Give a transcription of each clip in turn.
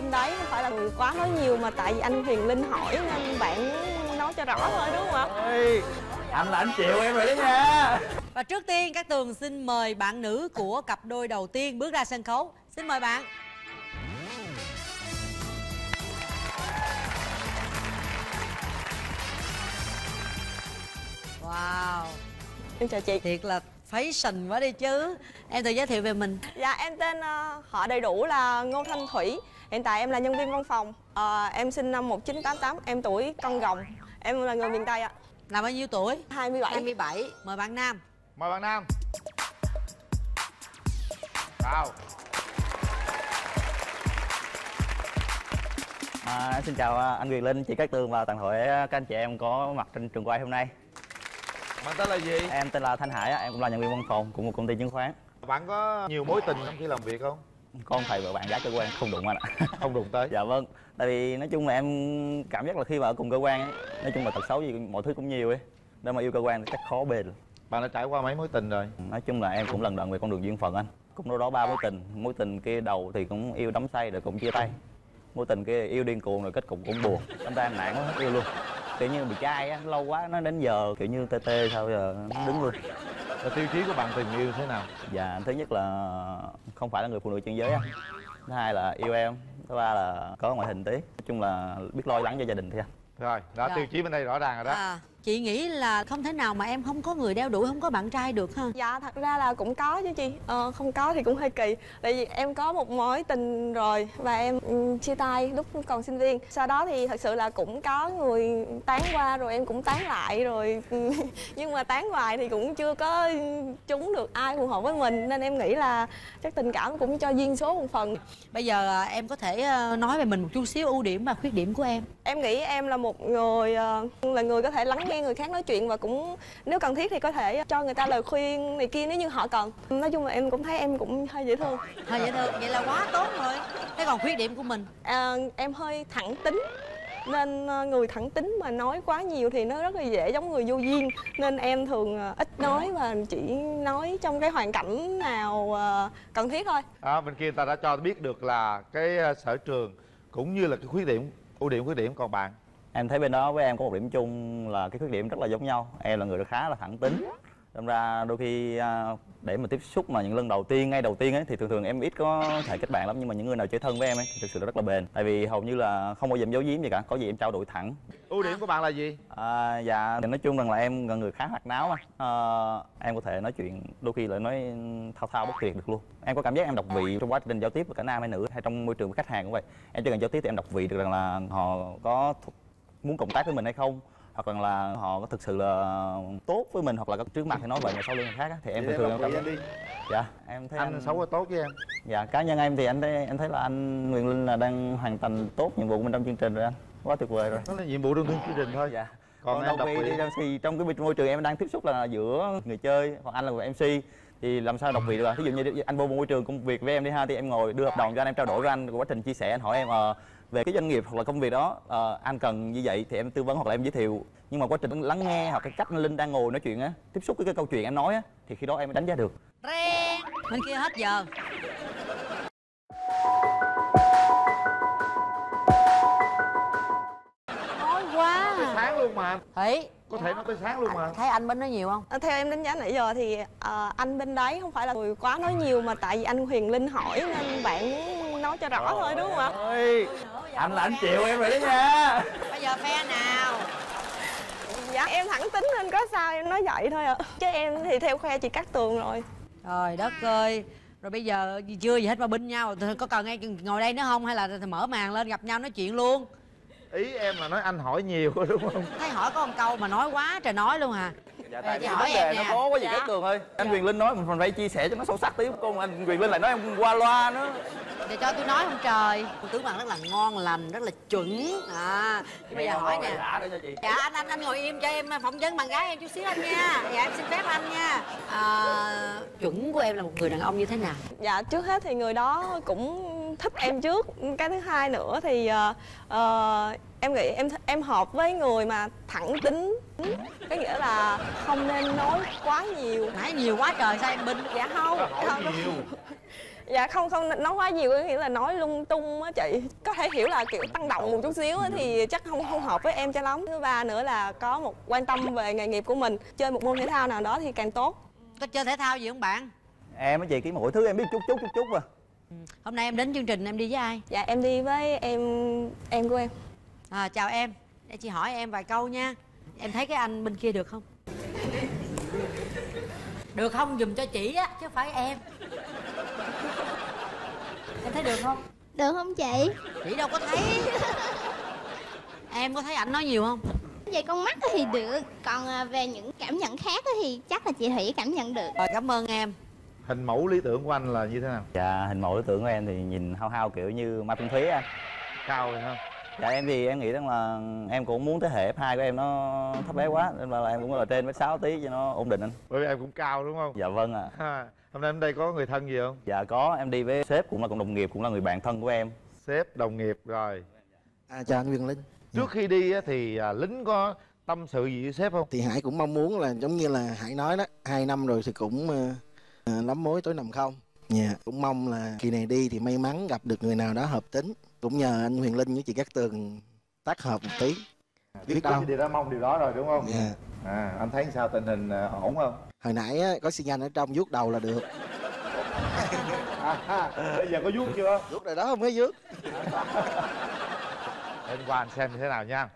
bên đấy không phải là người quá nói nhiều mà tại vì anh Huyền Linh hỏi nên bạn nói cho rõ thôi đúng không ạ? Ê, anh là anh chịu em rồi đó nha Và trước tiên các tường xin mời bạn nữ của cặp đôi đầu tiên bước ra sân khấu Xin mời bạn Wow Em chào chị. Thiệt là fashion quá đi chứ Em tự giới thiệu về mình Dạ em tên ờ, họ đầy đủ là Ngô Thanh Thủy. Hiện tại em là nhân viên văn phòng. Ờ, em sinh năm 1988, em tuổi con rồng. Em là người miền Tây ạ. Là bao nhiêu tuổi? 27. 27 Mời bạn Nam mời bạn nam vào à, em xin chào à, anh Quyền Linh chị Cát Tường và toàn thể các anh chị em có mặt trên trường quay hôm nay bạn tên là gì em tên là Thanh Hải á, em cũng là nhân viên văn phòng của một công ty chứng khoán bạn có nhiều mối tình trong khi làm việc không con thầy và bạn gái cơ quan. Không đụng anh ạ. Không đụng tới. Dạ vâng. Tại vì nói chung là em cảm giác là khi mà ở cùng cơ quan ấy, nói chung là tật xấu gì mọi thứ cũng nhiều ấy. Để mà yêu cơ quan thì chắc khó bền bạn đã trải qua mấy mối tình rồi? Nói chung là em cũng lần đoạn về con đường duyên phận anh. Cũng đâu đó ba mối tình. Mối tình kia đầu thì cũng yêu đắm say rồi cũng chia tay mối tình kia yêu điên cuồng rồi kết cục cũng buồn. Ra em nản quá hết yêu luôn. Kiểu như bị trai á lâu quá nó đến giờ kiểu như tê tê sao giờ nó đứng luôn và tiêu chí của bạn tìm yêu thế nào? Dạ thứ nhất là không phải là người phụ nữ chuyên giới á. Thứ hai là yêu em thứ ba là có ngoại hình tí. Nói chung là biết lo lắng cho gia đình thôi anh. Rồi đã Rồi. tiêu chí bên đây rõ ràng rồi đó. À, Chị nghĩ là không thể nào mà em không có người đeo đuổi Không có bạn trai được ha? Dạ thật ra là cũng có chứ chị. Ờ, Không có thì cũng hơi kỳ. Tại vì em có một mối tình rồi Và em ừ, chia tay lúc còn sinh viên. Sau đó thì thật sự là cũng có người tán qua Rồi em cũng tán lại rồi. Ừ, Nhưng mà tán hoài thì cũng chưa có trúng được ai phù hợp với mình. Nên em nghĩ là chắc tình cảm cũng cho duyên số một phần. Bây giờ à, em có thể à, nói về mình một chút xíu ưu điểm và khuyết điểm của em. Em nghĩ em là một người ờ, là người có thể lắng nghe người khác nói chuyện và cũng nếu cần thiết thì có thể cho người ta lời khuyên này kia nếu như họ cần. Nói chung là em cũng thấy em cũng hơi dễ thương. Thôi vậy thôi, vậy là quá tốt rồi. Thế còn khuyết điểm của mình? À, em hơi thẳng tính nên ờ, người thẳng tính mà nói quá nhiều thì nó rất là dễ giống người vô duyên. Nên em thường ờ, ít nói và chỉ nói trong cái hoàn cảnh nào ờ, cần thiết thôi. À, bên kia người ta đã cho biết được là cái sở trường cũng như là cái khuyết điểm ưu điểm khuyết điểm còn bạn em thấy bên đó với em có một điểm chung là cái khuyết điểm rất là giống nhau. Em là người khá là thẳng tính. Đâm ra đôi khi à, để mà tiếp xúc mà những lần đầu tiên ngay đầu tiên ấy thì thường thường em ít có thể kết bạn lắm nhưng mà những người nào chơi thân với em ấy thì thực sự là rất là bền. Tại vì hầu như là không bao giờ em giấu giếm gì cả có gì em trao đổi thẳng. Ưu điểm của bạn là gì? À, dạ thì nói chung rằng là em là người khá hoạt náo mà. À, em có thể nói chuyện đôi khi lại nói thao thao bất tuyệt được luôn. Em có cảm giác em đọc vị trong quá trình giao tiếp với cả nam hay nữ hay trong môi trường với khách hàng cũng vậy. Em chỉ cần giao tiếp thì em đọc vị được rằng là họ có muốn cộng tác với mình hay không hoặc rằng là họ có thực sự là tốt với mình hoặc là có trước mặt thì nói vậy mà sau lưng người khác á, thì em thường thường em cảm anh đi. Dạ em thấy anh xấu hay tốt với em? Dạ cá nhân em thì anh thấy em thấy là anh Nguyễn Linh là đang hoàn thành tốt nhiệm vụ của mình trong chương trình rồi anh. Quá tuyệt vời rồi. Đó là nhiệm vụ trong chương trình thôi. Dạ. Còn còn em đọc vị thì, trong cái môi trường em đang tiếp xúc là giữa người chơi còn anh là người mc thì làm sao đọc vị được? À? ví dụ như anh vô môi trường công việc với em đi ha thì em ngồi đưa hợp đồng cho anh em trao đổi với anh quá trình chia sẻ anh hỏi em ờ, về cái doanh nghiệp hoặc là công việc đó ờ, anh cần như vậy thì em tư vấn hoặc là em giới thiệu. Nhưng mà quá trình lắng nghe hoặc cái cách linh đang ngồi nói chuyện á tiếp xúc với cái câu chuyện em nói á thì khi đó em mới đánh giá được. Ren Bên kia hết giờ. Nói quá tới sáng luôn mà. Thủy có thể nói tới sáng luôn mà. Thấy anh bên nói nhiều không? À, theo em đánh giá nãy giờ thì ờ, anh bên đấy không phải là người quá nói nhiều mà tại vì anh Huyền Linh hỏi nên bạn nói cho rõ thôi đúng không ạ? ơi anh là anh chịu em rồi đó nha. Bây giờ phe nào? Dạ em thẳng tính nên có sao em nói vậy thôi ạ. Chứ em thì theo khoe chị Cát Tường rồi. Trời đất ơi. Rồi bây giờ gì chưa gì hết mà binh nhau. Có cần ngay ngồi đây nữa không? Hay là mở màn lên gặp nhau nói chuyện luôn? Ý em là nói anh hỏi nhiều đúng không? Thấy hỏi có một câu mà nói quá trời nói luôn à dạ tại vì vấn đề nó khó quá gì Dạ. các tường ơi. Anh Quyền Linh nói mình phải chia sẻ cho nó sâu sắc tí. Con anh Quyền Linh lại nói em qua loa nữa. Để cho tôi nói không trời. Tướng bạn rất là ngon lành Rất là chuẩn. À Thì bây giờ hỏi nè. Dạ anh anh anh ngồi im cho em phỏng vấn bạn gái em chút xíu anh nha. Dạ em xin phép anh nha. À, Chuẩn của em là một người đàn ông như thế nào? Dạ trước hết thì người đó cũng thích em trước. Cái thứ hai nữa thì ờ, em nghĩ em em hợp với người mà thẳng tính. Có nghĩa là không nên nói quá nhiều. Nãy nhiều quá trời sao em binh dạ không không. nhiều. Dạ không không nói quá nhiều có nghĩa là nói lung tung á chị. Có thể hiểu là kiểu tăng động một chút xíu á thì chắc không không hợp với em cho lắm. Thứ ba nữa là có một quan tâm về nghề nghiệp của mình. Chơi một môn thể thao nào đó thì càng tốt. Có chơi thể thao gì không bạn? Em á chị cái mọi thứ em biết chút chút chút chút à hôm nay em đến chương trình em đi với ai? Dạ em đi với em em của em. À, chào em. Để chị hỏi em vài câu nha. Em thấy cái anh bên kia được không? Được không? Dùm cho chị á chứ không phải em. Em thấy được không? Được không chị? chị đâu có thấy. Em có thấy ảnh nói nhiều không? Về con mắt thì được. Còn à, về những cảm nhận khác thì chắc là chị Thủy cảm nhận được. Rồi cảm ơn em hình mẫu lý tưởng của anh là như thế nào? Dạ hình mẫu lý tưởng của em thì nhìn hao hao kiểu như ma tinh thúy á. Cao rồi ha dạ em thì em nghĩ rằng là em cũng muốn thế hệ F2 của em nó thấp bé quá nên là em cũng là trên mét sáu tí cho nó ổn định anh. Bởi vì em cũng cao đúng không? Dạ vâng ạ. Ha. hôm nay đến đây có người thân gì không? Dạ có. Em đi với sếp cũng là cùng đồng nghiệp cũng là người bạn thân của em. Sếp đồng nghiệp rồi. À, chào anh Nguyên Linh. Trước khi đi á, thì à, lính có tâm sự gì với sếp không? Thì Hải cũng mong muốn là giống như là Hải nói đó hai năm rồi thì cũng ờ, lắm mối tối nằm không? Dạ. Cũng mong là kỳ này đi thì may mắn gặp được người nào đó hợp tính. Cũng nhờ anh Huyền Linh với chị Cát Tường tác hợp một tí. Biết đâu. điều đó mong điều đó rồi đúng không? Dạ. À anh thấy sao tình hình à, ổn không? Hồi nãy á, có xi nhanh ở trong vuốt đầu là được. À, bây giờ có vuốt chưa? Vuốt rồi đó không có vuốt. Em qua anh xem như thế nào nha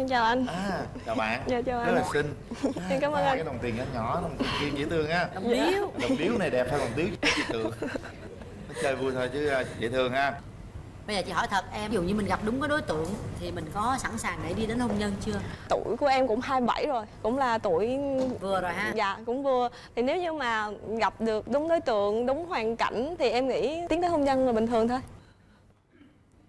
em chào anh. À, chào bạn. Dạ chào Rất anh. là xinh. Em cảm ơn Cái anh. đồng tiền nhỏ nhỏ, đồng tiền dễ thương á. Đồng điếu Đồng điếu này đẹp hơn đồng điếu Nó chơi vui thôi chứ à, dễ thương ha. Bây giờ chị hỏi thật em ví dụ như mình gặp đúng cái đối tượng thì mình có sẵn sàng để đi đến hôn nhân chưa? Tuổi của em cũng 27 rồi cũng là tuổi vừa rồi ha. Dạ cũng vừa. Thì nếu như mà gặp được đúng đối tượng đúng hoàn cảnh thì em nghĩ tiến tới hôn nhân là bình thường thôi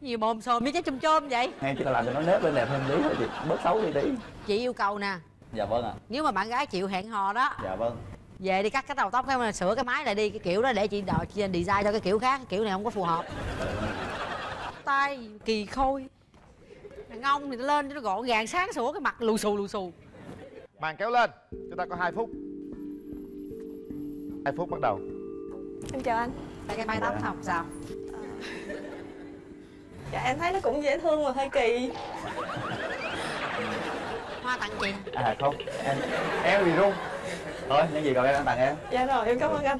nhiều bồm xồm với trái chôm chôm vậy? Chỉ là làm cho nó nếp lên đẹp hơn tí thôi chị. Bớt xấu đi tí. Chị yêu cầu nè. Dạ vâng ạ. Nếu mà bạn gái chịu hẹn hò đó dạ vâng. về đi cắt cái đầu tóc cái mà sửa cái máy lại đi cái kiểu đó để chị đòi chị design cho cái kiểu khác cái kiểu này không có phù hợp. Tay kỳ khôi. Đàn ông thì nó lên cho nó gọn gàng sáng sủa cái mặt lù xù lù xù. Màn kéo lên chúng ta có 2 phút. 2 phút bắt đầu. Em chào anh. Tại cái mái tóc không sao dạ em thấy nó cũng dễ thương mà hơi kỳ. Hoa tặng chị. À không em em bị run thôi những gì còn em tặng em. Dạ rồi em cảm ơn anh.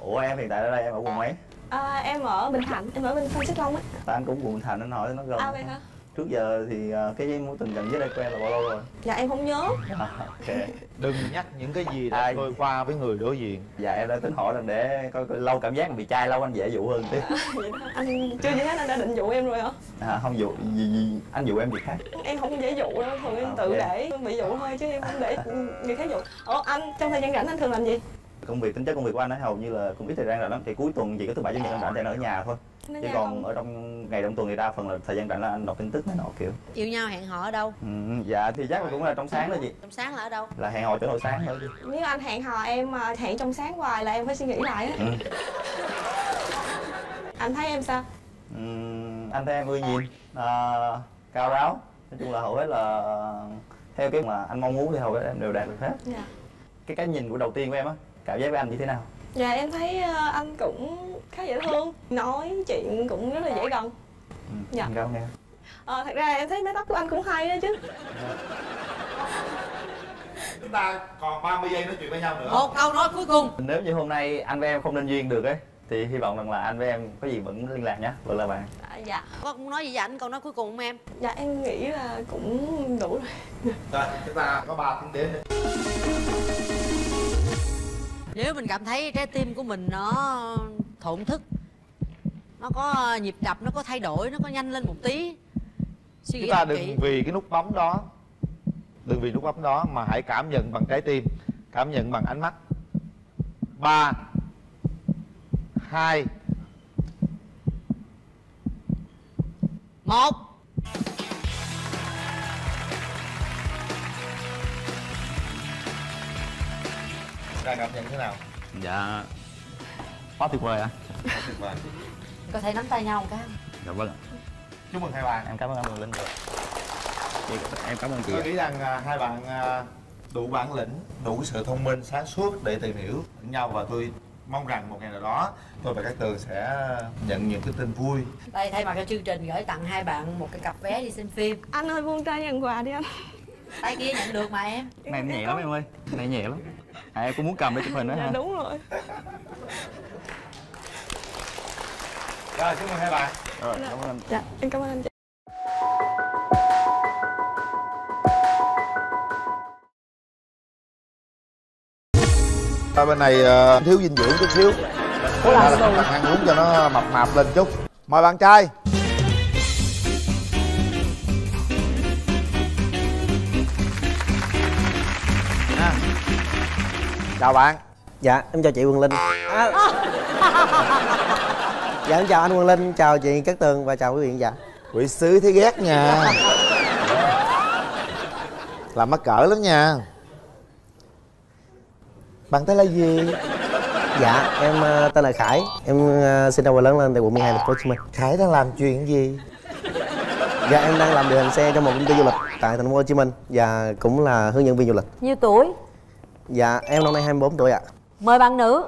Ủa em hiện tại ở đây em ở quận mấy? À, em ở bình thạnh em ở bên phan xích long á. Ta anh cũng quận thành anh hỏi nó gần. À vậy hả trước giờ thì ờ, cái mối tình gần với đây quen là bao lâu rồi? Dạ em không nhớ. À, ok. Đừng nhắc những cái gì đã À, trôi qua với người đối diện. Dạ em đã tính hỏi là để coi, coi lâu cảm giác bị trai lâu anh dễ dụ hơn tí. Anh chưa gì hết anh đã định dụ em rồi hả? À, không dụ gì, gì anh dụ em gì khác? Em không dễ dụ đâu thường em tự Ok. để bị dụ thôi chứ em không để người khác dụ. Ủa anh trong thời gian rảnh anh thường làm gì công việc tính chất công việc của anh ấy hầu như là cũng ít thời gian rảnh lắm. Thì cuối tuần chỉ có thứ bảy chủ nhật anh rảnh thì anh ở nhà thôi. Ở chứ còn không? ở trong ngày trong tuần thì đa phần là thời gian rảnh là anh đọc tin tức này nọ kiểu. Yêu nhau hẹn hò ở đâu? Ừ, dạ thì chắc là cũng là trong sáng đó chị. Trong sáng là ở đâu? Là hẹn hò chỗ hồi sáng thôi nếu anh hẹn hò em mà hẹn trong sáng hoài là em phải suy nghĩ lại á. Ừ. anh thấy em sao? Ừ, anh thấy em ưa nhìn à, cao ráo. Nói chung là hầu hết là theo cái mà anh mong muốn thì hầu hết em đều đạt được hết. Dạ. Cái cái nhìn của đầu tiên của em á cảm giác với anh như thế nào? Dạ em thấy ờ, anh cũng khá dễ thương nói chuyện cũng rất là dễ gần. Ừ, Dạ. cao nghe ờ, thật ra em thấy mái tóc của anh cũng hay đó chứ. Chúng ta còn 30 giây nói chuyện với nhau nữa. Một câu nói cuối cùng. Nếu như hôm nay anh với em không nên duyên được ấy thì hy vọng rằng là anh với em có gì vẫn liên lạc nhé. Vẫn là bạn. À, dạ. Có muốn nói gì với ảnh câu nói cuối cùng không em? Dạ em nghĩ là cũng đủ rồi. Rồi, chúng ta có 3 tiếng đếm nữa nếu mình cảm thấy trái tim của mình nó thổn thức nó có nhịp đập nó có thay đổi nó có nhanh lên một tí suy nghĩ chúng ta thật kỹ. đừng vì cái nút bấm đó đừng vì nút bấm đó mà hãy cảm nhận bằng trái tim cảm nhận bằng ánh mắt. Ba hai một trai cảm nhận thế nào? Dạ. Quá tuyệt vời ạ. Tuyệt vời. Có thể nắm tay nhau một cái. Dạ vâng ạ. Chúc mừng hai bạn. Em cảm ơn anh Linh. Chị, em cảm ơn chị tôi nghĩ rằng à, hai bạn à, đủ bản lĩnh đủ sự thông minh sáng suốt để tìm hiểu nhau và tôi mong rằng một ngày nào đó tôi và các tường sẽ nhận những cái tin vui. Đây thay mặt cho chương trình gửi tặng hai bạn một cái cặp vé đi xem phim. Anh ơi buông tay nhận quà đi anh tay kia nhận được mà em. Này nhẹ lắm em ơi. Này nhẹ lắm. À, em cũng muốn cầm để chụp hình đó dạ ha. đúng rồi. Rồi chúc mừng hai bạn. Rồi cảm ơn anh. Dạ em cảm ơn anh chị. Ở bên này ờ, thiếu dinh dưỡng chút xíu. Ủa làm ăn uống cho nó mập mạp lên chút. Mời bạn trai chào bạn. Dạ, em chào chị Quỳnh Linh. À. Dạ, em chào anh Quỳnh Linh, chào chị Cát Tường và chào quý vị dạ. Quỷ sứ thấy ghét nha. Làm mắc cỡ lắm nha. Bạn tên là gì? Dạ, em ờ, tên là Khải. Em ờ, sinh ra và lớn lên tại quận 12 thành phố Hồ Chí Minh. Khải đang làm chuyện gì? Dạ, em đang làm điều hành xe cho một công ty du lịch tại thành phố Hồ Chí Minh Và cũng là hướng dẫn viên du lịch. Nhiêu tuổi Dạ, em năm nay 24 tuổi ạ. Mời bạn nữ.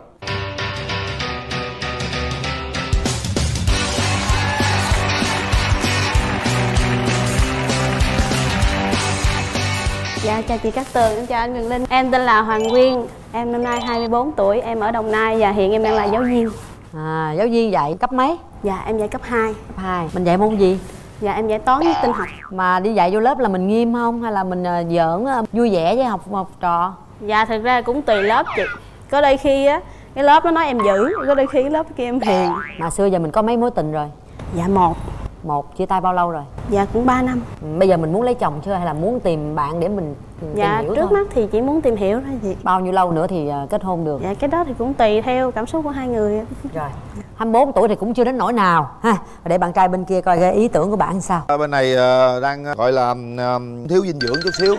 Dạ chào chị Cát Tường, em chào anh Quyền Linh. Em tên là Hoàng Nguyên, em năm nay 24 tuổi, em ở Đồng Nai và hiện em đang là giáo viên. À giáo viên dạy cấp mấy? Dạ em dạy cấp 2 cấp hai. Mình dạy môn gì? Dạ em dạy toán với tinh học. Mà đi dạy vô lớp là mình nghiêm không? Hay là mình ờ, giỡn ờ, vui vẻ với học học trò Dạ thực ra cũng tùy lớp chị. Có đôi khi á, cái lớp nó nói em dữ, có đôi khi cái lớp kia em hiền. Mà xưa giờ mình có mấy mối tình rồi? Dạ một, một chia tay bao lâu rồi? Dạ cũng 3 năm. Ừ, bây giờ mình muốn lấy chồng chưa hay là muốn tìm bạn để mình tìm Dạ hiểu trước thôi? mắt thì chỉ muốn tìm hiểu thôi chị. Bao nhiêu lâu nữa thì ờ, kết hôn được? Dạ cái đó thì cũng tùy theo cảm xúc của hai người rồi 24 tuổi thì cũng chưa đến nỗi nào ha. Để bạn trai bên kia coi cái ý tưởng của bạn sao. Bên này ờ, đang gọi là ờ, thiếu dinh dưỡng chút xíu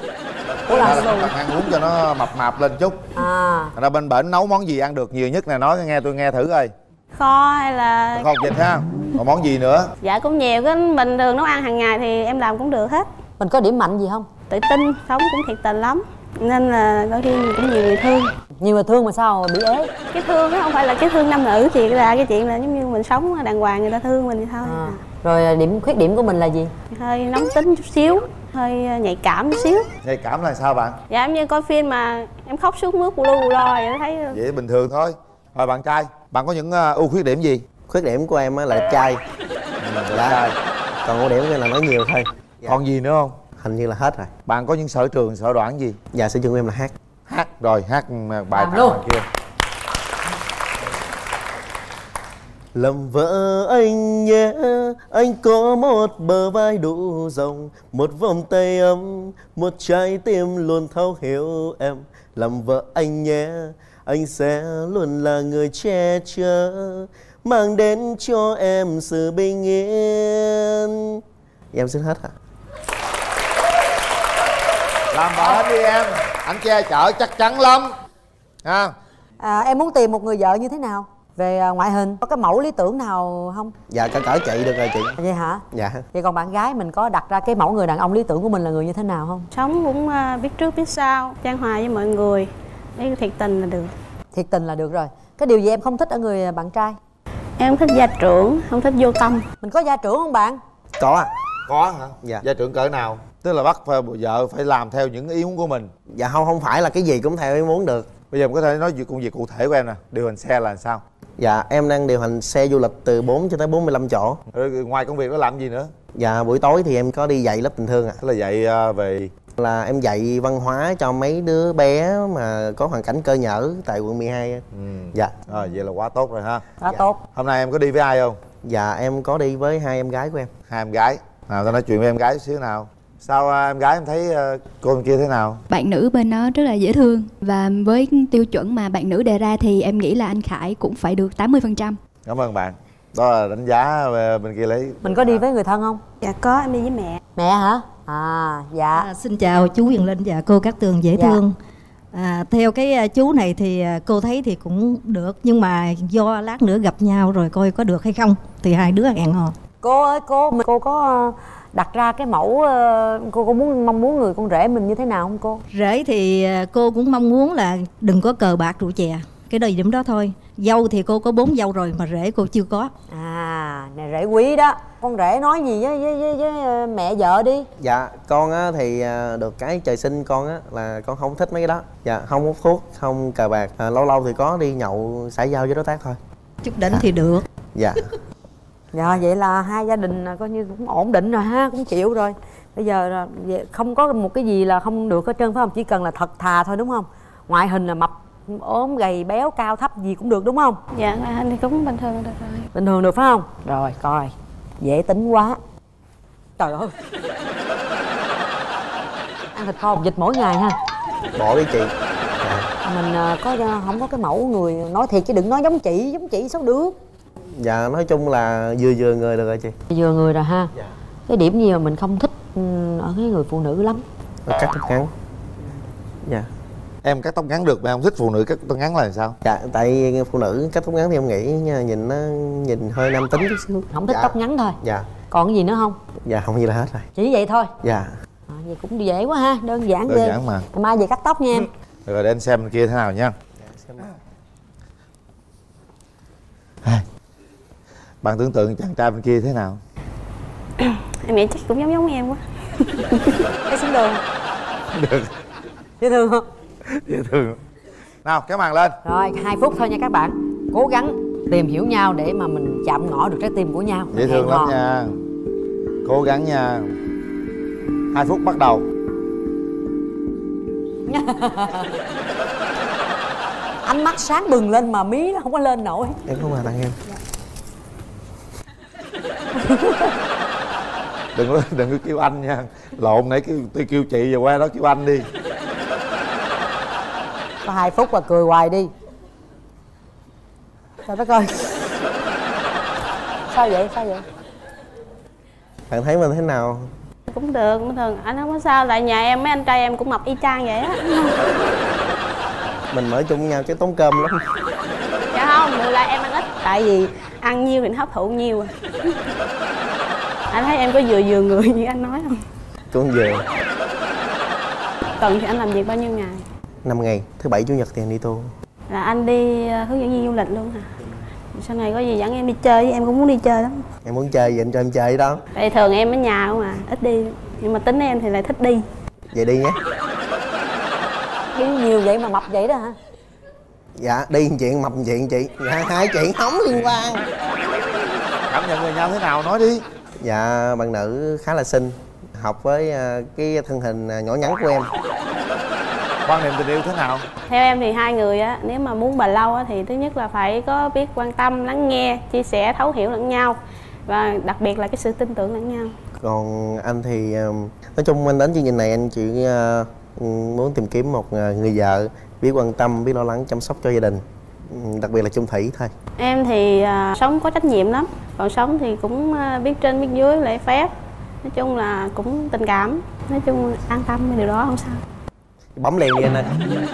Ủa là đặt ăn uống cho nó mập mạp lên chút. À. Thành ra bên bển nấu món gì ăn được nhiều nhất nè nói nghe tôi nghe thử coi. Kho hay là không dịch ha? Còn món gì nữa? Dạ cũng nhiều, cái bình thường nấu ăn hàng ngày thì em làm cũng được hết. Mình có điểm mạnh gì không? Tự tin, sống cũng thiệt tình lắm Nên là đôi khi cũng nhiều người thương. Nhiều người thương mà sao bị ế? Cái thương đó không phải là cái thương nam nữ chị là cái chuyện là giống như mình sống đàng hoàng người ta thương mình thì thôi. À. rồi ờ, điểm khuyết điểm của mình là gì? Hơi nóng tính chút xíu hơi ờ, nhạy cảm chút xíu. Nhạy cảm là sao bạn? Dạ em như coi phim mà em khóc suốt mướt lu lo vậy thấy vậy bình thường thôi. Rồi bạn trai bạn có những ờ, ưu khuyết điểm gì? Khuyết điểm của em á là đẹp trai. Dạ, còn ưu điểm của em là nói nhiều thôi. Còn gì nữa không? Hình như là hết rồi. Bạn có những sở trường sở đoản gì? Dạ, sở trường của em là hát. Hát rồi hát ờ, bài Làm luôn. kia Làm vợ anh nhé Anh có một bờ vai đủ rộng Một vòng tay ấm Một trái tim luôn thấu hiểu em. Làm vợ anh nhé Anh sẽ luôn là người che chở Mang đến cho em sự bình yên. Em xin hết ạ làm vợ anh đi em anh che chở chắc chắn lắm. Ha. À, em muốn tìm một người vợ như thế nào về à, ngoại hình có cái mẫu lý tưởng nào không? Dạ cỡ cỡ chị được rồi chị. Vậy hả? Dạ. Vậy còn bạn gái mình có đặt ra cái mẫu người đàn ông lý tưởng của mình là người như thế nào không? Sống cũng ờ, biết trước biết sau trang hòa với mọi người. Cái thiệt tình là được. Thiệt tình là được rồi. Cái điều gì em không thích ở người bạn trai? Em thích gia trưởng không thích vô tâm. Mình có gia trưởng không bạn? Có ạ có hả? Dạ. gia trưởng cỡ nào? Tức là bắt phải, vợ phải làm theo những ý muốn của mình. Dạ không không phải là cái gì cũng theo ý muốn được bây giờ em có thể nói về công việc cụ thể của em nè. Điều hành xe là sao? Dạ em đang điều hành xe du lịch từ 4 cho tới 45 chỗ. Rồi ngoài công việc đó làm gì nữa? Dạ buổi tối thì em có đi dạy lớp tình thương ạ. Tức là dạy ờ, về Là em dạy văn hóa cho mấy đứa bé mà có hoàn cảnh cơ nhở tại quận 12 á. ừ. Dạ. Rồi vậy là quá tốt rồi ha. Quá tốt. Hôm nay em có đi với ai không? Dạ em có đi với hai em gái của em. Hai em gái. Nào tao nói chuyện với em gái xíu nào sao à, em gái em thấy à, cô bên kia thế nào? Bạn nữ bên đó rất là dễ thương. Và với tiêu chuẩn mà bạn nữ đề ra thì em nghĩ là anh Khải cũng phải được 80%. cảm ơn bạn. Đó là đánh giá bên kia lấy. Mình có đi với người thân không? Dạ có em đi với mẹ. Mẹ hả? À dạ. À, xin chào chú Quyền Linh và cô Cát Tường dễ Dạ. thương. À, theo cái à, chú này thì à, cô thấy thì cũng được nhưng mà do lát nữa gặp nhau rồi coi có được hay không thì hai đứa hẹn hò. Cô ơi cô cô có ờ, đặt ra cái mẫu ờ, cô có muốn mong muốn người con rể mình như thế nào không cô? Rể thì à, cô cũng mong muốn là đừng có cờ bạc rượu chè cái đời điểm đó thôi. Dâu thì cô có bốn dâu rồi mà rể cô chưa có. À này rể quý đó. Con rể nói gì với với, với, với ờ, mẹ vợ đi? Dạ con á thì à, được cái trời sinh con á là con không thích mấy cái đó. Dạ không hút thuốc không cờ bạc. À, lâu lâu thì có đi nhậu xã giao với đối tác thôi. Chút đỉnh thì được. Dạ dạ vậy là hai gia đình là coi như cũng ổn định rồi ha cũng chịu rồi. Bây giờ là không có một cái gì là không được hết trơn phải không? Chỉ cần là thật thà thôi đúng không? Ngoại hình là mập ốm gầy béo cao thấp gì cũng được đúng không? Dạ ngoại hình thì cũng bình thường được rồi. Bình thường được phải không? Rồi coi. Dễ tính quá. Trời ơi. Ăn thịt kho vịt mỗi ngày ha. Bỏ đi chị. Mình ờ, có không có cái mẫu người nói thiệt chứ đừng nói giống chị giống chị sao được dạ nói chung là vừa vừa người được rồi chị. Vừa người rồi ha. Cái điểm gì mà mình không thích ừ, ở cái người phụ nữ lắm? Cắt tóc ngắn. Dạ. Em cắt tóc ngắn được mà không thích phụ nữ cắt tóc ngắn là sao? Dạ tại vì phụ nữ cắt tóc ngắn thì em nghĩ nha, nhìn nó nhìn hơi nam tính chút xíu. Không thích dạ. tóc ngắn thôi. Dạ. Còn cái gì nữa không? Dạ không gì là hết rồi. Chỉ vậy thôi. Dạ. À, vậy cũng dễ quá ha đơn giản đơn ghê. giản mà. Ngày mai về cắt tóc nha em. Được rồi để anh xem bên kia thế nào nha. Hai. Bạn tưởng tượng chàng trai bên kia thế nào? Em nghĩ chắc cũng giống giống em quá. Cái xứng đường. Được. Dễ thương không? Dễ thương. Nào kéo màn lên. Rồi hai phút thôi nha các bạn. Cố gắng tìm hiểu nhau để mà mình chạm ngõ được trái tim của nhau. Dễ thương lắm nha. Cố gắng nha. Hai phút bắt đầu. Ánh mắt sáng bừng lên mà mí nó không có lên nổi. Em không mà tặng em đừng có đừng có kêu anh nha. Lộn nãy kêu tôi kêu chị giờ qua đó kêu anh đi. Có hai phút là cười hoài đi. Trời đất ơi. Sao vậy? Sao vậy? Bạn thấy mình thế nào? Cũng được bình thường. Anh không có sao tại nhà em mấy anh trai em cũng mập y chang vậy á. Mình mở chung với nhau chứ tốn cơm lắm. Dạ không được là em ăn ít. Tại vì ăn nhiều thì nó hấp thụ nhiều à. Anh thấy em có vừa vừa người như anh nói không? Con vừa. Tuần thì anh làm việc bao nhiêu ngày? Năm ngày thứ bảy chủ nhật thì anh đi tu là anh đi ờ, hướng dẫn viên du lịch luôn hả? Sau này có gì dẫn em đi chơi với em cũng muốn đi chơi lắm. Em muốn chơi anh cho em chơi đó. Tại thường em ở nhà không à ít đi. Nhưng mà tính em thì lại thích đi. Vậy đi nhé. Đi nhiều vậy mà mập vậy đó hả dạ đi một chuyện mập một chuyện chị. Dạ hai chuyện không liên quan. Cảm nhận về nhau thế nào nói đi. Dạ bạn nữ khá là xinh học với à, cái thân hình à, nhỏ nhắn của em. Quan niệm tình yêu thế nào? Theo em thì hai người á nếu mà muốn bền lâu á thì thứ nhất là phải có biết quan tâm lắng nghe chia sẻ thấu hiểu lẫn nhau. Và đặc biệt là cái sự tin tưởng lẫn nhau. Còn anh thì à, nói chung anh đến chương trình này anh chỉ muốn tìm kiếm một người vợ biết quan tâm biết lo lắng chăm sóc cho gia đình. Đặc biệt là chung thủy thôi. Em thì à, sống có trách nhiệm lắm. Còn sống thì cũng à, biết trên biết dưới lễ phép. Nói chung là cũng tình cảm. Nói chung an tâm với điều đó không sao. Bấm liền đi anh ơi.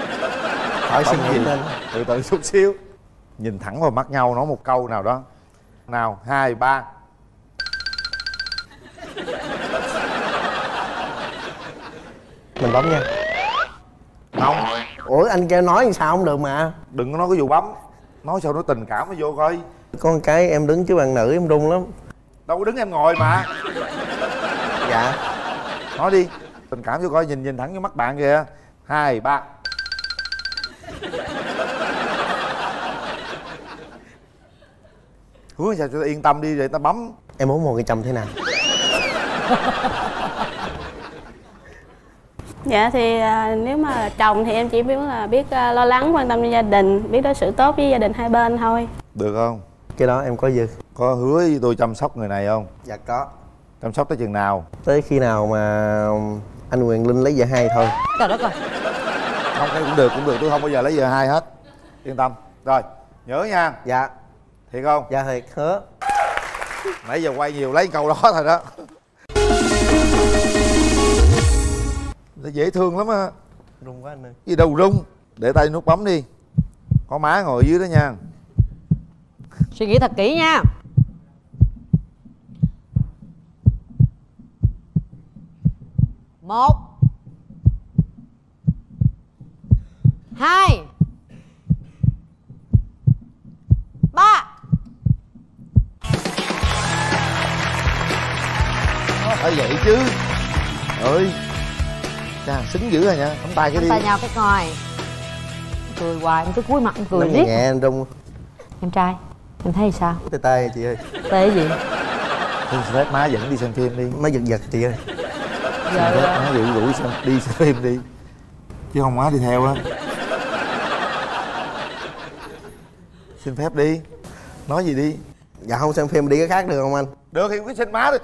Khỏi suy Bấm nghĩ lên từ từ chút xíu. Nhìn thẳng vào mắt nhau nói một câu nào đó. Nào hai ba. Mình bấm nha. Không ủa anh kêu nói sao không được mà. Đừng có nói cái vụ bấm. Nói sao nó tình cảm nó vô coi. Có một cái em đứng trước bạn nữ em run lắm. Đâu có đứng em ngồi mà. Dạ. Nói đi. Tình cảm vô coi nhìn nhìn thẳng vô mắt bạn kìa. Hai ba. Hứa sao cho ta yên tâm đi để ta bấm. Em muốn một cái chồng thế nào dạ thì à, nếu mà chồng thì em chỉ biết là biết à, lo lắng quan tâm cho gia đình biết đối xử tốt với gia đình hai bên thôi. Được không? Cái đó em có dư. Có hứa với tôi chăm sóc người này không? Dạ có. Chăm sóc tới chừng nào? Tới khi nào mà anh Quyền Linh lấy vợ hai thôi. Trời đất ơi. Không cái cũng được cũng được. Tôi không bao giờ lấy giờ hai hết. Yên tâm. Rồi nhớ nha. Dạ. Thiệt không? Dạ thiệt. Hứa. Nãy giờ quay nhiều lấy câu đó thôi đó dễ thương lắm á. Rung quá anh ơi. Gì đâu rung. Để tay nút bấm đi. Có má ngồi dưới đó nha. Suy nghĩ thật kỹ nha. Một. Hai. Ba. Phải vậy chứ. Ơi chà xứng dữ rồi nha. Nắm tay cái nắm đi. tay nhau cái coi. Cười hoài em cứ cúi mặt em cười Nói riết nhẹ anh rung. Em trai em thấy sao? Tay tay chị ơi. Tê cái gì? Xin phép má dẫn đi xem phim đi. Má giật giật chị ơi. Xin phép má rủ rủ xem đi xem phim đi. Chứ không má đi theo á. Xin phép đi. Nói gì đi? Dạ không xem phim đi cái khác được không anh? Được thì cứ xin má đi.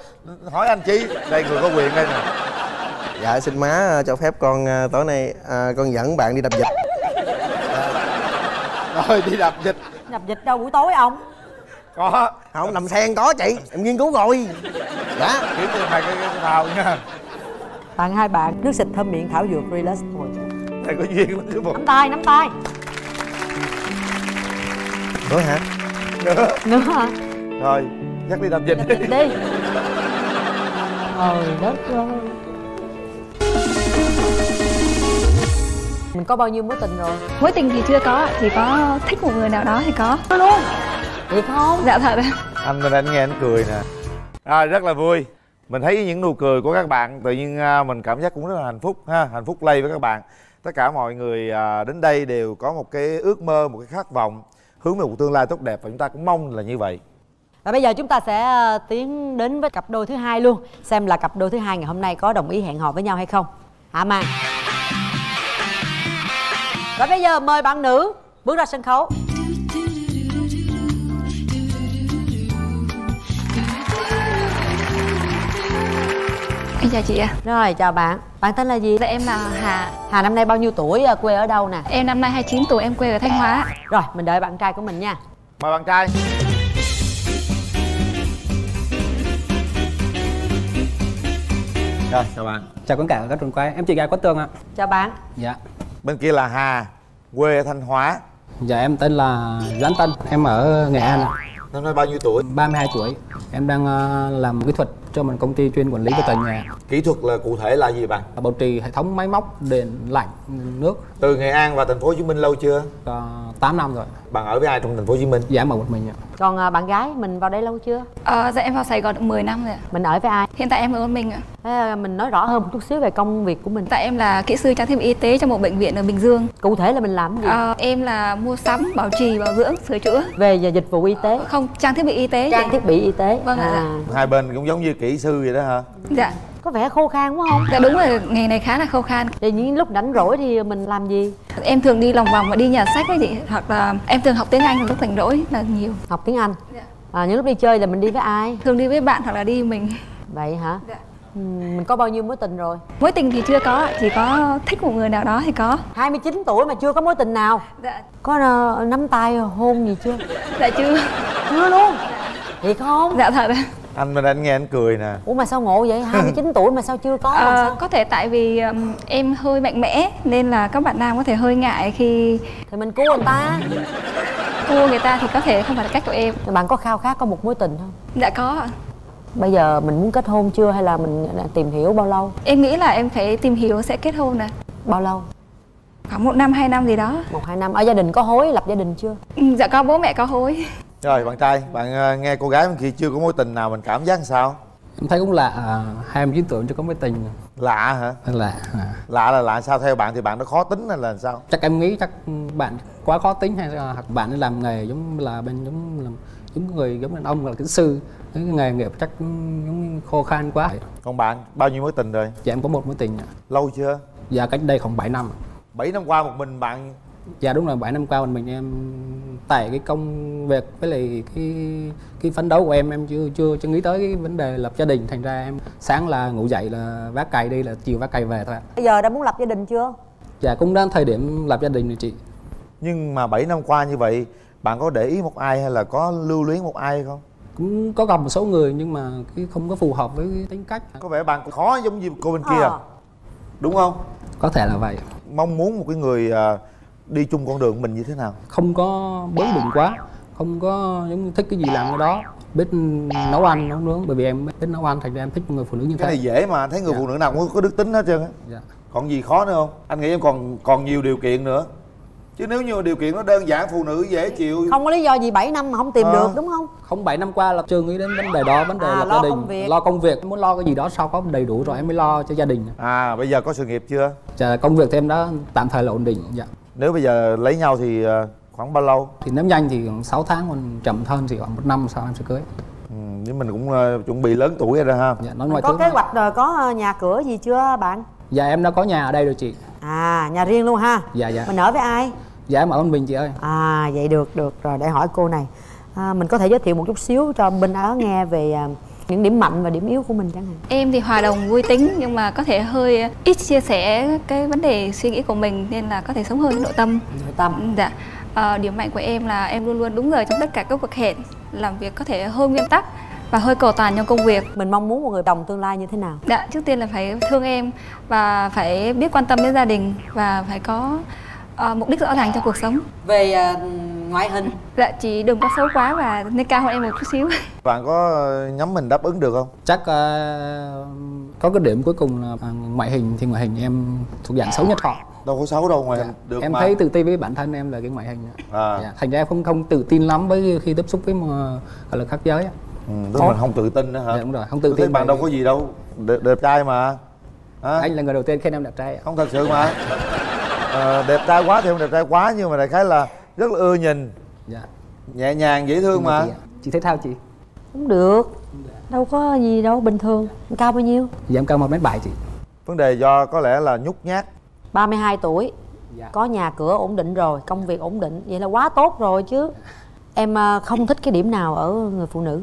Hỏi anh chi? Đây người có quyền đây nè dạ xin má ờ, cho phép con ờ, tối nay ờ, con dẫn bạn đi đập dịch rồi đi đập dịch nhập dịch đâu buổi tối ông? Có. Không nằm sen có chị em nghiên cứu rồi. Dạ. Kiếm thêm hai cái cái phao nha. Tặng hai bạn nước xịt thơm miệng thảo dược relax ngồi đây có duyên lắm chứ bộ. Nắm tay nắm tay. Nữa hả? Nữa. Nữa hả? Rồi dắt đi đập dịch nhập dịch đi. Trời đất ơi mình có bao nhiêu mối tình rồi? Mối tình thì chưa có chỉ có thích một người nào đó thì có. Luôn. Thiệt không? Dạ thật ạ anh bên anh nghe anh cười nè. À, rất là vui. Mình thấy những nụ cười của các bạn tự nhiên à, mình cảm giác cũng rất là hạnh phúc ha hạnh phúc lây với các bạn. Tất cả mọi người à, đến đây đều có một cái ước mơ một cái khát vọng hướng về một tương lai tốt đẹp và chúng ta cũng mong là như vậy. Và bây giờ chúng ta sẽ ờ, tiến đến với cặp đôi thứ hai luôn xem là cặp đôi thứ hai ngày hôm nay có đồng ý hẹn hò với nhau hay không. Hả mang và bây giờ mời bạn nữ bước ra sân khấu. Em chào chị ạ. Rồi chào bạn. Bạn tên là gì? Dạ em là hà. Hà năm nay bao nhiêu tuổi ờ, quê ở đâu nè? Em năm nay 29 tuổi em quê ở thanh hóa. Rồi mình đợi bạn trai của mình nha. Mời bạn trai. Rồi, chào bạn. Chào quý cả các trường quay, em chị gái Quách Tường ạ. Chào bạn. Dạ bên kia là hà quê ở thanh hóa. Dạ em tên là Doãn Tân, em ở Nghệ An ạ. Năm nay bao nhiêu tuổi? 32 tuổi. Em đang ờ, làm kỹ thuật cho một công ty chuyên quản lý về tòa nhà. Kỹ thuật là cụ thể là gì bạn? Bảo trì hệ thống máy móc, điện, lạnh, nước. Từ nghệ an vào thành phố hồ chí minh lâu chưa? Uh, 8 năm rồi. Bạn ở với ai trong thành phố hồ chí minh? Dạ em ở một mình ạ còn ờ, bạn gái mình vào đây lâu chưa? Ờ, dạ em vào sài gòn được 10 năm rồi ạ. Mình ở với ai? Hiện tại em ở một mình ạ. Ờ, mình nói rõ hơn một chút xíu về công việc của mình. Tại em là kỹ sư trang thiết bị y tế trong một bệnh viện ở bình dương. Cụ thể là mình làm cái gì? Ờ, em là mua sắm bảo trì bảo dưỡng sửa chữa. Về giờ dịch vụ y tế. Không trang thiết bị y tế. Trang thiết bị y tế. Vâng ạ, à, hai bên cũng giống như kỹ sư vậy đó hả? Dạ có vẻ khô khan quá không? Dạ đúng rồi. Nghề này khá là khô khan. Thì những lúc rảnh rỗi thì mình làm gì? Em thường đi lòng vòng và đi nhà sách với chị. Hoặc là em thường học tiếng anh lúc rảnh rỗi là nhiều. Học tiếng anh? Dạ. à, những lúc đi chơi là mình đi với ai? Thường đi với bạn hoặc là đi mình. Vậy hả? Dạ. ừ, mình có bao nhiêu mối tình rồi? Mối tình thì chưa có chỉ có thích một người nào đó thì có. 29 tuổi mà chưa có mối tình nào? Dạ. Có ờ, nắm tay hôn gì chưa? Dạ chưa. Chưa luôn? Thiệt không? Dạ thật ạ. Anh bên anh nghe anh cười nè. Ủa mà sao ngộ vậy? 29 tuổi mà sao chưa có Ờ, sao? có thể tại vì um, em hơi mạnh mẽ nên là các bạn nam có thể hơi ngại khi thì mình cứu người ta. Cua người ta thì có thể không phải là cách của em. Bạn có khao khát có một mối tình không? Dạ có. Ạ. bây giờ mình muốn kết hôn chưa hay là mình đã tìm hiểu bao lâu? Em nghĩ là em phải tìm hiểu sẽ kết hôn nè. Bao lâu? Khoảng một năm hai năm gì đó. Một hai năm. Ở gia đình có hối lập gia đình chưa? Ừ, dạ có bố mẹ có hối rồi bạn trai bạn ờ, nghe cô gái bên kia chưa có mối tình nào mình cảm giác sao? Em thấy cũng lạ, à, 29 tuổi chưa có mối tình. Lạ hả? Lạ à. lạ là lạ sao theo bạn thì bạn nó khó tính hay là sao? Chắc em nghĩ chắc bạn quá khó tính hay là hoặc bạn ấy làm nghề giống là bên giống làm giống người giống đàn ông là kỹ sư. Cái nghề nghiệp chắc giống khô khan quá. Còn bạn bao nhiêu mối tình rồi? Dạ em có một mối tình lâu chưa? Dạ cách đây khoảng 7 năm. 7 năm qua một mình bạn dạ đúng là 7 năm qua mình mình em tại cái công việc với lại cái cái phấn đấu của em em chưa chưa chưa nghĩ tới cái vấn đề lập gia đình. Thành ra em sáng là ngủ dậy là vác cày đi là chiều vác cày về thôi ạ. bây giờ đã muốn lập gia đình chưa? Dạ cũng đang thời điểm lập gia đình rồi chị. Nhưng mà 7 năm qua như vậy bạn có để ý một ai hay là có lưu luyến một ai không? Cũng có gặp một số người nhưng mà cái không có phù hợp với cái tính cách. Có vẻ bạn khó giống như cô bên kia. Ờ. đúng không? Có thể là vậy. Mong muốn một cái người à, đi chung con đường mình như thế nào? Không có bướng bỉnh quá không có giống như thích cái gì làm cái đó. Biết nấu ăn nấu nướng bởi vì em biết nấu ăn thành ra em thích một người phụ nữ như cái thế. này dễ mà thấy người Dạ. phụ nữ nào cũng có đức tính hết trơn á. Dạ. còn gì khó nữa không? Anh nghĩ em còn còn nhiều điều kiện nữa. Chứ nếu như điều kiện nó đơn giản phụ nữ dễ chịu. Không có lý do gì 7 năm mà không tìm Ờ. được đúng không? Không bảy năm qua là chưa nghĩ đến vấn đề đó vấn đề À, là lo gia đình công việc. lo công việc. Muốn lo cái gì đó sau có đầy đủ rồi em mới lo cho gia đình. À bây giờ có sự nghiệp chưa? Dạ, công việc thì em đã tạm thời là ổn định dạ nếu bây giờ lấy nhau thì à, khoảng bao lâu? Thì nếu nhanh thì khoảng 6 tháng còn chậm hơn thì khoảng một năm sau em sẽ cưới. Ừ, nhưng mình cũng à, chuẩn bị lớn tuổi rồi ha. Dạ nói ngoài có kế hoạch rồi có ờ, nhà cửa gì chưa bạn? Dạ em đã có nhà ở đây rồi chị. À nhà riêng luôn ha? Dạ dạ. Mình ở với ai? Dạ em ở Tân Bình chị ơi. À vậy được được. Rồi để hỏi cô này. À, mình có thể giới thiệu một chút xíu cho bên áo nghe về à, những điểm mạnh và điểm yếu của mình chẳng hạn Em thì hòa đồng vui tính nhưng mà có thể hơi ít chia sẻ cái vấn đề suy nghĩ của mình nên là có thể sống hơn nội tâm. Nội tâm. Dạ. Ờ, điểm mạnh của em là em luôn luôn đúng giờ trong tất cả các cuộc hẹn, làm việc có thể hơi nguyên tắc và hơi cầu toàn trong công việc. mình mong muốn một người đồng tương lai như thế nào Dạ, trước tiên là phải thương em và phải biết quan tâm đến gia đình và phải có ờ, mục đích rõ ràng trong cuộc sống. về à, ngoại hình. Dạ, chỉ đừng có xấu quá và nên cao hơn em một chút xíu. bạn có nhắm mình đáp ứng được không? Chắc ờ, có cái điểm cuối cùng là à, ngoại hình thì ngoại hình em thuộc dạng xấu nhất họ. Đâu có xấu đâu ngoài hình được em mà. thấy tự ti với bản thân em là cái ngoại hình ạ. à, Dạ, thành ra em không không tự tin lắm với khi tiếp xúc với mà, gọi là khác giới ừ, tức mình không tự tin nữa hả? Dạ, đúng rồi không tự Tôi thấy tin bạn đâu có gì đâu. Đẹp, đẹp trai mà. Hả? anh là người đầu tiên khen em đẹp trai không thật sự mà Ờ, đẹp trai quá thì không đẹp trai quá nhưng mà đại khái là rất là ưa nhìn. Dạ. Nhẹ nhàng dễ thương mà chị, ạ. chị thấy thao chị? Cũng được. Đâu có gì đâu bình thường. Cao bao nhiêu? Dạ em cao một mét bảy chị. Vấn đề do có lẽ là nhút nhát. 32 tuổi. Dạ. có nhà cửa ổn định rồi công việc ổn định. Vậy là quá tốt rồi chứ. Em à, không thích cái điểm nào ở người phụ nữ.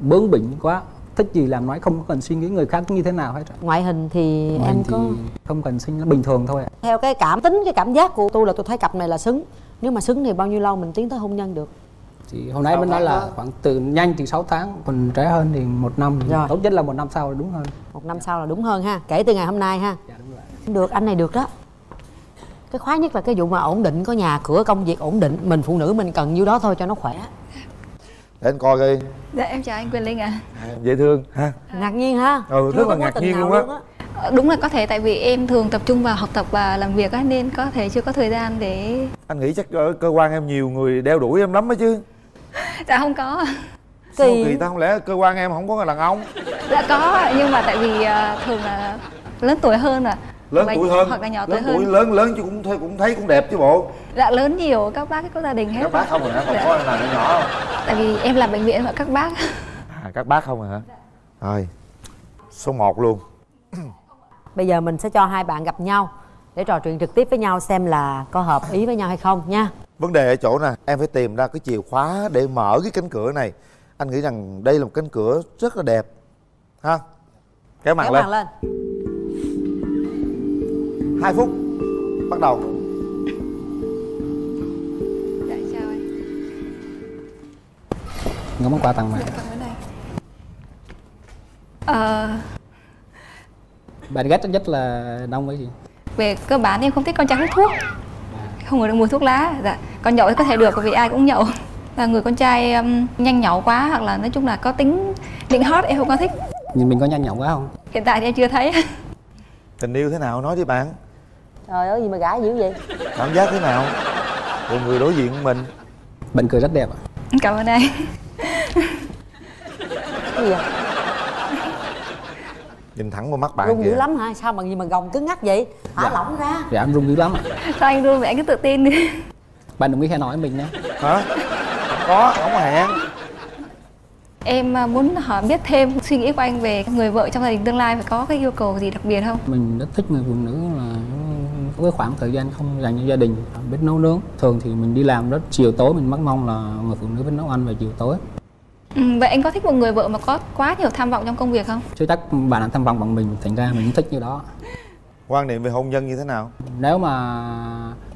Bướng bỉnh quá thích gì làm nói không cần suy nghĩ người khác như thế nào hết ngoại hình thì Ngoại em hình có thì không cần sinh nó bình thường thôi ạ. theo cái cảm tính cái cảm giác của tôi là tôi thấy cặp này là xứng. Nếu mà xứng thì bao nhiêu lâu mình tiến tới hôn nhân được? Thì hôm nay mình nói là khoảng từ nhanh thì 6 tháng còn trẻ hơn thì một năm. Thì Rồi. tốt nhất là một năm sau là đúng hơn. Một năm sau là đúng hơn ha kể từ ngày hôm nay ha. Được anh này được đó. Cái khoái nhất là cái vụ mà ổn định có nhà cửa công việc ổn định mình phụ nữ mình cần nhiêu đó thôi cho nó khỏe để anh coi coi Dạ, em chào anh Quyền Linh ạ. dễ thương ha? Ngạc nhiên ha? Ừ, Chưa rất là ngạc nhiên luôn á. Ờ, Đúng là có thể tại vì em thường tập trung vào học tập và làm việc á nên có thể chưa có thời gian để anh nghĩ chắc ở cơ quan em nhiều người đeo đuổi em lắm đó chứ. Dạ không có. Sao kỳ ta không lẽ cơ quan em không có người đàn ông? Dạ có nhưng mà tại vì ờ, thường là lớn tuổi hơn à lớn tuổi hơn. hoặc là nhỏ tuổi lớn hơn. tuổi lớn lớn chứ cũng thấy cũng thấy cũng đẹp chứ bộ dạ lớn nhiều các bác có gia đình hết. Các bác không hả? Không Dạ. có nào nhỏ không? Tại vì em làm bệnh viện mà các bác. À, các bác không hả? Rồi số 1 luôn. Bây giờ mình sẽ cho hai bạn gặp nhau để trò chuyện trực tiếp với nhau xem là có hợp ý với nhau hay không nha. Vấn đề ở chỗ nè em phải tìm ra cái chìa khóa để mở cái cánh cửa này. Anh nghĩ rằng đây là một cánh cửa rất là đẹp ha? Kéo màn kéo lên. màn lên. Hai phút bắt đầu có món quà tặng ơn anh Ờ, bạn ghét nhất là đông cái gì? Về cơ bản em không thích con trai hút thuốc. Không ngửi được mùi thuốc lá. Dạ còn nhậu thì có thể được bởi vì ai cũng nhậu. Là người con trai um, nhanh nhậu quá hoặc là nói chung là có tính định hot em không có thích. Nhìn mình có nhanh nhậu quá không? Hiện tại thì em chưa thấy. Tình yêu thế nào nói đi bạn? Trời ơi gì mà gãi dữ vậy? Cảm giác thế nào? Của người đối diện của mình. Bạn cười rất đẹp ạ cảm ơn anh gì vậy nhìn thẳng vào mắt bạn rung dữ lắm hả? Sao mà gì mà gồng cứng ngắc vậy? Thả lỏng ra. Dạ em rung dữ lắm sao anh luôn vậy anh cứ tự tin đi. Bạn đừng có hẹn nói mình nhé hả? Không có không có hẹn. Em à, muốn hỏi biết thêm suy nghĩ của anh về người vợ trong gia đình tương lai phải có cái yêu cầu gì đặc biệt không? Mình rất thích người phụ nữ là có cái khoảng thời gian không dành cho gia đình biết nấu nướng. Thường thì mình đi làm rất chiều tối mình mắc mong là người phụ nữ biết nấu ăn vào chiều tối ừ, vậy anh có thích một người vợ mà có quá nhiều tham vọng trong công việc không? Chứ chắc bạn làm tham vọng bằng mình thành ra mình cũng thích như đó. Quan niệm về hôn nhân như thế nào? Nếu mà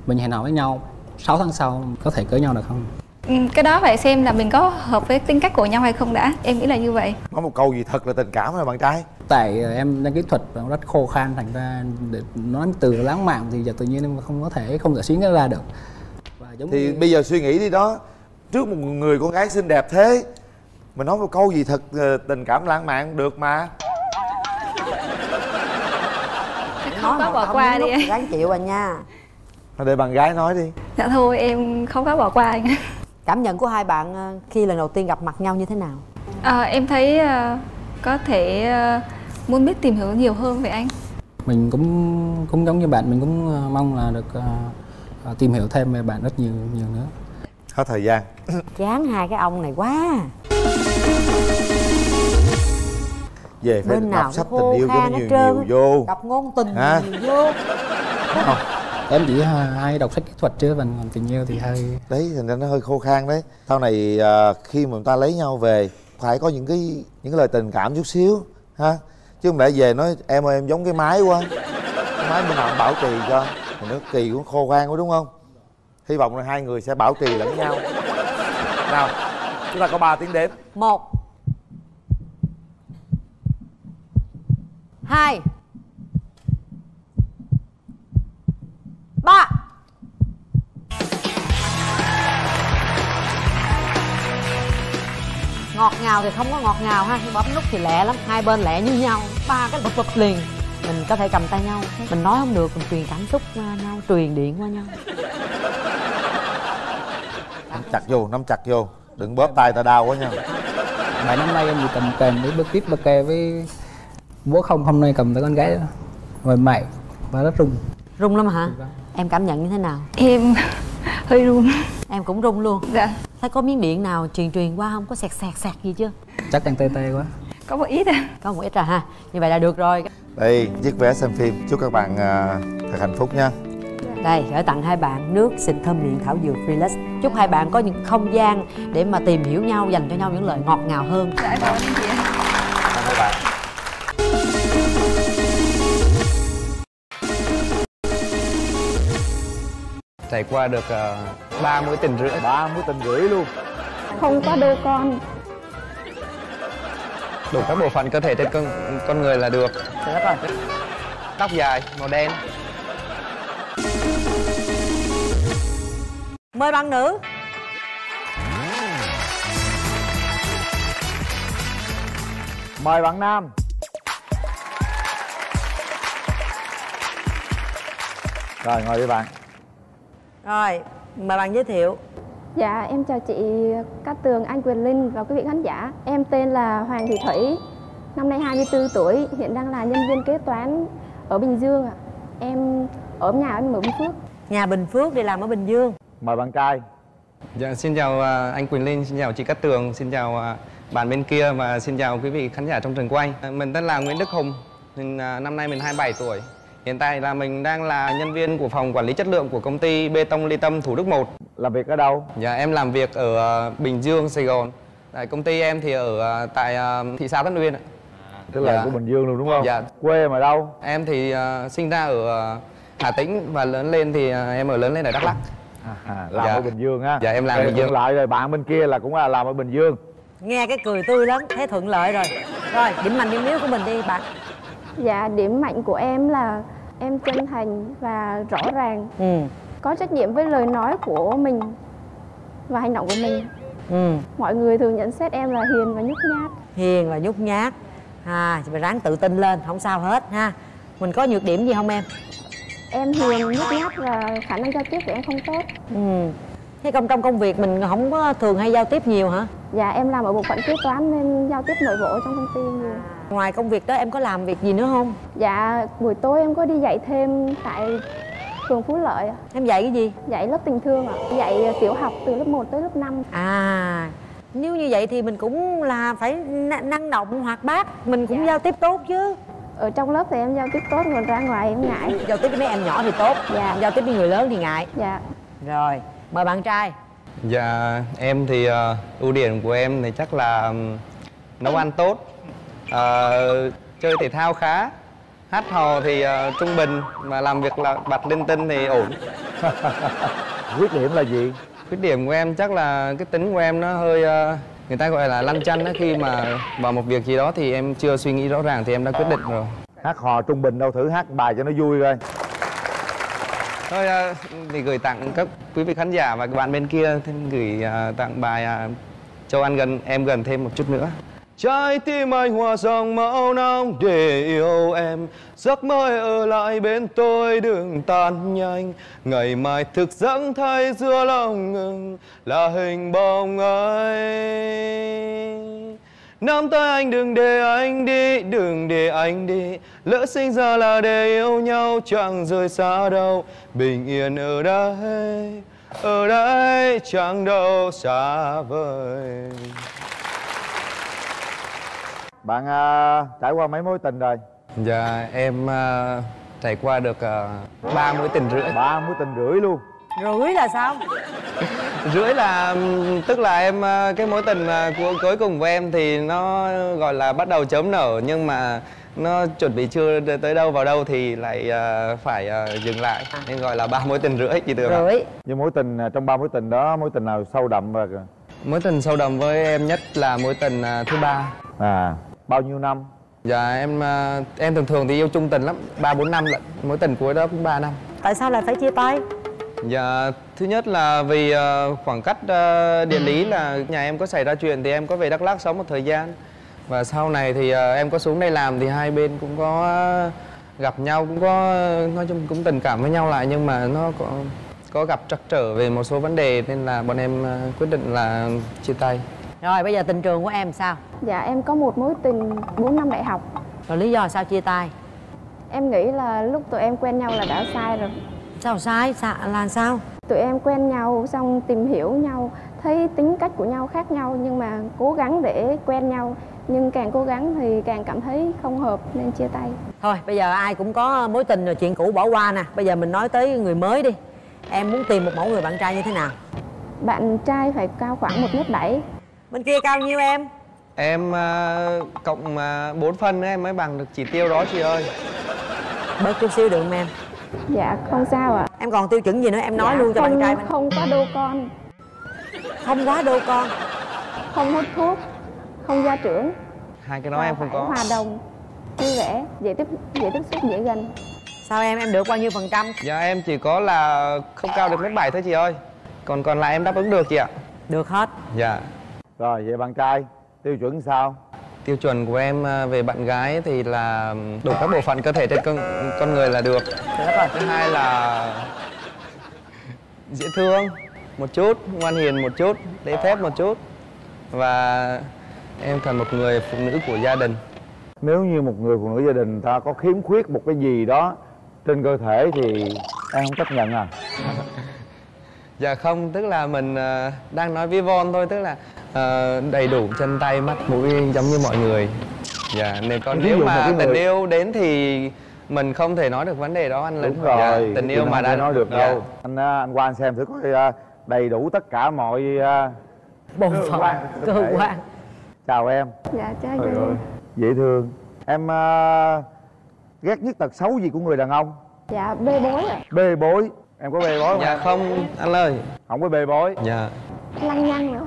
mình hẹn hò với nhau 6 tháng sau có thể cưới nhau được không? Ừ, cái đó phải xem là mình có hợp với tính cách của nhau hay không đã. Em nghĩ là như vậy. Nói một câu gì thật là tình cảm rồi bạn trai. Tại em đang kỹ thuật rất khô khan thành ra để nói từ lãng mạn thì giờ tự nhiên em không có thể không thể xuyến nó ra được. Và giống thì như- bây giờ suy nghĩ đi đó. Trước một người con gái xinh đẹp thế mình nói một câu gì thật ờ, tình cảm lãng mạn được mà. Không có bỏ qua đi. anh ráng chịu à nha. Để bạn gái nói đi. Dạ thôi em không có bỏ qua. Anh cảm nhận của hai bạn ờ, khi lần đầu tiên gặp mặt nhau như thế nào? À, Em thấy có thể muốn biết tìm hiểu nhiều hơn về anh. Mình cũng cũng giống như bạn mình cũng mong là được tìm hiểu thêm về bạn rất nhiều nhiều nữa. Hết thời gian chán hai cái ông này quá. Về phải bên nào đọc sách tình yêu cho nó nhiều trơn. nhiều vô. Đọc ngôn tình Hả? nhiều vô. Không. Em chỉ ờ, hay đọc sách kỹ thuật chứ còn còn tình yêu thì hơi đấy thành ra nó hơi khô khan đấy. Sau này à, khi mà người ta lấy nhau về phải có những cái những cái lời tình cảm chút xíu ha? Chứ không lẽ về nói em ơi em giống cái máy quá. Cái máy bên nào bảo trì cho. Mà nó kỳ cũng khô khan quá đúng không? Hy vọng là hai người sẽ bảo trì lẫn nhau nào, chúng ta có 3 tiếng đếm. Một. Hai. Ba. Ngọt ngào thì không có ngọt ngào ha bấm nút thì lẹ lắm. Hai bên lẹ như nhau, ba cái bập bập liền. Mình có thể cầm tay nhau, mình nói không được, mình truyền cảm xúc qua nhau, truyền điện qua nhau chặt vô nắm chặt vô. Đừng bóp tay ta đau quá nha. Bảy năm nay em chỉ cầm kèm với bơ kít bơ kè với bố không. Hôm nay cầm tới con gái đó. Rồi mày và rất rung. Rung lắm hả? Em cảm nhận như thế nào? Em hơi run em cũng rung luôn. Dạ. Thấy có miếng điện nào truyền truyền qua không? Có sẹt sẹt sẹt gì chưa? Chắc đang tê tê quá. Có một ít à. Có một ít rồi ha. Như vậy là được rồi. Đây chiếc vé xem phim. Chúc các bạn à, thật hạnh phúc nha đây gửi tặng hai bạn nước xịt thơm miệng thảo dược Relax chúc hai bạn có những không gian để mà tìm hiểu nhau dành cho nhau những lời ngọt ngào hơn. Dạ cảm ơn anh chị ạ. Cảm ơn bạn trải qua được ba mối tình rưỡi. Ba mối tình rưỡi luôn. Không có đôi con. Đủ các bộ phận cơ thể trên con con người là được. Ơi. tóc dài màu đen mời bạn nữ mời bạn nam rồi ngồi đi bạn rồi mời bạn giới thiệu Dạ, em chào chị Cát Tường, anh Quyền Linh và quý vị khán giả. Em tên là Hoàng Thị Thủy, năm nay 24 tuổi, hiện đang là nhân viên kế toán ở Bình Dương ạ. Em ở nhà em ở Bình Phước. nhà Bình Phước đi làm ở Bình Dương mời bạn trai. Dạ, xin chào à, anh Quỳnh Linh xin chào chị Cát Tường xin chào à, bạn bên kia và xin chào quý vị khán giả trong trường quay. À, mình tên là Nguyễn Đức Hùng mình năm nay mình 27 tuổi. Hiện tại là mình đang là nhân viên của phòng quản lý chất lượng của công ty bê tông ly tâm Thủ Đức 1 làm việc ở đâu? Dạ em làm việc ở Bình Dương Sài Gòn. Tại công ty em thì ở tại thị xã Tân Uyên ạ. Tức là Dạ. của bình dương luôn đúng không? Dạ. quê em ở đâu? Em thì à, sinh ra ở Hà Tĩnh và lớn lên thì à, em ở lớn lên ở Đắk Lắk. À, làm Dạ. ở bình dương ha Dạ, em làm Rồi Bình Dương. lại rồi bạn bên kia là cũng là làm ở bình dương. Nghe cái cười tươi lớn thế thuận lợi rồi. Rồi điểm mạnh điểm yếu của mình đi bạn. Dạ, điểm mạnh của em là em chân thành và rõ ràng, ừ. Có trách nhiệm với lời nói của mình và hành động của mình. ừ. Mọi người thường nhận xét em là hiền và nhút nhát. hiền và nhút nhát. À chị phải ráng tự tin lên không sao hết ha. Mình có nhược điểm gì không em Em hiền, nhút nhát và khả năng giao tiếp của em không tốt. ừ thế công trong công việc mình không có thường hay giao tiếp nhiều hả Dạ, em làm ở bộ phận kế toán nên giao tiếp nội bộ trong công ty nhiều. ngoài công việc đó em có làm việc gì nữa không Dạ, buổi tối em có đi dạy thêm tại phường Phú Lợi ạ. em dạy cái gì Dạy lớp tình thương ạ. Dạy tiểu học từ lớp 1 tới lớp 5. à nếu như vậy thì mình cũng là phải năng động hoạt bát mình cũng giao tiếp tốt chứ Ở trong lớp thì em giao tiếp tốt, còn ra ngoài em ngại. giao tiếp với mấy em nhỏ thì tốt Dạ. giao tiếp với người lớn thì ngại Dạ. rồi mời bạn trai Dạ em thì à, ưu điểm của em thì chắc là nấu ăn tốt, à, chơi thể thao khá, hát hò thì à, trung bình và làm việc là bật linh tinh thì ổn. khuyết điểm là gì Khuyết điểm của em chắc là cái tính của em nó hơi à, người ta gọi là lăn chăn á khi mà vào một việc gì đó thì em chưa suy nghĩ rõ ràng thì em đã quyết định rồi. Hát hò trung bình đâu thử hát bài cho nó vui coi. Thôi à, thì gửi tặng các quý vị khán giả và các bạn bên kia thêm gửi à, tặng bài à, châu ăn gần em gần thêm một chút nữa Trái tim anh hòa dòng máu nóng để yêu em. Giấc mơ ở lại bên tôi đừng tan nhanh. Ngày mai thực dẫn thay giữa lòng ngừng Là hình bóng ấy. Nắm tay anh đừng để anh đi, đừng để anh đi. Lỡ sinh ra là để yêu nhau chẳng rời xa đâu. Bình yên ở đây, ở đây chẳng đâu xa vời bạn à, trải qua mấy mối tình rồi? Dạ em à, trải qua được à, ba mối tình rưỡi. Ba mối tình rưỡi luôn? Rưỡi là sao? Rưỡi là tức là em cái mối tình của cuối cùng của em thì nó gọi là bắt đầu chớm nở nhưng mà nó chuẩn bị chưa tới đâu vào đâu thì lại à, phải à, dừng lại. Nên gọi là ba mối tình rưỡi chị tưởng ạ. nhưng mối tình trong ba mối tình đó mối tình nào sâu đậm và mối tình sâu đậm với em nhất là mối tình à, thứ ba. À bao nhiêu năm? Dạ em à, em thường thường thì yêu chung tình lắm. Ba bốn năm lận. Mối tình cuối đó cũng 3 năm. Tại sao lại phải chia tay? Dạ, thứ nhất là vì ờ, khoảng cách ờ, địa lý là nhà em có xảy ra chuyện thì em có về Đắk Lắk sống một thời gian. Và sau này thì em có xuống đây làm thì hai bên cũng có gặp nhau cũng có nói chung cũng tình cảm với nhau lại nhưng mà nó có có gặp trắc trở về một số vấn đề nên là bọn em quyết định là chia tay. Rồi bây giờ tình trường của em sao? Dạ em có một mối tình 4 năm đại học. Rồi lý do sao chia tay? Em nghĩ là lúc tụi em quen nhau là đã sai rồi. Sao sai? Sa là sao? Tụi em quen nhau xong tìm hiểu nhau Thấy tính cách của nhau khác nhau Nhưng mà cố gắng để quen nhau. Nhưng càng cố gắng thì càng cảm thấy không hợp nên chia tay. Thôi bây giờ ai cũng có mối tình rồi chuyện cũ bỏ qua nè. Bây giờ mình nói tới người mới đi. Em muốn tìm một mẫu người bạn trai như thế nào? Bạn trai phải cao khoảng 1 mét bảy bên kia cao nhiêu em? Em ờ, cộng uh, 4 phân nữa em mới bằng được chỉ tiêu đó chị ơi. bớt chút xíu được không em? Dạ không sao ạ. Em còn tiêu chuẩn gì nữa em nói Dạ, luôn cho không, bạn trai mình. Không quá đô con. Không quá đô con. Không hút thuốc Không gia trưởng. Hai cái đó em không có. hòa đồng Vui vẻ Dễ tiếp dễ tiếp xúc dễ gần. Sao em? Em được bao nhiêu phần trăm? Dạ em chỉ có là không cao được mét bảy thôi chị ơi. Còn còn lại em đáp ứng được chị ạ. được hết. Dạ. Rồi vậy bạn trai tiêu chuẩn sao Tiêu chuẩn của em à, về bạn gái thì là đủ các bộ phận cơ thể trên con con người là được. Thứ hai là dễ thương một chút, ngoan hiền một chút, lễ phép một chút và em cần một người phụ nữ của gia đình. nếu như một người phụ nữ gia đình ta có khiếm khuyết một cái gì đó trên cơ thể thì em không chấp nhận à Dạ không, tức là mình à, đang nói với Von thôi, tức là à, đầy đủ chân tay mắt mũi giống như mọi người. Dạ, nên còn nếu mà tình người- yêu đến thì mình không thể nói được vấn đề đó anh Linh. đúng rồi Dạ, tình yêu Chị mà đã nói được dạ. đâu anh à, anh qua anh xem thử coi à, đầy đủ tất cả mọi bộ cơ phận quan cơ quan chào em Dạ ơi ơi, dễ thương em à, ghét nhất tật xấu gì của người đàn ông Dạ bê bối ạ bê bối em có bê bối không Dạ em? không anh ơi. không có bê bối Dạ. Lăng nhăng nữa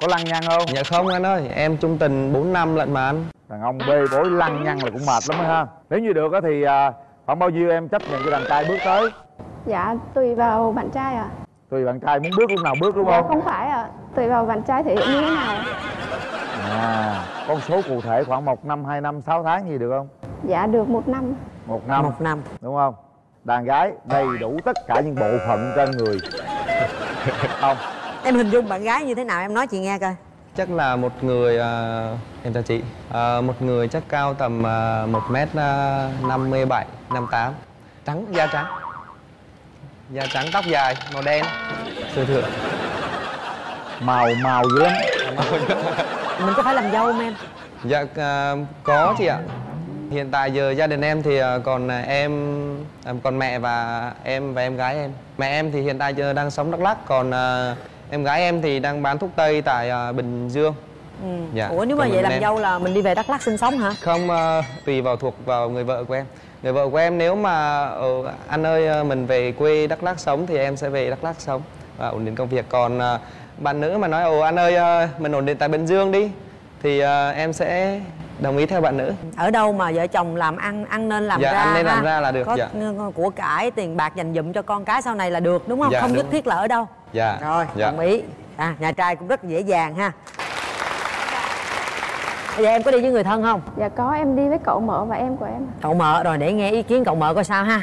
có lăng nhăng không? Dạ không anh ơi, em chung tình 4 năm lận mà anh. đàn ông bê bối lăng nhăng là cũng mệt lắm á ha. Nếu như được á thì à, khoảng bao nhiêu em chấp nhận cho đàn trai bước tới? Dạ tùy vào bạn trai ạ. Tùy bạn trai muốn bước lúc nào bước đúng Dạ không? không phải ạ. Tùy vào bạn trai thể hiện như thế nào. À con số cụ thể khoảng một năm hai năm sáu tháng gì được không? Dạ được một năm. Một năm. Một năm. Đúng không? Đàn gái đầy đủ tất cả những bộ phận trên người. Không em hình dung bạn gái như thế nào em nói chị nghe coi Chắc là một người à, em chào chị. À, một người chắc cao tầm à, 1 mét à, 57, 58. Trắng, da trắng. Da trắng tóc dài, màu đen. Thừa thừa. màu màu dữ lắm mình có phải làm dâu không em Dạ à, có chị ạ. Hiện tại giờ gia đình em thì à, còn à, em còn mẹ và em và em gái em. Mẹ em thì hiện tại giờ đang sống Đắk Lắk còn à, em gái em thì đang bán thuốc tây tại à, Bình Dương. ừ. Dạ, ủa nếu mà còn vậy làm em. dâu là mình đi về đắk lắk sinh sống hả Không ờ, tùy vào thuộc vào người vợ của em. Người vợ của em nếu mà ờ, anh ơi ờ, mình về quê Đắk Lắk sống thì em sẽ về Đắk Lắk sống và ổn định công việc. Còn ờ, bạn nữ mà nói ồ anh ơi ờ, mình ổn định tại bình dương đi thì ờ, em sẽ đồng ý theo bạn nữ ở đâu mà vợ chồng làm ăn ăn nên làm Dạ, ra ăn nên ha. làm ra là được, có dạ. của cải tiền bạc dành dụm cho con cái sau này là được đúng không Dạ, không nhất thiết là ở đâu dạ rồi dạ. đồng ý à nhà trai cũng rất dễ dàng ha bây giờ em có đi với người thân không dạ có em đi với cậu mợ và em của em cậu mợ rồi để nghe ý kiến cậu mợ coi sao ha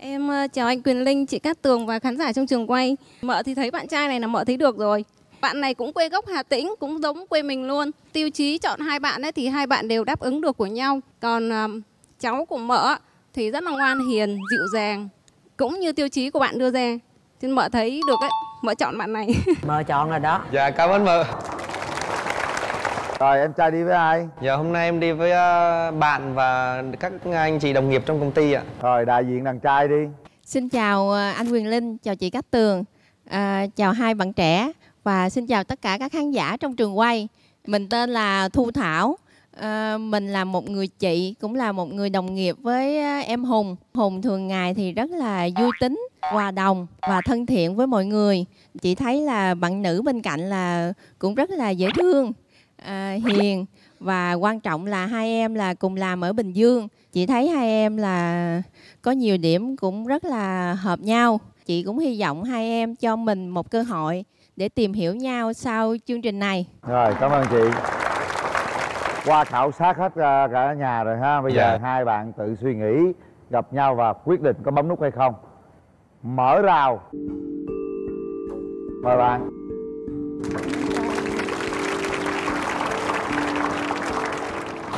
Em ờ, chào anh Quyền Linh, chị Cát Tường và khán giả trong trường quay. Mợ thì thấy bạn trai này là mợ thấy được rồi. Bạn này cũng quê gốc Hà Tĩnh, cũng giống quê mình luôn. Tiêu chí chọn hai bạn ấy thì hai bạn đều đáp ứng được của nhau. Còn ờm, cháu của mợ thì rất là ngoan hiền, dịu dàng, cũng như tiêu chí của bạn đưa ra. Nên mợ thấy được đấy, mợ chọn bạn này. mợ chọn rồi đó dạ cảm ơn mợ rồi em trai đi với ai dạ hôm nay em đi với ờ, bạn và các anh chị đồng nghiệp trong công ty ạ rồi đại diện đàn trai đi Xin chào ờ, anh Quyền Linh, chào chị Cát Tường, à, chào hai bạn trẻ và xin chào tất cả các khán giả trong trường quay. Mình tên là Thu Thảo, à, mình là một người chị, cũng là một người đồng nghiệp với ờ, em Hùng. Hùng thường ngày thì rất là vui tính, hòa đồng và thân thiện với mọi người. Chị thấy là bạn nữ bên cạnh là cũng rất là dễ thương, à, hiền và quan trọng là hai em là cùng làm ở Bình Dương. Chị thấy hai em là có nhiều điểm cũng rất là hợp nhau. Chị cũng hy vọng hai em cho mình một cơ hội để tìm hiểu nhau sau chương trình này. rồi cảm ơn chị. Qua khảo sát hết à, cả nhà rồi ha. Bây giờ Dạ. hai bạn tự suy nghĩ gặp nhau và quyết định có bấm nút hay không. Mở rào. Mời bạn.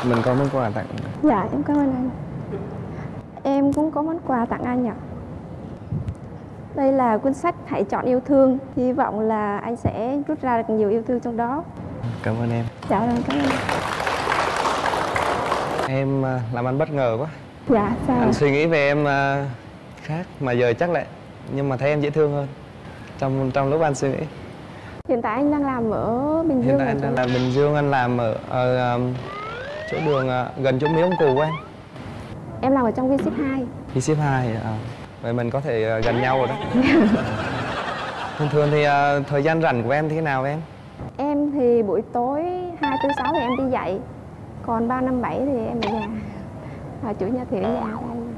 Mình có món quà tặng. Dạ em cảm ơn anh. Em cũng có món quà tặng anh ạ đây là cuốn sách hãy chọn yêu thương. Hy vọng là anh sẽ rút ra được nhiều yêu thương trong đó. Cảm ơn em. Dạ rồi cảm ơn. Em ờ, làm anh bất ngờ quá. Dạ sao anh suy nghĩ về em ờ, khác mà giờ chắc lại nhưng mà thấy em dễ thương hơn trong trong lúc anh suy nghĩ. Hiện tại anh đang làm ở bình dương hiện tại anh đang làm bình dương anh làm ở, ở um, chỗ đường ờ, gần chỗ miếu ông cù của em em làm ở trong Vinship 2 đi ship hai à. Vậy mình có thể ờ, gần nhau rồi đó. Thường thường thì ờ, thời gian rảnh của em thế nào em? Em thì buổi tối 2 tư 6 thì em đi dạy còn 3 năm 7 thì em ở nhà. Và chủ nhật thì ở nhà anh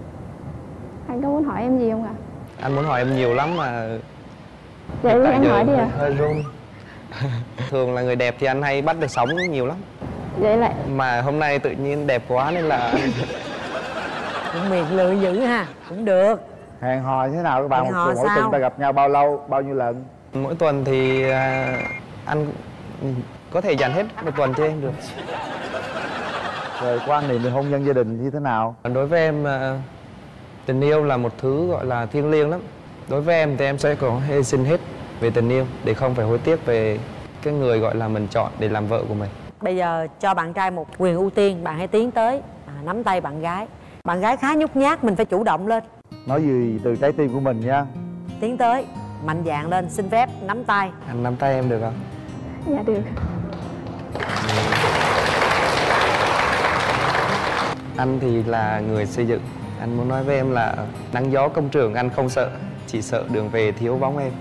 anh có muốn hỏi em gì không ạ? Anh muốn hỏi em nhiều lắm mà Vậy thì anh hỏi đi ạ. hơi run. Thường là người đẹp thì anh hay bắt được sóng nhiều lắm. Vậy lại mà hôm nay tự nhiên đẹp quá nên là cũng miệng lưỡi dữ ha cũng được hẹn hò thế nào các bạn? Hẹn một hò tuần mỗi sao? tuần ta gặp nhau bao lâu bao nhiêu lần? Mỗi tuần thì à, anh có thể dành hết một tuần cho em được. Rồi quan niệm về hôn nhân gia đình như thế nào? Đối với em à, tình yêu là một thứ gọi là thiêng liêng lắm. Đối với em thì em sẽ có hy sinh hết về tình yêu để không phải hối tiếc về cái người gọi là mình chọn để làm vợ của mình. Bây giờ cho bạn trai một quyền ưu tiên bạn hãy tiến tới à, nắm tay bạn gái. Bạn gái khá nhút nhát mình phải chủ động lên nói gì từ trái tim của mình nha. Tiến tới mạnh dạn lên xin phép nắm tay. Anh nắm tay em được không? Dạ được. Anh thì là người xây dựng. Anh muốn nói với em là nắng gió công trường anh không sợ chỉ sợ đường về thiếu bóng em.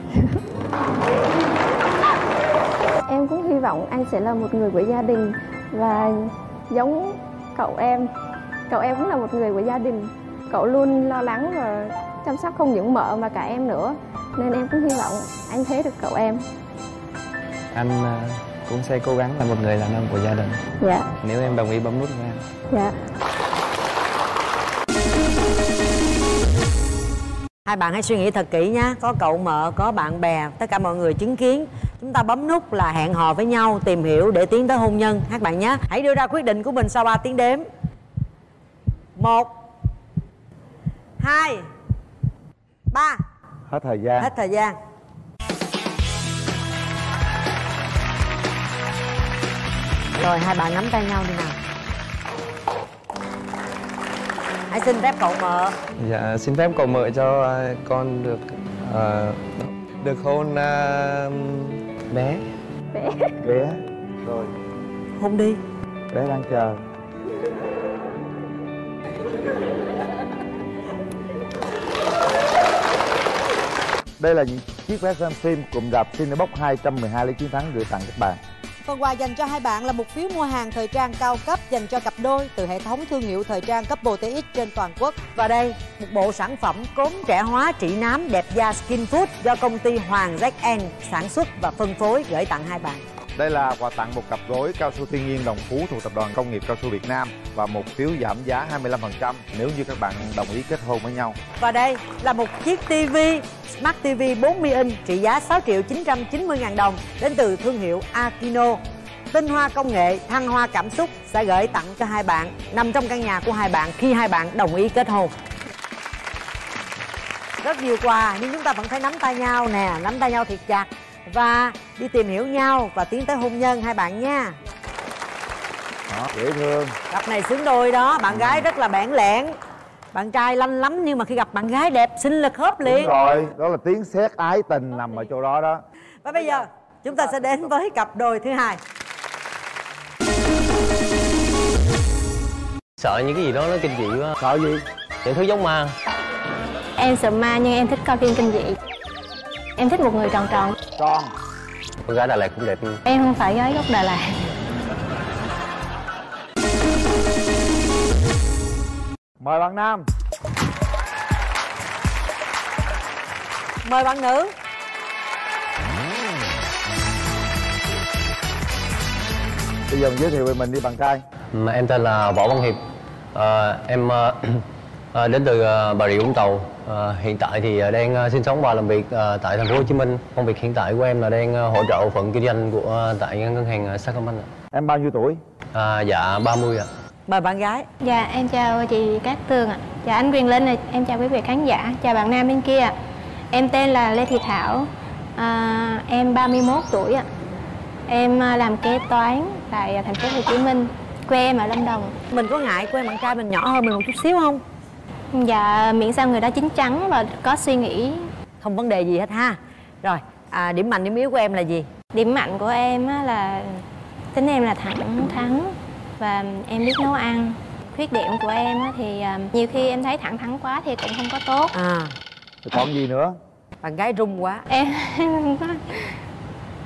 Em cũng hy vọng anh sẽ là một người của gia đình và giống cậu em. Cậu em cũng là một người của gia đình cậu luôn lo lắng và chăm sóc không những mợ mà cả em nữa. Nên em cũng hy vọng anh thấy được cậu em. Anh à, cũng sẽ cố gắng là một người đàn ông của gia đình. Dạ. Nếu em đồng ý bấm nút em. Dạ. Hai bạn hãy suy nghĩ thật kỹ nhé có cậu mợ có bạn bè tất cả mọi người chứng kiến. Chúng ta bấm nút là hẹn hò với nhau tìm hiểu để tiến tới hôn nhân. Các bạn nhé hãy đưa ra quyết định của mình sau 3 tiếng đếm. Một hai. Ba. Hết thời gian. Hết thời gian. Rồi hai bạn nắm tay nhau đi nào. Hãy xin phép cậu mợ. Dạ xin phép cậu mợ cho à, con được à, được hôn à, bé. Bé. Bé. Rồi. Hôn đi. Bé đang chờ đây là những chiếc vé xem phim cụm rạp Cinebox 212 lấy chiến thắng gửi tặng các bạn. Phần quà dành cho hai bạn là một phiếu mua hàng thời trang cao cấp dành cho cặp đôi từ hệ thống thương hiệu thời trang Couple TX trên toàn quốc. Và đây, một bộ sản phẩm cốm trẻ hóa trị nám đẹp da Skin Food do công ty Hoàng Jack sản xuất và phân phối gửi tặng hai bạn. Đây là quà tặng một cặp gối cao su thiên nhiên đồng phú thuộc tập đoàn công nghiệp cao su Việt Nam và một phiếu giảm giá 25% nếu như các bạn đồng ý kết hôn với nhau. Và đây là một chiếc TV Smart TV 40 inch trị giá 6 triệu 990 ngàn đồng đến từ thương hiệu Akino. Tinh hoa công nghệ, thăng hoa cảm xúc sẽ gửi tặng cho hai bạn nằm trong căn nhà của hai bạn khi hai bạn đồng ý kết hôn. Rất nhiều quà nhưng chúng ta vẫn phải nắm tay nhau nè, nắm tay nhau thiệt chặt và đi tìm hiểu nhau và tiến tới hôn nhân hai bạn nha. Đó, dễ thương. Cặp này xứng đôi đó, bạn gái rất là bản lẻn bạn trai lanh lắm nhưng mà khi gặp bạn gái đẹp sinh lực khớp liền. Đúng rồi, đó là tiếng sét ái tình nằm ở chỗ đó đó. và bây giờ chúng ta sẽ đến với cặp đôi thứ hai. Sợ những cái gì đó nó kinh dị quá. Sợ gì? Những thứ giống ma. Em sợ ma nhưng em thích coi phim kinh dị Em thích một người tròn tròn. Tròn con gái đà lạt cũng đẹp Em không phải gái gốc Đà Lạt. Mời bạn Nam. mời bạn nữ. Bây giờ mình giới thiệu về mình đi bạn trai. Mà em tên là Võ Văn Hiệp. Ờ, Em ờ, đến từ Bà Rịa Vũng Tàu Ờ, Hiện tại thì ờ, đang ờ, sinh sống và làm việc ờ, tại thành phố Hồ Chí Minh. Công việc hiện tại của em là đang hỗ trợ phận kinh doanh của tại ngân hàng Sacombank ạ. Em bao nhiêu tuổi? À, dạ 30 ạ. Mời bạn gái. Dạ em chào chị Cát Tường ạ. Dạ anh Quyền Linh ạ Em chào quý vị khán giả. Chào bạn Nam bên kia ạ. Em tên là Lê Thị Thảo. À, Em 31 tuổi ạ. Em à, làm kế toán tại thành phố Hồ Chí Minh. Quê em ở Lâm Đồng. Mình có ngại quen bạn trai mình nhỏ hơn mình một chút xíu không Dạ miễn sao người đó chín chắn và có suy nghĩ không vấn đề gì hết ha rồi à, điểm mạnh điểm yếu của em là gì Điểm mạnh của em á là tính em là thẳng thắn và em biết nấu ăn. Khuyết điểm của em á thì à, nhiều khi em thấy thẳng thắn quá thì cũng không có tốt. à Rồi còn gì nữa? bạn gái rung quá Em không có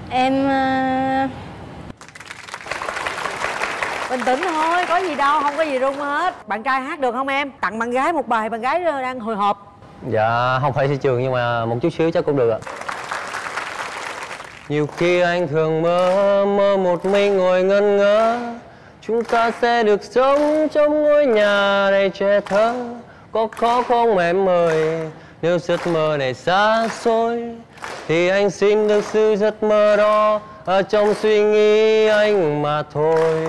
em à, bình tĩnh thôi, có gì đâu, không có gì rung hết. Bạn trai hát được không em? Tặng bạn gái một bài, bạn gái đang hồi hộp. Dạ không phải thị trường nhưng mà một chút xíu chắc cũng được ạ. Nhiều khi anh thường mơ mơ một mình ngồi ngân ngơ. Chúng ta sẽ được sống trong ngôi nhà đầy trẻ thơ. Có khó không em ơi? Nếu giấc mơ này xa xôi thì anh xin được sự giấc mơ đó Ở trong suy nghĩ anh mà thôi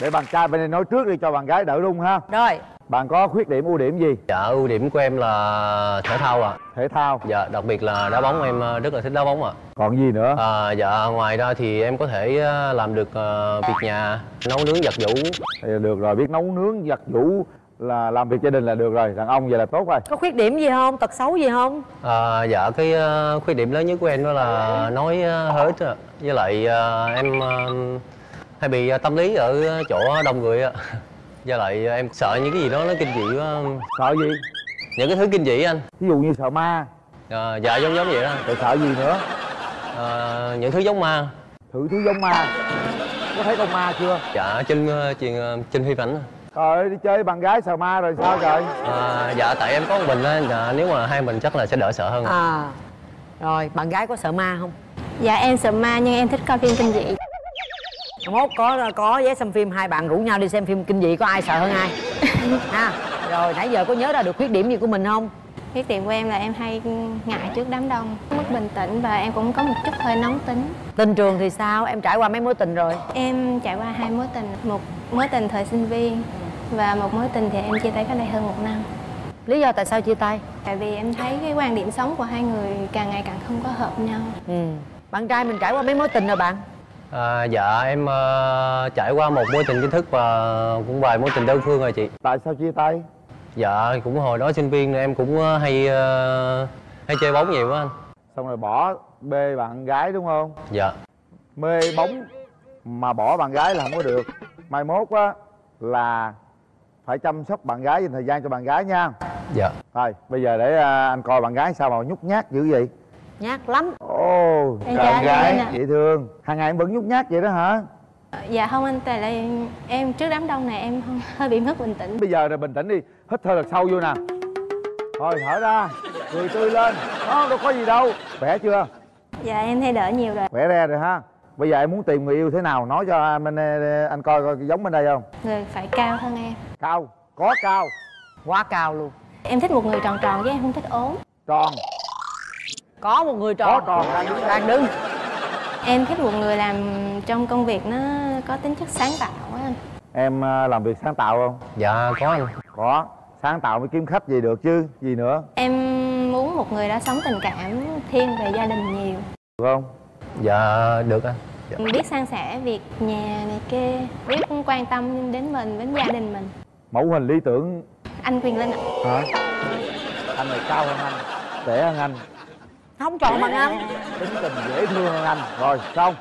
Để bạn trai bên đây nói trước đi cho bạn gái đỡ rung ha. Rồi. Bạn có khuyết điểm ưu điểm gì? Dạ ưu điểm của em là thể thao ạ Thể thao Dạ đặc biệt là đá bóng em ờ, rất là thích đá bóng ạ Còn gì nữa? À, dạ ngoài ra thì em có thể ờ, làm được ờ, việc nhà nấu nướng giặt giũ Thì được rồi, biết nấu nướng, giặt giũ là làm việc gia đình là được rồi. Đàn ông vậy là tốt rồi. có khuyết điểm gì không tật xấu gì không à, dạ cái ờ, khuyết điểm lớn nhất của em đó là nói uh, ít ạ. với lại ờ, em ờ, hay bị ờ, tâm lý ở chỗ đông người ạ với lại em sợ những cái gì đó nó kinh dị quá sợ gì những cái thứ kinh dị anh Ví dụ như sợ ma, à, dạ giống giống vậy đó rồi sợ gì nữa? à, những thứ giống ma Thử thú giống ma. Có thấy con ma chưa? dạ trên truyền ờ, trên phim ảnh Trời ơi, đi chơi bạn gái sợ ma rồi sao trời? à, dạ tại em có một mình á dạ, nếu mà hai mình chắc là sẽ đỡ sợ hơn à rồi bạn gái có sợ ma không dạ em sợ ma nhưng em thích coi phim kinh dị. mốt có có vé xem phim hai bạn rủ nhau đi xem phim kinh dị có ai sợ hơn ai ha rồi nãy giờ có nhớ ra được khuyết điểm gì của mình không Khuyết điểm của em là em hay ngại trước đám đông, mất bình tĩnh và em cũng có một chút hơi nóng tính. tình trường thì sao em trải qua mấy mối tình rồi Em trải qua hai mối tình, một mối tình thời sinh viên và một mối tình thì em chia tay cách đây hơn một năm. lý do tại sao chia tay Tại vì em thấy cái quan điểm sống của hai người càng ngày càng không có hợp nhau. ừ bạn trai mình trải qua mấy mối tình rồi bạn À, dạ em ờ, trải qua một mối tình chính thức và cũng vài mối tình đơn phương rồi chị Tại sao chia tay? Dạ cũng hồi đó sinh viên em cũng ờ, hay ờ, hay chơi bóng nhiều quá anh Xong rồi bỏ bê bạn gái đúng không? Dạ Mê bóng mà bỏ bạn gái là không có được. Mai mốt á là phải chăm sóc bạn gái dành thời gian cho bạn gái nha. Dạ. Rồi bây giờ để à, anh coi bạn gái sao mà nhút nhát dữ vậy? Nhát lắm. Ồ Em bạn gái dễ thương. Hàng ngày em vẫn nhút nhát vậy đó hả? Dạ không anh tại là em trước đám đông này em hơi bị mất bình tĩnh. Bây giờ là bình tĩnh đi hít thở thật sâu vô nè. Thôi thở ra cười tươi lên. Đó đâu có gì đâu. Khỏe chưa? Dạ em thay đổi nhiều rồi. Khỏe re rồi ha bây giờ em muốn tìm người yêu thế nào? Nói cho anh bên anh coi coi giống bên đây không? Người phải cao hơn em. Cao có cao. Quá cao luôn. Em thích một người tròn tròn với em không thích ốm. Tròn. Có một người tròn. Có tròn. Đang đứng đang đứng. Em thích một người làm trong công việc nó có tính chất sáng tạo á anh. Em à, làm việc sáng tạo không? Dạ có anh. Có. Sáng tạo mới kiếm khách gì được chứ? Gì nữa? Em muốn một người đó sống tình cảm thiên về gia đình nhiều. Được không dạ được anh. Dạ. biết san sẻ việc nhà này kia biết quan tâm đến mình đến gia đình mình. Mẫu hình lý tưởng. Anh quyền linh ạ. Hả? Anh này cao hơn anh trẻ hơn anh. Không chọn bằng anh. Tính tình dễ thương hơn anh. Rồi xong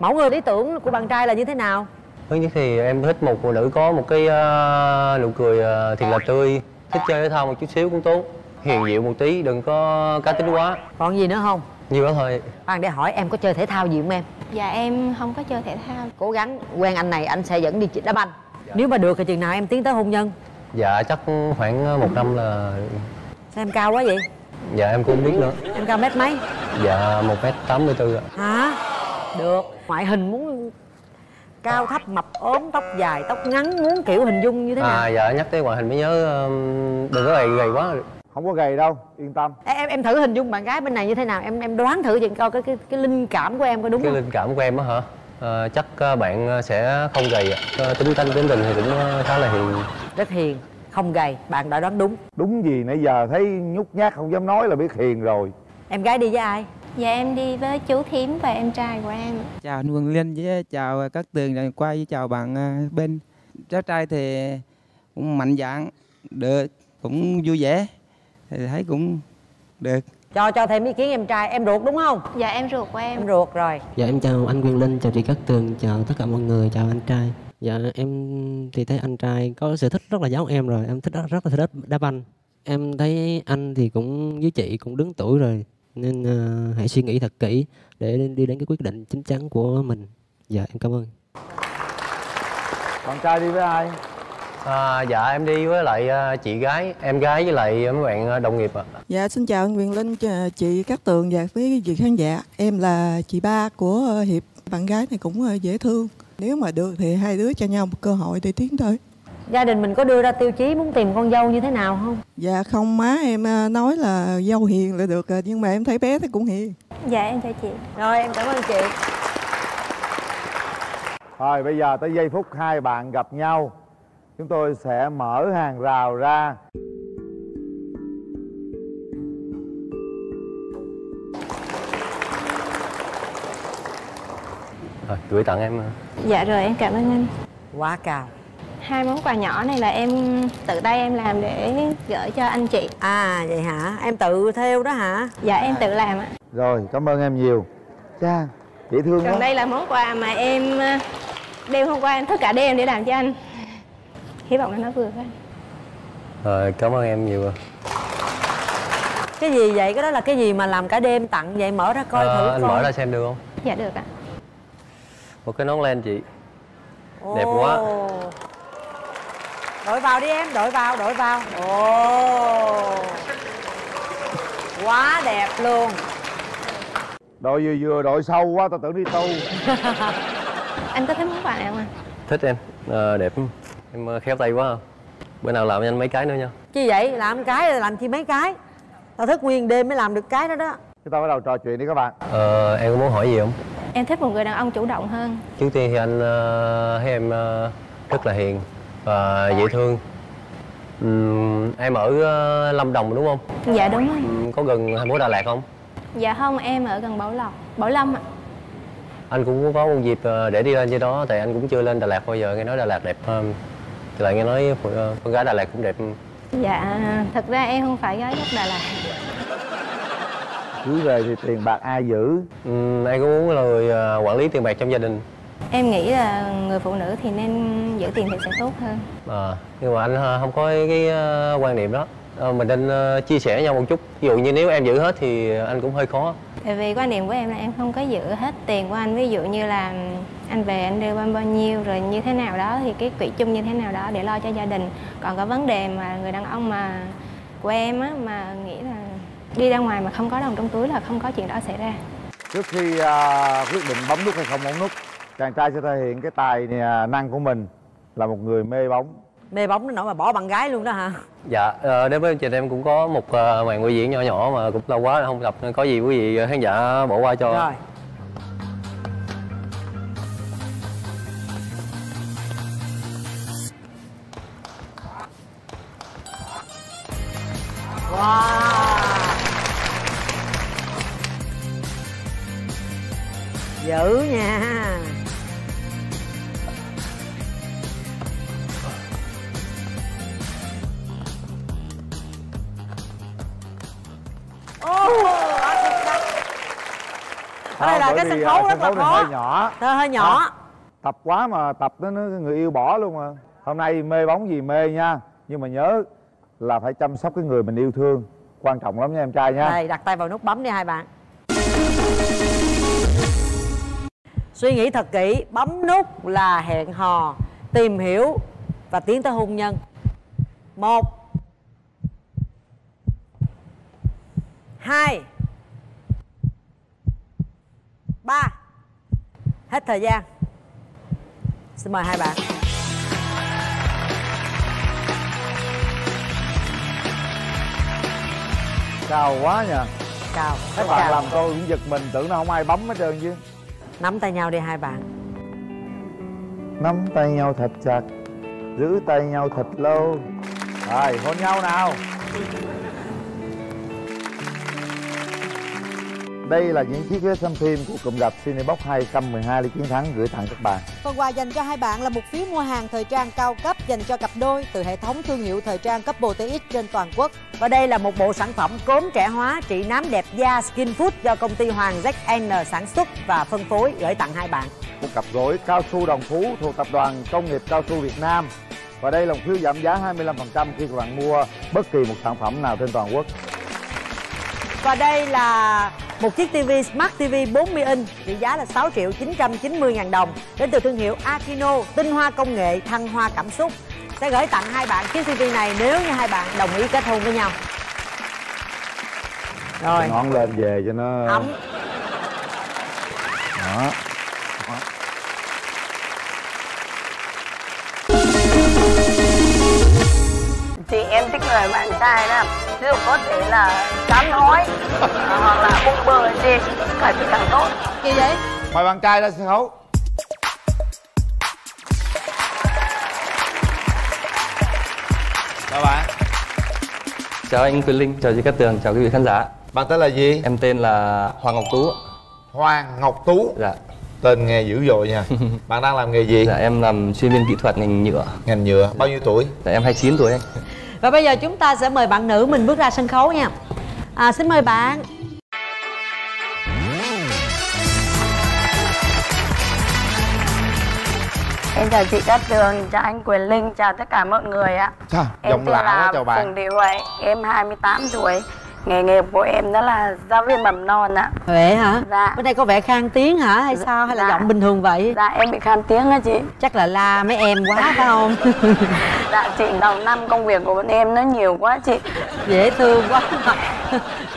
mẫu người lý tưởng của bạn trai là như thế nào? Thứ nhất thì em thích một phụ nữ có một cái ờ, nụ cười ờ, thiệt là tươi. Thích chơi thể thao một chút xíu cũng tốt. Hiền dịu một tí đừng có cá tính quá. Còn gì nữa không nhiều đó thôi. Khoan để hỏi em có chơi thể thao gì không em? Dạ em không có chơi thể thao. Cố gắng quen anh này anh sẽ dẫn đi đá banh. Nếu mà được thì chừng nào em tiến tới hôn nhân? Dạ chắc khoảng một năm là sao em cao quá vậy? Dạ em cũng không biết nữa. Em cao mét mấy? Dạ một mét tám mươi bốn ạ. Hả? Được. Ngoại hình muốn cao thấp mập ốm tóc dài tóc ngắn muốn kiểu hình dung như thế nào? À dạ nhắc tới ngoại hình mới nhớ đừng có gầy gầy quá không có gầy đâu yên tâm. Em em, em thử hình dung bạn gái bên này như thế nào? Em em đoán thử chị coi cái cái cái linh cảm của em có đúng cái không? linh cảm của em á hả? Ờ, chắc ờ, bạn ờ, sẽ không gầy ạ. Ờ, tính tanh tính tình thì cũng khá là hiền. Rất hiền không gầy bạn đã đoán đúng. Đúng gì nãy giờ thấy nhút nhát không dám nói là biết hiền rồi. Em gái đi với ai? Dạ em đi với chú thím và em trai của em. Chào anh Quang Linh với chào các tường rồi quay với chào bạn à, bên. Cháu trai thì cũng mạnh dạn được cũng vui vẻ thì thấy cũng được cho cho thêm ý kiến em trai em ruột đúng không dạ em ruột của em em ruột rồi Dạ em chào anh Quyền Linh, chào chị Cát Tường, chào tất cả mọi người, chào anh trai. Dạ em thì thấy anh trai có sở thích rất là giống em rồi, em thích rất, rất là thích đá banh. Em thấy anh thì cũng với chị cũng đứng tuổi rồi nên ờ, hãy suy nghĩ thật kỹ để đi đến cái quyết định chính chắn của mình. Dạ em cảm ơn. bạn trai đi với ai à, dạ em đi với lại ờ, chị gái em gái với lại mấy bạn ờ, đồng nghiệp ạ Dạ xin chào anh Quyền Linh, chị Cát Tường và quý vị khán giả. Em là chị ba của ờ, Hiệp. Bạn gái này cũng dễ thương. Nếu mà được thì hai đứa cho nhau một cơ hội để tiến tới. gia đình mình có đưa ra tiêu chí muốn tìm con dâu như thế nào không Dạ không má em nói là dâu hiền là được nhưng mà em thấy bé thì cũng hiền. dạ em chào chị rồi em cảm ơn chị Rồi bây giờ tới giây phút hai bạn gặp nhau Chúng tôi sẽ mở hàng rào ra. Rồi gửi tặng em. Dạ rồi em cảm ơn anh. Quá cao. Hai món quà nhỏ này là em tự tay em làm để gửi cho anh chị. À vậy hả? Em tự theo đó hả? Dạ em tự làm ạ. Rồi cảm ơn em nhiều. Cha dễ thương còn quá. đây là món quà mà em đêm hôm qua em thức cả đêm để làm cho anh hy vọng là nó vừa với anh rồi cảm ơn em nhiều cái gì vậy? Cái đó là cái gì mà làm cả đêm tặng vậy? Mở ra coi Ờ, thử anh coi. mở ra xem được không? Dạ được ạ. Một cái nón len chị. Đẹp quá. Ồ. đội vào đi em đội vào đội vào. Ồ. Quá đẹp luôn. Đội vừa vừa đội sâu quá tao tưởng đi tu anh có thích món quà nào không ạ? Thích em. Ờ, đẹp em ờ, khéo tay quá à. bữa nào làm cho anh mấy cái nữa nha. Chi vậy? Làm cái là làm chi mấy cái? Tao thức nguyên đêm mới làm được cái đó đó. Chúng ta bắt đầu trò chuyện đi các bạn. Ờ, em có muốn hỏi gì không? Em thích một người đàn ông chủ động hơn. Trước tiên thì anh ờ, thấy em ờ, rất là hiền và dễ thương. Ừm, em ở lâm đồng đúng không? Dạ đúng rồi. Có gần thành phố đà lạt không? Dạ không em ở gần bảo lộc bảo lâm ạ. Anh cũng có một dịp để đi lên trên đó tại anh cũng chưa lên đà lạt bao giờ nghe nói đà lạt đẹp hơn thì lại nghe nói ờ, con gái đà lạt cũng đẹp. Dạ thật ra em không phải gái gốc đà lạt. Cưới về thì tiền bạc ai giữ? Ừm, em có muốn là người ờ, quản lý tiền bạc trong gia đình. Em nghĩ là người phụ nữ thì nên giữ tiền thì sẽ tốt hơn. Ờ, nhưng mà anh không có cái quan niệm đó. Mình nên chia sẻ nhau một chút. Ví dụ như nếu em giữ hết thì anh cũng hơi khó tại vì quan điểm của em là em không có giữ hết tiền của anh. Ví dụ như là ừ, anh về anh đưa bao nhiêu rồi như thế nào đó thì cái quỹ chung như thế nào đó để lo cho gia đình. Còn có vấn đề mà người đàn ông mà của em á mà nghĩ là đi ra ngoài mà không có đồng trong túi là không có chuyện đó xảy ra. Trước khi uh, quyết định bấm nút hay không bấm nút chàng trai sẽ thể hiện cái tài à, năng của mình là một người mê bóng mê bóng đến nỗi mà bỏ bạn gái luôn đó hả? Dạ ờ, đối với chị em cũng có một uh, màn biểu diễn nhỏ nhỏ mà cũng lâu quá không tập nên có gì quý vị khán giả bỏ qua cho. Rồi. Wow. Dữ nha Ô. Ở đây là cái vì, sân à, khấu rất là khó hơi nhỏ. Hơi nhỏ. À, tập quá mà tập nó nó người yêu bỏ luôn mà. Hôm nay mê bóng gì mê nha. Nhưng mà nhớ là phải chăm sóc cái người mình yêu thương. Quan trọng lắm nha em trai nha. Đây, đặt tay vào nút bấm đi hai bạn. Suy nghĩ thật kỹ, bấm nút là hẹn hò, tìm hiểu và tiến tới hôn nhân. Một Hai. Ba. Hết thời gian. Xin mời hai bạn. Cao quá nha. Cao các bạn cao. làm tôi cũng giật mình tưởng nó không ai bấm hết trơn chứ. Nắm tay nhau đi hai bạn. Nắm tay nhau thật chặt giữ tay nhau thật lâu. Rồi hôn nhau nào đây là những chiếc vé xem phim của cụm rạp Cinebox 212 lý chiến thắng gửi tặng các bạn Phần quà dành cho hai bạn là một phiếu mua hàng thời trang cao cấp dành cho cặp đôi từ hệ thống thương hiệu thời trang Couple TX trên toàn quốc. Và đây là một bộ sản phẩm cốm trẻ hóa trị nám đẹp da Skin Food do công ty Hoàng ZN sản xuất và phân phối gửi tặng hai bạn. một cặp gối cao su đồng phú thuộc tập đoàn công nghiệp cao su Việt Nam và đây là một phiếu giảm giá 25% khi các bạn mua bất kỳ một sản phẩm nào trên toàn quốc Và đây là một chiếc TV Smart TV 40 inch trị giá là 6 triệu 990 ngàn đồng đến từ thương hiệu Akino tinh hoa công nghệ thăng hoa cảm xúc sẽ gửi tặng hai bạn chiếc TV này nếu như hai bạn đồng ý kết hôn với nhau. Rồi. ngón lên về cho nó Ấm. đó thì em thích người bạn trai là ví dụ có thể là dám nói hoặc là bụng bờ gì càng thì càng tốt. Gì vậy? mời bạn trai ra sân khấu. Chào bạn. Chào anh Quyền Linh, chào chị Cát Tường, chào quý vị khán giả. Bạn tên là gì? Em tên là Hoàng Ngọc Tú Hoàng Ngọc Tú. Dạ. Tên nghe dữ dội nha. Bạn đang làm nghề gì? Dạ em làm chuyên viên kỹ thuật ngành nhựa. Ngành nhựa, bao nhiêu tuổi? Dạ em 29 tuổi anh Và bây giờ chúng ta sẽ mời bạn nữ mình bước ra sân khấu nha. À, xin mời bạn. em chào chị Cát Tường chào anh Quyền Linh chào tất cả mọi người ạ Chào, em tên là Phùng Thị Huệ em 28 tuổi nghề nghiệp của em đó là giáo viên mầm non ạ Huệ hả? Dạ. Bên đây có vẻ khang tiếng hả hay sao hay là Dạ. giọng bình thường vậy? dạ em bị khan tiếng á chị Chắc là la mấy em quá phải không? dạ chị đầu năm công việc của bọn em nó nhiều quá chị Dễ thương quá.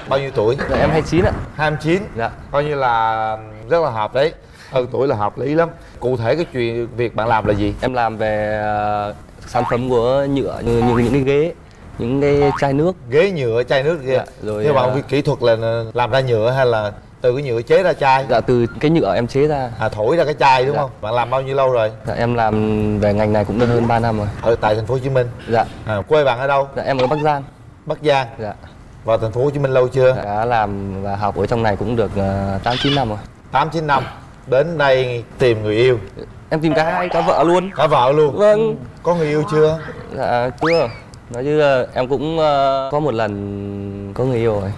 Bao nhiêu tuổi? Dạ em 29 ạ 29 Dạ Coi như là rất là hợp đấy Hơn tuổi là hợp lý lắm Cụ thể cái chuyện việc bạn làm là gì? Em làm về ờ, sản phẩm của nhựa như, như những cái ghế những cái chai nước. Ghế nhựa, chai nước kia. Dạ, rồi, Theo bạn à, việc kỹ thuật là làm ra nhựa hay là từ cái nhựa chế ra chai? Dạ từ cái nhựa em chế ra. À thổi ra cái chai đúng Dạ. không? Bạn làm bao nhiêu lâu rồi? Dạ em làm về ngành này cũng được hơn 3 năm rồi. Ở tại thành phố Hồ Chí Minh? Dạ. À, Quê bạn ở đâu? Dạ em ở Bắc Giang. Bắc Giang? Dạ. Vào thành phố Hồ Chí Minh lâu chưa? Đã làm và học ở trong này cũng được uh, 8 9 năm rồi. 8 9 năm. Đến đây tìm người yêu. Em tìm cả hai, cả vợ luôn. Cả vợ luôn. Vâng. Có người yêu chưa? Dạ chưa Nói chứ ờ, em cũng ờ, có một lần có người yêu rồi.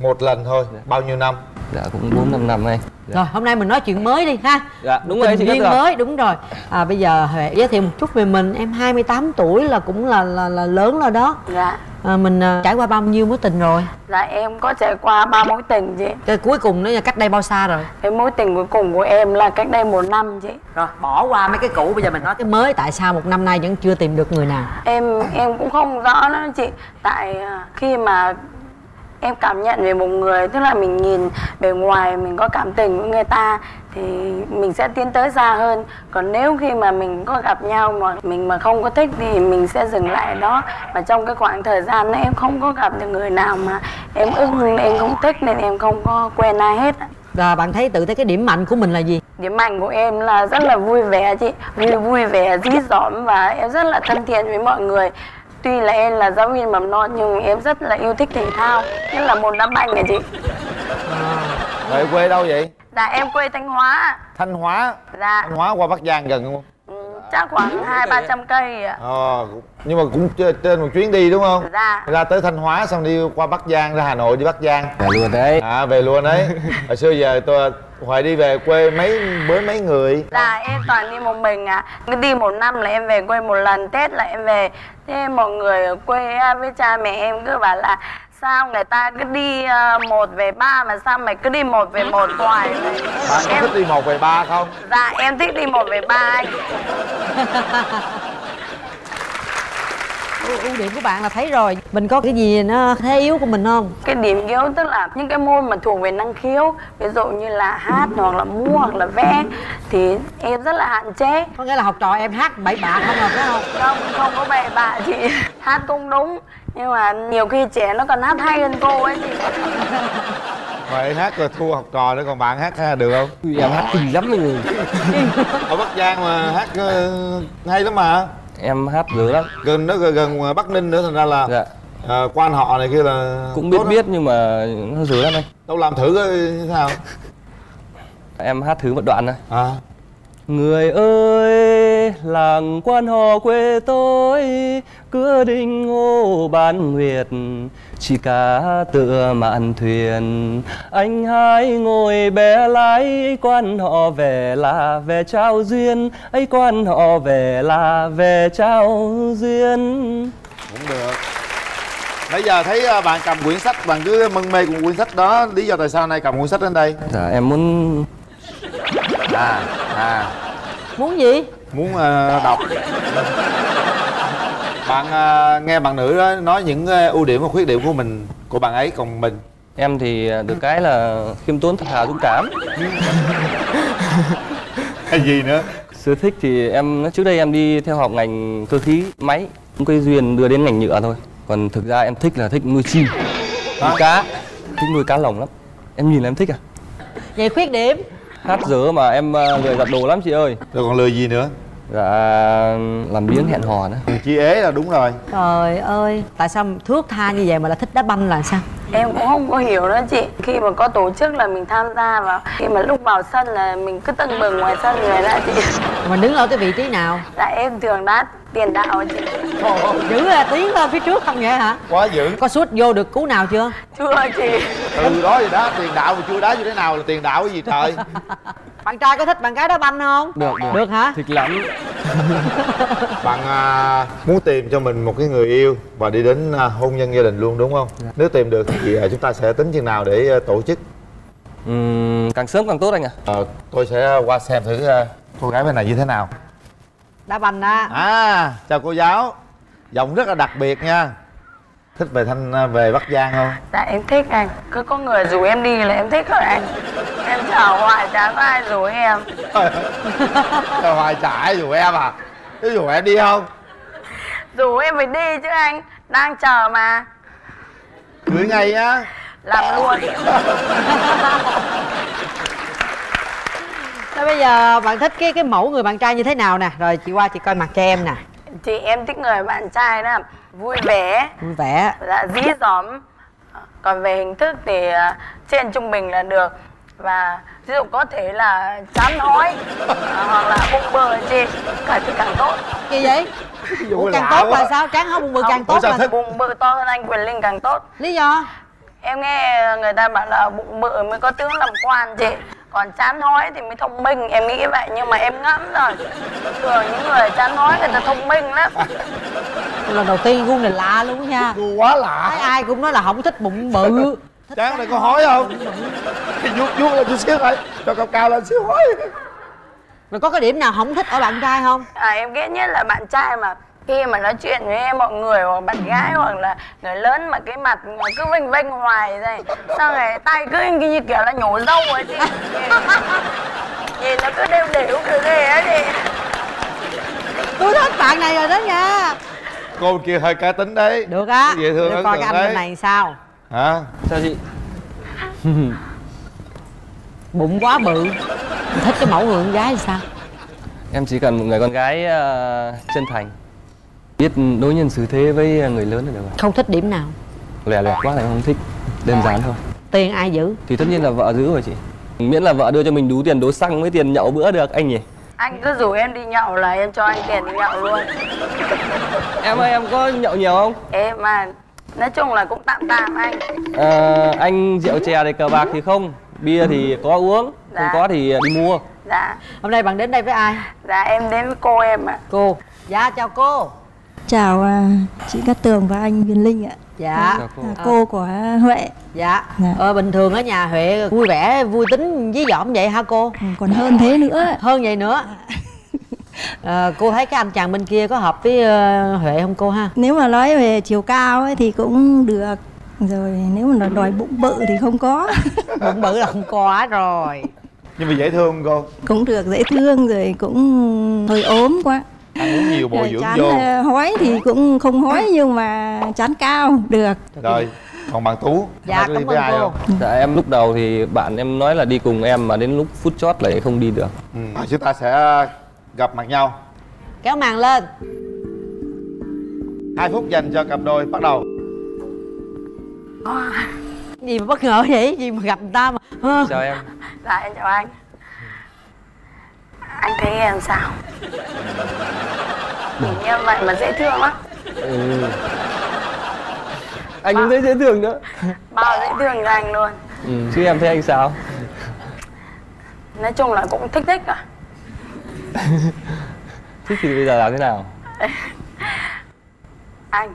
Một lần thôi bao nhiêu năm? Dạ cũng bốn năm năm nay Rồi hôm nay mình nói chuyện mới đi ha. Dạ đúng rồi Tình duyên mới đúng rồi. À, Bây giờ Huệ giới thiệu một chút về mình. Em 28 tuổi là cũng là là, là lớn rồi đó. Dạ à, Mình à, trải qua bao nhiêu mối tình rồi? Dạ em có trải qua ba mối tình chị. Cái cuối cùng nó là cách đây bao xa rồi? Cái mối tình cuối cùng của em là cách đây một năm chị. Rồi bỏ qua mấy cái cũ bây giờ mình nói cái mới. Tại sao một năm nay vẫn chưa tìm được người nào? Em em cũng không rõ nữa chị. Tại khi mà em cảm nhận về một người Tức là mình nhìn bề ngoài mình có cảm tình với người ta Thì mình sẽ tiến tới xa hơn. Còn nếu khi mà mình có gặp nhau mà mình mà không có thích Thì mình sẽ dừng lại đó. Mà trong cái khoảng thời gian đó em không có gặp được người nào mà em ưng em không thích Nên em không có quen ai hết. Và bạn thấy tự thấy cái điểm mạnh của mình là gì? Điểm mạnh của em là rất là vui vẻ chị. Vui vui vẻ, dí dỏm và em rất là thân thiện với mọi người Tuy là em là giáo viên mầm non nhưng em rất là yêu thích thể thao. Nhất là môn đá banh này chị. Vậy quê đâu vậy? Dạ em quê Thanh Hóa. Thanh Hóa? Dạ. Thanh Hóa qua Bắc Giang gần không? Chắc khoảng hai ba trăm cây ạ. Ờ, nhưng mà cũng trên một chuyến đi đúng không? Dạ. Ra tới Thanh Hóa xong đi qua Bắc Giang, ra Hà Nội đi Bắc Giang? Về luôn đấy. À, về luôn đấy. Hồi xưa giờ tôi Hoài đi về quê mấy với mấy người? Dạ em toàn đi một mình à Cứ đi một năm là em về quê một lần Tết là em về. Thế mọi người ở quê á, với cha mẹ em cứ bảo là Sao người ta cứ đi ờ, một về ba mà sao mày cứ đi một về một hoài? Vậy? Bạn có thích đi một về ba không? Dạ em thích đi một về ba anh. Ưu điểm của bạn là thấy rồi. Mình có cái gì nó thế yếu của mình không? Cái điểm yếu tức là những cái môn mà thuộc về năng khiếu Ví dụ như là hát hoặc là múa hoặc là vẽ Thì em rất là hạn chế. Có nghĩa là học trò em hát bậy bạ không? Là phải không? Không, không có bậy bạ chị. Hát cũng đúng Nhưng mà nhiều khi trẻ nó còn hát hay hơn cô ấy chị Vậy hát rồi thua học trò nữa còn bạn hát ha, được không? em hát kinh lắm mọi người Ở Bắc Giang mà hát ờ, hay lắm mà. Em hát dữ lắm. Gần nó gần, gần Bắc Ninh nữa thành ra là dạ. ờ, quan họ này kia là cũng biết biết nhưng mà nó dữ lắm anh. Đâu làm thử coi thế nào em hát thử một đoạn thôi à. Người ơi, làng quan họ quê tôi Cửa đình ngô ban nguyệt Chỉ cá tựa mạn thuyền. Anh hai ngồi bé lái Quan họ về là về trao duyên ấy quan họ về là về trao duyên. Cũng được. Bây giờ thấy ờ, bạn cầm quyển sách, bạn cứ mân mê cùng quyển sách đó Lý do tại sao nay cầm quyển sách đến đây? Dạ em muốn À, à. Muốn gì? Muốn ờ, đọc Bạn ờ, nghe bạn nữ đó nói những ờ, ưu điểm và khuyết điểm của mình Của bạn ấy, còn mình. Em thì được cái là khiêm tốn thật thà dũng cảm. Hay gì nữa? Sở thích thì em trước đây em đi theo học ngành cơ khí máy cũng cái duyên đưa đến ngành nhựa thôi. Còn thực ra em thích là thích nuôi chim. Nuôi cá thích nuôi cá lồng lắm. Em nhìn là em thích à? Vậy khuyết điểm? Hát dở mà em ờ, lười giặt đồ lắm chị ơi. Rồi còn lười gì nữa dạ làm biếng hẹn hò nữa. Chị ế là đúng rồi. Trời ơi tại sao thước tha như vậy mà lại thích đá banh là sao? Em cũng không có hiểu đó chị. Khi mà có tổ chức là mình tham gia vào Khi mà lúc vào sân là mình cứ tưng bừng ngoài sân người ra chị. Mình đứng ở cái vị trí nào? Dạ em thường đá tiền đạo chị. Giữ là tiến lên phía trước không vậy hả? Quá dữ. Có sút vô được cú nào chưa? Chưa chị. Từ đó thì đá tiền đạo mà chưa đá như thế nào là tiền đạo cái gì trời bạn trai có thích bạn gái đá banh không? Được được. Được hả? Thích lắm bạn à, muốn tìm cho mình một cái người yêu và đi đến à, hôn nhân gia đình luôn đúng không? Nếu tìm được thì à, chúng ta sẽ tính chừng nào để à, tổ chức? Ừm, càng sớm càng tốt anh ạ. Ờ, tôi sẽ qua xem thử à, cô gái bên này như thế nào. Đá banh đó à chào cô giáo. Giọng rất là đặc biệt nha thích về thanh à, về bắc giang không? Dạ em thích anh. Cứ có người rủ em đi là em thích rồi anh. Em chào hoài chả có ai rủ em. Trời hoài trải dù em à? Chứ dù em đi không? Rủ em phải đi chứ anh. Đang chờ mà. Cưới ngay á. Làm luôn. Thế bây giờ bạn thích cái cái mẫu người bạn trai như thế nào nè? Rồi chị qua chị coi mặt cho em nè. Thì em thích người bạn trai đó Vui vẻ. Vui vẻ. Dạ dí dỏm. Còn về hình thức thì à, trên trung bình là được. Và ví dụ có thể là chán hói à, Hoặc là bụng bờ chị Cả thì càng tốt. Gì vậy? Ủa, càng tốt là sao? Tráng không bụng bự càng tốt là Bụng bự to hơn anh Quyền Linh càng tốt. Lý do? em nghe người ta bảo là bụng bự mới có tướng làm quan chị còn chán hói thì mới thông minh em nghĩ vậy nhưng mà em ngẫm rồi. Thường những người chán hói người ta thông minh lắm. Lần đầu tiên gu này lạ luôn nha. Gu quá lạ. Ai ai cũng nói là không thích bụng bự. Tráng này có hói không? vuốt vuốt lên chút xíu thôi. Cho cao cao lên xíu hói rồi có cái điểm nào không thích ở bạn trai không? À, em ghét nhất là bạn trai mà khi mà nói chuyện với em mọi người hoặc bạn gái hoặc là người lớn mà cái mặt mà cứ vênh vênh hoài này xong rồi tay cứ như kiểu là nhổ dâu ấy chị. Nhìn nó cứ đều đều kiểu ghê ấy chị. Tôi thích bạn này rồi đó nha. Cô kia hơi cá tính đấy. Được á. Dễ thương để coi cái anh bên này sao? Hả? Sao chị? bụng quá bự. Thích cái mẫu người con gái thì sao? Em chỉ cần một người con gái ờ, chân thành Biết đối nhân xử thế với người lớn là được rồi không thích điểm nào. Lẻ lẻ quá là không thích Đơn giản thôi. Tiền ai giữ? Thì tất nhiên là vợ giữ rồi chị. Miễn là vợ đưa cho mình đủ tiền đố xăng với tiền nhậu bữa được anh nhỉ? Anh cứ rủ em đi nhậu là em cho anh tiền đi nhậu luôn. Em ơi em có nhậu nhiều không? em mà nói chung là cũng tạm tạm anh. Ờ, anh rượu chè thì cờ bạc thì không Bia thì có uống Không Dạ. có thì đi mua. Dạ. Hôm nay bạn đến đây với ai? Dạ em đến với cô em ạ. Cô. Dạ chào cô Chào à, chị Cát Tường và anh Huyền Linh ạ. dạ Chào cô. À, cô của Huệ. dạ Dạ. ờ, bình thường ở nhà huệ vui vẻ vui tính dí dỏm vậy hả cô còn hơn thế nữa hơn vậy nữa Ờ, cô thấy cái anh chàng bên kia có hợp với ờ, huệ không cô ha Nếu mà nói về chiều cao ấy thì cũng được. Rồi nếu mà đòi bụng bự thì không có. bụng bự là không có rồi. Nhưng mà dễ thương không cô? cũng được dễ thương rồi cũng hơi ốm quá. Ăn uống nhiều bồi dưỡng chán vô ờ, hói thì cũng không hói nhưng mà chán cao được. Rồi, còn bạn Tú Dạ, có đi cảm với ơn ai cô. không? Dạ em lúc đầu thì bạn em nói là đi cùng em mà đến lúc phút chót lại không đi được Ừ. Chúng ta sẽ gặp mặt nhau kéo màn lên hai phút dành cho cặp đôi bắt đầu gì mà bất ngờ vậy gì mà gặp người ta mà. Chào em dạ em chào anh anh thấy em sao nhìn em vậy mà dễ thương lắm ừ. Anh cũng thấy dễ thương nữa bao dễ thương cho anh luôn ừ. Chứ em thấy anh sao? nói chung là cũng thích thích à Thích thì bây giờ làm thế nào? anh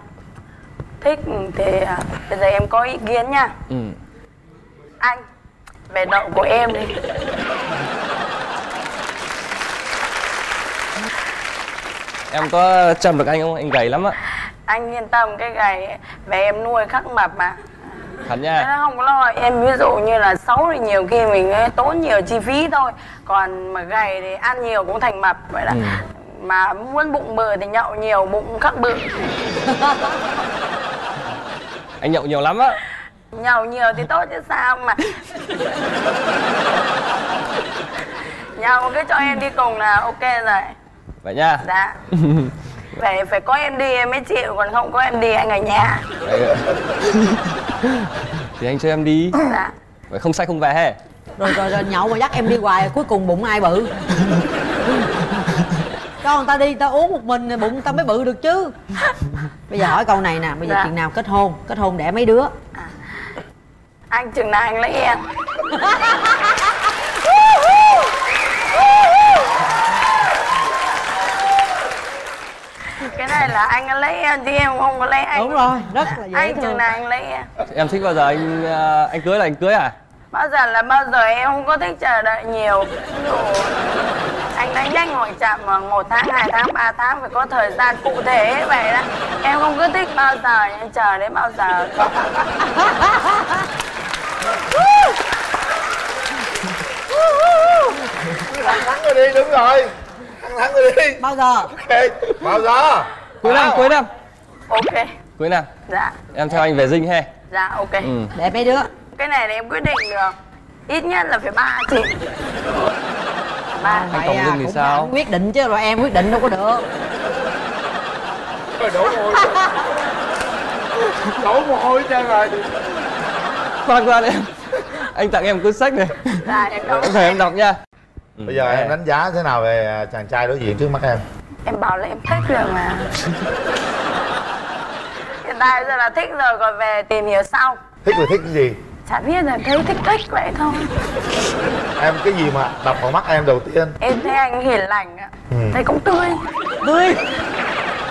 thích thì à, bây giờ em có ý kiến nha Ừ. anh về đậu của em đi Em có chăm được anh không? Anh gầy lắm á. Anh yên tâm cái gầy về em nuôi khắc mập mà. Thật Thế nha. Nó không có lo em ví dụ như là xấu thì nhiều khi mình tốn nhiều chi phí thôi. Còn mà gầy thì ăn nhiều cũng thành mập vậy đó Ừ. mà muốn bụng bự thì nhậu nhiều bụng khắc bự. Anh nhậu nhiều lắm á. Nhậu nhiều thì tốt chứ sao mà. Nhậu cứ cho em đi cùng là ok rồi Vậy nha. Dạ. Phải phải có em đi em mới chịu còn không có em đi anh ở nhà. Thì anh cho em đi. Dạ. Vậy không say không về he rồi, rồi rồi nhậu mà dắt em đi hoài cuối cùng bụng ai bự? Cho người ta đi người ta uống một mình rồi bụng người ta mới bự được chứ. Bây giờ hỏi câu này nè bây giờ Dạ. chừng nào kết hôn? Kết hôn đẻ mấy đứa? Anh chừng nào anh lấy em này là anh lấy em chứ em không có lấy anh. Đúng rồi, rất là dễ anh thương. chừng nào anh lấy em. Em thích bao giờ anh ờ, anh cưới là anh cưới à? bao giờ là bao giờ em không có thích chờ đợi nhiều. Anh đánh nhanh hoặc chậm khoảng một tháng hai tháng ba tháng phải có thời gian cụ thể vậy đó. Em không cứ thích bao giờ em chờ đến bao giờ. Thắng thắng rồi đi, đúng rồi. Thắng thắng rồi đi. Bao giờ? Ok, bao giờ Cuối năm, cuối năm ok. Cuối năm dạ. Em theo anh về dinh he dạ ok. Ừ. để mấy đứa. Cái này thì em quyết định được. Ít nhất là phải ba chị. Ba Anh Vậy tổng à, dinh thì sao? quyết định chứ rồi em quyết định đâu có được. Rồi đổ mồ hôi Đổ mồ hôi trơn rồi. Khoan khoan em. Anh tặng em cuốn sách này. Dạ em cảm Em đọc nha. Bây giờ em đánh giá thế nào về à, chàng trai đối diện trước mắt em? Em bảo là em thích rồi mà. Hiện tại bây giờ là thích rồi còn về tìm hiểu sau. Thích là thích cái gì? Chả biết là thấy thích thích vậy thôi. Em cái gì mà đập vào mắt em đầu tiên? Em thấy anh hiền lành ạ. Ừ. thấy cũng tươi. Tươi?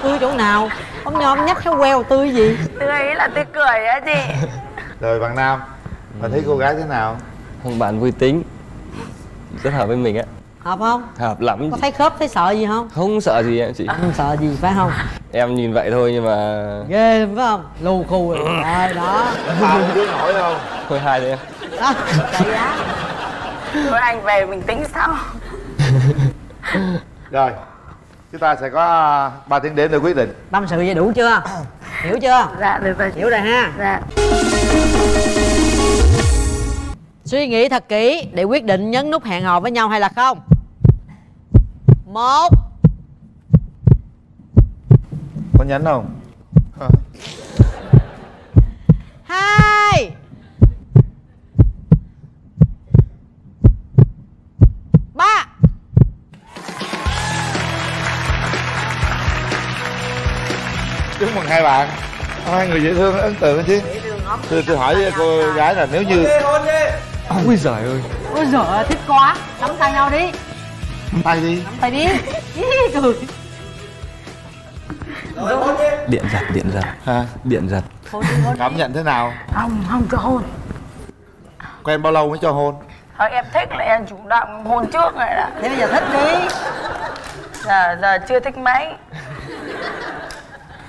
Tươi chỗ nào? Ông nhom nhắc khéo queo tươi gì? Tươi ấy là tươi cười á chị. Rồi bạn nam bạn thấy cô gái thế nào? Không bạn vui tính. Rất hợp với mình á hợp không? Hợp lắm có thấy khớp thấy sợ gì không? Không sợ gì em chị. Không sợ gì phải không? Em nhìn vậy thôi nhưng mà ghê phải không? Lù khù rồi. Đó. Tao biết nổi không? Hơi hai thôi em đó. Chạy á. Thôi anh về mình tính sau. Rồi chúng ta sẽ có 3 tiếng đếm để quyết định. Tâm sự vậy đủ chưa? Hiểu chưa? Dạ được rồi hiểu rồi ha. Dạ suy nghĩ thật kỹ để quyết định nhấn nút hẹn hò với nhau hay là không. Một. Có nhấn không? Hai. Ba. Chúc mừng hai bạn. Hai người dễ thương ấn tượng chứ. Tôi, tôi hỏi với cô gái là nếu như ui giời ơi. Ôi giời thích quá. Nắm tay nhau đi. Nắm tay đi. Nắm tay đi. Cười. Điện giật điện giật. Hả? Điện giật. Cảm nhận thế nào? Không không cho hôn. Quen bao lâu mới cho hôn? Thôi em thích là em chủ động hôn trước rồi đó thế bây giờ thích đi. Giờ giờ chưa thích mấy.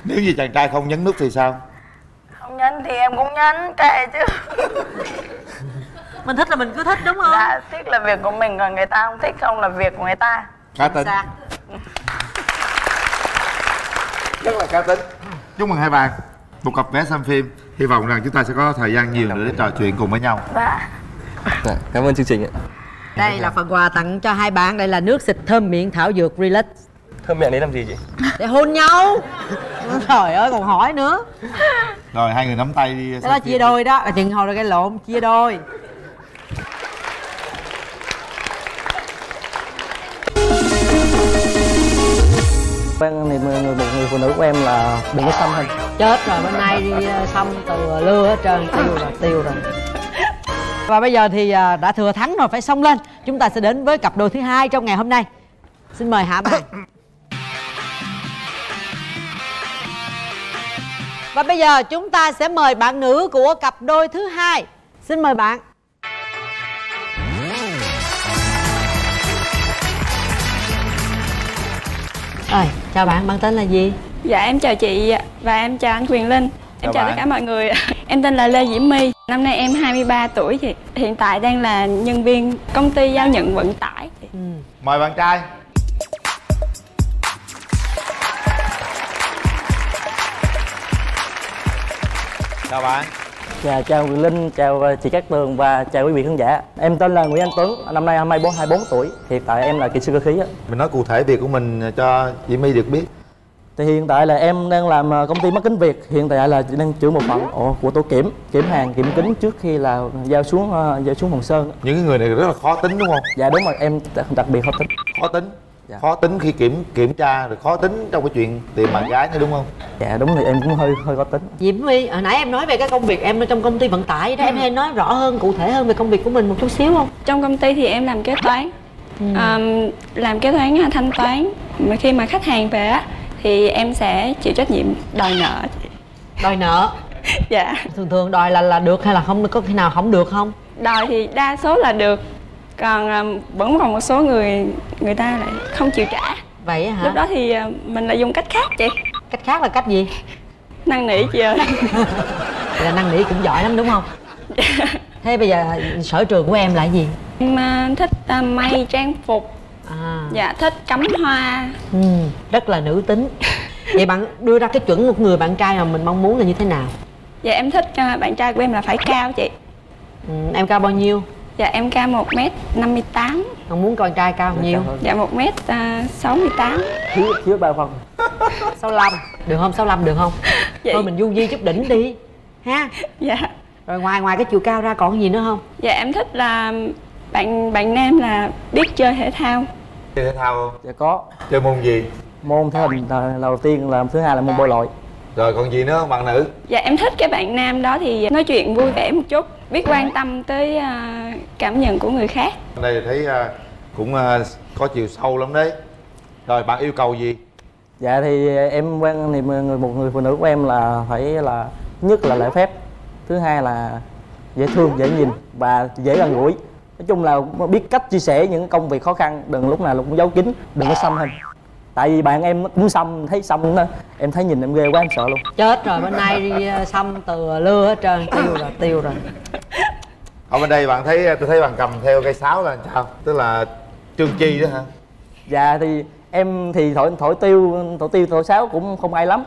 Nếu như chàng trai không nhấn nút thì sao? Không nhấn thì em cũng nhấn kệ chứ mình thích là mình cứ thích đúng không? Dạ thích là việc của mình còn người ta không thích không là việc của người ta. Cá tính. Rất là cá tính. Chúc mừng hai bạn một cặp vé xem phim. Hy vọng rằng chúng ta sẽ có thời gian nhiều nữa để trò chuyện cùng với nhau. Dạ. Dạ, cảm ơn chương trình ạ. Đây là phần quà tặng cho hai bạn. Đây là nước xịt thơm miệng thảo dược relax. Thơm miệng đấy làm gì chị? Để hôn nhau. Trời ơi còn hỏi nữa. Rồi hai người nắm tay đi đó chia đôi đó. Chừng hồi rồi cái lộn chia đôi quen thì người một người phụ nữ của em là đừng có xăm hình chết rồi, bên nay đi ờ, xăm từ lưa hết trơn, tiêu rồi tiêu rồi. Và bây giờ thì ờ, đã thừa thắng rồi, phải xông lên. Chúng ta sẽ đến với cặp đôi thứ hai trong ngày hôm nay. Xin mời hạ bạn. và bây giờ chúng ta sẽ mời bạn nữ của cặp đôi thứ hai. Xin mời bạn. Rồi, chào bạn, bạn tên là gì? Dạ em chào chị và em chào anh Quyền Linh Chào Em chào bạn. tất cả mọi người Em tên là Lê Diễm My Năm nay em 23 tuổi chị Hiện tại đang là nhân viên công ty giao nhận vận tải chị. mời bạn trai chào bạn Dạ, chào Quyền Linh, chào ờ, chị Cát Tường và chào quý vị khán giả. Em tên là Nguyễn Anh Tuấn, năm nay 24, 24 tuổi. Hiện tại em là kỹ sư cơ khí á. Mình nói cụ thể việc của mình cho chị My được biết. Thì hiện tại là em đang làm ờ, công ty mắt kính Việt. Hiện tại là đang trưởng một phận ồ, của tổ kiểm Kiểm hàng, kiểm kính trước khi là giao xuống ờ, giao xuống Hồng Sơn những người này rất là khó tính đúng không? Dạ đúng rồi, em đặc biệt khó tính. Khó tính khó tính khi kiểm kiểm tra rồi khó tính trong cái chuyện tìm bạn gái nữa đúng không? Dạ đúng thì em cũng hơi hơi khó tính. Diễm My, hồi nãy em nói về cái công việc em ở trong công ty vận tải đó Em hay nói rõ hơn, cụ thể hơn về công việc của mình một chút xíu không? Trong công ty thì em làm kế toán. Ờm, Làm kế toán thanh toán. Mà Khi mà khách hàng về á Thì em sẽ chịu trách nhiệm đòi nợ. Đòi nợ? Dạ. Thường thường đòi là là được hay là không có khi nào không được không? Đòi thì đa số là được Còn à, vẫn còn một số người người ta lại không chịu trả Vậy hả? Lúc đó thì à, mình lại dùng cách khác chị Cách khác là cách gì? Năn nỉ chị ơi Vậy là năng nỉ cũng giỏi lắm đúng không? Thế bây giờ sở trường của em là gì? Em à, thích à, may trang phục À. Dạ thích cắm hoa Ừ, rất là nữ tính Vậy bạn đưa ra cái chuẩn một người bạn trai mà mình mong muốn là như thế nào? Dạ em thích à, bạn trai của em là phải cao chị Ừ, em cao bao nhiêu? Dạ em cao 1m58 Không muốn con trai cao bao nhiêu? Dạ 1m68 Thiếu, thiếu ba phần. 65 Được không? 65 được không? Thôi mình du di chút đỉnh đi Ha? Dạ. Rồi ngoài ngoài cái chiều cao ra còn gì nữa không? Dạ em thích là bạn bạn nam là biết chơi thể thao. Chơi thể thao không? Dạ có. Chơi môn gì? Môn thể hình là, là đầu tiên là thứ hai là môn bơi lội rồi còn gì nữa không bạn nữ? Dạ em thích cái bạn nam đó thì nói chuyện vui vẻ một chút Biết quan tâm tới à, cảm nhận của người khác. Đây thấy à, cũng à, có chiều sâu lắm đấy. Rồi bạn yêu cầu gì? Dạ thì em quen thì người một người phụ nữ của em là phải là nhất là lễ phép. Thứ hai là dễ thương dễ nhìn và dễ gần gũi. Nói chung là biết cách chia sẻ những công việc khó khăn đừng lúc nào cũng giấu kín đừng có xăm hình tại vì bạn em cũng xăm thấy xăm nó em thấy nhìn em ghê quá em sợ luôn. Chết rồi bên nay đi ờ, xăm từ lưa hết trơn tiêu rồi tiêu rồi. Ở bên đây bạn thấy tôi thấy bạn cầm theo cây sáo là sao? Tức là trương chi đó hả? Dạ thì em thì thổi thổi tiêu thổi tiêu thổi sáo cũng không ai lắm.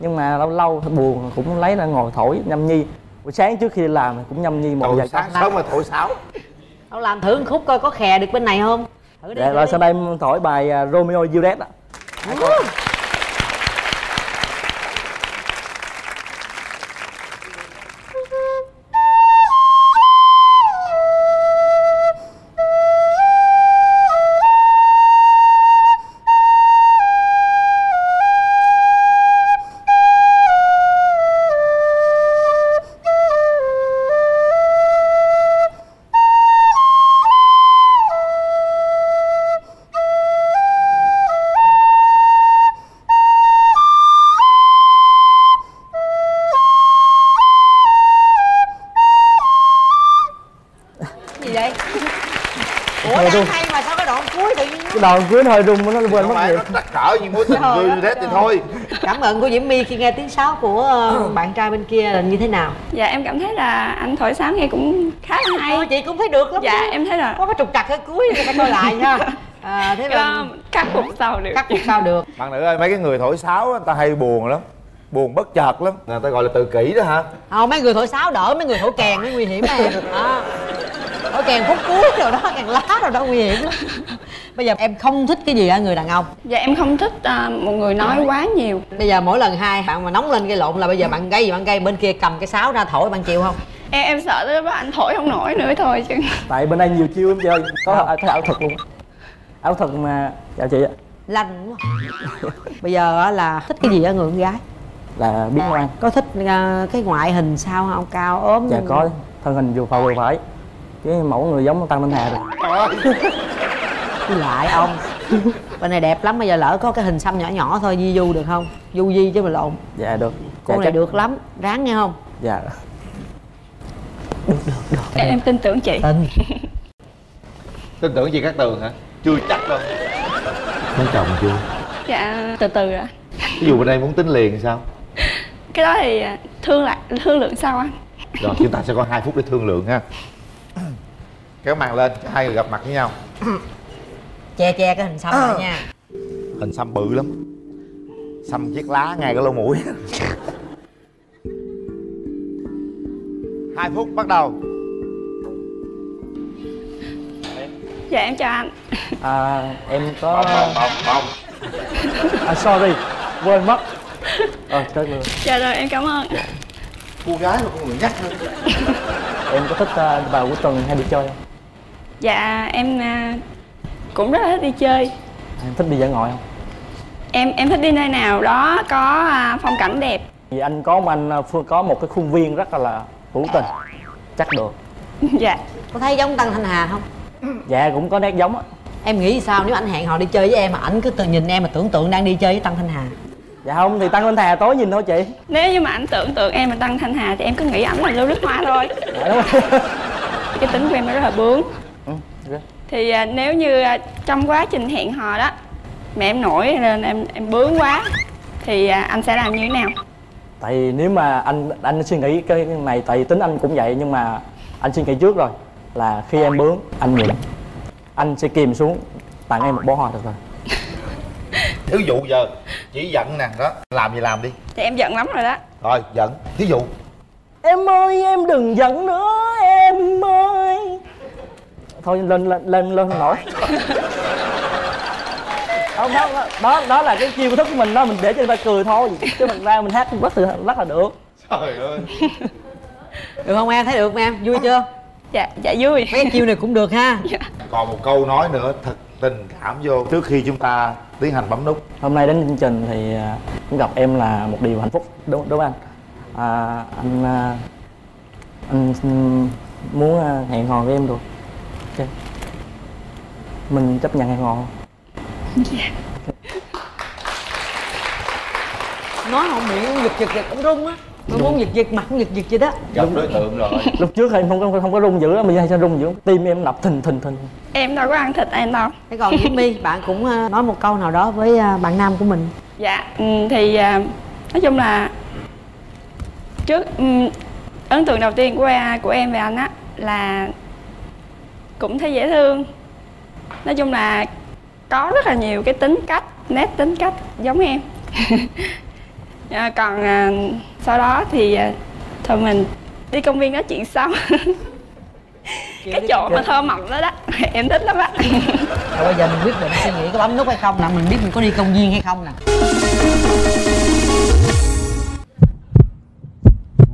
Nhưng mà lâu lâu buồn cũng lấy ra ngồi thổi nhâm nhi. Buổi sáng trước khi làm cũng nhâm nhi một vài sáng sớm mà thổi sáo. Đâu làm thử một khúc coi có khè được bên này không? Thử đi dạ thử rồi đi. sau đây em thổi bài à, Romeo Juliet ạ gì cuối nó hơi rung nó quên mất gì nó trắc trở như mối tình vui đất thế thì thôi. Cảm nhận của diễm my khi nghe tiếng sáo của ờ, bạn trai bên kia là như thế nào? Dạ em cảm thấy là anh thổi sáo nghe cũng khá là hay. Ờ, chị cũng thấy được lắm Dạ chứ. em thấy là có cái trục trặc ở cuối phải coi lại nha. À, thế mình khắc phục sau được. Cắt phục sao được. Bạn nữ ơi mấy cái người thổi sáo người ta hay buồn lắm buồn bất chợt lắm. Người ta gọi là tự kỷ đó hả? Không mấy người thổi sáo đỡ mấy người thổi kèn mới nguy hiểm này đó. Thổi kèn phút cuối rồi đó kèn lá rồi đó nguy hiểm lắm bây giờ em không thích cái gì ở người đàn ông? Dạ em không thích à, một người nói quá nhiều. Bây giờ mỗi lần hai bạn mà nóng lên gây lộn là bây giờ bạn gây gì bạn gây bên kia cầm cái sáo ra thổi bạn chịu không? Em em sợ tới đó anh thổi không nổi nữa thôi chứ. Tại bên đây nhiều chiêu lắm chơi có à, cái ảo thuật luôn. Ảo thuật mà chào chị ạ. Lanh quá. Bây giờ á là thích cái gì ở người con gái? Là biết ngoan. có thích ờ, cái ngoại hình sao không? Cao ốm? Dạ có. Thân hình vừa phải vừa phải. Chứ mẫu người giống tăng minh hà rồi Đi lại ông bên này đẹp lắm bây giờ lỡ có cái hình xăm nhỏ nhỏ thôi di du được không? Du di chứ mà lộn. Dạ được. Cô dạ, này chắc- được lắm ráng nghe không? Dạ. Em, em tin tưởng chị. Tin. Tin tưởng gì các tường hả? Chưa chắc đâu. Có chồng chưa? Dạ từ từ ạ. Ví dụ bên đây muốn tính liền sao? Cái đó thì à, thương lại thương lượng sau anh rồi chúng ta sẽ có 2 phút để thương lượng ha. Kéo màn lên cho hai người gặp mặt với nhau che che cái hình xăm Ờ. lại nha. Hình xăm bự lắm. Xăm chiếc lá ngay cái lỗ mũi. Hai phút bắt đầu. Dạ em chào anh. À, em có bông bông à, sorry quên mất. Ờ chết luôn. Dạ rồi em cảm ơn. Cô gái mà con người nhắc hơn em có thích uh, vào cuối tuần hay đi chơi không? Dạ em à, cũng rất là thích đi chơi. Em thích đi dã ngoại không? Em em thích đi nơi nào đó có à, phong cảnh đẹp. Vì anh có một anh à, có một cái khuôn viên rất là, là hữu tình chắc được. Dạ. Có thấy giống tăng thanh hà không? Dạ cũng có nét giống á. Em nghĩ sao nếu anh hẹn hò đi chơi với em mà ảnh cứ từ nhìn em mà tưởng tượng đang đi chơi với tăng thanh hà? Dạ không thì tăng minh hà tối nhìn thôi chị. Nếu như mà anh tưởng tượng em là Tăng Thanh Hà Thì em cứ nghĩ ảnh là lưu nước hoa thôi. Dạ đúng rồi. Cái tính của em nó rất là bướng. Thì à, nếu như à, trong quá trình hẹn hò đó Mà em nổi lên em em bướng quá Thì à, anh sẽ làm như thế nào? tại vì nếu mà anh anh suy nghĩ cái này tại vì tính anh cũng vậy nhưng mà anh suy nghĩ trước rồi là khi em bướng anh nhịn anh sẽ kìm xuống tặng em một bó hoa được rồi thí dụ giờ chỉ giận nè đó làm gì làm đi. Thì em giận lắm rồi đó. Rồi giận thí dụ. Em ơi em đừng giận nữa em ơi thôi lên lên lên lên không nổi đó, đó, đó, đó, là cái chiêu thức của mình đó mình để cho người ta cười thôi. Chứ mình ra mình hát rất là rất là được. Trời ơi. Được không em? Thấy được không em? Vui chưa? Dạ dạ vui. Mấy cái chiêu này cũng được ha. Còn một câu nói nữa thật tình cảm vô. Trước khi chúng ta tiến hành bấm nút. Hôm nay đến chương trình thì à, gặp em là một điều hạnh phúc đúng đúng không anh? À, anh à, anh xin muốn à, hẹn hò với em được ok. Mình chấp nhận hẹn hò nói không miệng giật giật giật cũng rung á. Nó muốn giật giật mặt cũng giật giật vậy đó. Gặp đối tượng rồi. Lúc trước thì không có không có rung dữ lắm bây giờ sao rung dữ? Tim em đập thình thình thình. Em đâu có ăn thịt em đâu. Thế còn Diễm My bạn cũng ờ, nói một câu nào đó với ờ, bạn nam của mình. Dạ ừ, thì à, nói chung là trước ừ, ấn tượng đầu tiên của em, của em về anh á là cũng thấy dễ thương. Nói chung là có rất là nhiều cái tính cách nét tính cách giống em. À, còn à, sau đó thì à, thôi mình đi công viên nói chuyện sau. Cái chỗ mà thơ mộng đó đó em thích lắm á. Rồi bây giờ mình quyết định suy nghĩ có bấm nút hay không nè mình biết mình có đi công viên hay không nè.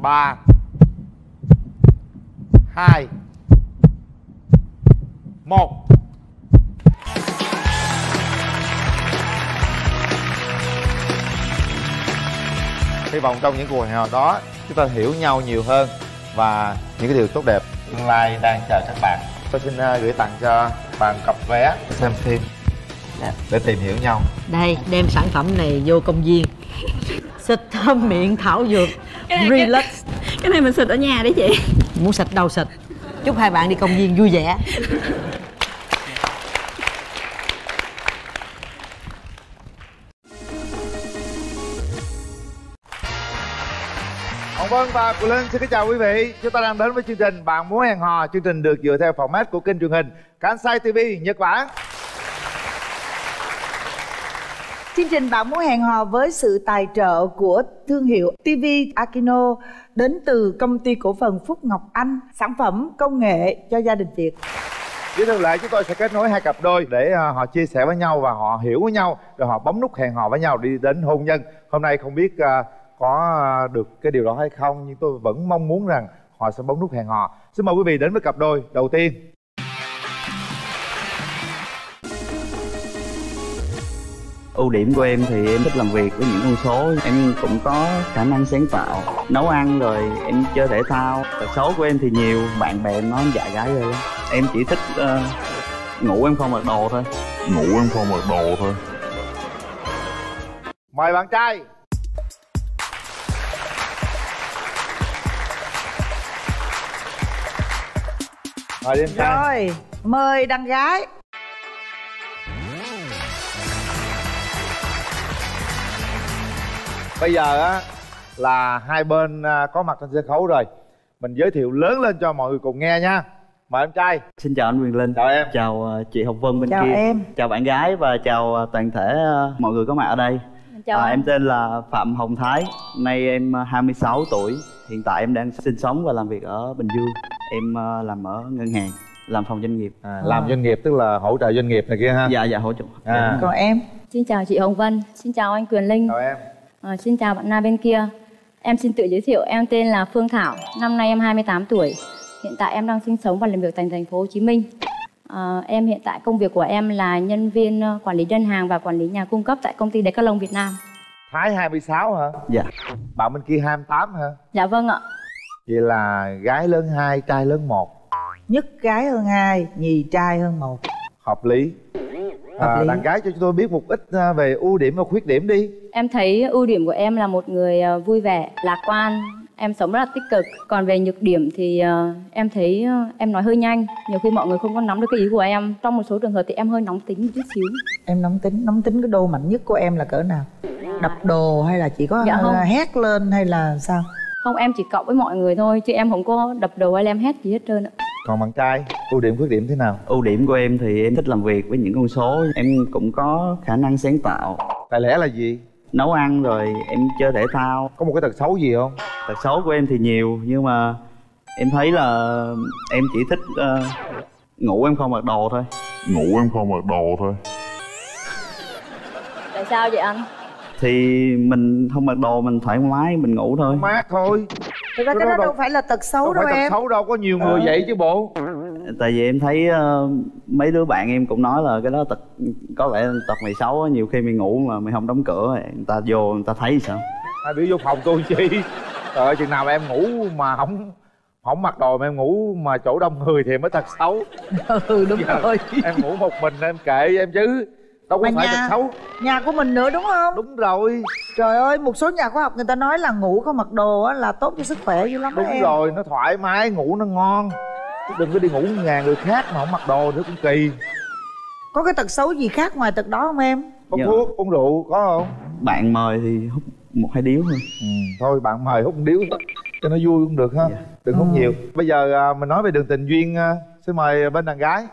Ba hai một. Hy vọng trong những cuộc hẹn hò đó chúng ta hiểu nhau nhiều hơn và những cái điều tốt đẹp tương lai đang chờ các bạn. Tôi xin uh, gửi tặng cho bạn cặp vé xem phim. Để tìm hiểu nhau. Đây đem sản phẩm này vô công viên. Xịt thơm miệng thảo dược. Relax. cái này mình xịt ở nhà đấy chị. Muốn xịt đâu xịt chúc hai bạn đi công viên vui vẻ. Hồng Vân và Quỳnh Linh xin kính chào quý vị. Chúng ta đang đến với chương trình Bạn muốn hẹn hò, Chương trình được dựa theo format của kênh truyền hình Kansai TV Nhật Bản. Chương trình bạn muốn hẹn hò với sự tài trợ của thương hiệu TV Akino đến từ công ty cổ phần Phúc Ngọc Anh, sản phẩm công nghệ cho gia đình Việt. Với thường lệ chúng tôi sẽ kết nối hai cặp đôi để à, họ chia sẻ với nhau và họ hiểu với nhau rồi họ bấm nút hẹn hò với nhau đi đến hôn nhân. Hôm nay không biết à, có à, được cái điều đó hay không nhưng tôi vẫn mong muốn rằng họ sẽ bấm nút hẹn hò. Xin mời quý vị đến với cặp đôi đầu tiên. Ưu điểm của em thì em thích làm việc với những con số em cũng có khả năng sáng tạo nấu ăn rồi em chơi thể thao tật xấu của em thì nhiều bạn bè em nói em dại gái rồi em chỉ thích ờ, ngủ em không mặc đồ thôi ngủ em không mặc đồ thôi Mời bạn trai. Mời đi em trai. Rồi, mời đàn gái. Bây giờ á là hai bên à, có mặt trên sân khấu rồi. Mình giới thiệu lớn lên cho mọi người cùng nghe nha. Mời em trai. xin chào anh Quyền Linh chào em chào ờ, chị Hồng Vân bên Chào kia em. chào bạn gái và chào ờ, toàn thể mọi người có mặt ở đây Chào À, anh. em tên là Phạm Hồng Thái nay em ờ, 26 tuổi hiện tại em đang sinh sống và làm việc ở Bình Dương em làm ở ngân hàng làm phòng doanh nghiệp à, làm doanh nghiệp tức là hỗ trợ doanh nghiệp này kia ha dạ dạ hỗ trợ à. Còn em? Xin chào chị Hồng Vân, xin chào anh Quyền Linh. Chào em. Ờ, xin chào bạn nam bên kia. Em xin tự giới thiệu, em tên là Phương Thảo, năm nay em 28 tuổi. Hiện tại em đang sinh sống và làm việc tại thành phố Hồ Chí Minh. Ờ, em hiện tại công việc của em là nhân viên ờ, quản lý đơn hàng và quản lý nhà cung cấp tại công ty Decathlon Việt Nam. Thái 26 hả? Dạ Bạn bên kia 28 hả? Dạ vâng ạ. Vậy là gái lớn 2, trai lớn 1 Nhất gái hơn hai, nhì trai hơn một. Hợp lý à. Đàn gái cho chúng tôi biết một ít à, về ưu điểm và khuyết điểm đi Em thấy ưu điểm của em là một người ờ, vui vẻ, lạc quan, em sống rất là tích cực. Còn về nhược điểm thì ờ, em thấy ờ, em nói hơi nhanh, nhiều khi mọi người không có nắm được cái ý của em. Trong một số trường hợp thì em hơi nóng tính một chút xíu. Em nóng tính, nóng tính cái đô mạnh nhất của em là cỡ nào? Đập đồ hay là chỉ có Dạ không. hét lên hay là sao? Không, em chỉ cộng với mọi người thôi, chứ em không có đập đầu hay là em hét gì hết trơn ạ. Còn bạn trai, ưu điểm khuyết điểm thế nào? ưu điểm của em thì em thích làm việc với những con số. Em cũng có khả năng sáng tạo. Tài lẻ là gì? nấu ăn rồi em chơi thể thao. Có một cái tật xấu gì không? Tật xấu của em thì nhiều nhưng mà em thấy là em chỉ thích ờ, ngủ em không mặc đồ thôi. Ngủ em không mặc đồ thôi. Tại sao vậy anh? thì mình không mặc đồ mình thoải mái mình ngủ thôi. Mát thôi Thực ra cái đó đâu phải là tật xấu Không đâu phải tật em. xấu đâu, có nhiều người Ờ. vậy chứ bộ. Tại vì em thấy ờ, mấy đứa bạn em cũng nói là cái đó tật có vẻ tật mày xấu á nhiều khi mày ngủ mà mày không đóng cửa người ta vô người ta thấy sao? Hai biểu vô phòng tôi chi? Trời ơi chừng nào mà em ngủ mà không không mặc đồ mà em ngủ mà chỗ đông người thì mới thật xấu. Ừ đúng Giờ rồi. em ngủ một mình em kệ em chứ đâu có Mà phải nhà- thật xấu. nhà của mình nữa đúng không? Đúng rồi. Trời ơi một số nhà khoa học người ta nói là ngủ không mặc đồ á là tốt cho sức khỏe dữ lắm đúng em. rồi nó thoải mái ngủ nó ngon. Đừng có đi ngủ nhà người khác mà không mặc đồ nữa cũng kỳ. Có cái tật xấu gì khác ngoài tật đó không em? Hút Dạ. thuốc uống rượu có không? Bạn mời thì hút một hai điếu thôi. Ừ, thôi bạn mời hút một điếu cho nó vui cũng được ha. Dạ. đừng hút nhiều. Bây giờ à, mình nói về đường tình duyên à, xin mời bên đàn gái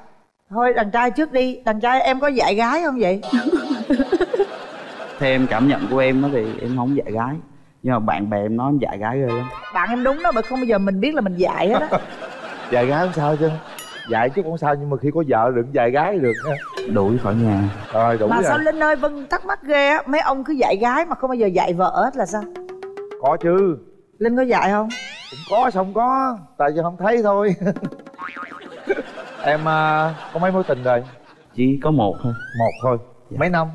thôi đàn trai trước đi. Đàn trai em có dạy gái không vậy? Theo em cảm nhận của em thì em không dạy gái. Nhưng mà bạn bè em nói em dạy gái ghê lắm. Bạn em đúng đó bởi không bao giờ mình biết là mình dạy hết á. Dạy gái không sao chứ. Dạy chứ không sao nhưng mà khi có vợ đừng dạy gái được nha đuổi khỏi nhà. Rồi đủ mà rồi sao linh ơi vân thắc mắc ghê á. Mấy ông cứ dạy gái mà không bao giờ dạy vợ hết là sao? Có chứ. Linh có dạy không? Cũng có sao không có. Tại vì không thấy thôi em à, có mấy mối tình rồi? Chỉ có một thôi. Một thôi. Mấy năm?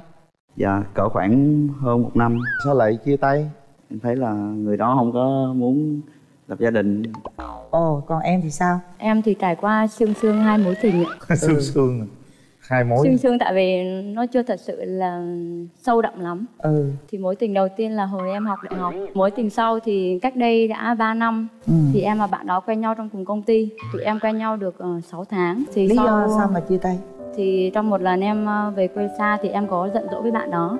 Dạ cỡ khoảng hơn một năm. Sao lại chia tay? Em thấy là người đó không có muốn lập gia đình. Ồ còn em thì sao? Em thì trải qua xương xương hai mối tình ạ. xương xương hai mối Xương xương tại vì nó chưa thật sự là sâu đậm lắm. ừ Thì mối tình đầu tiên là hồi em học đại học. Mối tình sau thì cách đây đã 3 năm. Ừ. Thì em và bạn đó quen nhau trong cùng công ty. Tụi em quen nhau được uh, 6 tháng. Thì lý sau... do sao mà chia tay Thì trong một lần em ờ, về quê xa thì em có giận dỗi với bạn đó.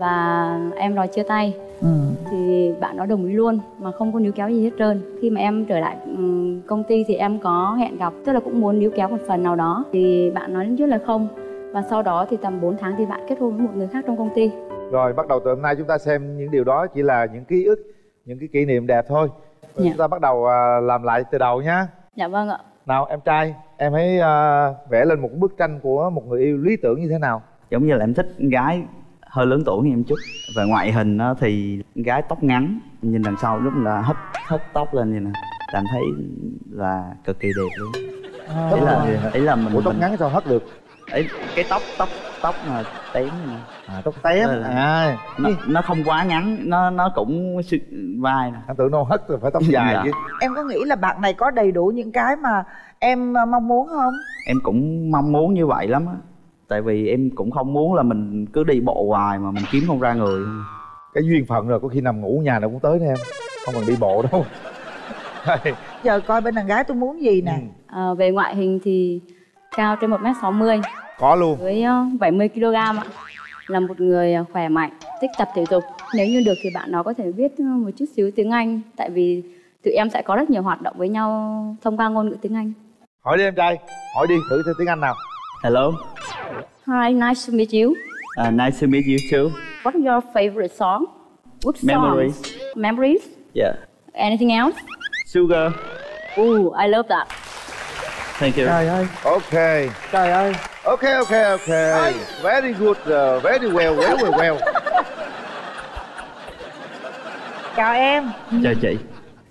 Và em đòi chia tay. Ừ. thì bạn đó đồng ý luôn mà không có níu kéo gì hết trơn. Khi mà em trở lại ừm, công ty thì em có hẹn gặp tức là cũng muốn níu kéo một phần nào đó. Thì bạn nói trước là không. Và sau đó thì tầm 4 tháng thì bạn kết hôn với một người khác trong công ty. Rồi bắt đầu từ hôm nay chúng ta xem những điều đó chỉ là những ký ức những cái kỷ niệm đẹp thôi. Rồi Dạ. chúng ta bắt đầu à, làm lại từ đầu nhá. Dạ vâng ạ. Nào em trai em hãy à, vẽ lên một bức tranh của một người yêu lý tưởng như thế nào? Giống như là em thích con gái hơi lớn tuổi hơn em chút. Về ngoại hình á thì gái tóc ngắn nhìn đằng sau lúc là hất hất tóc lên như nè làm thấy là cực kỳ đẹp luôn. À. ý là ý là mình Ủa tóc mình- ngắn sao hất được? Ấy cái tóc tóc tóc mà tém nè à, tóc tém Ờ, à. nó, nó không quá ngắn nó nó cũng sự vai nè. Anh tưởng nó hất rồi phải tóc dài Dạ. chứ. Em có nghĩ là bạn này có đầy đủ những cái mà em ờ, mong muốn không? Em cũng mong muốn như vậy lắm á tại vì em cũng không muốn là mình cứ đi bộ hoài mà mình kiếm không ra người. Cái duyên phận rồi có khi nằm ngủ nhà nào cũng tới nè em. Không cần đi bộ đâu. Giờ coi bên đàn gái tôi muốn gì nè. À, về ngoại hình thì cao trên 1m60 có luôn. Với ờ, 70 kg ạ. Là một người ờ, khỏe mạnh thích tập thể dục. Nếu như được thì bạn đó có thể biết ờ, một chút xíu tiếng Anh. Tại vì tụi em sẽ có rất nhiều hoạt động với nhau thông qua ngôn ngữ tiếng Anh. Hỏi đi em trai. Hỏi đi thử theo tiếng anh nào hello Hi, nice to meet you. uh, nice to meet you too What is your favorite song? What songs? Memories. Memories? yeah Anything else? sugar Ooh, I love that. thank you trời ơi ok trời ơi ok ok ok very good uh, very well well well well chào em chào chị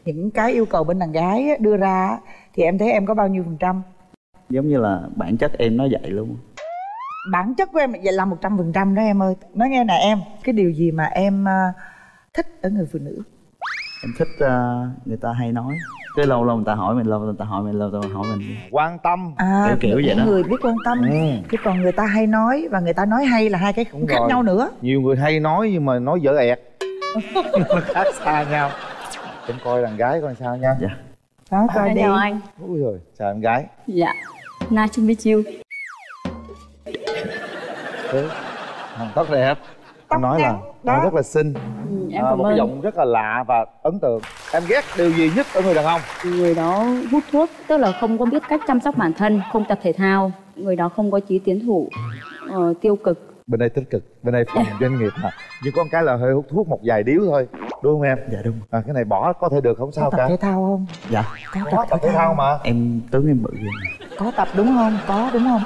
những cái yêu cầu bên đàn gái đưa ra thì em thấy em có bao nhiêu phần trăm giống như là bản chất em nó vậy luôn. Bản chất của em vậy là một trăm phần trăm đó em ơi. Nói nghe nè em cái điều gì mà em à, thích ở người phụ nữ? Em thích ờ, người ta hay nói. Cứ lâu lâu người ta hỏi mình lâu lâu người ta hỏi mình lâu lâu hỏi mình. Quan tâm. À kiểu kiểu vậy đó. người biết quan tâm. Ừ. chứ còn người ta hay nói và người ta nói hay là hai cái cũng khác rồi. nhau nữa. Nhiều người hay nói nhưng mà nói dở ẹt. Nó khác xa nhau. Em coi đàn gái coi sao nha. Dạ. Đó coi Em đi. anh. ui rồi chào em gái. Dạ. Nice to meet you. Thằng tóc đẹp. Em nói là nói rất là xinh. Em à, một cái giọng rất là lạ và ấn tượng. Em ghét điều gì nhất ở người đàn ông? Người đó hút thuốc, tức là không có biết cách chăm sóc bản thân, không tập thể thao. Người đó không có chí tiến thủ, ờ, tiêu cực. bên đây tích cực bên đây phòng doanh nghiệp mà. Nhưng có một cái là hơi hút thuốc một vài điếu thôi đúng không em? Dạ đúng. À, cái này bỏ có thể được không? Sao có tập cả? thể thao không? Dạ. Có có tập thể thao mà. Em tướng em bự vậy có tập đúng không? Có đúng không?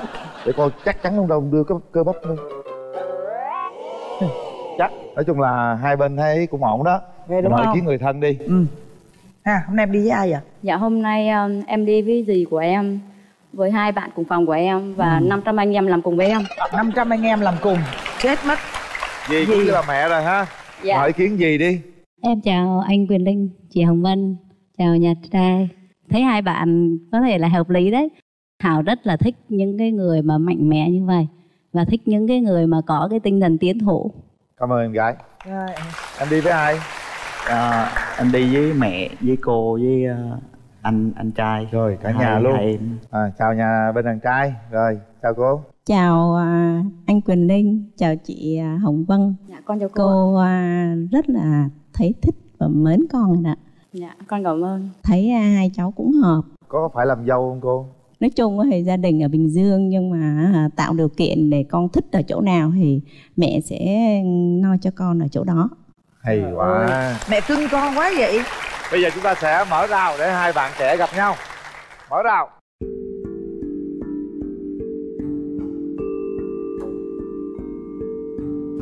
Để coi chắc chắn không đâu đưa cái cơ bắp luôn. Chắc. Nói chung là hai bên thấy cũng ổn đó. Ghê đúng ý kiến người thân đi. Ừ. Ha hôm nay em đi với ai vậy? Dạ hôm nay um, em đi với dì của em với hai bạn cùng phòng của em và Ừ. 500 anh em làm cùng với em. 500 anh em làm cùng. Chết mất. Dì cũng như là mẹ rồi ha. Dạ. hỏi kiến gì đi. Em chào anh Quyền Linh, chị Hồng Vân, chào nhà trai. Thấy hai bạn có thể là hợp lý đấy. Hảo rất là thích những cái người mà mạnh mẽ như vậy và thích những cái người mà có cái tinh thần tiến thủ. cảm ơn em gái Rồi. em đi với ai À, anh đi với mẹ, với cô, với ờ, anh anh trai. Rồi cả Hai- nhà luôn em. à, chào nhà bên đàn trai rồi chào cô Chào à, anh Quyền Linh, chào chị à, Hồng Vân. Dạ, con chào cô. Cô à, rất là thấy thích và mến con rồi ạ. Dạ, con cảm ơn. Thấy hai cháu cũng hợp. có phải làm dâu không cô Nói chung thì gia đình ở Bình Dương nhưng mà tạo điều kiện để con thích ở chỗ nào thì mẹ sẽ lo cho con ở chỗ đó. hay quá mẹ cưng con quá vậy bây giờ chúng ta sẽ mở rào để hai bạn trẻ gặp nhau mở rào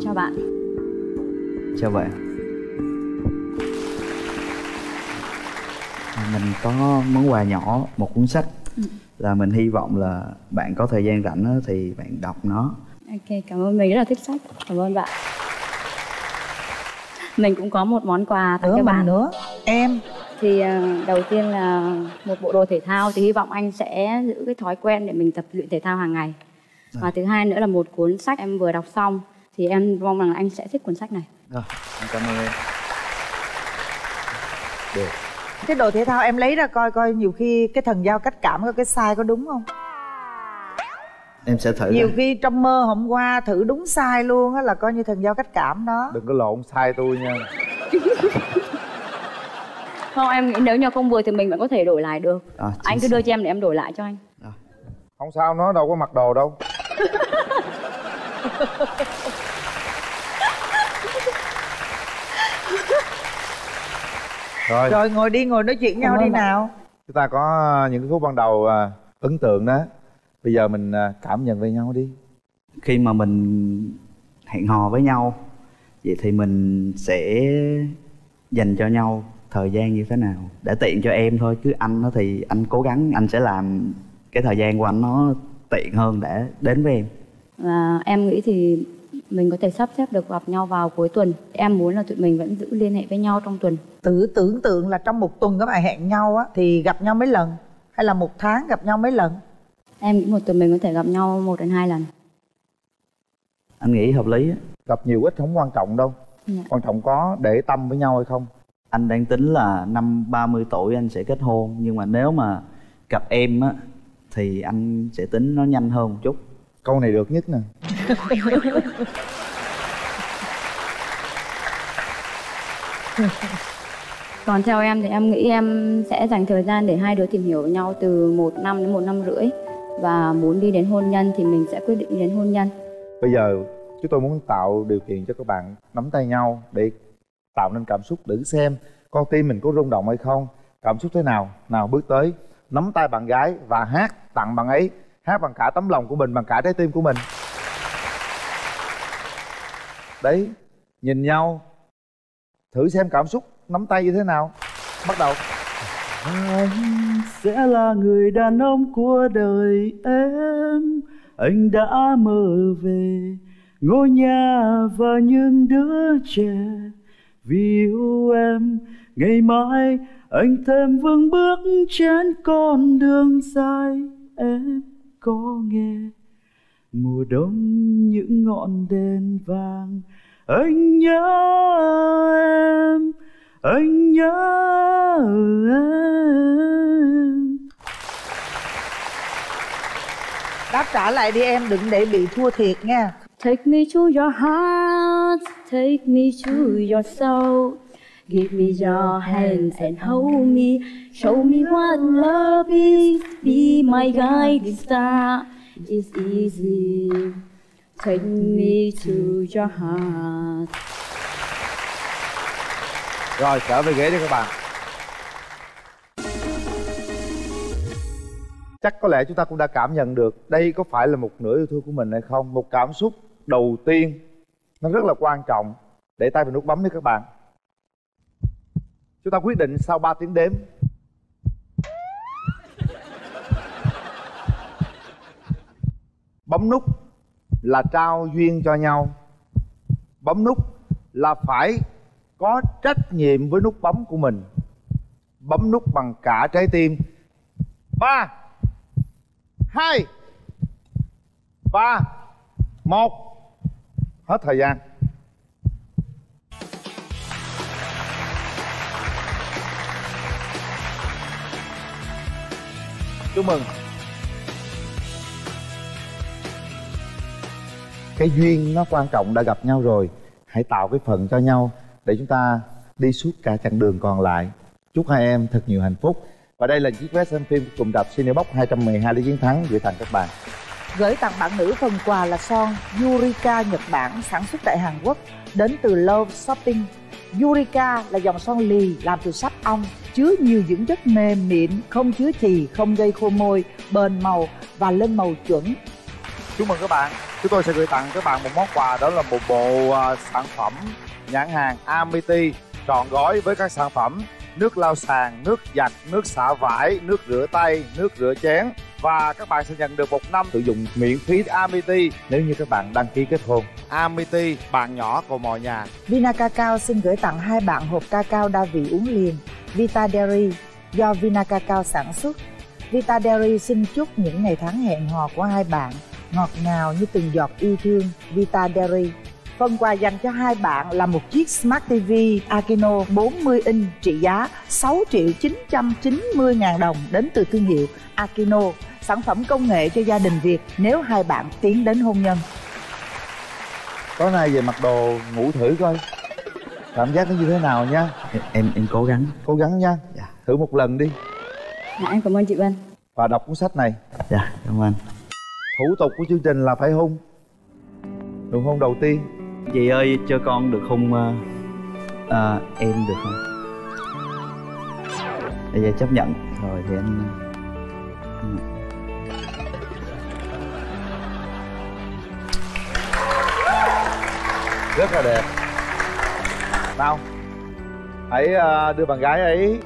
Chào bạn. Chào bạn. Mình có món quà nhỏ, một cuốn sách. Là mình hy vọng là bạn có thời gian rảnh á, thì bạn đọc nó. Ok, cảm ơn mình rất là thích sách. Cảm ơn bạn. Mình cũng có một món quà tặng cho bạn. nữa. Em. Thì à, đầu tiên là một bộ đồ thể thao thì hy vọng anh sẽ giữ cái thói quen để mình tập luyện thể thao hàng ngày. Và thứ hai nữa là một cuốn sách em vừa đọc xong thì em mong rằng anh sẽ thích cuốn sách này. Rồi, em cảm ơn em. Được. Cái đồ thể thao em lấy ra coi coi nhiều khi cái thần giao cách cảm có cái sai có đúng không Em sẽ thử. nhiều ra. khi trong mơ hôm qua thử đúng sai luôn á là coi như thần giao cách cảm đó đừng có lộn sai tôi nha Không em nghĩ nếu như không vừa thì mình vẫn có thể đổi lại được. À, anh cứ đưa cho em để em đổi lại cho anh. không sao nó đâu có mặc đồ đâu rồi. Rồi ngồi đi ngồi nói chuyện nhau đi nào. Chúng ta có những cái phút ban đầu à, ấn tượng đó. Bây giờ mình à, cảm nhận về nhau đi. Khi mà mình hẹn hò với nhau vậy thì mình sẽ dành cho nhau thời gian như thế nào? Để tiện cho em thôi chứ anh đó thì anh cố gắng anh sẽ làm cái thời gian của anh nó tiện hơn để đến với em. Và em nghĩ thì mình có thể sắp xếp được gặp nhau vào cuối tuần. Em muốn là tụi mình vẫn giữ liên hệ với nhau trong tuần. tự tưởng tượng là trong một tuần các bạn hẹn nhau á thì gặp nhau mấy lần hay là một tháng gặp nhau mấy lần Em nghĩ một tuần mình có thể gặp nhau một đến hai lần. anh nghĩ hợp lý á. gặp nhiều ít không quan trọng đâu Dạ. quan trọng có để tâm với nhau hay không anh đang tính là năm 30 tuổi anh sẽ kết hôn nhưng mà nếu mà gặp em á thì anh sẽ tính nó nhanh hơn một chút câu này được nhất nè Còn theo em thì em nghĩ em sẽ dành thời gian để hai đứa tìm hiểu nhau từ một năm đến một năm rưỡi. Và muốn đi đến hôn nhân thì mình sẽ quyết định đi đến hôn nhân. bây giờ chúng tôi muốn tạo điều kiện cho các bạn nắm tay nhau để tạo nên cảm xúc để xem con tim mình có rung động hay không cảm xúc thế nào nào bước tới nắm tay bạn gái và hát tặng bạn ấy hát bằng cả tấm lòng của mình, bằng cả trái tim của mình. Đấy, nhìn nhau, thử xem cảm xúc nắm tay như thế nào. Bắt đầu. Anh sẽ là người đàn ông của đời em. Anh đã mơ về ngôi nhà và những đứa trẻ. Vì yêu em, ngày mai anh thêm vững bước trên con đường dài em có nghe. Mùa đông những ngọn đèn vàng. Anh nhớ em anh nhớ em. Đáp trả lại đi em đừng để bị thua thiệt nha. Take me to your heart, take me to your soul. Give me your hands and hold me. Show me what love is. Be my guiding star. It's easy. Take me to your heart. rồi, trở về ghế đi các bạn chắc có lẽ chúng ta cũng đã cảm nhận được đây có phải là một nửa yêu thương của mình hay không một cảm xúc đầu tiên nó rất là quan trọng để tay vào nút bấm đi các bạn chúng ta quyết định sau 3 tiếng đếm. Bấm nút là trao duyên cho nhau. Bấm nút là phải có trách nhiệm với nút bấm của mình. Bấm nút bằng cả trái tim. Ba, hai, ba, một. Hết thời gian. Chúc mừng. Cái duyên nó quan trọng đã gặp nhau rồi. Hãy tạo cái phần cho nhau để chúng ta đi suốt cả chặng đường còn lại. Chúc hai em thật nhiều hạnh phúc. Và đây là chiếc vé xem phim cùng đạp Cinebox 212 lý chiến thắng gửi tặng các bạn. Gửi tặng bạn nữ phần quà là son Yurika Nhật Bản sản xuất tại Hàn Quốc đến từ Love Shopping. Yurika là dòng son lì làm từ sáp ong, chứa nhiều dưỡng chất mềm mịn, không chứa chì, không gây khô môi, bền màu và lên màu chuẩn. chúc mừng các bạn chúng tôi sẽ gửi tặng các bạn một món quà đó là một bộ uh, sản phẩm nhãn hàng Amity trọn gói với các sản phẩm nước lau sàn, nước giặt, nước xả vải, nước rửa tay, nước rửa chén và các bạn sẽ nhận được một năm sử dụng miễn phí Amity nếu như các bạn đăng ký kết hôn. Amity, bạn nhỏ của mọi nhà. Vina Cacao xin gửi tặng hai bạn hộp cacao đa vị uống liền Vita Dairy do Vina Cacao sản xuất. Vita Dairy xin chúc những ngày tháng hẹn hò của hai bạn ngọt ngào như từng giọt yêu thương Vita Dairy. Phần quà dành cho hai bạn là một chiếc Smart TV Akino 40 inch trị giá 6 triệu 990 ngàn đồng đến từ thương hiệu Akino, sản phẩm công nghệ cho gia đình Việt nếu hai bạn tiến đến hôn nhân. Tối nay về mặc đồ ngủ thử coi. Cảm giác nó như thế nào nha? Em em cố gắng. Cố gắng nha. Thử một lần đi. Dạ, em cảm ơn chị Vân. Và đọc cuốn sách này. Dạ cảm ơn. Thủ tục của chương trình là phải hôn. Nụ hôn đầu tiên. Chị ơi cho con được không ờ, ờ, em được không? Bây giờ chấp nhận. Rồi thì anh Rất là đẹp. Nào Hãy ờ, đưa bạn gái ấy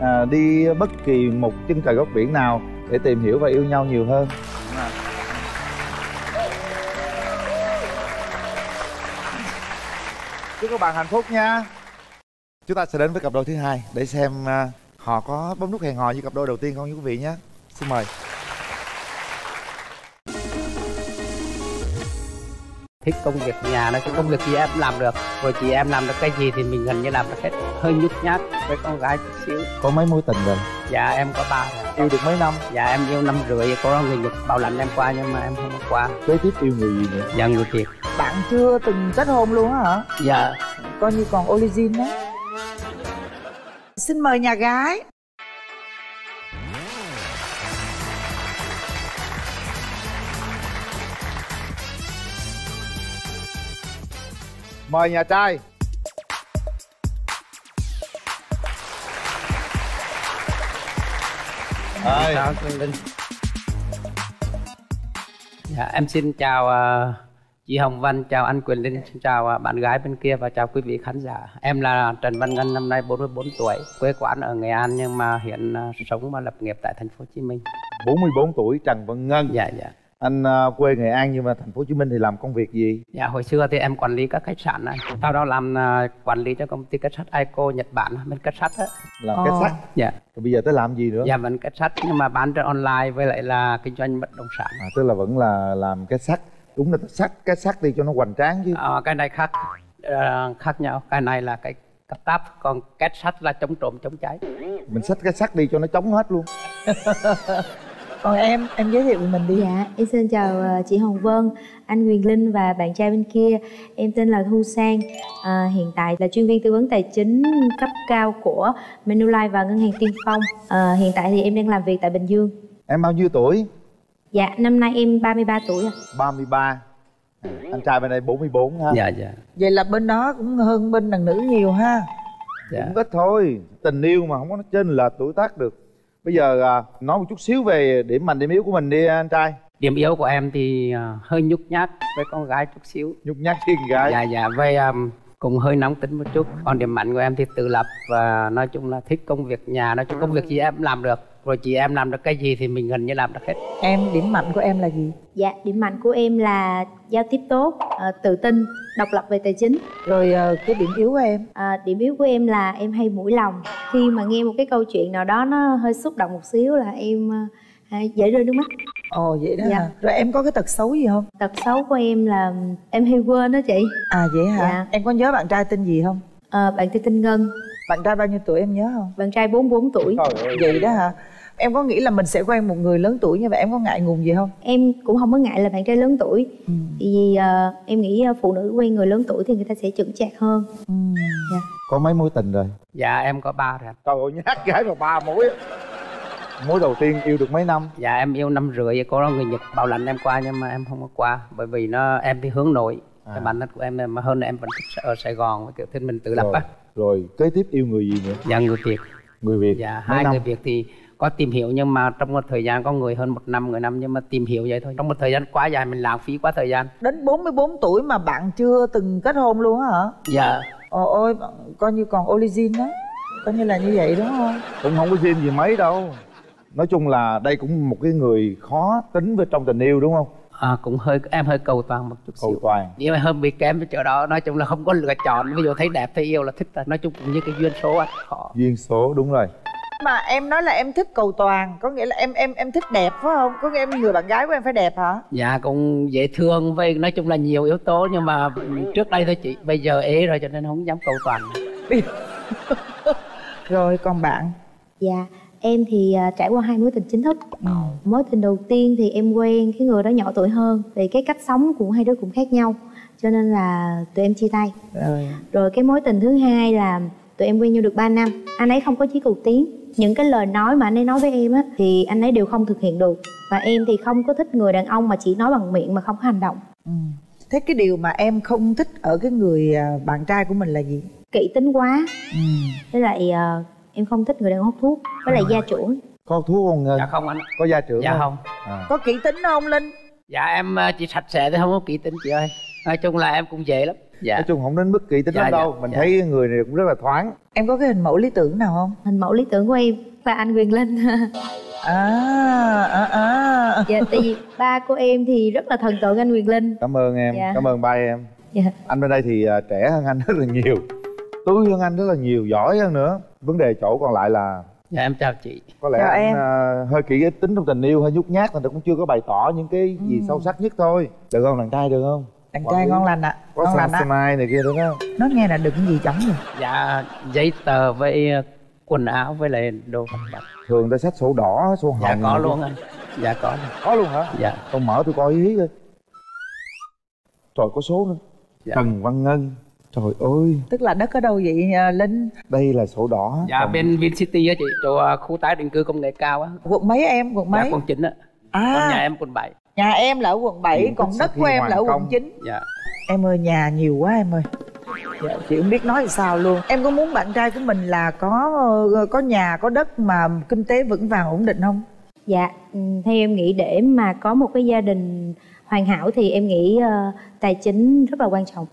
ờ, đi bất kỳ một chân trời góc biển nào Để tìm hiểu và yêu nhau nhiều hơn. Chúc các bạn hạnh phúc nha. Chúng ta sẽ đến với cặp đôi thứ hai Để xem ờ, họ có bấm nút hẹn hò như cặp đôi đầu tiên không quý vị nhé. Xin mời. Thích công việc nhà nói chung công việc gì em làm được. Rồi chị em làm được cái gì thì mình gần như làm được hết. Hơi nhút nhát với con gái chút xíu. Có mấy mối tình rồi? Dạ em có ba rồi. Yêu được mấy năm? Dạ em yêu năm rưỡi. Có người nhật bảo lãnh em qua nhưng mà em không có qua. Kế tiếp yêu người gì nữa? Dạ người việt. Bạn chưa từng kết hôn luôn á hả? dạ. Coi như còn origin đó Xin mời nhà gái Mời nhà trai Ơi. Chào Linh. Dạ, em xin chào ờ, chị Hồng Vân, chào anh Quyền Linh, xin chào ờ, bạn gái bên kia và chào quý vị khán giả. Em là Trần Văn Ngân, năm nay 44 tuổi, quê quán ở Nghệ An nhưng mà hiện ờ, sống và lập nghiệp tại thành phố Hồ Chí Minh. 44 tuổi Trần Văn Ngân Dạ dạ. Anh à, quê Nghệ An nhưng mà thành phố Hồ Chí Minh thì làm công việc gì? Dạ hồi xưa thì em quản lý các khách sạn này. Sau đó làm ờ, quản lý cho công ty kết sắt Ico Nhật Bản bên kết sắt á. Làm kết sắt. Dạ. Rồi bây giờ tới làm gì nữa? Dạ vẫn kết sắt nhưng mà bán trên online với lại là kinh doanh bất động sản. À, tức là vẫn là làm kết sắt. Đúng là sắt kết sắt đi cho nó hoành tráng chứ. Ờ, cái này khác ờ, khác nhau. Cái này là cái cấp táp còn kết sắt là chống trộm chống cháy. Mình xách cái sắt đi cho nó chống hết luôn. Còn em, em giới thiệu về mình đi. Dạ, em xin chào ờ, chị Hồng Vân, anh Quyền Linh và bạn trai bên kia. Em tên là Thu Sang, à, hiện tại là chuyên viên tư vấn tài chính cấp cao của Manulife và Ngân hàng Tiên Phong. À, Hiện tại thì em đang làm việc tại Bình Dương. Em bao nhiêu tuổi? Dạ, năm nay em 33 tuổi ạ. 33 Anh trai bên đây 44 ha? Dạ dạ. Vậy là bên đó cũng hơn bên đàn nữ nhiều ha? Dạ. Cũng ít thôi. Tình yêu mà không có trên là tuổi tác được Bây giờ à, nói một chút xíu về điểm mạnh điểm yếu của mình đi anh trai Điểm yếu của em thì ờ, hơi nhút nhát với con gái chút xíu. Nhút nhát với con gái. Dạ dạ, về um, cũng hơi nóng tính một chút còn điểm mạnh của em thì tự lập và nói chung là thích công việc nhà nói chung công việc gì em làm được rồi chị em làm được cái gì thì mình gần như làm được hết em điểm mạnh của em là gì Dạ, điểm mạnh của em là giao tiếp tốt, ờ, tự tin, độc lập về tài chính. rồi ờ, cái điểm yếu của em À, điểm yếu của em là em hay mũi lòng. Khi mà nghe một cái câu chuyện nào đó nó hơi xúc động một xíu là em dễ rơi nước mắt. Ồ vậy đó Dạ. hả rồi em có cái tật xấu gì không Tật xấu của em là em hay quên đó chị. à vậy hả Dạ. em có nhớ bạn trai tên gì không Ờ, bạn tên Tinh Ngân. bạn trai bao nhiêu tuổi em nhớ không Bạn trai 44 tuổi. vậy đó hả em có nghĩ là mình sẽ quen một người lớn tuổi như vậy em có ngại ngùng gì không Em cũng không có ngại là bạn trai lớn tuổi. Ừ. Vì ờ, em nghĩ ờ, phụ nữ quen người lớn tuổi thì người ta sẽ chững chạc hơn. Ừ. Dạ. có mấy mối tình rồi dạ em có ba rồi trời ơi nhát gái mà ba mối. Mối đầu tiên yêu được mấy năm? Dạ em yêu năm rưỡi có người nhật bảo lãnh em qua nhưng mà em không có qua bởi vì nó em thì hướng nội. Cái bản thân của em mà hơn là em vẫn thích ở sài gòn kiểu thích mình tự lập rồi, á. Rồi kế tiếp yêu người gì nữa? Dạ người việt. Người việt dạ Mấy hai năm? người việt thì có tìm hiểu nhưng mà trong một thời gian có người hơn một năm người năm nhưng mà tìm hiểu vậy thôi. Trong một thời gian quá dài mình lãng phí quá thời gian. Đến 44 tuổi mà bạn chưa từng kết hôn luôn á hả? Dạ. Ồ ôi coi như còn origin đó coi như là như vậy đúng không cũng không có riêng gì mấy đâu nói chung là đây cũng một cái người khó tính với trong tình yêu đúng không? À, cũng hơi em hơi cầu toàn một chút cầu xíu. toàn. Nhưng mà hơi bị kém ở chỗ đó nói chung là không có lựa chọn. Ví dụ thấy đẹp thấy yêu là thích rồi. Nói chung cũng như cái duyên số á khó duyên số đúng rồi. Mà em nói là em thích cầu toàn. Có nghĩa là em em em thích đẹp phải không? Có nghĩa em người bạn gái của em phải đẹp hả? Dạ cũng dễ thương với nói chung là nhiều yếu tố nhưng mà trước đây thôi chị. Bây giờ ế rồi cho nên không dám cầu toàn. Rồi còn bạn? Dạ, em thì à, trải qua hai mối tình chính thức. Ừ. Mối tình đầu tiên thì em quen cái người đó nhỏ tuổi hơn, vì cái cách sống của hai đứa cũng khác nhau, cho nên là tụi em chia tay. rồi Rồi cái mối tình thứ hai là tụi em quen nhau được 3 năm, anh ấy không có chí cầu tiến. Những cái lời nói mà anh ấy nói với em á thì anh ấy đều không thực hiện được. Và em thì không có thích người đàn ông mà chỉ nói bằng miệng mà không có hành động. Ừ. thế cái điều mà em không thích ở cái người à, bạn trai của mình là gì Kỹ tính quá, ừ. với lại à, em không thích người đàn ông hút thuốc, với lại gia trưởng. có thuốc không Ngân? dạ không anh. Có gia trưởng dạ không? À. có kỹ tính không linh? Dạ em ờ, chỉ sạch sẽ thôi không có kỹ tính chị ơi. Nói chung là em cũng dễ lắm. Dạ. Nói chung không đến mức kỹ tính Dạ, lắm dạ, đâu. Mình dạ. thấy người này cũng rất là thoáng. Em có cái hình mẫu lý tưởng nào không? Hình mẫu lý tưởng của em là anh Quyền Linh. à à à. Dạ tại vì ba của em thì rất là thần tượng anh Quyền Linh. Cảm ơn em. Dạ. cảm ơn ba em. Dạ. anh bên đây thì à, trẻ hơn anh rất là nhiều tươi hơn anh rất là nhiều giỏi hơn nữa. Vấn đề chỗ còn lại là dạ em chào chị. có lẽ Chào anh em. à, hơi kỹ tính trong tình yêu hơi nhút nhát nên cũng chưa có bày tỏ những cái gì Ừ. sâu sắc nhất thôi. Được không đàn trai được không? Đàn trai ngon lành ạ có ngon lành á. Mai này kia nữa đó. Nói nghe là đừng gì chấm rồi dạ giấy tờ với ờ, quần áo với lại đồ vật vặt. Thường ta xách sổ đỏ sổ hồng dạ có luôn anh. Dạ có luôn. có luôn hả? Dạ. Con mở tôi coi ý coi trời có số nữa. Dạ. trần văn ngân trời ơi. Tức là đất ở đâu vậy à, linh? Đây là sổ đỏ. Dạ Còn- bên vincity á chị chỗ ờ, khu tái định cư công nghệ cao á. Quận mấy em? Quận dạ mấy? quận chín á. À. Còn nhà em quận 7 nhà em là ở quận 7 Diện còn đất của em là ở quận công. 9 dạ. Em ơi nhà nhiều quá em ơi. Dạ, chị không biết nói làm sao luôn. Em có muốn bạn trai của mình là có ờ, có nhà có đất mà kinh tế vững vàng ổn định không? Dạ ừ, theo em nghĩ để mà có một cái gia đình hoàn hảo thì em nghĩ ờ, tài chính rất là quan trọng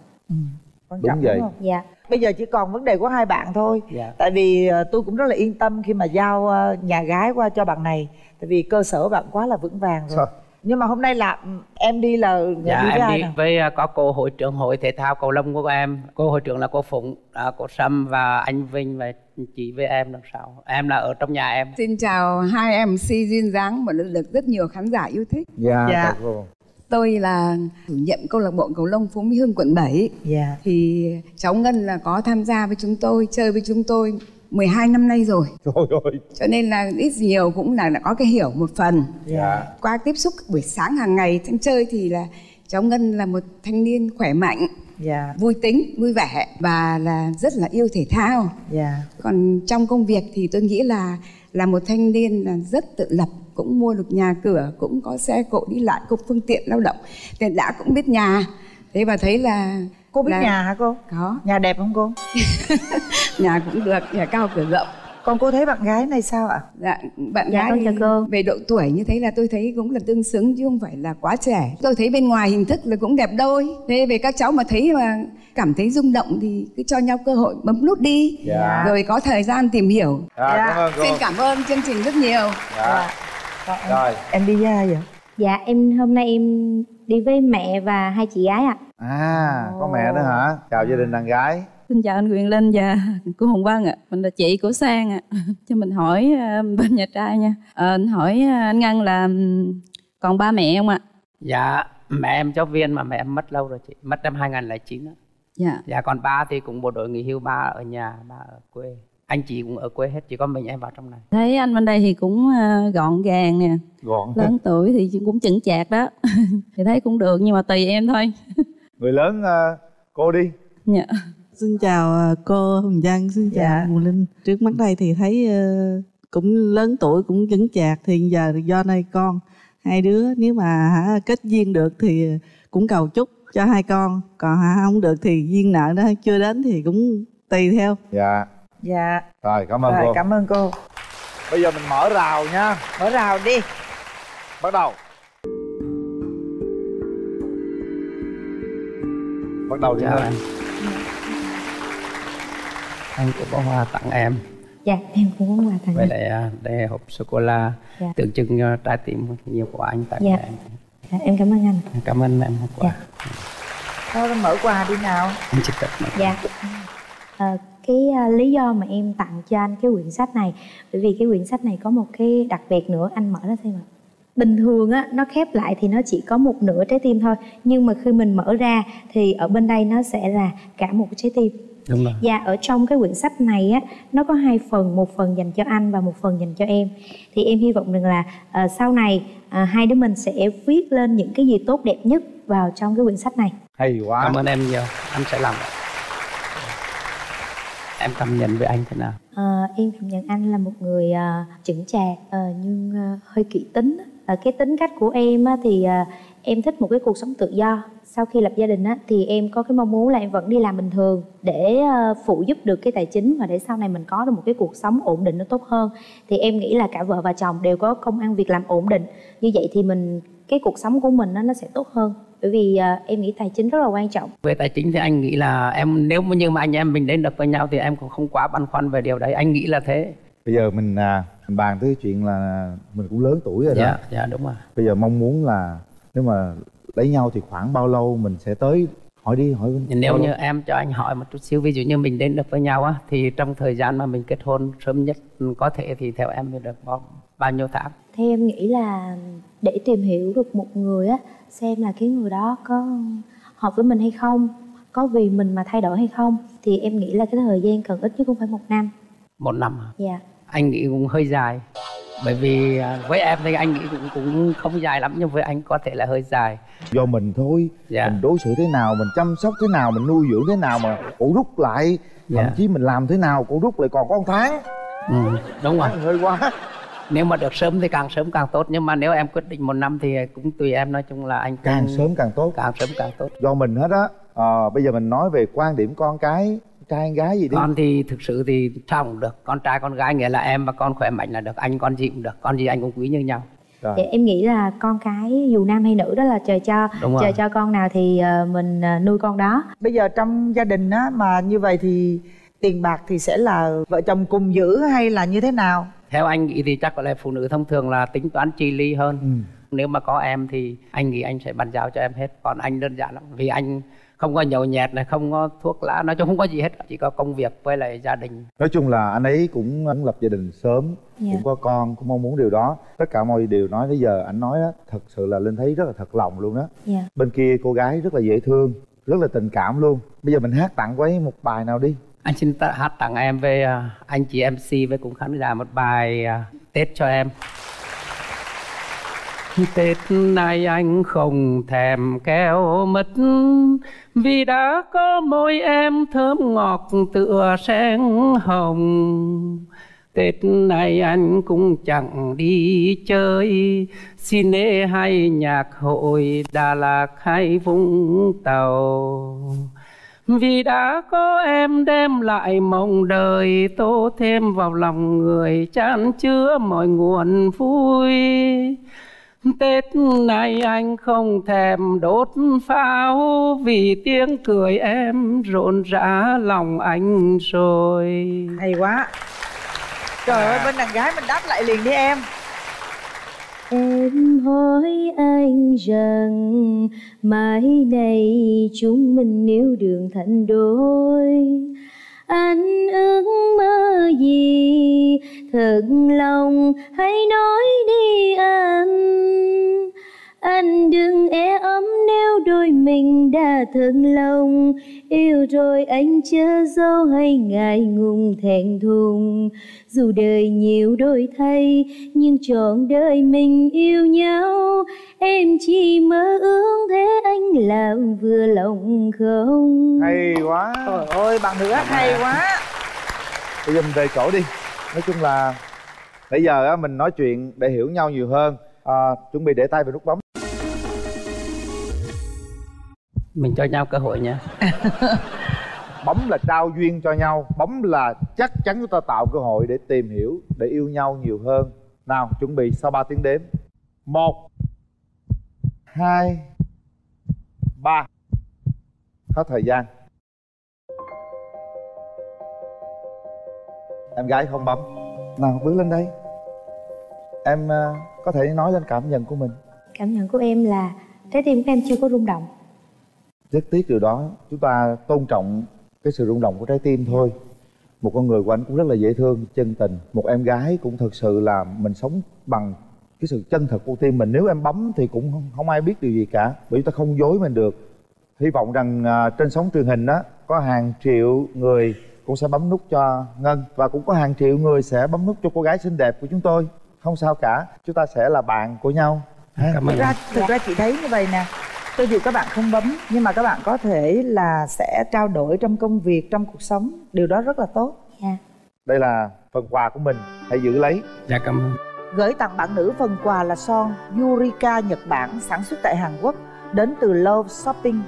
quan Đúng trọng vậy. không dạ bây giờ chỉ còn vấn đề của hai bạn thôi dạ tại vì ờ, tôi cũng rất là yên tâm khi mà giao ờ, nhà gái qua cho bạn này tại vì cơ sở bạn quá là vững vàng rồi Sao? nhưng mà hôm nay là ừ, em đi là dạ đi với em ai đi nào? với có cô hội trưởng hội thể thao cầu lông của em cô hội trưởng là cô phụng à, cô sâm và anh vinh và chị với em đằng sau em là ở trong nhà em Xin chào hai MC duyên dáng mà được rất nhiều khán giả yêu thích. dạ, Dạ. Tôi là chủ nhiệm câu lạc bộ cầu lông Phú Mỹ Hưng quận 7. dạ Thì cháu Ngân là có tham gia với chúng tôi, chơi với chúng tôi 12 năm nay rồi. trời ơi Cho nên là ít nhiều cũng là đã có cái hiểu một phần. dạ Qua tiếp xúc buổi sáng hàng ngày thanh chơi thì là cháu Ngân là một thanh niên khỏe mạnh, dạ vui tính, vui vẻ và là rất là yêu thể thao. dạ còn trong công việc thì tôi nghĩ là là một thanh niên là rất tự lập cũng mua được nhà cửa cũng có xe cộ đi lại có phương tiện lao động thì đã cũng biết nhà thế và thấy là cô biết là- nhà hả cô có nhà đẹp không cô nhà cũng được nhà cao cửa rộng Còn cô thấy bạn gái này sao ạ? Dạ, bạn Dạ, gái chào cô. về độ tuổi như thế là tôi thấy cũng là tương xứng chứ không phải là quá trẻ. Tôi thấy bên ngoài hình thức là cũng đẹp đôi. Thế về các cháu mà thấy mà cảm thấy rung động thì cứ cho nhau cơ hội bấm nút đi. Dạ. Rồi có thời gian tìm hiểu. Dạ, cảm ơn cô. Xin cảm ơn chương trình rất nhiều. Dạ. Rồi. Em đi ra vậy? Dạ em hôm nay em đi với mẹ và hai chị gái ạ. À, có mẹ nữa hả? Chào gia đình đàn gái. Xin chào anh Quyền Linh và cô Hồng Vân ạ. Mình là chị của Sang ạ. Cho mình hỏi ờ, bên nhà trai nha. Ờ, anh hỏi ờ, anh Ngân là còn ba mẹ không ạ? Dạ, mẹ em giáo viên mà mẹ em mất lâu rồi chị, mất năm 2009 á. Dạ. Dạ còn ba thì cũng bộ đội nghỉ hưu, ba ở nhà, ba ở quê. Anh chị cũng ở quê hết, chỉ có mình em vào trong này. Thấy anh bên đây thì cũng ờ, gọn gàng nè. Gọn. Lớn tuổi thì cũng chững chạc đó. thì thấy cũng được nhưng mà tùy em thôi. Người lớn ờ, cô đi. Dạ. Xin chào à, cô Hồng Giang, xin chào Dạ. Hồng Linh. Trước mắt đây thì thấy ờ, cũng lớn tuổi, cũng vững chạc thì giờ do nay con hai đứa nếu mà hả, kết duyên được thì cũng cầu chúc cho hai con, còn hả, không được thì duyên nợ đó chưa đến thì cũng tùy theo. Dạ. Dạ. Rồi, cảm ơn Rồi, cô. cảm ơn cô. Bây giờ mình mở rào nha. Mở rào đi. Bắt đầu. Bắt đầu đi Chào em. Anh cũng có hoa tặng em. Dạ em cũng có quà tặng Với anh. lại à, đây hộp sô cô la Dạ. tượng trưng cho trái tim nhiều của anh tặng Dạ. em. Dạ, em cảm ơn anh. Cảm ơn em hôm qua. Thôi mở quà đi nào. Anh cần Dạ. Ờ, cái à, lý do mà em tặng cho anh cái quyển sách này bởi vì cái quyển sách này có một cái đặc biệt nữa anh mở ra xem ạ bình thường á nó khép lại thì nó chỉ có một nửa trái tim thôi nhưng mà khi mình mở ra thì ở bên đây nó sẽ là cả một trái tim Đúng rồi. Và ở trong cái quyển sách này á nó có hai phần, một phần dành cho anh và một phần dành cho em. Thì em hy vọng rằng là ờ, sau này ờ, hai đứa mình sẽ viết lên những cái gì tốt đẹp nhất vào trong cái quyển sách này. Hay quá. Cảm ơn em nhiều, anh sẽ làm. Em cảm nhận về anh thế nào? à, em cảm nhận anh là một người uh, chững chạc uh, nhưng uh, hơi kỹ tính. uh, cái tính cách của em uh, thì uh, em thích một cái cuộc sống tự do. Sau khi lập gia đình á, thì em có cái mong muốn là em vẫn đi làm bình thường để phụ giúp được cái tài chính và để sau này mình có được một cái cuộc sống ổn định nó tốt hơn. Thì em nghĩ là cả vợ và chồng đều có công ăn việc làm ổn định. Như vậy thì mình cái cuộc sống của mình nó, nó sẽ tốt hơn. Bởi vì ờ, em nghĩ tài chính rất là quan trọng. Về tài chính thì anh nghĩ là em nếu như mà anh em mình đến được với nhau thì em cũng không quá băn khoăn về điều đấy. Anh nghĩ là thế. Bây giờ mình à, mình bàn tới chuyện là mình cũng lớn tuổi rồi đó. Dạ, dạ đúng rồi. Bây giờ mong muốn là nếu mà lấy nhau thì khoảng bao lâu mình sẽ tới hỏi đi hỏi Nếu như em cho anh hỏi một chút xíu ví dụ như mình đến được với nhau á thì trong thời gian mà mình kết hôn sớm nhất có thể thì theo em thì được bao, bao nhiêu tháng? Theo em nghĩ là để tìm hiểu được một người á xem là cái người đó có hợp với mình hay không, có vì mình mà thay đổi hay không thì em nghĩ là cái thời gian cần ít nhất cũng phải một năm. Một năm hả? Dạ. Anh nghĩ cũng hơi dài. Bởi vì à, với em thì anh nghĩ cũng cũng không dài lắm nhưng với anh có thể là hơi dài. do mình thôi Dạ. mình đối xử thế nào mình chăm sóc thế nào mình nuôi dưỡng thế nào mà cổ rút lại thậm Dạ. chí mình làm thế nào cổ rút lại còn có một tháng Ừ, đúng rồi. hơi quá Nếu mà được sớm thì càng sớm càng tốt nhưng mà nếu em quyết định một năm thì cũng tùy em nói chung là anh cũng- càng sớm càng tốt càng sớm càng tốt. do mình hết á Ờ, bây giờ mình nói về quan điểm con cái trai gái gì đi Con thì thực sự thì sao cũng được. Con trai con gái nghĩa là em và con khỏe mạnh là được. Anh con gì cũng được. Con gì anh cũng quý như nhau. Thì em nghĩ là con cái dù nam hay nữ đó là trời cho, Đúng rồi. trời cho con nào thì ờ, mình ờ, nuôi con đó. Bây giờ trong gia đình á mà như vậy thì tiền bạc thì sẽ là vợ chồng cùng giữ hay là như thế nào? Theo anh nghĩ thì chắc có lẽ phụ nữ thông thường là tính toán chi ly hơn. Ừ. Nếu mà có em thì anh nghĩ anh sẽ bàn giao cho em hết. Còn anh đơn giản lắm. Vì anh không có nhậu nhẹt này, không có thuốc lá, nói chung không có gì hết. Chỉ có công việc với lại gia đình. nói chung là anh ấy cũng muốn lập gia đình sớm Dạ. cũng có con cũng mong muốn điều đó tất cả mọi điều nói tới giờ anh nói á thật sự là linh thấy rất là thật lòng luôn đó Dạ. bên kia cô gái rất là dễ thương rất là tình cảm luôn bây giờ mình hát tặng cô ấy một bài nào đi anh xin ta- hát tặng em với à, anh chị MC với cùng khán giả một bài à, Tết cho em. Tết này anh không thèm kéo mất, Vì đã có môi em thơm ngọt tựa sen hồng Tết này anh cũng chẳng đi chơi Xin hay nhạc hội Đà Lạt hay Vũng Tàu vì đã có em đem lại mộng đời tô thêm vào lòng người chan chứa mọi nguồn vui. Tết này anh không thèm đốt pháo Vì tiếng cười em rộn rã lòng anh rồi. Hay quá. Trời ơi bên đàn gái mình đáp lại liền đi em Em hỏi anh rằng mai này chúng mình nếu đường thành đôi. Anh ước mơ gì? Thật lòng hãy nói đi anh anh đừng e ấm nếu đôi mình đã thân lòng. Yêu rồi anh chớ dấu hay ngại ngùng thẹn thùng. Dù đời nhiều đổi thay nhưng trọn đời mình yêu nhau. Em chỉ mơ ước thế anh làm vừa lòng không? Hay quá. Trời ơi bạn nữ hát hay quá. Bây giờ mình về chỗ đi. Nói chung là nãy giờ á mình nói chuyện để hiểu nhau nhiều hơn. À, chuẩn bị để tay vào nút bấm mình cho nhau cơ hội nha. Bấm là trao duyên cho nhau bấm là chắc chắn chúng ta tạo cơ hội để tìm hiểu để yêu nhau nhiều hơn. Nào chuẩn bị sau 3 tiếng đếm. Một hai ba. Hết thời gian. Em gái không bấm. Nào bước lên đây. Em uh, có thể nói lên cảm nhận của mình. Cảm nhận của em là trái tim của em chưa có rung động rất tiếc điều đó. Chúng ta tôn trọng cái sự rung động của trái tim thôi. Một con người của anh cũng rất là dễ thương chân tình. Một em gái cũng thật sự là mình sống bằng cái sự chân thật của tim mình. Nếu em bấm thì cũng không, không ai biết điều gì cả bởi vì ta không dối mình được. Hy vọng rằng uh, trên sóng truyền hình đó có hàng triệu người cũng sẽ bấm nút cho ngân và cũng có hàng triệu người sẽ bấm nút cho cô gái xinh đẹp của chúng tôi. Không sao cả chúng ta sẽ là bạn của nhau. Cảm thực ra thực ra chị thấy như vậy nè cho dù các bạn không bấm nhưng mà các bạn có thể là sẽ trao đổi trong công việc trong cuộc sống. Điều đó rất là tốt. Dạ. Đây là phần quà của mình. Hãy giữ lấy. Dạ cảm ơn. Gửi tặng bạn nữ phần quà là son Yurika Nhật Bản sản xuất tại Hàn Quốc đến từ Love Shopping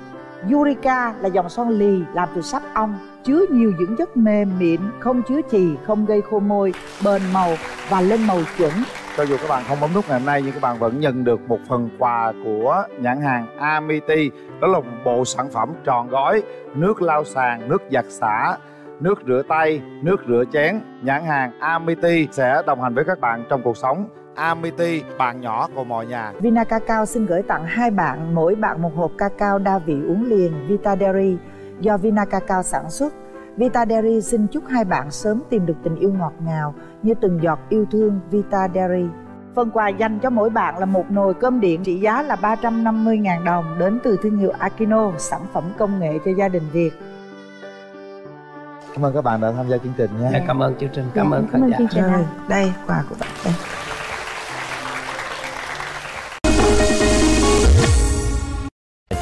Yurika là dòng son lì làm từ sáp ong, chứa nhiều dưỡng chất mềm mịn, không chứa chì, không gây khô môi, bền màu và lên màu chuẩn. Cho dù các bạn không bấm nút ngày hôm nay, nhưng các bạn vẫn nhận được một phần quà của nhãn hàng Amity. Đó là một bộ sản phẩm tròn gói, nước lau sàn, nước giặt xả, nước rửa tay, nước rửa chén. Nhãn hàng Amity sẽ đồng hành với các bạn trong cuộc sống. Amity bạn nhỏ của mọi nhà Vina Cacao xin gửi tặng hai bạn mỗi bạn một hộp cacao đa vị uống liền Vita Dairy do Vina Cacao sản xuất Vita Dairy xin chúc hai bạn sớm tìm được tình yêu ngọt ngào như từng giọt yêu thương Vita Dairy. Phần quà dành cho mỗi bạn là một nồi cơm điện trị giá là 350.000 đồng đến từ thương hiệu Akino, sản phẩm công nghệ cho gia đình Việt. Cảm ơn các bạn đã tham gia chương trình nha. Dạ, cảm ơn chương trình, cảm Dạ, ơn cảm khán ơn giả. chương trình đây quà của bạn đây.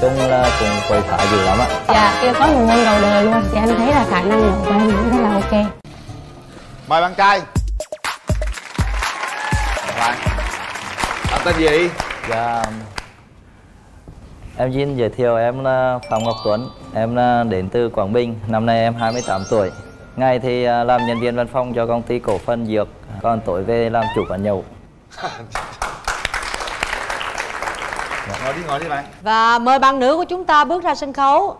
Chung là cũng quậy phá dữ lắm ạ. Dạ kia có một môn đầu đời luôn. Thì em thấy là khả năng nhậu của em cũng rất là ok. Mời bạn trai. Bạn. Bạn tên gì? Dạ em xin giới thiệu em là Phạm Ngọc Tuấn. Em là đến từ Quảng Bình. Năm nay em 28 tuổi. Ngày thì à, làm nhân viên văn phòng cho công ty cổ phần dược. Còn tối về làm chủ quán nhậu ngồi đi ngồi đi bạn Và mời bạn nữ của chúng ta bước ra sân khấu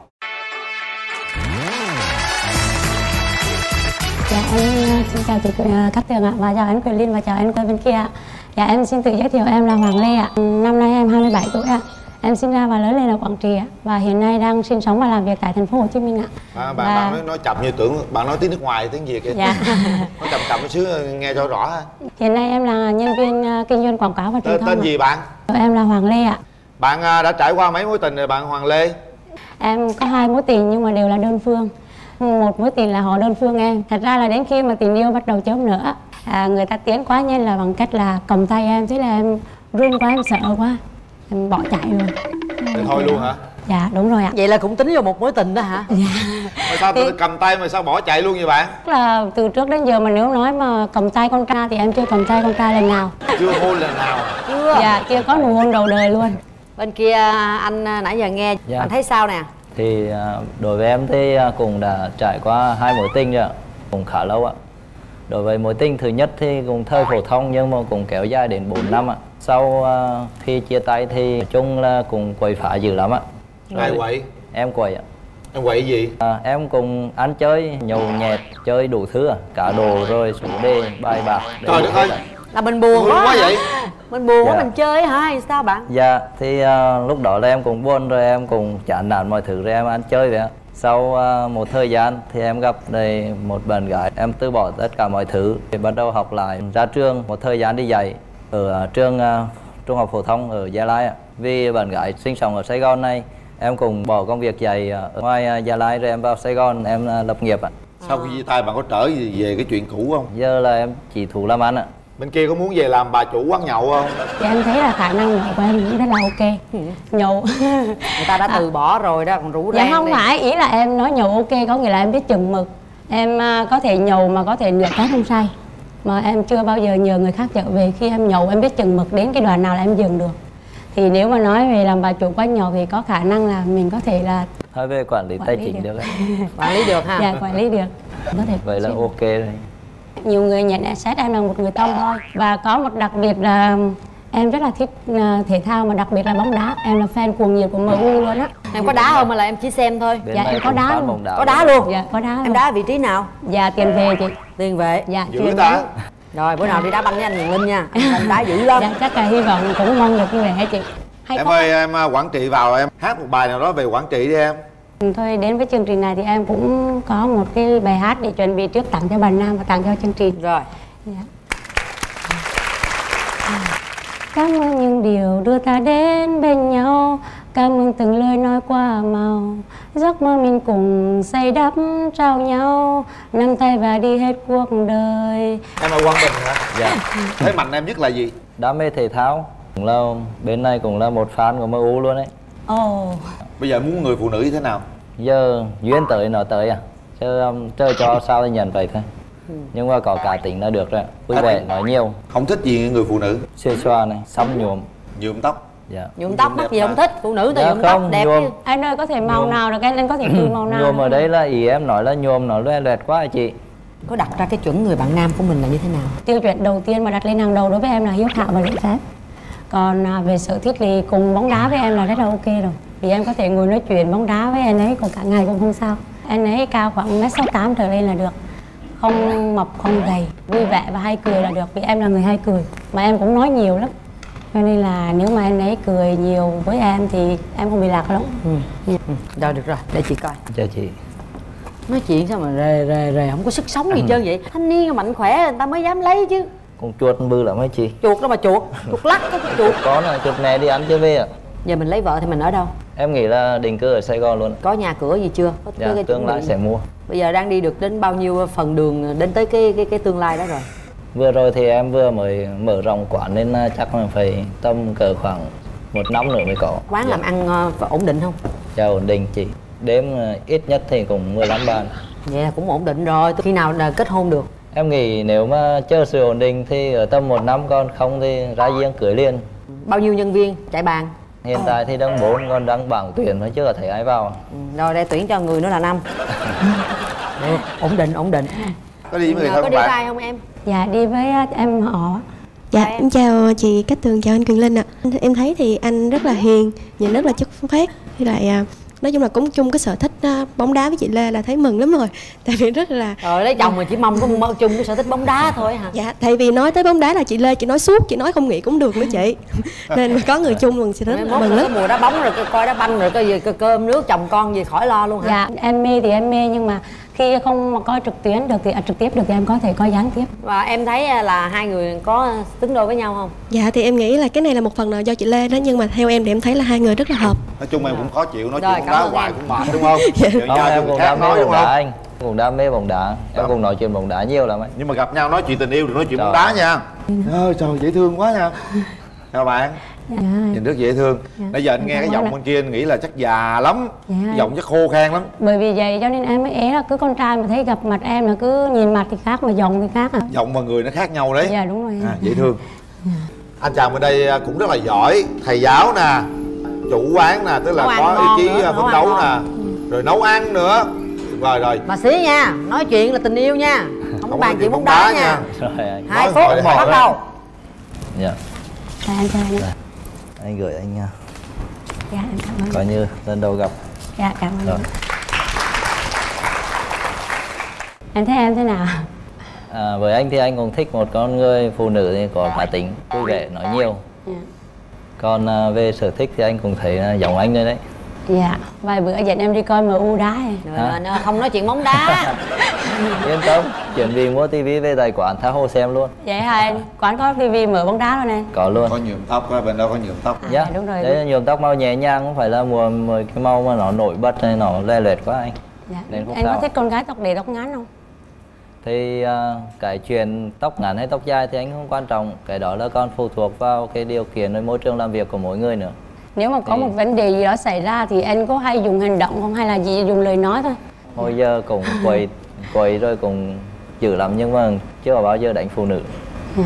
Dạ em xin chào chị ờ, Cát Tường ạ và chào anh Quyền Linh và chào anh Quê bên kia ạ. Dạ em xin tự giới thiệu em là Hoàng Lê ạ. Năm nay em 27 tuổi ạ. Em sinh ra và lớn lên ở Quảng Trị ạ và hiện nay đang sinh sống và làm việc tại thành phố Hồ Chí Minh ạ. à, bạn Và- bạn nói, nói chậm như tưởng bạn nói tiếng nước ngoài tiếng việt kìa Dạ. nói chậm chậm xíu nghe cho rõ ha Hiện nay em là nhân viên ờ, kinh doanh quảng cáo và truyền tên, thông. tên gì bạn Em là Hoàng Lê ạ. Bạn à, đã trải qua mấy mối tình rồi bạn hoàng lê Em có hai mối tình nhưng mà đều là đơn phương. Một mối tình là họ đơn phương em. Thật ra là đến khi mà tình yêu bắt đầu chớm nữa, à, người ta tiến quá nhanh là bằng cách là cầm tay em, thế là em run quá em sợ quá, em bỏ chạy luôn. thì thôi luôn hả Dạ đúng rồi ạ. Vậy là cũng tính vào một mối tình đó hả? mà sao tôi cầm tay mà sao bỏ chạy luôn vậy bạn Tức là từ trước đến giờ mà nếu nói mà cầm tay con trai thì em chưa cầm tay con trai lần nào. chưa hôn lần nào Chưa Dạ chưa có nụ hôn đầu đời luôn. Bên kia anh à, nãy giờ nghe Dạ. Bạn thấy sao nè? thì à, đối với em thì à, cũng đã trải qua hai mối tình rồi cũng khá lâu ạ. Đối với mối tình thứ nhất thì cũng thời phổ thông nhưng mà cũng kéo dài đến 4 năm ạ. Sau à, khi chia tay thì nói chung là cũng quậy phá dữ lắm ạ. Ai quậy? Em quậy ạ. Em quậy gì? À, em cùng ăn chơi nhậu nhẹt chơi đủ thứ à cả đồ rồi số đề bài bạc Trời đất ơi. Là mình buồn Buồn quá, quá vậy? mình buồn quá Dạ. mình chơi hả hay sao bạn Dạ, thì à, lúc đó là em cũng buồn rồi em cũng chán nản mọi thứ rồi em ăn chơi vậy. Sau à, một thời gian thì em gặp đây một bạn gái, em từ bỏ tất cả mọi thứ để bắt đầu học lại. Ra trường một thời gian đi dạy ở à, trường à, trung học phổ thông ở Gia Lai ạ. Vì bạn gái sinh sống ở Sài Gòn này, em cũng bỏ công việc dạy à, ở ngoài à, Gia Lai rồi em vào Sài Gòn em à, lập nghiệp ạ. sau khi chia tay bạn có trở về cái chuyện cũ không Giờ là em chỉ thủ làm ăn ạ. Bên kia có muốn về làm bà chủ quán nhậu không? Thì em thấy là khả năng nhậu của em cũng rất là ok. Nhậu. Người ta đã từ bỏ rồi đó còn rủ Dạ không đi. phải, ý là em nói nhậu ok có nghĩa là em biết chừng mực. Em à, có thể nhậu mà có thể nửa khác không say Mà em chưa bao giờ nhờ người khác chở về. Khi em nhậu em biết chừng mực đến cái đoàn nào là em dừng được. Thì nếu mà nói về làm bà chủ quán nhậu thì có khả năng là mình có thể là Thôi về quản lý tài chính được. ạ. quản lý được ha? Dạ quản lý được. Có thể Vậy là ok rồi. Nhiều người nhận xét em là một người tomboy và có một đặc biệt là em rất là thích à, thể thao mà đặc biệt là bóng đá. Em là fan cuồng nhiệt của MU luôn á. Em có đá không hay là em chỉ xem thôi? Dạ em có đá luôn. có đá luôn. dạ có đá em luôn. đá vị trí nào? Dạ tiền về chị. Tiền vệ dạ chuyền ta. rồi bữa nào đi đá banh với anh Quyền Linh nha. Anh đá dữ lắm. Dạ chắc là hy vọng cũng mong được như vậy hả chị? Hay em có ơi em à, quản trị vào em. Hát một bài nào đó về quản trị đi em thôi đến với chương trình này thì em cũng có một cái bài hát để chuẩn bị trước tặng cho bà Nam và tặng cho chương trình. Rồi. Dạ. Cảm ơn những điều đưa ta đến bên nhau. Cảm ơn từng lời nói qua màu Giấc mơ mình cùng xây đắp trao nhau. Nắm tay và đi hết cuộc đời. Em ở quang bình hả? Dạ. thế mạnh em nhất là gì? Đam mê thể thao. Cũng là bên này cũng là một fan của MU luôn đấy. Ồ. Bây giờ muốn người phụ nữ như thế nào giờ duyên tới nó tới à? Chứ um, chơi cho sao thì nhận vậy thôi? Nhưng mà có cả tính là được rồi. Vui vẻ nói nhiều. không thích gì người phụ nữ. Xê xoa này xăm nhuộm. Nhuộm tóc. Dạ. Nhuộm tóc mắc gì không thích. Phụ nữ ta Dạ nhuộm tóc không, đẹp nhuộm. chứ. Anh ơi có thể màu nào được? Anh, anh có thể tùy màu nào nhuộm ở đây là ý em nói là nhuộm nó loe loẹt quá à chị. Có đặt ra cái chuẩn người bạn nam của mình là như thế nào? Tiêu chuẩn đầu tiên mà đặt lên hàng đầu đối với em là hiếu thảo và lễ phép. Còn à, về sở thích thì cùng bóng đá với em là rất là ok rồi thì em có thể ngồi nói chuyện bóng đá với anh ấy còn cả ngày cũng không sao. Anh ấy cao khoảng mét sáu tám trở lên là được. Không mập không gầy vui vẻ và hay cười là được vì em là người hay cười. Mà em cũng nói nhiều lắm. Cho nên là nếu mà anh ấy cười nhiều với em thì em không bị lạc lắm ừ. rồi được rồi. Để chị coi. Chào chị. Nói chuyện sao mà rề rề rề không có sức sống gì trơn vậy? Thanh niên mạnh khỏe người ta mới dám lấy chứ. Con chuột bư lắm ấy chị? Chuột đâu mà chuột. Chuột lắc đó chuột. Có là chuột này đi ăn chưa về ạ. Giờ mình lấy vợ thì mình ở đâu em nghĩ là định cư ở sài gòn luôn. Có nhà cửa gì chưa? Có dạ cái tương lai sẽ mua. Bây giờ đang đi được đến bao nhiêu phần đường đến tới cái cái cái tương lai đó rồi? Vừa rồi thì em vừa mới mở rộng quán nên chắc là phải tầm cỡ khoảng một năm nữa mới có. Quán làm ăn ờ, ổn định không? Dạ ổn định chị. Đêm à, ít nhất thì cũng 15 bàn vậy là cũng ổn định rồi. Khi nào là kết hôn được? Em nghĩ nếu mà chờ sự ổn định thì ở tầm một năm còn không thì ra riêng cưới liền. Bao nhiêu nhân viên chạy bàn Hiện tại thì đang bốn còn đang bảng tuyển thôi chưa có thấy ai vào. Ừ, rồi đây tuyển cho người nữa là năm. Được ổn định ổn định. Có đi với người Ờ, thân có đi bạn? ai không em? Dạ đi với à, em họ. Dạ, em chào chị Cát Tường, chào anh Quyền Linh ạ. Em thấy thì anh rất là hiền, nhìn rất là chất phác. Với lại à, nói chung là cũng chung cái sở thích bóng đá với chị Lê là thấy mừng lắm rồi. Tại vì rất là rồi lấy chồng mà chỉ mong có chung cái sở thích bóng đá thôi hả Dạ, tại vì nói tới bóng đá là chị Lê chị nói suốt, chị nói không nghĩ cũng được nữa chị. Nên có người chung mừng là mốt mừng lắm. mùa đá bóng rồi coi đá banh rồi cái gì cơm nước chồng con gì khỏi lo luôn hả Dạ em mê thì em mê nhưng mà khi không mà coi trực tuyến được thì à, trực tiếp được thì em có thể coi gián tiếp. và em thấy à, là hai người có xứng đôi với nhau không? Dạ thì em nghĩ là cái này là một phần nào do chị Lê đó nhưng mà theo em thì em thấy là hai người rất là hợp. nói chung em cũng khó chịu nói chuyện đá hoài cũng mệt đúng không? Giờ Không, em cũng đam mê bóng đá anh. Cũng đam mê bóng đá. Em cũng nói chuyện bóng đá nhiều lắm anh. Nhưng mà gặp nhau nói chuyện tình yêu đừng nói chuyện bóng đá nha. Ôi, trời dễ thương quá nha. Chào bạn Dạ. nhìn rất dễ thương. Dạ. nãy giờ anh nghe Cảm cái giọng ạ. bên kia anh nghĩ là chắc già lắm. Dạ. giọng chắc khô khan lắm. Bởi vì vậy cho nên em mới ế là cứ con trai mà thấy gặp mặt em là cứ nhìn mặt thì khác mà giọng thì khác à. giọng và người nó khác nhau đấy. Dạ đúng rồi. à, dễ thương. Anh chàng bên đây cũng rất là giỏi. Thầy giáo nè chủ quán nè tức là Nấu có ý chí nữa, à, phấn đấu nè rồi nấu ăn nữa. Rồi rồi. Mà xí nha nói chuyện là tình yêu nha. Không, Không bàn chuyện bóng đá đá nha. hai phút bắt đầu. Dạ. Dạ, anh chào anh. anh gửi anh nha Dạ, em cảm ơn. coi như lần đầu gặp Dạ, cảm ơn. rồi Em thấy em thế nào? à, với anh thì anh cũng thích một con người phụ nữ thì có cá tính vui vẻ nói nhiều Dạ. còn à, về sở thích thì anh cũng thấy là giống anh đấy đấy Dạ, vài bữa dẫn em đi coi MU đá ấy. Hả? Ờ, không nói chuyện bóng đá yên tâm chuẩn bị mua tivi về tài khoản tha hồ xem luôn Vậy hả anh? Quán có tivi mở bóng đá luôn anh? có luôn có nhuộm tóc á bên đó có nhuộm tóc dạ đúng rồi. đấy nhuộm tóc màu nhẹ nhàng không phải là mùa mùa cái màu mà nó nổi bật hay nó le loẹt quá anh Dạ. Nên không Em có thích con gái tóc để tóc ngắn không? thì à, cái chuyện tóc ngắn hay tóc dài thì anh không quan trọng cái đó là còn phụ thuộc vào cái điều kiện với môi trường làm việc của mỗi người nữa Nếu mà có Thì- một vấn đề gì đó xảy ra thì anh có hay dùng hành động không hay là chỉ dùng lời nói thôi? hồi giờ cũng quậy quậy rồi cũng dữ lắm nhưng mà chưa bao giờ đánh phụ nữ Dạ.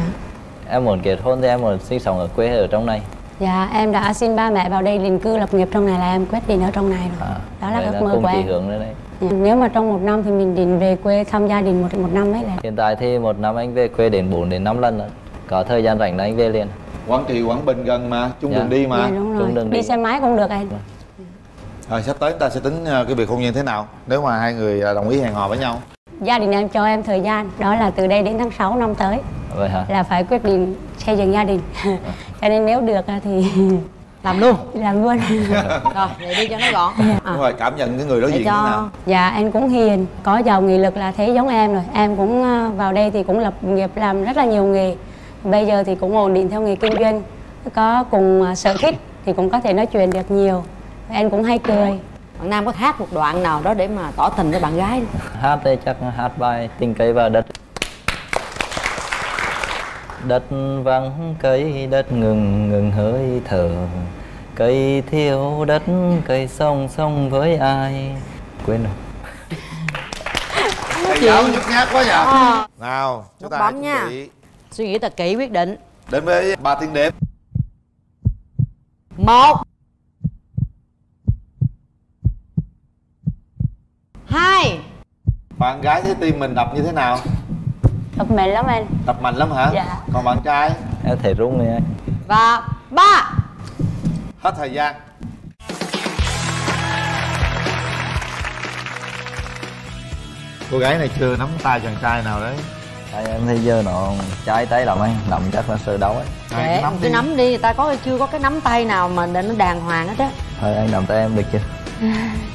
em muốn kết hôn thì em muốn sinh sống ở quê hay ở trong này Dạ, em đã xin ba mẹ vào đây định cư lập nghiệp trong này là em quyết định ở trong này rồi. đó là ước mơ của em. hướng đấy Dạ. Nếu mà trong một năm thì mình định về quê thăm gia đình một một năm mấy lần. hiện tại thì một năm anh về quê đến 4 đến 5 lần rồi có thời gian rảnh là anh về liền quảng trị quảng bình gần mà chung Dạ. đường đi mà Dạ, đúng rồi. Chung đường Đi đi. xe máy cũng được anh. Rồi sắp tới ta sẽ tính ờ, cái việc hôn nhân thế nào nếu mà hai người ờ, đồng ý hẹn hò với nhau Gia đình em cho em thời gian đó là từ đây đến tháng 6 năm tới vậy hả là phải quyết định xây dựng gia đình. Cho nên nếu được thì làm luôn. Làm luôn. rồi vậy đi cho nó gọn đúng rồi cảm nhận cái người đối diện thế nào Dạ em cũng hiền, có giàu nghị lực là thấy giống em rồi. Em cũng ờ, vào đây thì cũng lập nghiệp làm rất là nhiều nghề. Bây giờ thì cũng ổn định theo nghề kinh doanh. Có cùng ờ, sở thích thì cũng có thể nói chuyện được nhiều. Em cũng hay cười. bạn nam có hát một đoạn nào đó để mà tỏ tình với bạn gái hát thì chắc hát bài tình cây và đất. Đất vắng cây đất ngừng ngừng hơi thở. Cây thiếu đất cây song song với ai? Quên rồi. Thầy giáo nhút nhát quá nhỉ? Ờ. nào chúng ta bấm nha. bị. Suy nghĩ thật kỹ quyết định. Đến với ba tiếng đếm. Một hai. Bạn gái thấy tim mình đập như thế nào? Tập mệt lắm anh. đập mạnh lắm hả? Dạ. còn bạn trai? Em thấy rung này anh. Và ba. Hết thời gian. Cô gái này chưa nắm tay chàng trai nào đấy. Tại em thấy giờ nó trái tay lắm anh. Nằm chắc là sơ đấu ấy. Để cứ nắm đi người ta có chưa có cái nắm tay nào mà để nó đàng hoàng hết á. Thôi anh nắm tay em được chưa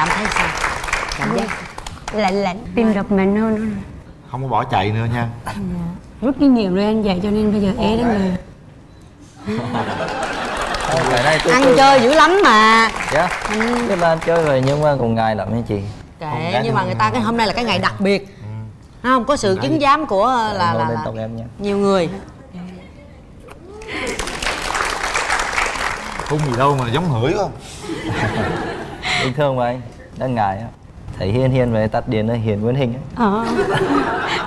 cảm thấy sao? Cảm giác. Lạnh lạnh, tim đập mạnh hơn. không có bỏ chạy nữa nha. Rút kinh nghiệm rồi anh vậy cho nên bây giờ ế đến người. cái này tôi ăn tôi- chơi dữ lắm mà. Dạ. Tức là ăn chơi rồi nhưng mà cũng ngại lắm anh chị. Kệ nhưng mà người ta cái hôm nay là cái ngày đặc biệt. Không? Có sự chứng giám của ờ, là là, là nha. nhiều người. Không gì đâu mà giống hửi không bình thường mà anh đang ngại á. Thấy hiền hiền về tắt điện nó hiền nguyên hình ấy. Ờ.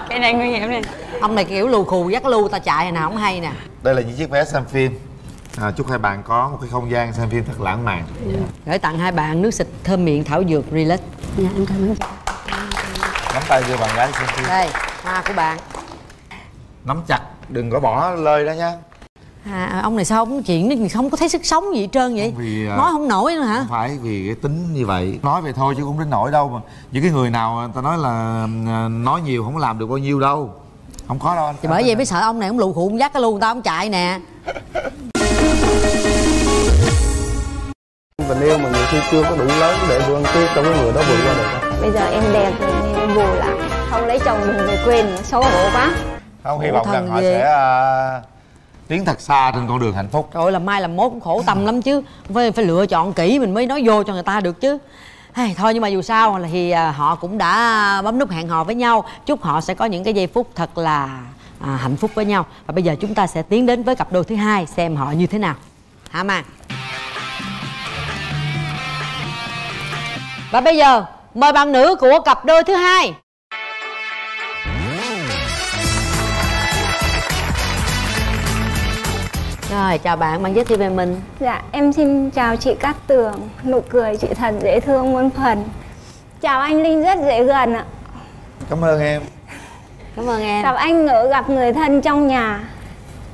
cái này nguy hiểm này. ông này kiểu lù khù dắt lưu ta chạy nào không hay nè. Đây là những chiếc vé xem phim. À, chúc hai bạn có một cái không gian xem phim thật lãng mạn. Gửi tặng hai bạn nước xịt thơm miệng thảo dược relax. Dạ em cảm ơn. Nắm tay đưa bạn gái xem phim. Đây hoa của bạn. Nắm chặt đừng có bỏ lơi đó nha à, ông này sao không chuyện nó không có thấy sức sống gì hết trơn vậy? Vì à, nói không nổi nữa hả? không phải vì cái tính như vậy. Nói vậy thôi chứ không đến nỗi đâu mà. Những cái người nào người ta nói là à, nói nhiều không có làm được bao nhiêu đâu. Không có đâu anh. Thì bởi vậy mới sợ ông này ông lù khù ông dắt cái lưu người ta ông chạy nè. Tình yêu mà nhiều khi chưa có đủ lớn để vươn tiếp trong cái người đó vượt qua được bây giờ em đẹp rồi nên em buồn lắm. Không lấy chồng mình về quê nữa xấu hổ quá. Không hy vọng rằng họ sẽ à, tiến thật xa trên con đường hạnh phúc. Trời ơi làm mai làm mốt cũng khổ tâm lắm chứ. Phải phải lựa chọn kỹ mình mới nói vô cho người ta được chứ. Hay, thôi nhưng mà dù sao là thì à, họ cũng đã bấm nút hẹn hò với nhau. Chúc họ sẽ có những cái giây phút thật là à, hạnh phúc với nhau. Và bây giờ chúng ta sẽ tiến đến với cặp đôi thứ hai xem họ như thế nào. Hả mà. và bây giờ mời bạn nữ của cặp đôi thứ hai. Rồi chào bạn, bạn giới thiệu về mình. Dạ, em xin chào chị Cát Tường. Nụ cười chị thật dễ thương muôn phần. Chào anh Linh rất dễ gần ạ. Cảm ơn em. Cảm ơn em. Chào anh ngỡ gặp người thân trong nhà.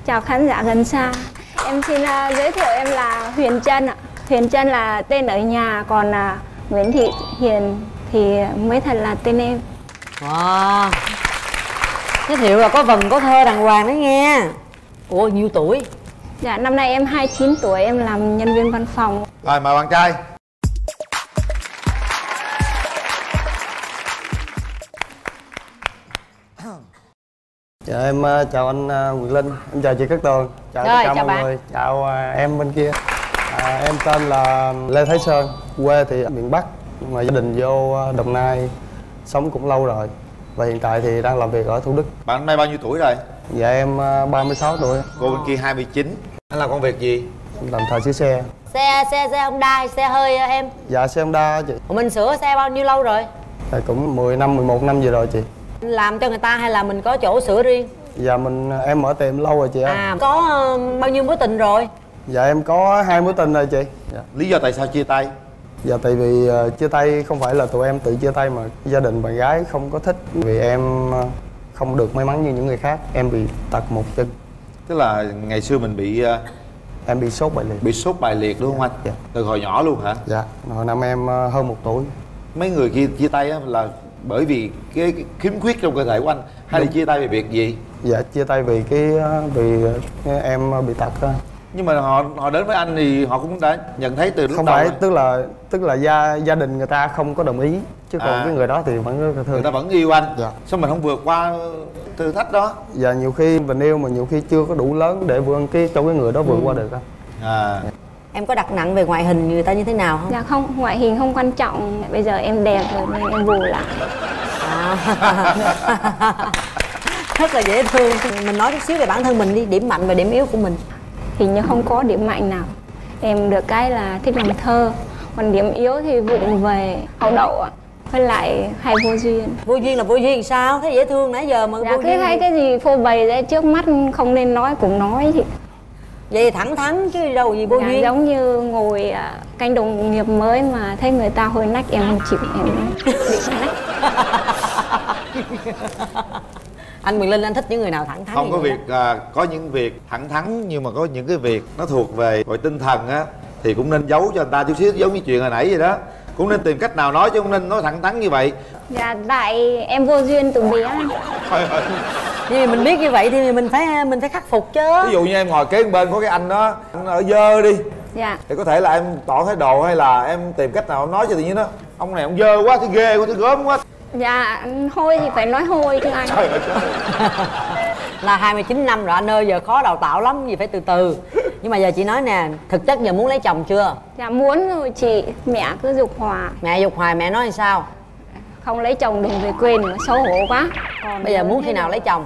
Chào khán giả gần xa. Em xin uh, giới thiệu em là Huyền Trân ạ. Huyền Trân là tên ở nhà Còn uh, Nguyễn Thị Hiền thì mới thật là tên em. Wow. Giới thiệu là có vần có thơ đàng hoàng đấy nghe Ủa nhiêu tuổi? Dạ năm nay em 29 tuổi Em làm nhân viên văn phòng. Rồi mời bạn trai. Dạ em ờ, chào anh ờ, Quyền Linh, em chào chị Cát Tường, chào Rồi, tất cả chào mọi bạn. người, chào ờ, em bên kia. À, em tên là Lê Thái Sơn, quê thì ở miền Bắc, nhưng mà gia đình vô ờ, Đồng Nai sống cũng lâu rồi. Và hiện tại thì đang làm việc ở Thủ Đức. bạn năm nay bao nhiêu tuổi rồi? Dạ em ờ, 36 tuổi, cô bên kia 29 anh làm công việc gì làm thợ sửa xe. Xe xe xe Honda xe hơi ờ, em? Dạ xe Honda chị, Ủa, Mình sửa xe bao nhiêu lâu rồi? dạ, cũng 10 năm, 11 năm gì rồi chị. Làm cho người ta hay là mình có chỗ sửa riêng? Dạ mình em mở tiệm lâu rồi chị. À có bao nhiêu mối tình rồi? Dạ em có hai mối tình rồi chị. Dạ. lý do tại sao chia tay Dạ tại vì ờ, chia tay không phải là tụi em tự chia tay mà gia đình bạn gái không có thích vì em ờ, không được may mắn như những người khác em bị tật một chân tức là ngày xưa mình bị ờ, em bị sốt bại liệt. bị sốt bài liệt đúng không anh? Dạ. từ hồi nhỏ luôn hả? Dạ hồi năm em ờ, hơn một tuổi. Mấy người kia chia tay á là bởi vì cái, cái khiếm khuyết trong cơ thể của anh hay là chia tay vì việc gì? Dạ chia tay vì cái ờ, vì em bị tật á. nhưng mà họ họ đến với anh thì họ cũng đã nhận thấy từ lúc không đầu phải rồi. tức là tức là gia gia đình người ta không có đồng ý chứ còn À. cái người đó thì vẫn thương người ta vẫn yêu anh. Dạ. Sao mình không vượt qua thử thách đó? Dạ nhiều khi tình yêu mà nhiều khi chưa có đủ lớn để vượt cái cho cái người đó vượt Ừ. qua được á. À. Em có đặt nặng về ngoại hình người ta như thế nào không? Dạ không, ngoại hình không quan trọng. Bây giờ em đẹp rồi nên em bù lại. Rất là dễ thương. Mình nói chút xíu về bản thân mình đi Điểm mạnh và điểm yếu của mình. Hình như không có điểm mạnh nào. Em được cái là thích làm thơ. Còn điểm yếu thì vụng về hậu đậu ạ Với lại hay vô duyên. Vô duyên là vô duyên sao? Thấy dễ thương nãy giờ mà Dạ vô cứ duyên. thấy cái gì phô bày ra trước mắt không nên nói cũng nói thì Vậy thẳng thắn chứ đâu gì vô dạ, duyên. giống như ngồi à, canh đồng nghiệp mới mà thấy người ta hơi nách em không chịu em. Bị nách? Anh Quyền Linh anh thích những người nào thẳng thắn không có việc à, có những việc thẳng thắn nhưng mà có những cái việc nó thuộc về gọi tinh thần á thì cũng nên giấu cho người ta chút xíu giống như chuyện hồi nãy vậy đó cũng nên tìm cách nào nói chứ không nên nói thẳng thắn như vậy. Dạ tại em vô duyên từ bé. Thôi, thôi. Nhưng mà mình biết như vậy thì mình phải mình phải khắc phục chứ. Ví dụ như em ngồi kế bên có cái anh đó anh ở dơ đi. Dạ. Thì có thể là em tỏ thái độ hay là em tìm cách nào nói cho tự nhiên đó. Ông này ông dơ quá thấy ghê quá thấy gớm quá. Dạ hôi thì phải nói hôi chứ anh. Trời ơi trời. Là 29 năm rồi anh ơi giờ khó đào tạo lắm gì phải từ từ Nhưng mà giờ chị nói nè Thực chất giờ muốn lấy chồng chưa? Dạ muốn rồi chị. Mẹ cứ dục hòa. Mẹ dục hoài mẹ nói sao? Không lấy chồng đừng về quê nữa xấu hổ quá. Còn Bây giờ muốn khi thế nào lấy chồng?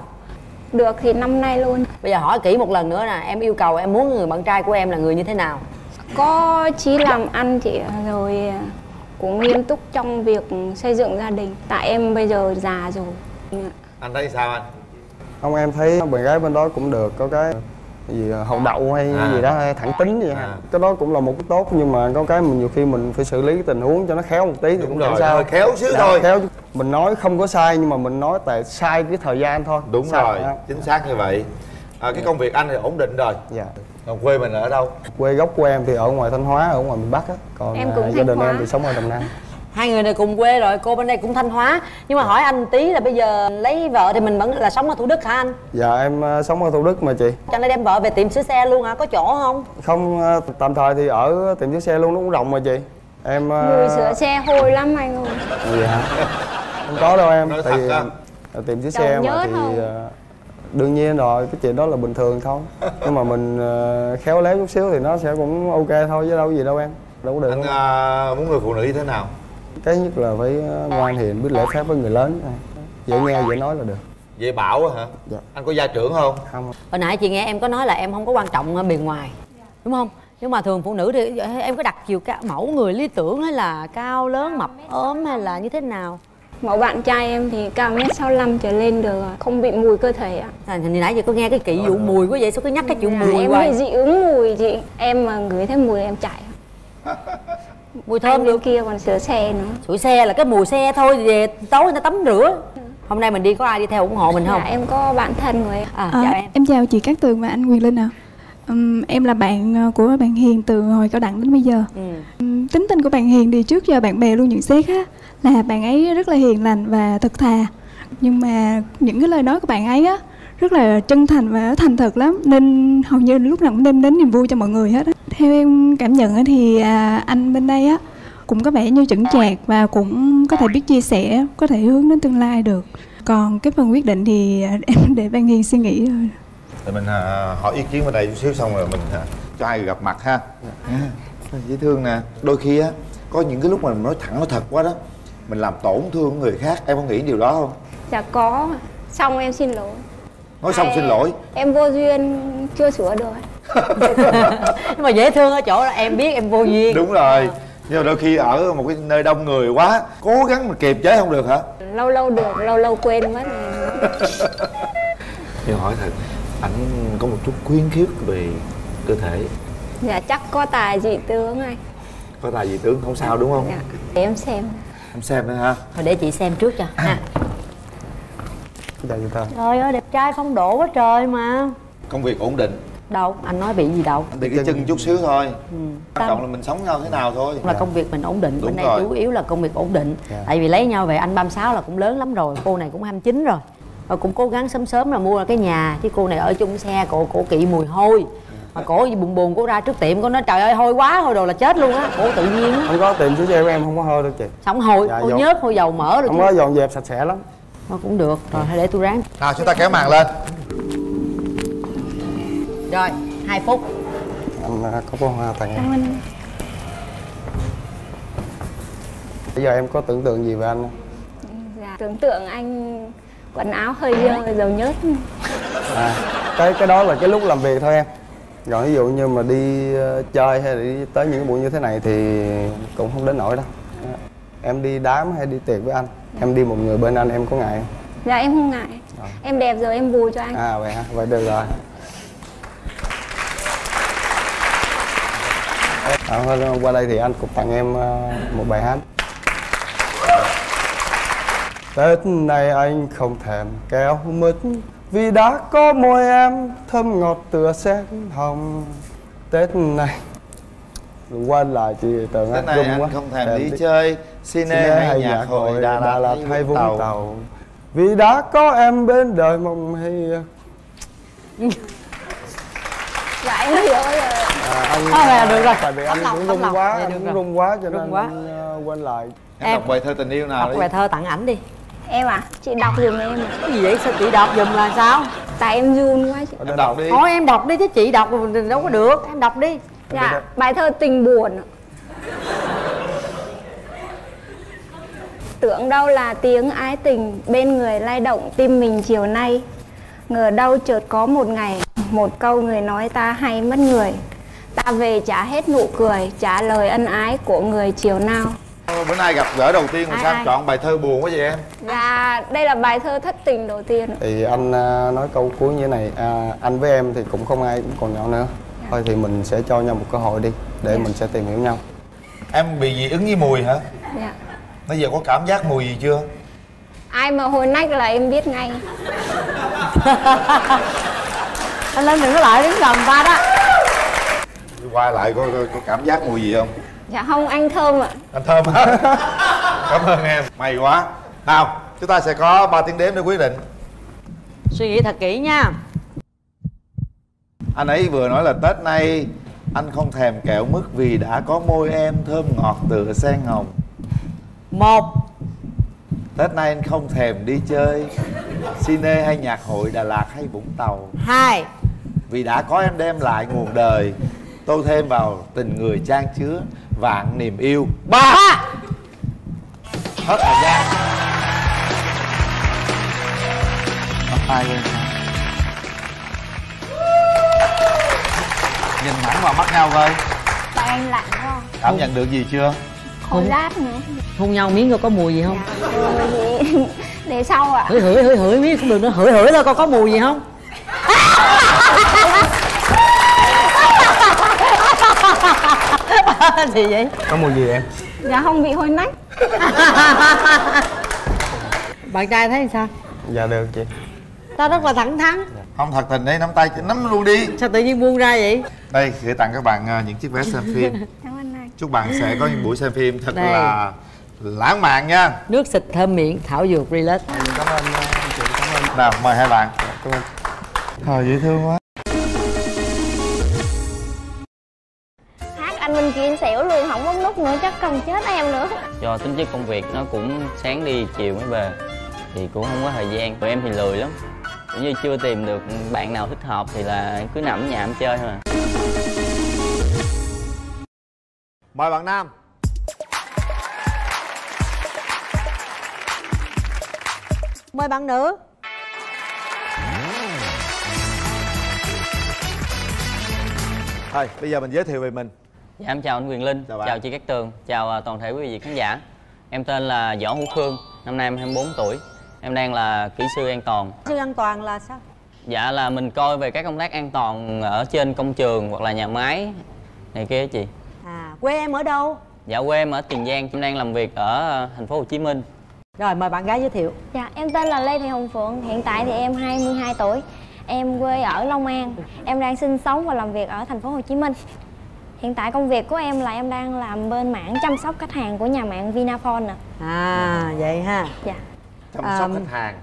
Được thì năm nay luôn. Bây giờ hỏi kỹ một lần nữa nè Em yêu cầu em muốn người bạn trai của em là người như thế nào? Có chí làm ăn chị rồi à, cũng nghiêm túc trong việc xây dựng gia đình. Tại em bây giờ già rồi. Anh thấy sao anh? Không em thấy bạn gái bên đó cũng được có cái gì hậu đậu hay À. gì đó hay thẳng tính vậy À. cái đó cũng là một cái tốt nhưng mà có cái mình nhiều khi mình phải xử lý cái tình huống cho nó khéo một tí thì Đúng cũng rồi, sao. khéo xíu Dạ, thôi. khéo mình nói không có sai nhưng mà mình nói tại sai cái thời gian thôi. Đúng Sai- rồi à. chính xác như vậy. À, cái công việc anh thì ổn định rồi. Dạ. Còn quê mình ở đâu? Quê gốc của em thì ở ngoài thanh hóa ở ngoài miền bắc á. Còn Em à, cũng gia đình Hóa. em thì sống ở đồng nai Hai người này cùng quê rồi Cô bên đây cũng Thanh Hóa. Nhưng mà hỏi anh tí là bây giờ lấy vợ thì mình vẫn là sống ở Thủ Đức hả anh? Dạ em à, sống ở thủ đức mà chị. Cho nên đem vợ về tiệm sửa xe luôn hả? Có chỗ không? Không à, tạm thời thì ở tiệm chiếc xe luôn nó cũng rộng mà chị. Em à, Mùi sửa xe hôi lắm anh ơi. Hả? Không có đâu em Nói Thì ờ, chiếc Đâu xe mà thì không? ờ, đương nhiên rồi cái chuyện đó là bình thường thôi. Nhưng mà mình ờ, khéo léo chút xíu thì nó sẽ cũng ok thôi chứ đâu có gì đâu em. Đâu có được anh à, muốn người phụ nữ như thế nào cái nhất là phải ờ, ngoan hiền biết lễ phép với người lớn. Dễ nghe dễ nói là được. Dễ bảo á hả? Dạ. anh có gia trưởng không? Không. Hồi nãy chị nghe em có nói là em không có quan trọng ở bề ngoài Đúng không? Nhưng mà thường phụ nữ thì em có đặt chiều cao mẫu người lý tưởng hay là cao lớn mập ốm hay là như thế nào? Mẫu bạn trai em thì cao mét 65 trở lên được rồi không bị mùi cơ thể ạ. À, thì nãy giờ có nghe cái kỹ vụ mùi quá vậy sao cứ nhắc cái chữ Dạ, mùi em hoài? bị dị ứng mùi chị. Em mà ngửi thấy mùi em chạy mùi thơm Anh bên kia còn sửa xe nữa sủi xe là cái mùi xe thôi về tối người ta tắm rửa hôm nay mình đi có ai đi theo ủng hộ mình không dạ, em có bạn thân của em à, À, chào em em chào chị Cát Tường và anh Quyền Linh ạ. Ừm, em là bạn ờ, của bạn Hiền từ hồi cao đẳng đến bây giờ. Ừ. Ừm, tính tình của bạn Hiền thì trước giờ bạn bè luôn nhận xét á là bạn ấy rất là hiền lành và thật thà. Nhưng mà những cái lời nói của bạn ấy á rất là chân thành và thành thật lắm. Nên hầu như lúc nào cũng đem đến niềm vui cho mọi người hết á. Theo em cảm nhận á, thì à, anh bên đây á cũng có vẻ như chững chạc và cũng có thể biết chia sẻ, có thể hướng đến tương lai được. Còn cái phần quyết định thì à, em để bạn Hiền suy nghĩ thôi. Thì mình à, hỏi ý kiến bên đây chút xíu xong rồi mình cho hai người gặp mặt ha. À, dễ thương nè. Đôi khi á có những cái lúc mà mình nói thẳng nói thật quá đó mình làm tổn thương người khác em có nghĩ điều đó không? Dạ có. Xong em xin lỗi nói xong xin lỗi. Em vô duyên chưa sửa được. Nhưng mà dễ thương ở chỗ là em biết em vô duyên. Đúng rồi. Nhưng mà đôi khi ở một cái nơi đông người quá cố gắng mà kiềm chế không được hả? Lâu lâu được lâu lâu quên mất. Nhưng hỏi thật ảnh có một chút khuyến khuyết về cơ thể? Dạ chắc có tài dị tướng anh có tài gì tướng không sao đúng không? Dạ để em xem. Em xem nữa ha thôi để chị xem trước cho. Ha chào chị ta? Trời ơi đẹp trai phong độ quá trời mà. Công việc ổn định. Đâu anh nói bị gì đâu. Anh bị cái chân chút xíu thôi. Ừ. quan trọng là mình sống nhau thế nào thôi. Là công việc mình ổn định Đúng bên đây chủ yếu là công việc ổn định. Dạ. tại vì lấy nhau về anh 36 là cũng lớn lắm rồi cô này cũng 29 rồi. Rồi cũng cố gắng sớm sớm là mua cái nhà chứ cô này ở chung xe cổ cổ kỵ mùi hôi. Mà cổ gì buồn buồn cổ ra trước tiệm cô nói trời ơi hôi quá thôi đồ là chết luôn á. Cổ tự nhiên á. Không có tiền chú cho em không có hơi đâu chị. Xong hôi Dạ, hôi dọn- nhớt hôi dầu mỡ rồi không chứ. có dọn dẹp sạch sẽ lắm Thôi cũng được rồi hãy để tôi ráng. Nào chúng ta kéo màn lên. Rồi hai phút. Anh à, có bó hoa tặng em. Bây giờ em có tưởng tượng gì về anh không? dạ tưởng tượng anh quần áo hơi dơ dầu nhớt. À cái cái đó là cái lúc làm việc thôi em. Còn ví dụ như mà đi ờ, chơi hay là đi tới những cái buổi như thế này thì cũng không đến nỗi đâu. Em đi đám hay đi tiệc với anh em đi một người bên anh em có ngại không? Dạ em không ngại. Em đẹp rồi em bù cho anh. À vậy hả? Vậy được rồi. À, qua đây thì anh cũng tặng em ờ, một bài hát. Tết này anh không thèm kéo mứt Vì đã có môi em thơm ngọt tựa sen hồng. Tết này quên lại chị tưởng Tết này anh không thèm đi. chơi cine hay nhạc hội Đà Lạt hay Vũng Tàu. Vì đã có em bên đời mong hay dạ em hiểu rồi. À, anh Thôi là được rồi. tại vì anh cũng rung quá Dạ, anh cũng rung quá cho nên quá. anh ờ, quên lại. Em đọc bài thơ tình yêu nào đọc đi. bài thơ tặng ảnh đi. Em à? Chị đọc giùm em. Cái gì vậy? Sao chị đọc giùm là sao? Tại em run quá chị. Em đọc đi. Thôi em đọc đi chứ chị đọc thì đâu có được. Em đọc đi. dạ bài thơ tình buồn. Tưởng đâu là tiếng ái tình bên người lay động tim mình chiều nay. Ngờ đâu chợt có một ngày một câu người nói ta hay mất người. Ta về trả hết nụ cười trả lời ân ái của người chiều nào. Ờ, bữa nay gặp gỡ đầu tiên mà sao ai? chọn bài thơ buồn quá vậy em? Dạ đây là bài thơ thất tình đầu tiên. Thì anh à, nói câu cuối như thế này. À, anh với em thì cũng không ai cũng còn nhỏ nữa. Thôi thì mình sẽ cho nhau một cơ hội đi để mình sẽ tìm hiểu nhau. Em bị dị ứng với mùi hả? Dạ. Bây giờ có cảm giác mùi gì chưa? Ai mà hồi nách là em biết ngay. Anh lên đừng có lại đứng gần ba đó. Qua lại có, có, có cảm giác mùi gì không? Dạ không anh thơm ạ. Anh thơm hả? Cảm ơn em. May quá. Nào chúng ta sẽ có 3 tiếng đếm để quyết định. Suy nghĩ thật kỹ nha. Anh ấy vừa nói là tết nay anh không thèm kẹo mứt vì đã có môi em thơm ngọt tựa sen hồng một. Tết nay anh không thèm đi chơi. Cine hay nhạc hội đà lạt hay vũng tàu? Hai. Vì đã có em đem lại nguồn đời tô thêm vào tình người trang chứa vạn niềm yêu. Ba. Hết thời gian. Bắt tay lên. Nhìn thẳng vào mắt nhau coi. Tại anh lạnh quá. Cảm nhận được gì chưa Hôi lát nữa. Hôn nhau miếng coi có mùi gì không? Rồi gì? Để sau ạ. Hửi hửi hửi hửi miếng không được nữa. Hửi hửi thôi coi có mùi gì không? Gì vậy? Có mùi gì em Dạ không bị hôi nách. Bạn trai thấy sao? Dạ được chị. Tao rất là thẳng thắn. Không thật tình đấy nắm tay nắm luôn đi. Sao tự nhiên buông ra vậy? Đây gửi tặng các bạn à, những chiếc vé xem phim chúc bạn sẽ có những buổi xem phim thật Đây. là lãng mạn nha. Nước xịt thơm miệng thảo dược relax. Cảm ơn anh chị cảm ơn. Nào mời hai bạn. Cảm ơn. Thôi dễ thương quá. Hát anh bên kia xỉu luôn, không bấm nút nữa chắc cần chết em nữa. Do tính chất công việc nó cũng sáng đi chiều mới về thì cũng không có thời gian. Tụi em thì lười lắm. Cũng như chưa tìm được bạn nào thích hợp thì là cứ nằm ở nhà em chơi thôi à mời bạn nam. Mời bạn nữ. Thôi bây giờ mình giới thiệu về mình. Dạ em chào anh Quyền Linh, Chào chào, bạn. chị Cát Tường, chào à, toàn thể quý vị khán giả. Em tên là Võ Hữu Khương, năm nay em 24 tuổi. Em đang là kỹ sư an toàn. Sư an toàn là sao? Dạ là mình coi về các công tác an toàn ở trên công trường hoặc là nhà máy. Này kia chị quê em ở đâu? Dạ quê em ở Tiền Giang, em đang làm việc ở à, thành phố Hồ Chí Minh. Rồi mời bạn gái giới thiệu. Dạ em tên là Lê Thị Hồng Phượng, hiện tại thì em 22 tuổi. Em quê ở Long An Em đang sinh sống và làm việc ở thành phố Hồ Chí Minh. Hiện tại công việc của em là em đang làm bên mảng chăm sóc khách hàng của nhà mạng Vinaphone ạ. À vậy ha. Dạ. Chăm sóc khách hàng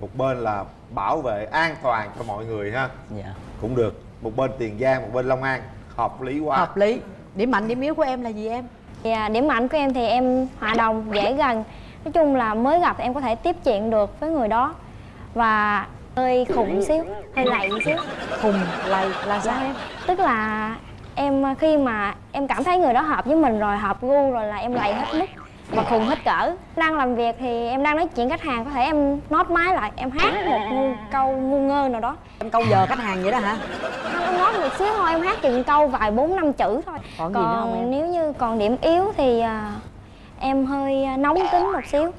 một bên là bảo vệ an toàn cho mọi người ha. Dạ. Cũng được một bên tiền giang một bên long an hợp lý quá. Hợp lý điểm mạnh điểm yếu của em là gì em? Thì, à, điểm mạnh của em thì em hòa đồng, dễ gần. Nói chung là mới gặp em có thể tiếp chuyện được với người đó. Và hơi khùng xíu, hơi lầy xíu. Khùng lầy là sao em? Tức là em khi mà em cảm thấy người đó hợp với mình rồi, hợp gu rồi là em lầy hết mức và khùng hết cỡ. Đang làm việc thì em đang nói chuyện khách hàng có thể em nốt máy lại em hát một ngu, câu ngu ngơ nào đó. Em câu giờ khách hàng vậy đó hả? Không em nói một xíu thôi em hát chừng câu vài bốn năm chữ thôi. Còn gì nữa không em? nếu như còn điểm yếu thì à, em hơi à, nóng tính một xíu.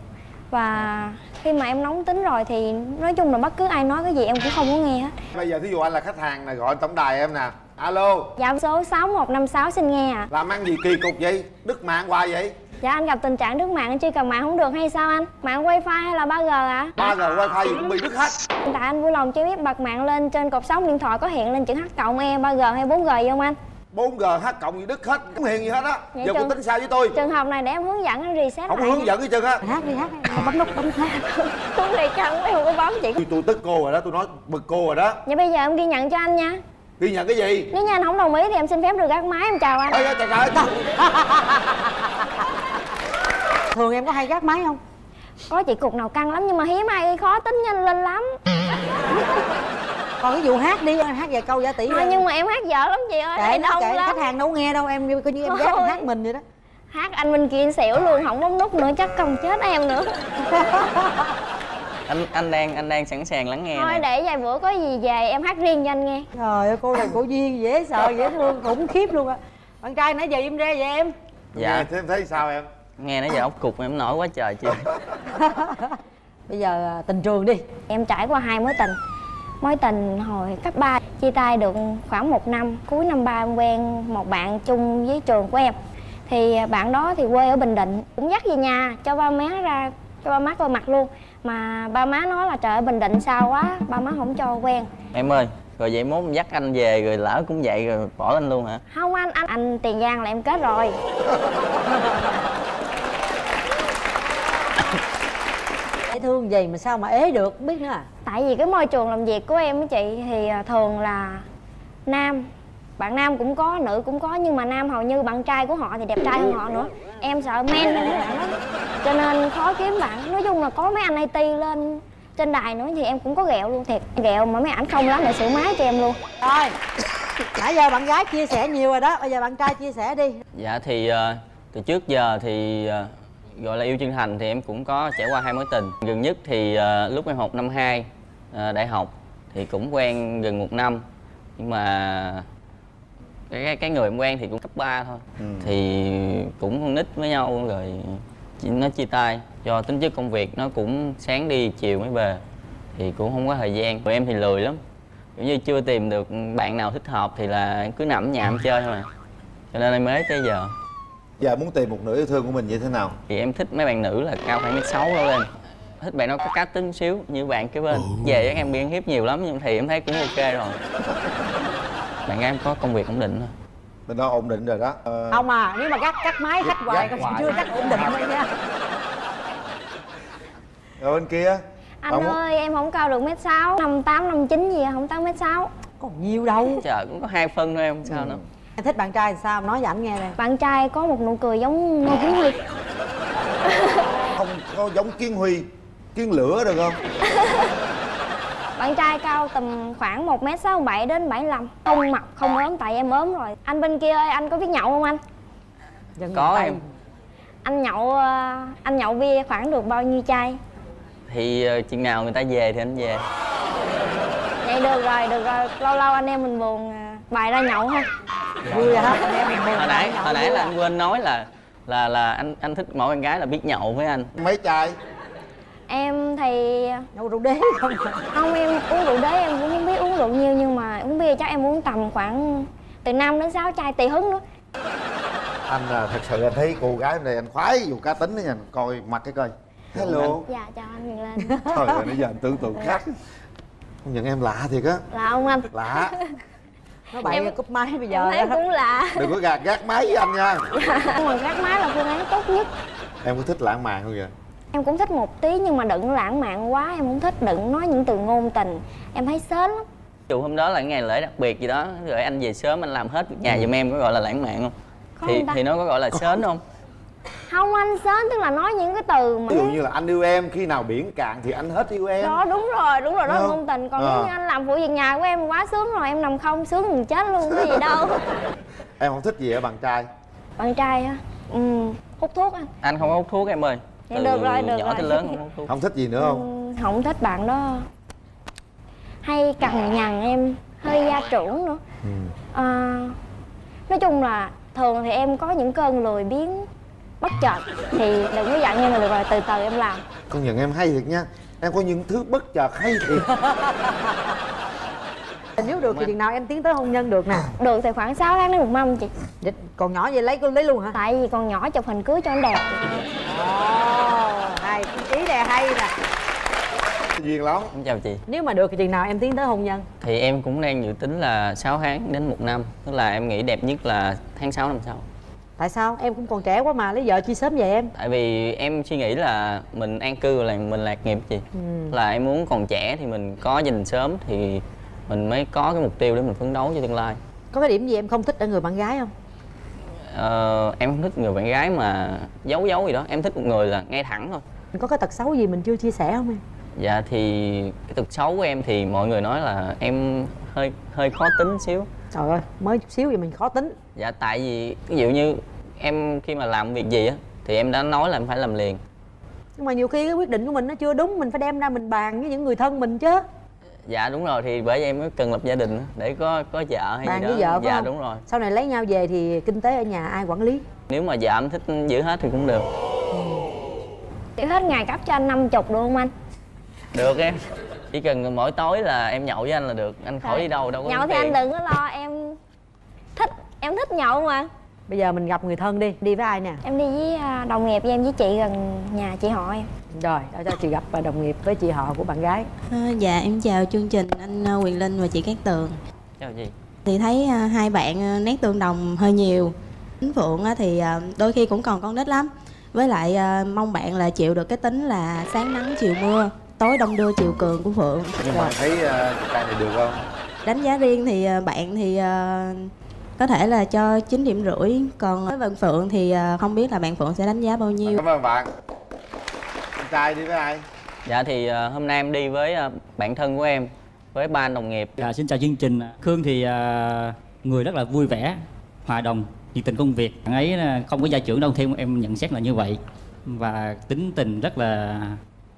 Và khi mà em nóng tính rồi thì nói chung là bất cứ ai nói cái gì em cũng không có nghe hết. Bây giờ thí dụ anh là khách hàng này gọi tổng đài em nè. Alo. Dạ số 6156 xin nghe ạ. Làm ăn gì kỳ cục vậy? Đứt mạng hoài vậy dạ anh gặp tình trạng đứt mạng anh truy cập mạng không được hay sao anh? Mạng wifi hay là 3g ạ? Ba g wifi gì cũng bị đứt hết. Hiện tại anh vui lòng cho biết bật mạng lên trên cột sóng điện thoại có hiện lên chữ H cộng E 3G hay 4G gì không anh? 4G H cộng gì đứt hết không hiền gì hết á. Vậy giờ trường- cô tính sao với tôi? Trường hợp này để em hướng dẫn anh reset không hướng dẫn cái chân á. Hát đi hát. Đi bấm nút bấm nút. Không thì cần em không có bấm chị. Tôi, tôi tức cô rồi đó tôi nói bực cô rồi đó. Vậy bây giờ em ghi nhận cho anh nha. Ghi nhận cái gì? Nếu như anh không đồng ý thì em xin phép được gác máy em chào anh. Ơi trời ơi thường em có hay gác máy không? Có chị cục nào căng lắm nhưng mà hiếm ai khó tính nhanh lên lắm. Còn cái vụ hát đi hát vài câu giả tỷ à, Nhưng mà em hát dở lắm chị ơi kệ nó đông kệ lắm. khách hàng đâu nghe đâu em coi như em gác em hát mình vậy đó. Hát anh bên kia anh xỉu luôn không bấm nút nữa chắc cần chết em nữa. Anh anh đang anh đang sẵn sàng lắng nghe Thôi nè. để vài bữa có gì về em hát riêng cho anh nghe. Trời ơi cô này cô duyên dễ sợ dễ thương khủng khiếp luôn á. Bạn trai nãy giờ im re vậy em? Dạ Nghe thế thấy sao em nghe nãy giờ ốc cục em nổi quá trời chưa? Bây giờ à, tình trường đi. Em trải qua hai mối tình. Mối tình hồi cấp 3 Chia tay được khoảng một năm Cuối năm 3 em quen một bạn chung với trường của em. Thì bạn đó thì quê ở Bình Định Cũng dắt về nhà cho ba má ra Cho ba má coi mặt luôn. Mà ba má nói là trời ơi Bình Định sao quá Ba má không cho quen. Em ơi rồi vậy mốt dắt anh về rồi lỡ cũng vậy rồi bỏ anh luôn hả? Không anh, anh, anh Tiền Giang là em kết rồi. Dễ thương gì mà sao mà ế được không biết nữa à Tại vì cái môi trường làm việc của em á chị Thì à, thường là nam. Bạn nam cũng có, nữ cũng có Nhưng mà nam hầu như bạn trai của họ thì đẹp trai hơn họ nữa. Em sợ men. Lên mấy bạn đó Cho nên khó kiếm bạn. Nói chung là có mấy anh IT lên trên đài nữa thì em cũng có ghẹo luôn thiệt. Ghẹo mà mấy ảnh không lắm lại sửa máy cho em luôn. Rồi. Nãy giờ bạn gái chia sẻ nhiều rồi đó bây giờ bạn trai chia sẻ đi. Dạ thì ờ, từ trước giờ thì ờ, gọi là yêu chân thành thì em cũng có trải qua hai mối tình. Gần nhất thì ờ, lúc em học năm 2 đại học thì cũng quen gần một năm. Nhưng mà cái, cái người em quen thì cũng cấp 3 thôi. Ừ. thì cũng con nít với nhau rồi nó chia tay. Do tính chất công việc nó cũng sáng đi chiều mới về. Thì cũng không có thời gian. Tụi em thì lười lắm. Kiểu như chưa tìm được bạn nào thích hợp thì là cứ nằm ở nhà em chơi thôi. Mà cho nên em mới tới giờ. Giờ muốn tìm một nửa yêu thương của mình như thế nào? Thì em thích mấy bạn nữ là cao khoảng mét sáu trở lên. Thích bạn nó có cá tính xíu như bạn kế bên. Về với em bị ăn hiếp nhiều lắm nhưng thì em thấy cũng ok rồi. Bạn gái em có công việc ổn định thôi mình đó ổn định rồi đó. Ờ, không à nếu mà cắt cắt máy khách hoài còn chưa cắt ổn định thôi nha. Rồi bên kia Anh Ông- ơi em không cao được mét sáu năm tám năm chín gì à, không tới mét sáu. Còn nhiều đâu. Trời cũng có hai phân thôi em sao nữa? Em thích bạn trai thì sao? Nói cho ảnh nghe đây bạn trai có một nụ cười giống ngô kiến huy. Không có giống kiến huy. Kiến lửa được không bạn trai cao tầm khoảng một mét sáu bảy đến 75 không mập không ốm tại em ốm rồi. Anh bên kia ơi anh có biết nhậu không anh? Có em. Anh nhậu ờ, anh nhậu bia khoảng được bao nhiêu chai? Thì ờ, chừng nào người ta về thì anh về. Vậy được rồi được rồi. Lâu lâu anh em mình buồn à, bài ra nhậu ha. Vui hả? Anh em mình hồi nãy hồi nãy là anh quên nói là là là anh anh thích mỗi con gái là biết nhậu với anh. Mấy chai em thì nhậu rượu đế không không em uống rượu đế em cũng không biết uống rượu nhiều nhưng mà uống bia chắc em uống tầm khoảng từ 5 đến 6 chai tùy hứng nữa anh à, thật sự anh thấy cô gái này anh khoái dù cá tính đó nha. Coi mặt cái coi. Hello. Dạ chào anh Huyền Lên trời ơi nãy giờ anh tưởng tượng khác. Không nhận em lạ thiệt á. Là ông anh? Lạ. Nó bậy Em- cúp máy bây em giờ thấy cũng lạ. Đừng có gạt gác máy với anh nha. Nhưng mà gác máy là phương án tốt nhất. Em có thích lãng mạn không vậy em cũng thích một tí nhưng mà đừng lãng mạn quá em không thích đừng nói những từ ngôn tình. Em thấy sến lắm. Dù hôm đó là ngày lễ đặc biệt gì đó rồi anh về sớm anh làm hết việc nhà giùm em có gọi là lãng mạn không? Có thì thì nó có gọi là sến không? Không anh sến tức là nói những cái từ mà ví dụ như là anh yêu em khi nào biển cạn thì anh hết yêu em. Đó đúng rồi đúng rồi đó là ngôn tình. Còn Ờ. nếu như anh làm phụ việc nhà của em quá sướng rồi em nằm không sướng mình chết luôn có gì đâu. Em không thích gì ở bạn trai? Bạn trai á ừ, hút thuốc anh anh không có hút thuốc em ơi từ được rồi, được nhỏ rồi. tới lớn không không thích gì nữa không? Ừ, không thích bạn đó. Hay cằn nhằn em hơi gia trưởng nữa. Ừ. à, nói chung là thường thì em có những cơn lười biếng bất chợt thì đừng có giận em là được rồi từ từ em làm. Công nhận em hay thiệt nha. Em có những thứ bất chợt hay thiệt nếu được thì chừng nào em tiến tới hôn nhân được nè. Được thì khoảng 6 tháng đến một năm chị. Vậy còn nhỏ vậy lấy lấy luôn hả? Tại vì còn nhỏ chụp hình cưới cho anh đẹp. Ồ, hay. Ý này hay nè. Duyên lắm. Em chào chị. Nếu mà được thì chừng nào em tiến tới hôn nhân? Thì em cũng đang dự tính là 6 tháng đến một năm. Tức là em nghĩ đẹp nhất là tháng 6 năm sau. Tại sao? Em cũng còn trẻ quá mà lấy vợ chi sớm vậy em? Tại vì em suy nghĩ là mình an cư là mình lạc nghiệp chị. Ừ. là em muốn còn trẻ thì mình có gia đình sớm thì mình mới có cái mục tiêu để mình phấn đấu cho tương lai. Có cái điểm gì em không thích ở người bạn gái không? Ờ, em không thích người bạn gái mà giấu giấu gì đó. Em thích một người là ngay thẳng thôi. Có cái tật xấu gì mình chưa chia sẻ không em? Dạ thì cái tật xấu của em thì mọi người nói là em hơi hơi khó tính xíu. Trời ơi mới chút xíu vậy mình khó tính. Dạ tại vì ví dụ như em khi mà làm việc gì á thì em đã nói là em phải làm liền. Nhưng mà nhiều khi cái quyết định của mình nó chưa đúng mình phải đem ra mình bàn với những người thân mình chứ dạ đúng rồi thì bởi vậy em mới cần lập gia đình á, để có có vợ hay gì với vợ dạ không? đúng rồi. Sau này lấy nhau về thì kinh tế ở nhà ai quản lý? Nếu mà vợ em thích giữ hết thì cũng được. Chị hết ngày cấp cho anh năm chục được không anh? Được em. Chỉ cần mỗi tối là em nhậu với anh là được. Anh khỏi đi đâu đâu có nhậu thì anh tiền. đừng có lo em thích em thích nhậu mà bây giờ mình gặp người thân đi đi với ai nè? Em đi với à, đồng nghiệp với em với chị gần nhà chị họ em. Rồi để cho chị gặp đồng nghiệp với chị họ của bạn gái. À, dạ em chào chương trình anh à, Quyền Linh và chị Cát Tường. Chào chị. Thì thấy à, hai bạn nét tương đồng hơi nhiều. Tính Phượng á, thì đôi khi cũng còn con nít lắm. Với lại mong bạn là chịu được cái tính là sáng nắng chiều mưa tối đông đưa chiều cường của Phượng. Nhưng mà thấy uh, trai này được không? Đánh giá riêng thì bạn thì có thể là cho 9 điểm rưỡi còn với bạn Phượng thì à, không biết là bạn Phượng sẽ đánh giá bao nhiêu cảm ơn bạn Con trai đi với ai dạ thì ờ, hôm nay em đi với ờ, bạn thân của em với ba đồng nghiệp Dạ, xin chào chương trình. Khương thì à, người rất là vui vẻ, hòa đồng, nhiệt tình công việc. Bạn ấy không có gia trưởng đâu, theo em nhận xét là như vậy. Và tính tình rất là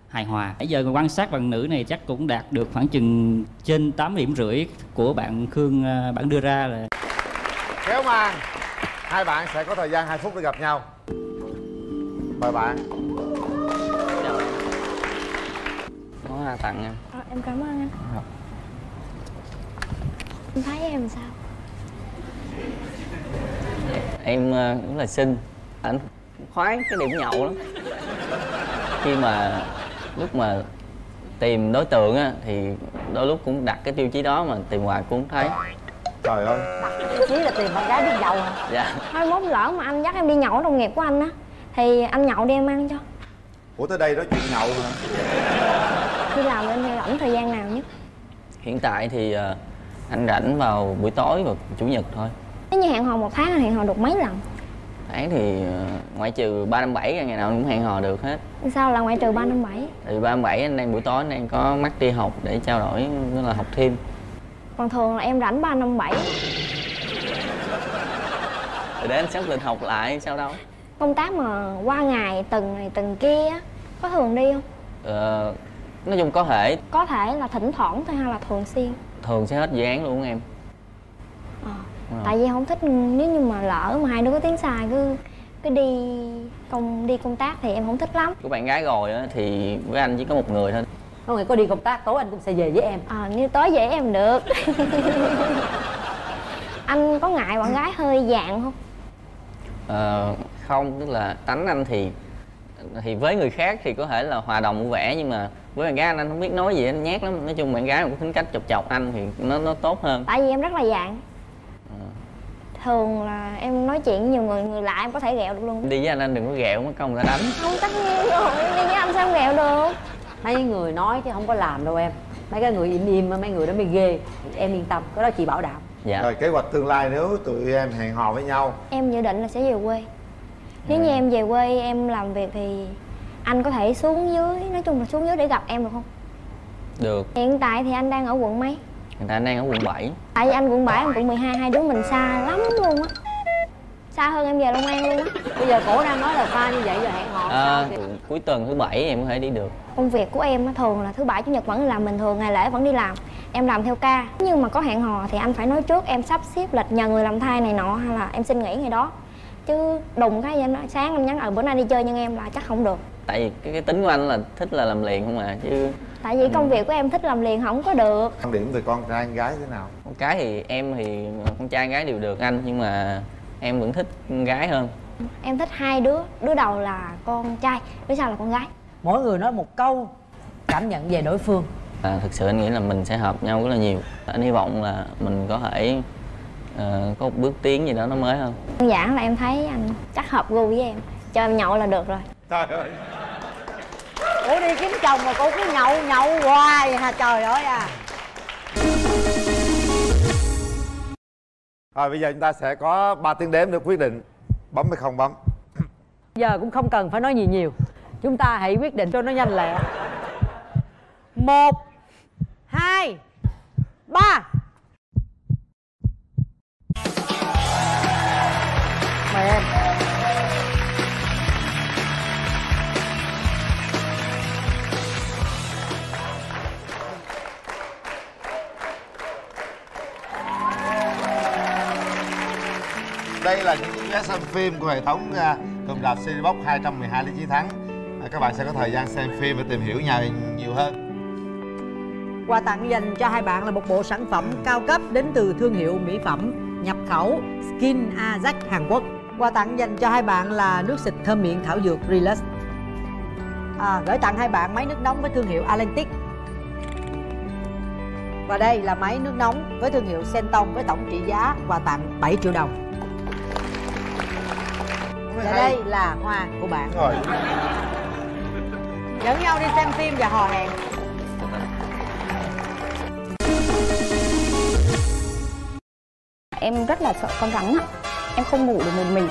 hài hòa. Nãy giờ quan sát bạn nữ này chắc cũng đạt được khoảng chừng trên 8 điểm rưỡi của bạn Khương à, bạn đưa ra là kéo màn hai bạn sẽ có thời gian 2 phút để gặp nhau. Mời bạn. Món quà tặng em Ờ, em cảm ơn anh. Em thấy em sao? em ờ, rất là xinh. Anh khoái cái điểm nhậu lắm. Khi mà lúc mà tìm đối tượng á thì đôi lúc cũng đặt cái tiêu chí đó mà tìm hoài cũng không thấy trời ơi. Chí là tìm bạn gái biết nhậu hả? Dạ. Thôi mốt lỡ mà anh dắt em đi nhậu đồng nghiệp của anh á Thì anh nhậu đi em ăn cho. Ủa tới đây nói chuyện nhậu hả? Đi làm anh thì rảnh thời gian nào nhất? Hiện tại thì ờ, anh rảnh vào buổi tối và chủ nhật thôi. Nếu như hẹn hò một tháng anh hẹn hò được mấy lần? Tháng thì ờ, ngoại trừ ba năm bảy ngày nào cũng hẹn hò được hết. Sao là ngoại trừ 3 năm 7 thì ba năm bảy anh đang buổi tối anh đang có mắt đi học để trao đổi với là học thêm Còn thường là em rảnh 3 năm 7 rồi để anh xác định học lại sao đâu? Công tác mà qua ngày từng này từng kia á Có thường đi không? Ờ, nói chung có thể. Có thể là thỉnh thoảng thôi hay là thường xuyên? Thường sẽ hết dự án luôn em. Ờ, Ờ. Tại vì không thích nếu như mà lỡ mà hai đứa có tiếng xài cứ cứ đi công đi công tác thì em không thích lắm. Của bạn gái rồi á thì với anh chỉ có một người thôi có người có đi công tác tối anh cũng sẽ về với em. À, như tối về em được. Anh có ngại bạn gái hơi dạng không? Ờ, không tức là tánh anh thì thì với người khác thì có thể là hòa đồng vui vẻ nhưng mà với bạn gái anh anh không biết nói gì anh nhát lắm. Nói chung bạn gái có tính cách chọc chọc anh thì nó nó tốt hơn. Tại vì em rất là dạng. Thường là em nói chuyện với nhiều người người lạ em có thể ghẹo được luôn. Đi với anh anh đừng có ghẹo mất công người ta đánh. Không tất nhiên rồi. Em đi với anh sao em ghẹo được mấy người nói chứ không có làm đâu em. Mấy cái người im im á, mấy người đó mới ghê. Em yên tâm cái đó chị bảo đảm. Dạ. Rồi kế hoạch tương lai nếu tụi em hẹn hò với nhau? Em dự định là sẽ về quê. Nếu như em về quê em làm việc thì anh có thể xuống dưới nói chung là xuống dưới để gặp em được không? Được. Hiện tại thì anh đang ở quận mấy? Người ta đang ở quận 7 tại vì anh quận 7 em quận 12 hai đứa mình xa lắm luôn á xa hơn em về Long An luôn á. Bây giờ cổ đang nói là xa như vậy giờ hẹn hò à, cuối tuần thứ bảy em có thể đi được. Công việc của em á, thường là thứ bảy chủ nhật vẫn làm bình thường ngày lễ vẫn đi làm. Em làm theo ca. Nhưng mà có hẹn hò thì anh phải nói trước em sắp xếp lịch nhờ người làm thai này nọ hay là em xin nghỉ ngày đó. Chứ đùng cái gì anh nói, sáng anh nhắn ở bữa nay đi chơi nhưng em là chắc không được. Tại vì cái, cái tính của anh là thích là làm liền không à chứ tại vì công việc của em thích làm liền không có được. Quan điểm về con trai con gái thế nào? Con cái thì em thì con trai con gái đều được anh nhưng mà em vẫn thích con gái hơn. Em thích hai đứa đứa đầu là con trai đứa sau là con gái. Mỗi người nói một câu cảm nhận về đối phương. À, thực sự anh nghĩ là mình sẽ hợp nhau rất là nhiều. Anh hy vọng là mình có thể ờ, có một bước tiến gì đó nó mới hơn. Đơn giản là em thấy anh chắc hợp gu với em cho em nhậu là được rồi. Trời ơi. Cổ đi kiếm chồng mà cổ cứ nhậu nhậu hoài hả? Trời ơi à rồi, bây giờ chúng ta sẽ có 3 tiếng đếm để quyết định bấm hay không bấm. Giờ cũng không cần phải nói gì nhiều. Chúng ta hãy quyết định cho nó nhanh lẹ. Một, hai, ba. Mời em. Đây là những vé xem phim của hệ thống à, uh, cụm rạp Cinebox 212 lý chiến thắng à, các bạn sẽ có thời gian xem phim và tìm hiểu nhau nhiều hơn Quà tặng dành cho hai bạn là một bộ sản phẩm cao cấp đến từ thương hiệu mỹ phẩm nhập khẩu Skin Ajax Hàn Quốc. Quà tặng dành cho hai bạn là nước xịt thơm miệng thảo dược Relax. À, gửi tặng hai bạn máy nước nóng với thương hiệu Atlantic. Và đây là máy nước nóng với thương hiệu Senton với tổng trị giá quà tặng 7 triệu đồng. Và đây là hoa của bạn. Rồi. Dẫn nhau đi xem phim và hò hẹn. Em rất là sợ con rắn ạ Em không ngủ được một mình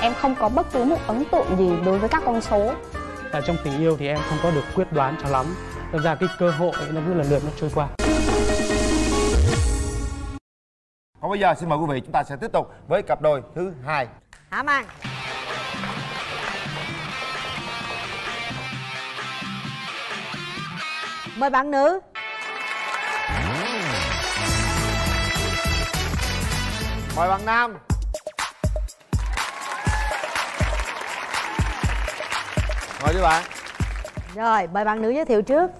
Em không có bất cứ một ấn tượng gì đối với các con số Tại trong tình yêu thì em không có được quyết đoán cho lắm Thật ra cái cơ hội nó cứ lần lượt nó trôi qua còn bây giờ xin mời quý vị chúng ta sẽ tiếp tục với cặp đôi thứ hai Hả Mang? mời bạn nữ. Mời bạn nam. Mời đi bạn. Rồi mời bạn nữ giới thiệu trước.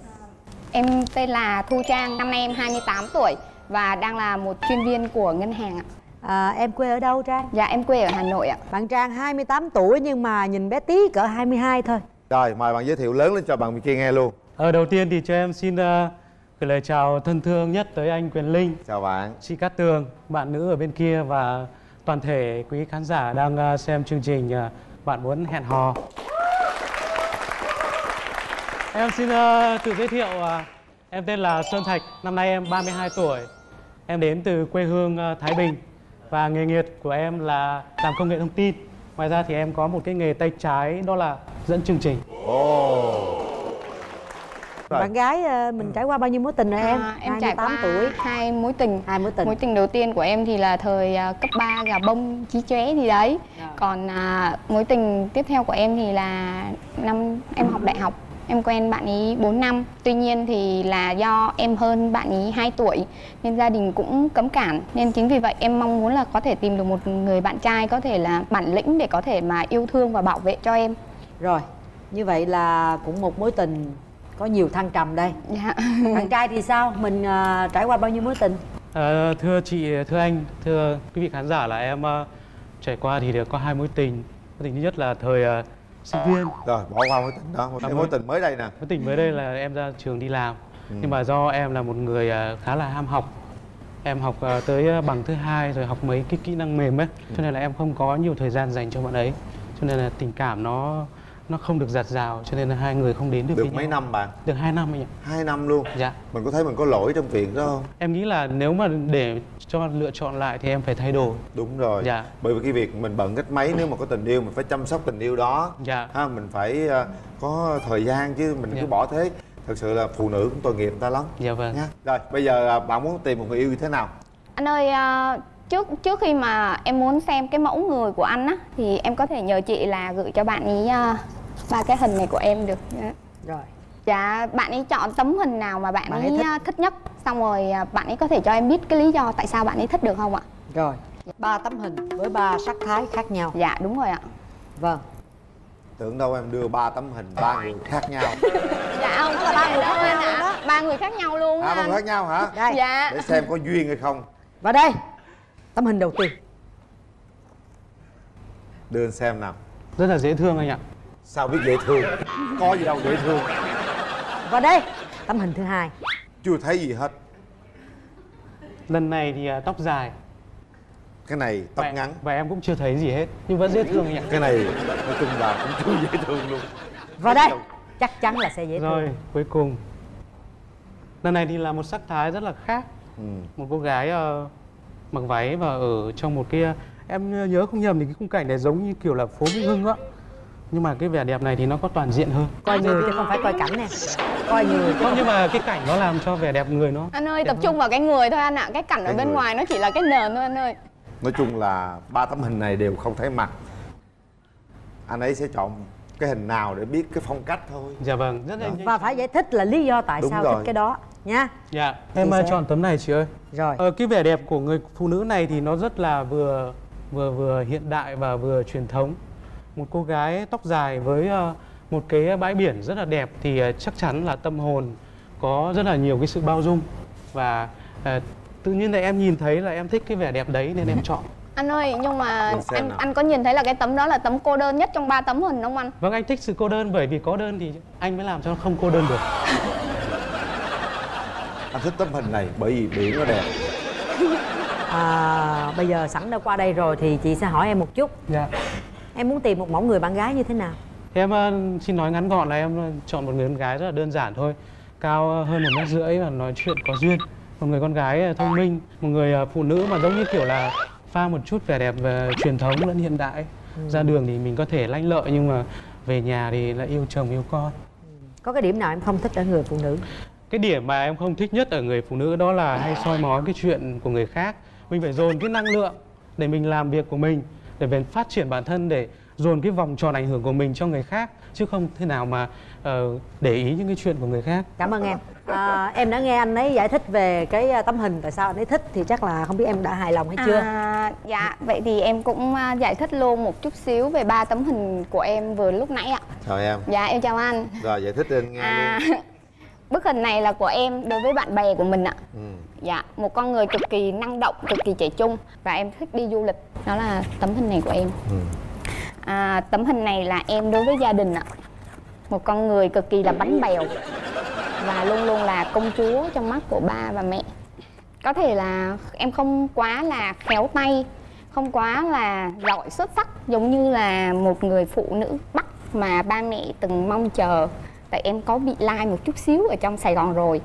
Em tên là thu trang năm nay em 28 tuổi và đang là một chuyên viên của ngân hàng ạ. À, em quê ở đâu Trang? Dạ em quê ở Hà Nội ạ. Bạn Trang 28 tuổi nhưng mà nhìn bé tí cỡ 22 thôi. Rồi mời bạn giới thiệu lớn lên cho bạn kia nghe luôn. Ờ, đầu tiên thì cho em xin uh, gửi lời chào thân thương nhất tới anh Quyền Linh. Chào bạn. Chị Cát Tường bạn nữ ở bên kia và toàn thể quý khán giả đang uh, xem chương trình uh, bạn muốn hẹn hò. Em xin uh, tự giới thiệu uh, em tên là Sơn Thạch năm nay em 32 tuổi. Em đến từ quê hương uh, Thái Bình và nghề nghiệp của em là làm công nghệ thông tin. Ngoài ra thì em có một cái nghề tay trái đó là dẫn chương trình. Ồ Rồi. Bạn gái ờ, mình trải qua bao nhiêu mối tình rồi em? À, em trải 28 qua tuổi hai mối tình. Hai mối tình Mối tình đầu tiên của em thì là thời à, cấp 3 gà bông chí chóe gì đấy. Còn à, mối tình tiếp theo của em thì là năm em học đại học. Em quen bạn ấy 4 năm. Tuy nhiên thì là do em hơn bạn ấy 2 tuổi nên gia đình cũng cấm cản. Nên chính vì vậy em mong muốn là có thể tìm được một người bạn trai có thể là bản lĩnh để có thể mà yêu thương và bảo vệ cho em. Rồi, như vậy là cũng một mối tình có nhiều thăng trầm đây Dạ. Bạn trai thì sao? Mình ờ, trải qua bao nhiêu mối tình? Ờ, thưa chị, thưa anh, thưa quý vị khán giả là em ờ, trải qua thì được có hai mối tình. Mối tình thứ nhất là thời ờ, sinh viên. rồi bỏ qua mối tình đó một cái mối tình mới đây nè Mối tình mới đây là em ra trường đi làm. Ừ. Nhưng mà do em là một người ờ, khá là ham học. Em học ờ, tới ờ, bằng thứ hai rồi học mấy cái kỹ năng mềm ấy, cho nên là em không có nhiều thời gian dành cho bạn ấy. Cho nên là tình cảm nó nó không được giặt rào cho nên là hai người không đến được, được với mấy nhau. năm bạn Được hai năm anh ạ. hai năm luôn Dạ. mình có thấy mình có lỗi trong việc đó không Em nghĩ là nếu mà để cho lựa chọn lại thì em phải thay đổi. đúng rồi Dạ. bởi vì cái việc mình bận cách mấy nếu mà có tình yêu mình phải chăm sóc tình yêu đó Dạ. ha mình phải ờ, có thời gian chứ mình cứ Dạ. bỏ thế thật sự là phụ nữ cũng tội nghiệp người ta lắm Dạ vâng. nha rồi bây giờ ờ, bạn muốn tìm một người yêu như thế nào Anh ơi, à, trước trước khi mà em muốn xem cái mẫu người của anh á thì em có thể nhờ chị là gửi cho bạn ấy à, ba cái hình này của em được. Dạ. Rồi. Dạ, bạn ấy chọn tấm hình nào mà bạn, Bạn ấy ấy thích. à, thích nhất, xong rồi à, bạn ấy có thể cho em biết cái lý do tại sao bạn ấy thích được không ạ? Rồi Ba tấm hình với ba sắc thái khác nhau Dạ, đúng rồi ạ. Vâng tưởng đâu em đưa ba tấm hình ba người khác nhau Dạ không, là ba người khác đâu anh nhau ạ. đó. Ba người khác nhau luôn à á ba người khác nhau hả Đây Dạ. để xem có duyên hay không Và đây Tấm hình đầu tiên. Đưa anh xem nào. Rất là dễ thương anh ạ. sao biết dễ thương? Có gì đâu dễ thương. Và đây. Tấm hình thứ hai. Chưa thấy gì hết. Lần này thì à, tóc dài. Cái này tóc và, ngắn. và em cũng chưa thấy gì hết nhưng vẫn dễ thương anh ạ. cái này nói chung là cũng chưa dễ thương luôn. Và đây. Chắc chắn là sẽ dễ thương. Rồi cuối cùng. Lần này thì là một sắc thái rất là khác. ừ. Một cô gái ờ, mặc váy và ở trong một cái em nhớ không nhầm thì cái khung cảnh này giống như kiểu là phố Vĩnh Hưng á. Nhưng mà cái vẻ đẹp này thì nó có toàn diện hơn. Coi người chứ không phải coi cảnh nè Coi người Không nhưng mà cái cảnh nó làm cho vẻ đẹp người nó Anh ơi, tập trung vào cái người thôi anh ạ. Cái cảnh ở Cái bên người. ngoài nó chỉ là cái nền thôi anh ơi. nói chung là ba tấm hình này đều không thấy mặt anh ấy sẽ chọn cái hình nào để biết cái phong cách thôi Dạ vâng, rất là Và phải giải thích là lý do tại Đúng sao rồi. thích cái đó Nha Dạ, em sẽ- chọn tấm này chị ơi. Rồi. Ờ, cái vẻ đẹp của người phụ nữ này thì nó rất là vừa vừa vừa hiện đại và vừa truyền thống. Một cô gái tóc dài với ờ, một cái bãi biển rất là đẹp thì ờ, chắc chắn là tâm hồn có rất là nhiều cái sự bao dung và ờ, tự nhiên là em nhìn thấy là em thích cái vẻ đẹp đấy nên em chọn. Anh ơi, nhưng mà anh nào. anh có nhìn thấy là cái tấm đó là tấm cô đơn nhất trong ba tấm hình không anh? Vâng anh thích sự cô đơn bởi vì có đơn thì anh mới làm cho nó không cô đơn được. anh thích tấm hình này bởi vì biển nó đẹp à, Bây giờ sẵn đã qua đây rồi thì chị sẽ hỏi em một chút Dạ. Em muốn tìm một mẫu người bạn gái như thế nào? Thì em ờ, xin nói ngắn gọn là em ờ, chọn một người con gái rất là đơn giản thôi Cao ờ, hơn một mét rưỡi và nói chuyện có duyên Một người con gái thông minh Một người phụ nữ mà giống như kiểu là pha một chút vẻ đẹp về truyền thống lẫn hiện đại Ừ. Ra đường thì mình có thể lanh lợi nhưng mà về nhà thì lại yêu chồng yêu con Có cái điểm nào em không thích ở người phụ nữ? Cái điểm mà em không thích nhất ở người phụ nữ đó là hay soi mói cái chuyện của người khác. Mình phải dồn cái năng lượng để mình làm việc của mình để về phát triển bản thân để dồn cái vòng tròn ảnh hưởng của mình cho người khác chứ không thể nào mà ờ, để ý những cái chuyện của người khác. Cảm ơn em. À, em đã nghe anh ấy giải thích về cái à, tấm hình tại sao anh ấy thích thì chắc là không biết em đã hài lòng hay chưa? À, dạ, vậy thì em cũng à, giải thích luôn một chút xíu về ba tấm hình của em vừa lúc nãy ạ. chào em. Dạ, em chào anh. rồi giải thích lên nghe À, luôn bức hình này là của em đối với bạn bè của mình ạ. ừ. Dạ, một con người cực kỳ năng động, cực kỳ trẻ trung và em thích đi du lịch. Đó là tấm hình này của em. Ừ. À, tấm hình này là em đối với gia đình ạ. Một con người cực kỳ là bánh bèo và luôn luôn là công chúa trong mắt của ba và mẹ. Có thể là em không quá là khéo tay, không quá là giỏi xuất sắc giống như là một người phụ nữ Bắc mà ba mẹ từng mong chờ. Tại em có bị lai một chút xíu ở trong Sài Gòn rồi.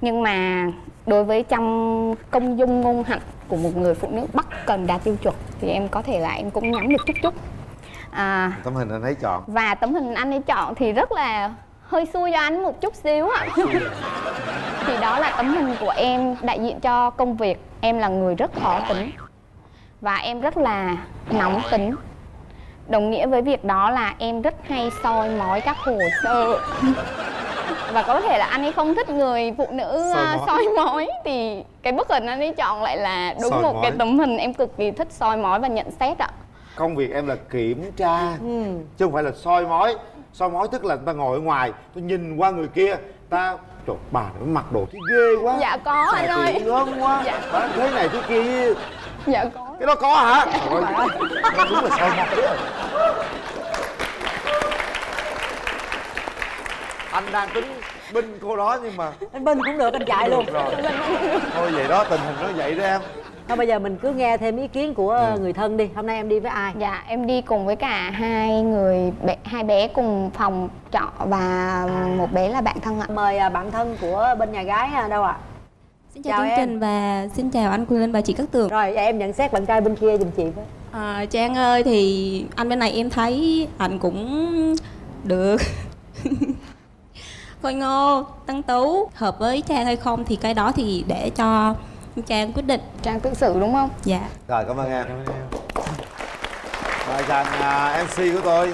Nhưng mà đối với trong công dung ngôn hạnh của một người phụ nữ Bắc cần đạt tiêu chuẩn thì em có thể là em cũng nhắm được chút chút. À, tấm hình anh thấy chọn. và tấm hình anh ấy chọn thì rất là hơi xui cho anh một chút xíu ạ thì đó là tấm hình của em đại diện cho công việc. Em là người rất khó tính và em rất là nóng tính đồng nghĩa với việc đó là em rất hay soi mói các hồ sơ và có thể là anh ấy không thích người phụ nữ Soi à, mói. soi mói thì cái bức hình anh ấy chọn lại là đúng Soi một cái mói. tấm hình em cực kỳ thích soi mói và nhận xét ạ công việc em là kiểm tra ừ. chứ không phải là soi mói soi mói tức là người ta ngồi ở ngoài tôi nhìn qua người kia ta trời bà nó mặc đồ thấy ghê quá Dạ có, xài anh ơi. gớm quá Dạ. Bà thế này thế kia dạ có cái đó có hả Trời ơi, đúng là soi mói rồi. anh đang tính binh cô đó nhưng mà anh binh cũng được anh chạy luôn rồi. thôi vậy đó tình hình nó vậy đó em thôi bây giờ mình cứ nghe thêm ý kiến của Ừ. người thân đi hôm nay em đi với ai Dạ, em đi cùng với cả hai người bé, hai bé cùng phòng trọ và một bé là bạn thân ạ. mời à, bạn thân của bên nhà gái à, đâu ạ Xin chào, chương trình và xin chào anh Quyền Linh và chị Cát Tường. Rồi vậy em nhận xét bạn trai bên kia giùm chị với. À, Trang ơi thì anh bên này em thấy anh cũng được. Khôi ngô, tăng tú Hợp với Trang hay không thì cái đó thì để cho Trang quyết định. Trang tự xử đúng không? Dạ. Rồi cảm ơn em. Rồi chào anh à, mc của tôi.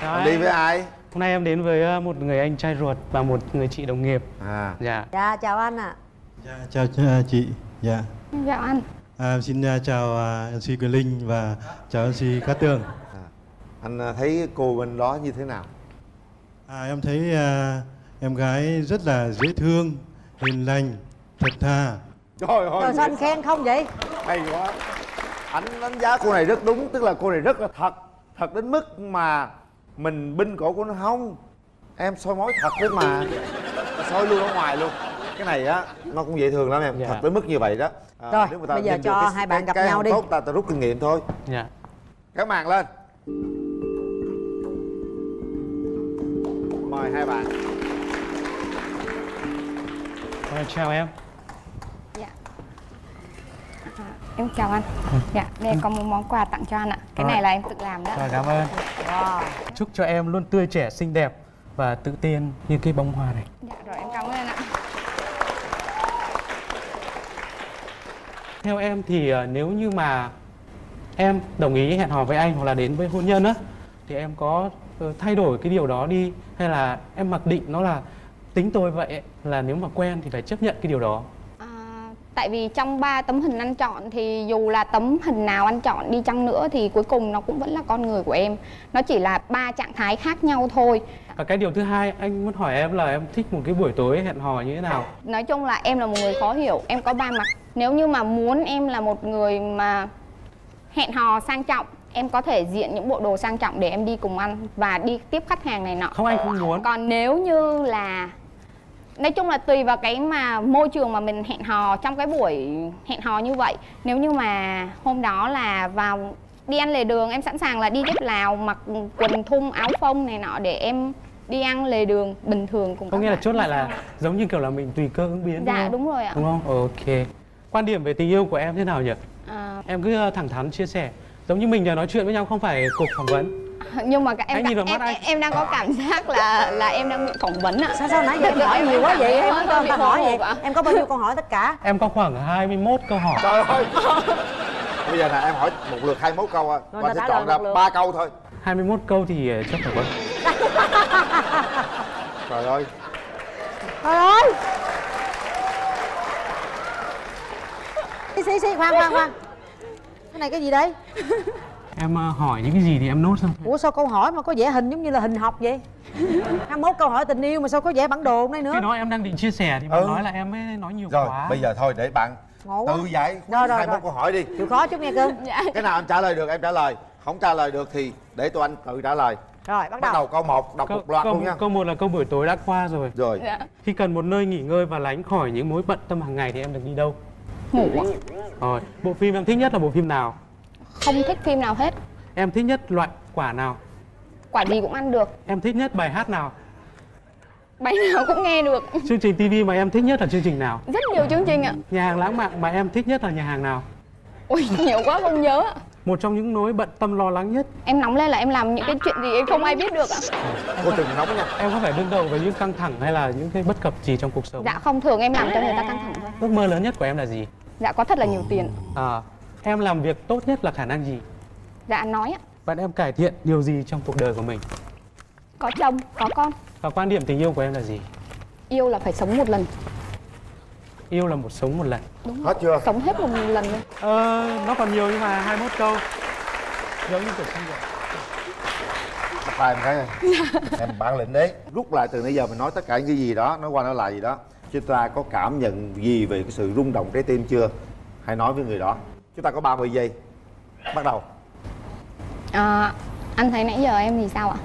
Chào Anh đi em. với ai? Hôm nay em đến với ờ, một người anh trai ruột và một người chị đồng nghiệp. À. Dạ. Dạ chào anh ạ Chào à, chị, dạ. Dạ anh. À, xin à, chào à, MC Quyền Linh và chào MC Cát Tường. anh à, thấy cô bên đó như thế nào À, em thấy à, em gái rất là dễ thương, hiền lành, thật thà. trời ơi rồi sao anh khen không vậy hay quá anh đánh giá cô này rất đúng tức là cô này rất là thật thật đến mức mà mình binh cổ của nó không em soi mói thật đấy mà soi luôn ở ngoài luôn cái này á nó cũng dễ thương lắm em Dạ. thật tới mức như vậy đó À, Rồi, nếu mà ta bây giờ cho cái- hai bạn cái- gặp cái nhau đi. tốt ta ta rút kinh nghiệm thôi dạ kéo màn lên mời hai bạn Rồi, chào em Em chào anh. Dạ, đây có một món quà tặng cho anh ạ. Cái Rồi. này là em tự làm đó. Rồi, cảm ơn chúc cho em luôn tươi trẻ xinh đẹp và tự tin như cây bông hoa này Dạ rồi em cảm ơn anh ạ. Theo em thì ờ, nếu như mà em đồng ý hẹn hò với anh hoặc là đến với hôn nhân á thì em có ờ, thay đổi cái điều đó đi hay là em mặc định nó là tính tôi vậy là nếu mà quen thì phải chấp nhận cái điều đó Tại vì trong ba tấm hình anh chọn thì dù là tấm hình nào anh chọn đi chăng nữa thì cuối cùng nó cũng vẫn là con người của em. Nó chỉ là ba trạng thái khác nhau thôi. và cái điều thứ hai anh muốn hỏi em là em thích một cái buổi tối hẹn hò như thế nào Nói chung là em là một người khó hiểu, em có ba mặt. Nếu như mà muốn em là một người mà hẹn hò sang trọng, em có thể diện những bộ đồ sang trọng để em đi cùng ăn và đi tiếp khách hàng này nọ. không anh không muốn Còn nếu như là nói chung là tùy vào cái mà môi trường mà mình hẹn hò trong cái buổi hẹn hò như vậy nếu như mà hôm đó là vào đi ăn lề đường em sẵn sàng là đi dép lào mặc quần thun áo phông này nọ để em đi ăn lề đường bình thường cùng có nghĩa là chốt lại là giống như kiểu là mình tùy cơ ứng biến Dạ, đúng không? đúng rồi ạ. đúng không ok quan điểm về tình yêu của em thế nào nhỉ? À, em cứ ờ, thẳng thắn chia sẻ. Giống như mình giờ nói chuyện với nhau không phải cuộc phỏng vấn. Nhưng mà các em nhìn vào em, mắt em, em đang có cảm giác là là em đang bị phỏng vấn ạ. Sao sao nãy giờ em Thực hỏi nhiều quá vậy? Em có câu hỏi vậy em có bao nhiêu câu hỏi tất cả? Em có khoảng 21 câu hỏi. Trời ơi! Bây giờ nè em hỏi một lượt 21 câu à và sẽ chọn ra ba câu thôi. 21 câu thì ờ, chắc phải có trời ơi! Trời ơi Xí xí khoan khoan khoan. Cái này cái gì đây em ờ, hỏi những cái gì thì em nốt xong Ủa sao câu hỏi mà có vẽ hình giống như là hình học vậy? 21 câu hỏi tình yêu mà sao có vẽ bản đồ đây nữa? Cái đó em đang định chia sẻ thì bạn Ừ. nói là em mới nói nhiều rồi quá. bây giờ thôi để bạn Ngộ tự giải Rồi, rồi, 21 rồi. câu hỏi đi. Chịu khó chút nghe cưng cái nào em trả lời được em trả lời. Không trả lời được thì để tụi anh tự trả lời. Rồi bắt bắt đầu. đầu câu 1 đọc câu, một loạt câu, luôn nha. câu một là câu buổi tối đã qua rồi. Rồi. Khi cần một nơi nghỉ ngơi và lánh khỏi những mối bận tâm hàng ngày thì em được đi đâu ngủ ạ. rồi bộ phim em thích nhất là bộ phim nào? Không thích phim nào hết. Em thích nhất loại quả nào? Quả gì cũng ăn được. Em thích nhất bài hát nào? Bài nào cũng nghe được. Chương trình tv mà em thích nhất là chương trình nào? Rất nhiều chương trình ạ. Nhà hàng lãng mạn mà em thích nhất là nhà hàng nào? Ui nhiều quá không nhớ. Ạ một trong những nỗi bận tâm lo lắng nhất. Em nóng lên là em làm những cái chuyện gì em không ai biết được ạ. Cô đừng nóng nha. Em có phải đương đầu với những căng thẳng hay là những cái bất cập gì trong cuộc sống? Dạ không thường em làm cho người ta căng thẳng thôi. Ước mơ lớn nhất của em là gì dạ có thật là nhiều tiền. À, em làm việc tốt nhất là khả năng gì? Dạ nói ạ. Bạn em cải thiện điều gì trong cuộc đời của mình? Có chồng có con. Và quan điểm tình yêu của em là gì? Yêu là phải sống một lần. Yêu là một sống một lần. Đúng hết chưa? Sống hết một lần luôn ờ, nó còn nhiều nhưng mà 21 câu. Giống như kiểu sinh bắt tay em cái này. Em bản lĩnh đấy. Rút lại từ nãy giờ mình nói tất cả những cái gì đó nói qua nói lại gì đó chúng ta có cảm nhận gì về cái sự rung động trái tim chưa? Hãy nói với người đó. Chúng ta có 30 giây. Bắt đầu. À, anh thấy nãy giờ em thì sao ạ?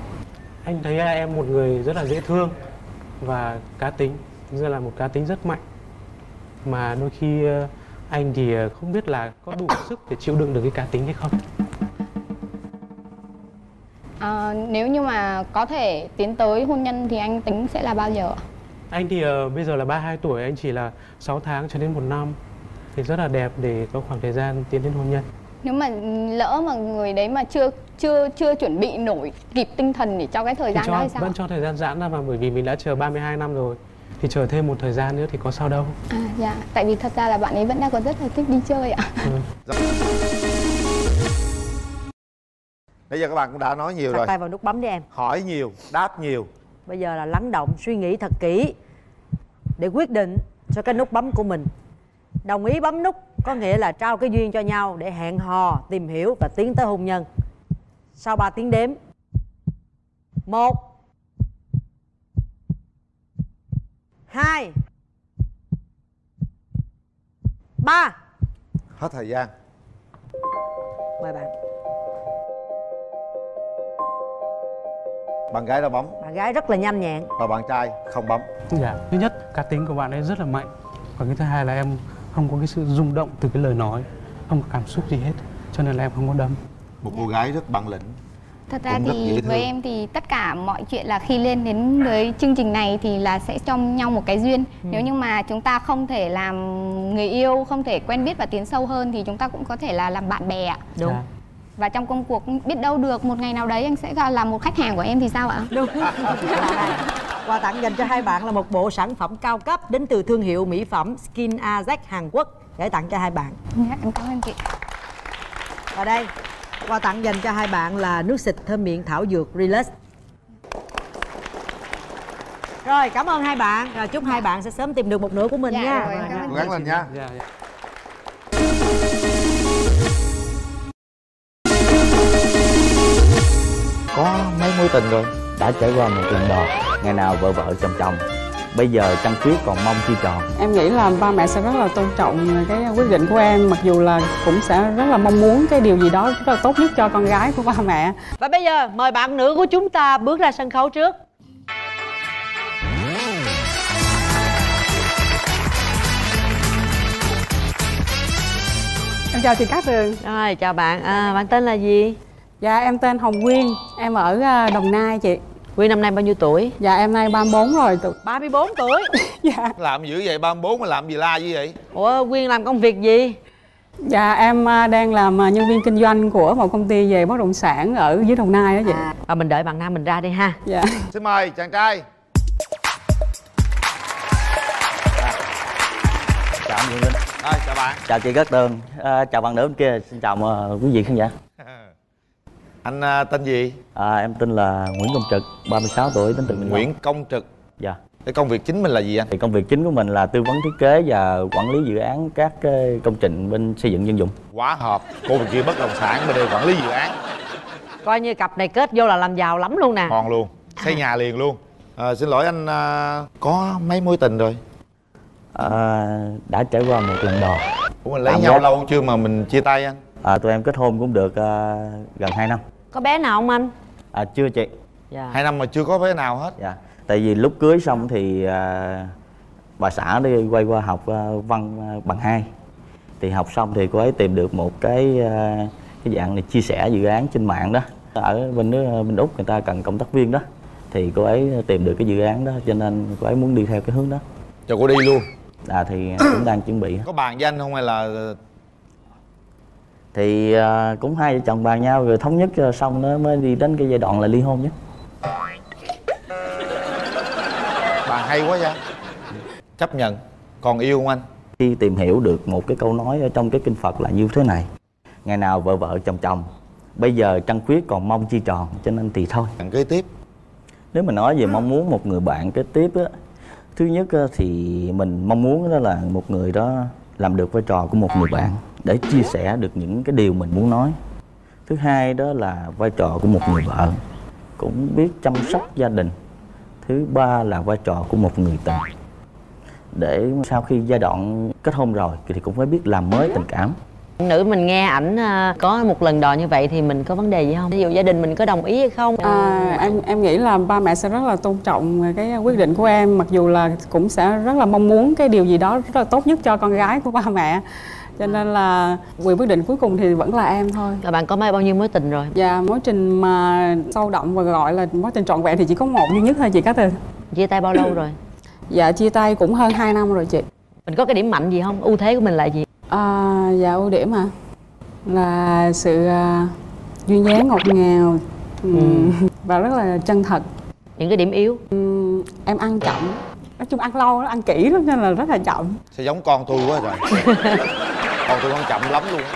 Anh thấy là em một người rất là dễ thương và cá tính. Rất là một cá tính rất mạnh. Mà đôi khi ờ, anh thì ờ, không biết là có đủ sức để chịu đựng được cái cá tính hay không. À, nếu như mà có thể tiến tới hôn nhân thì anh tính sẽ là bao giờ ạ anh thì ờ, bây giờ là 32 tuổi anh chỉ là 6 tháng cho đến một năm. Thì rất là đẹp để có khoảng thời gian tiến đến hôn nhân. Nếu mà lỡ mà người đấy mà chưa chưa chưa chuẩn bị nổi kịp tinh thần để cho cái thời thì gian cho, đó thì sao? vẫn cho thời gian giãn ra mà bởi vì mình đã chờ 32 năm rồi. Thì chờ thêm một thời gian nữa thì có sao đâu. À dạ. Tại vì thật ra là bạn ấy vẫn đang còn rất là thích đi chơi ạ. Bây giờ các bạn cũng đã nói nhiều Đặt rồi. tay vào nút bấm đi em. Hỏi nhiều đáp nhiều Bây giờ là lắng động suy nghĩ thật kỹ Để quyết định cho cái nút bấm của mình. Đồng ý bấm nút có nghĩa là trao cái duyên cho nhau Để hẹn hò, tìm hiểu và tiến tới hôn nhân. Sau 3 tiếng đếm. Một. Hai. Ba. Hết thời gian. Mời bạn bạn gái đã bấm Bạn gái rất là nhanh nhẹn và bạn trai không bấm Dạ, thứ nhất cá tính của bạn ấy rất là mạnh Còn cái thứ hai là em không có cái sự rung động từ cái lời nói Không có cảm xúc gì hết Cho nên là em không có đâm một cô gái rất bản lĩnh Thật ra thì với em thì tất cả mọi chuyện là khi lên đến với chương trình này thì là sẽ cho nhau một cái duyên. Ừ. Nếu như mà chúng ta không thể làm người yêu, không thể quen biết và tiến sâu hơn thì chúng ta cũng có thể là làm bạn bè ạ. Đúng. Dạ. Và trong công cuộc biết đâu được một ngày nào đấy anh sẽ là một khách hàng của em thì sao ạ? Đúng. Quà tặng dành cho hai bạn là một bộ sản phẩm cao cấp đến từ thương hiệu mỹ phẩm Skin AZ Hàn Quốc để tặng cho hai bạn. Dạ, em cảm ơn chị. Và đây, quà tặng dành cho hai bạn là nước xịt thơm miệng thảo dược Relax. Rồi, cảm ơn hai bạn. Rồi, chúc hai bạn sẽ sớm tìm được một nửa của mình Dạ, nha. rồi, em cảm ơn cố gắng lên nha Dạ, dạ. Có mấy mối tình rồi đã trải qua một lần đò ngày nào vợ vợ chồng chồng bây giờ trăng khuyết còn mong chi tròn Em nghĩ là ba mẹ sẽ rất là tôn trọng cái quyết định của em Mặc dù là cũng sẽ rất là mong muốn cái điều gì đó rất là tốt nhất cho con gái của ba mẹ Và bây giờ mời bạn nữ của chúng ta bước ra sân khấu trước. Em chào chị Cát Tường Rồi, chào bạn. À, bạn tên là gì? Dạ em tên Hồng Quyên Em ở à, Đồng Nai chị. Quyên năm nay bao nhiêu tuổi? Dạ em nay 34 rồi tụ- 34 tuổi. Dạ. Làm dữ vậy 34 mà làm gì la như vậy? Ủa, Quyên làm công việc gì? Dạ em à, đang làm à, nhân viên kinh doanh của một công ty về bất động sản ở dưới Đồng Nai đó chị. Và mình đợi bạn nam mình ra đi ha. Dạ. Xin mời chàng trai. Chạm Quyền Linh chào bạn. Chào chị Cát Tường, à, chào bạn nữ bên kia, xin chào uh, quý vị khán giả Anh à, tên gì? à, Em tên là Nguyễn Công Trực, 36 tuổi, đến từ Bình Nguyễn Long Công Trực. Dạ. Cái công việc chính mình là gì anh? Thì công việc chính của mình là tư vấn thiết kế và quản lý dự án các cái công trình bên xây dựng dân dụng. Quá hợp. Cô bên kia bất động sản, bên đây quản lý dự án. Coi như cặp này kết vô là làm giàu lắm luôn nè. Ngon luôn. Xây nhà liền luôn. À, Xin lỗi anh à, có mấy mối tình rồi? à, Đã trải qua một lần đò. Ủa mình lấy Cảm nhau giác- lâu chưa mà mình chia tay anh? À, Tụi em kết hôn cũng được à, gần 2 năm. Có bé nào không anh? À, Chưa chị. Dạ. Hai năm mà chưa có bé nào hết. Dạ Tại vì lúc cưới xong thì à, bà xã đi quay qua học à, văn à, bằng hai. Thì học xong thì cô ấy tìm được một cái à, cái dạng này chia sẻ dự án trên mạng đó. Ở bên nước bên úc người ta cần cộng tác viên đó. Thì cô ấy tìm được cái dự án đó cho nên cô ấy muốn đi theo cái hướng đó. Cho cô đi luôn. À thì cũng đang chuẩn bị. Có bàn với anh không hay là thì à, cũng hai vợ chồng bàn nhau rồi thống nhất xong nó mới đi đến cái giai đoạn là ly hôn nhé. Bàn hay quá vậy. Chấp nhận Còn yêu không anh? khi tìm hiểu được một cái câu nói ở trong cái kinh Phật là như thế này. Ngày nào vợ vợ chồng chồng bây giờ trăng khuyết còn mong chi tròn cho nên thì thôi. Kế tiếp. Nếu mà nói về mong muốn một người bạn kế tiếp á thứ nhất á, thì mình mong muốn đó là một người đó làm được vai trò của một người bạn để chia sẻ được những cái điều mình muốn nói. Thứ hai đó là vai trò của một người vợ cũng biết chăm sóc gia đình. Thứ ba là vai trò của một người tình. Để sau khi giai đoạn kết hôn rồi thì cũng phải biết làm mới tình cảm. Nữ mình nghe ảnh à, có một lần đò như vậy thì mình có vấn đề gì không? Ví dụ gia đình mình có đồng ý hay không? À, em em nghĩ là ba mẹ sẽ rất là tôn trọng cái quyết định của em mặc dù là cũng sẽ rất là mong muốn cái điều gì đó rất là tốt nhất cho con gái của ba mẹ cho nên là quyền quyết định cuối cùng thì vẫn là em thôi. Rồi bạn có mấy bao nhiêu mối tình rồi? Dạ mối tình mà sâu đậm và gọi là mối tình trọn vẹn thì chỉ có một duy nhất thôi chị Cát Tường. Chia tay bao lâu rồi? Dạ chia tay cũng hơn 2 năm rồi chị. Mình có cái điểm mạnh gì không? Ưu thế của mình là gì? À, dạ ưu điểm à là sự à, duyên dáng ngọt ngào ừm, và rất là chân thật. Những cái điểm yếu? Em ăn chậm. Nói chung ăn lâu ăn kỹ lắm nên là rất là chậm. Sao giống con tôi quá rồi Con tôi ăn chậm lắm luôn á.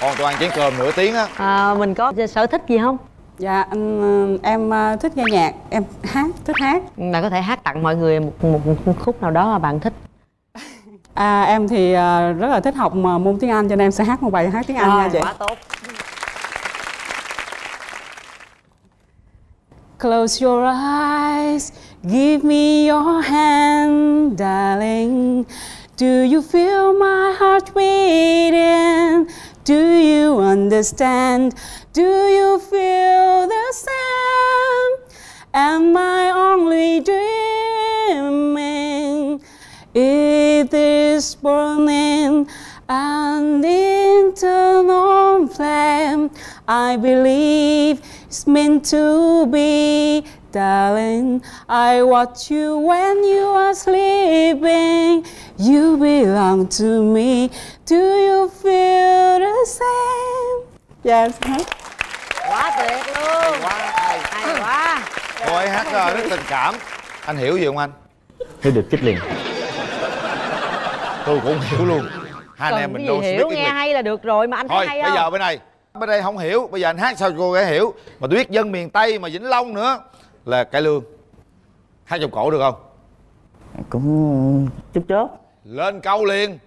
Con tôi ăn chén cơm nửa tiếng á. À, mình có sở thích gì không? Dạ anh, em à, thích nghe nhạc em hát thích hát. Bạn có thể hát tặng mọi người một, một, một khúc nào đó mà bạn thích. À, em thì à, rất là thích học mà môn tiếng Anh cho nên em sẽ hát một bài hát tiếng Anh nha chị. quá tốt. Close your eyes, give me your hand, darling. Do you feel my heart beating? Do you understand? Do you feel the same? Am I only dreaming? It is burning an internal flame. I believe it's meant to be, darling. I watch you when you are sleeping. You belong to me. Do you feel the same? Yes. quá tuyệt luôn quá hay hay quá Cô ấy hát rất tình cảm Anh hiểu gì không anh? hiểu được chích liền Tôi cũng hiểu luôn Hai anh em mình đâu hiểu nghe hay là được rồi mà anh thấy Thôi hay bây không giờ bên này Bên đây không hiểu Bây giờ anh hát sao cô ấy hiểu Mà tôi biết dân miền Tây mà Vĩnh Long nữa Là cải lương. Hát trong cổ được không? cũng chút chớp Lên câu liền.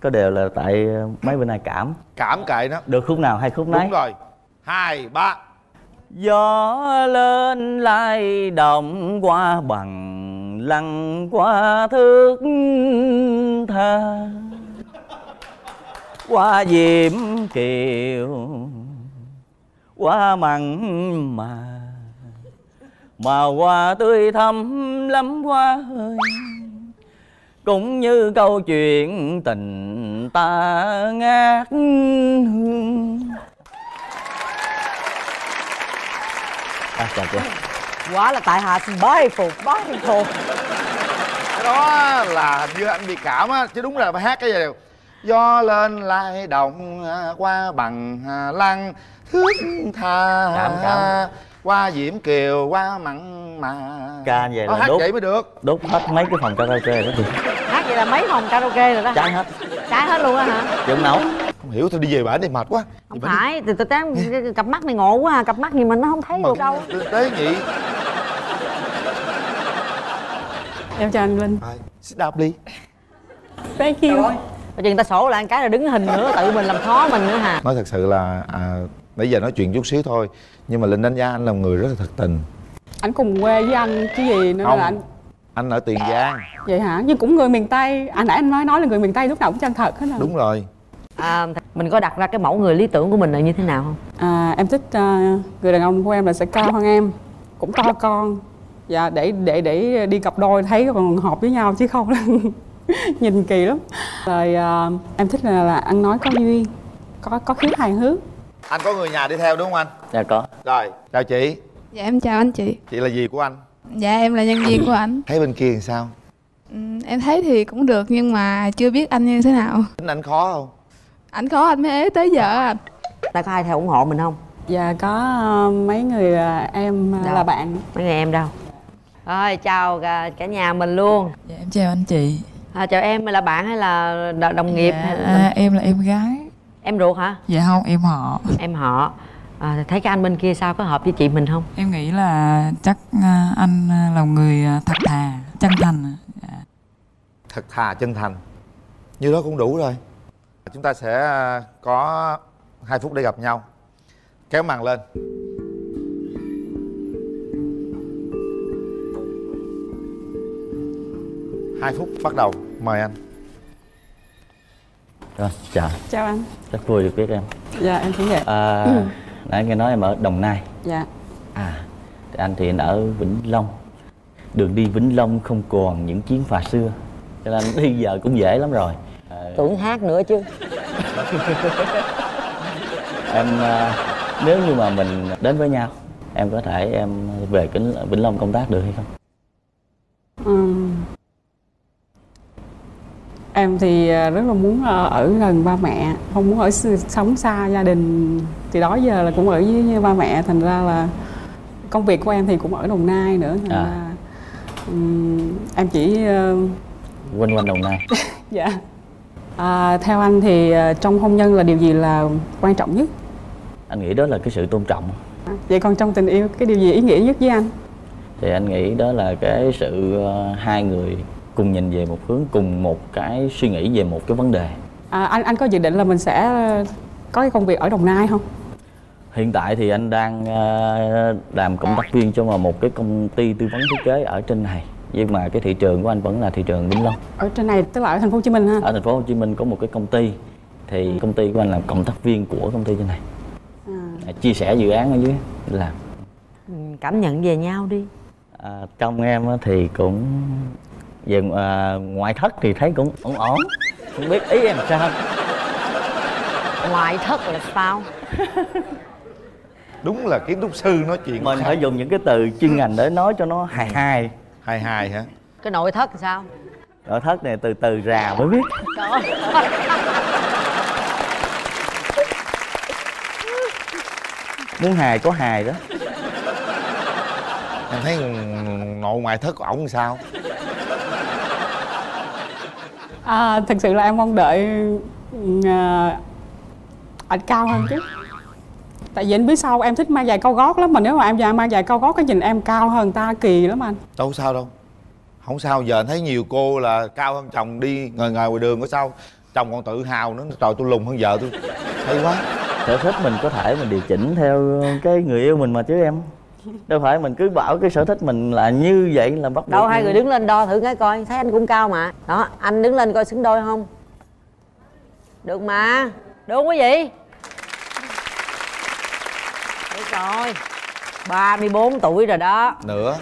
Có đều là tại ờ, mấy bên này cảm. Cảm cậy nó được khúc nào hay khúc nấy Đúng rồi. Hai, ba. Gió lên lai động qua bằng lăng qua thước tha. Qua diễm kiều qua mặn mà mà hoa tươi thắm lắm hoa ơi. Cũng như câu chuyện tình ta ngát hương. À, chào chị. Quá là tại hạ xin bái phục bái phục. Cái đó là như anh bị cảm á Chứ đúng là phải hát cái gì đều. Gió lên lai động à, qua bằng à, lăng thước tha. Cảm, cảm. Qua diễm kiều qua mặn mà. Ca như vậy Đó, là hát đốt. vậy mới được. Đốt hết mấy cái phòng karaoke đó chị hát vậy là mấy phòng karaoke rồi đó Cháy hết. Cháy hết luôn á hả? Dựng nấu. Không hiểu thôi đi về bển đi mệt quá. Không phải từ từ tán cặp mắt này ngộ quá à. cặp mắt gì mình nó không thấy được đâu. tế nhị em chào anh linh Sit đạp đi. Thank you. Rồi chừng ta sổ lại một cái là đứng hình nữa tự mình làm khó mình nữa hả? Nói thật sự là à, nãy giờ nói chuyện chút xíu thôi nhưng mà linh đánh giá anh là một người rất là thật tình. Anh cùng quê với anh chứ gì nữa Không. là anh. anh ở tiền giang. Vậy hả? Nhưng cũng người miền tây. À nãy anh nói nói là người miền tây lúc nào cũng chân thật hết rồi đúng rồi. À, mình có đặt ra cái mẫu người lý tưởng của mình là như thế nào không? À, em thích à, người đàn ông của em là sẽ cao hơn em cũng to con. Dạ để để để đi cặp đôi thấy còn hợp với nhau chứ không. Là nhìn kỳ lắm. Rồi à, em thích là, là ăn nói có duyên có có khiếu hài hước anh có người nhà đi theo đúng không anh? Dạ có. Rồi chào chị. Dạ em chào anh chị. Chị là gì của anh? Dạ em là nhân viên của anh. Thấy bên kia làm sao? Ừm, Em thấy thì cũng được nhưng mà chưa biết anh như thế nào. Tính anh khó không? Ảnh khó anh mới ế tới giờ anh. Ta có ai theo ủng hộ mình không? Dạ có à, mấy người à, em Đâu? là bạn. Mấy người em đâu? Rồi chào cả, cả nhà mình luôn. Dạ, em chào anh chị. À, chào em là bạn hay là đồng nghiệp? Hay là- à, em là em gái em ruột hả? Dạ không em họ. Em họ. À, thấy cái anh bên kia sao? Có hợp với chị mình không? Em nghĩ là chắc à, anh à, là một người à, thật thà chân thành. Thật thà chân thành. Như đó cũng đủ rồi. Chúng ta sẽ có hai phút để gặp nhau. Kéo màn lên. Hai phút bắt đầu. Mời anh Rồi, chào. Chào anh. Rất vui được biết em. Dạ em cũng vậy. À, Nãy nghe nói em ở Đồng Nai. Dạ. À thì Anh thì anh ở Vĩnh Long. Đường đi Vĩnh Long không còn những chuyến phà xưa. Cho nên đi giờ cũng dễ lắm rồi. À, tưởng hát nữa chứ. Em à, nếu như mà mình đến với nhau Em có thể em về Vĩnh, Vĩnh Long công tác được hay không? Ừm. Em thì à, rất là muốn à, ở gần ba mẹ không muốn ở sống xa gia đình. Thì đó giờ là cũng ở với ba mẹ thành ra là công việc của em thì cũng ở đồng nai nữa thành À. ra ừm, em chỉ ờ, Quanh quanh Đồng Nai. Dạ. À, theo anh thì à, trong hôn nhân là điều gì là quan trọng nhất? Anh nghĩ đó là cái sự tôn trọng. Vậy còn trong tình yêu cái điều gì ý nghĩa nhất với anh? Thì anh nghĩ đó là cái sự ờ, hai người cùng nhìn về một hướng cùng một cái suy nghĩ về một cái vấn đề. À, anh anh có dự định là mình sẽ có cái công việc ở đồng nai không? Hiện tại thì anh đang ờ, làm cộng tác viên cho mà một cái công ty tư vấn thiết kế ở trên này. Nhưng mà cái thị trường của anh vẫn là thị trường Vĩnh Long. Ở trên này tức là ở thành phố Hồ Chí Minh ha? Ở thành phố Hồ Chí Minh có một cái công ty. Thì công ty của anh làm cộng tác viên của công ty trên này. À, chia sẻ dự án ở dưới làm. Cảm nhận về nhau đi. À, trong em á thì cũng về à, ngoại thất thì thấy cũng ổn ổn. Không biết ý em sao. Ngoại thất là sao? Đúng là kiến trúc sư nói chuyện mình phải dùng những cái từ chuyên ngành để nói cho nó hài hài hài hài hả? Cái nội thất là sao? Nội thất này từ từ rà mới biết. Muốn hài có hài đó. Em thấy nội ngoại thất của ổng sao À, thực sự là em mong đợi à, anh cao hơn chứ. Tại vì anh biết sao em thích mang giày cao gót lắm mà nếu mà em già mang giày cao gót cái nhìn em cao hơn ta kỳ lắm anh. Đâu sao đâu. Không sao giờ anh thấy nhiều cô là cao hơn chồng đi ngồi ngồi ngoài đường có sao. Chồng còn tự hào nữa trời tôi lùn hơn vợ tôi. Hay quá. Sở thích mình có thể mình điều chỉnh theo cái người yêu mình mà chứ em đâu phải mình cứ bảo cái sở thích mình là như vậy là bắt buộc đâu hai người đứng lên đo thử cái coi thấy anh cũng cao mà. Đó anh đứng lên coi xứng đôi không? Được mà. Được không quý vị được rồi. 34 tuổi rồi đó. Nữa.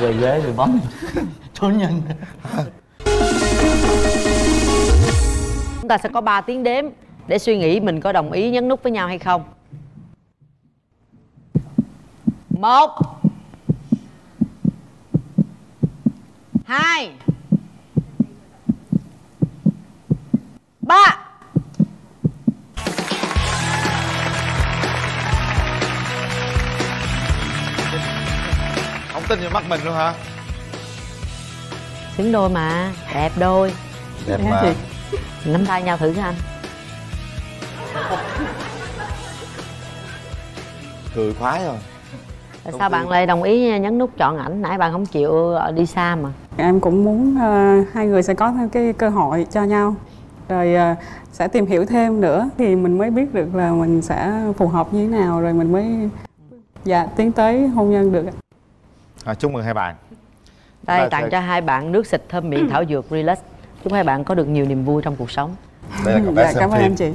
Về ghế thì bấm. Chủ nhân. Chúng ta sẽ có 3 tiếng đếm để suy nghĩ mình có đồng ý nhấn nút với nhau hay không một. Hai. Ba. Không tin vào mắt mình luôn hả? Xứng đôi mà đẹp đôi. Đẹp mà. Nắm tay nhau thử anh. Cười khoái rồi tại sao bạn lại đồng ý nhấn nút chọn ảnh? Nãy bạn không chịu ờ, đi xa mà. Em cũng muốn ờ, hai người sẽ có thêm cái cơ hội cho nhau. Rồi ờ, sẽ tìm hiểu thêm nữa. Thì mình mới biết được là mình sẽ phù hợp như thế nào rồi mình mới dạ tiến tới hôn nhân được ạ. à, chúc mừng hai bạn. Đây tặng sẽ- cho hai bạn nước xịt thơm miệng thảo dược relax. Chúc hai bạn có được nhiều niềm vui trong cuộc sống. Đây là Dạ, cảm ơn phim. anh chị.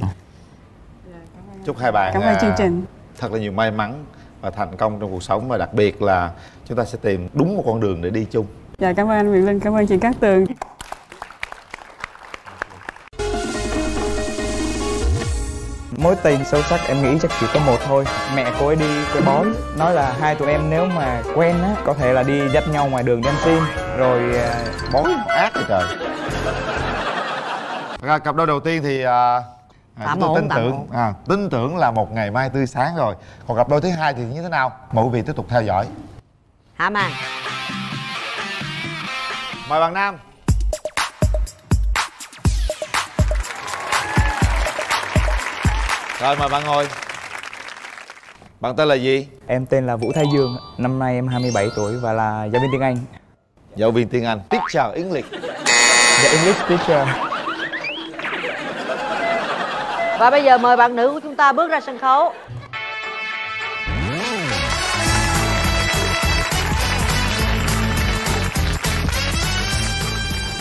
Chúc hai bạn Cảm ơn à, chương trình. thật là nhiều may mắn và thành công trong cuộc sống và đặc biệt là chúng ta sẽ tìm đúng một con đường để đi chung. Dạ cảm ơn anh Việt Linh cảm ơn chị Cát Tường. Mối tình sâu sắc em nghĩ chắc chỉ có một thôi. Mẹ cô ấy đi coi bói Nói là hai tụi em nếu mà quen á Có thể là đi dắt nhau ngoài đường ăn xin Rồi à, bói ác vậy trời. Ra cặp đôi đầu tiên thì à, à, chúng tôi ổn, tin tưởng à, tin tưởng là một ngày mai tươi sáng rồi. Còn cặp đôi thứ hai thì như thế nào? Mời quý vị tiếp tục theo dõi. Hả màn. Mời bạn nam. Rồi mời bạn ngồi. Bạn tên là gì? Em tên là Vũ Thái Dương. Năm nay em 27 tuổi và là giáo viên tiếng Anh. Giáo viên tiếng Anh. Teacher English. Dạ English teacher và bây giờ mời bạn nữ của chúng ta bước ra sân khấu.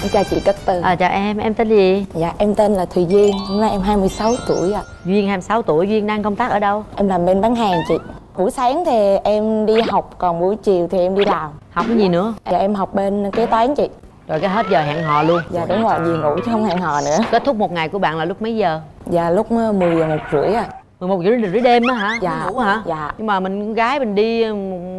Em chào chị Cát Tường. À, chào em. Em tên gì? Dạ em tên là Thùy Duyên. Hôm nay em 26 tuổi ạ. Duyên 26 tuổi. Duyên đang công tác ở đâu? Em làm bên bán hàng chị. Buổi sáng thì em đi học Còn buổi chiều thì em đi làm. Học cái gì nữa? Dạ em học bên kế toán chị rồi cái hết giờ hẹn hò luôn. Dạ đúng rồi, về ngủ chứ không hẹn hò nữa. Kết thúc một ngày của bạn là lúc mấy giờ? Dạ lúc 10 giờ một rưỡi à 11 rưỡi rưỡi đêm á hả? Dạ. Ngủ hả? Dạ. nhưng mà mình con gái mình đi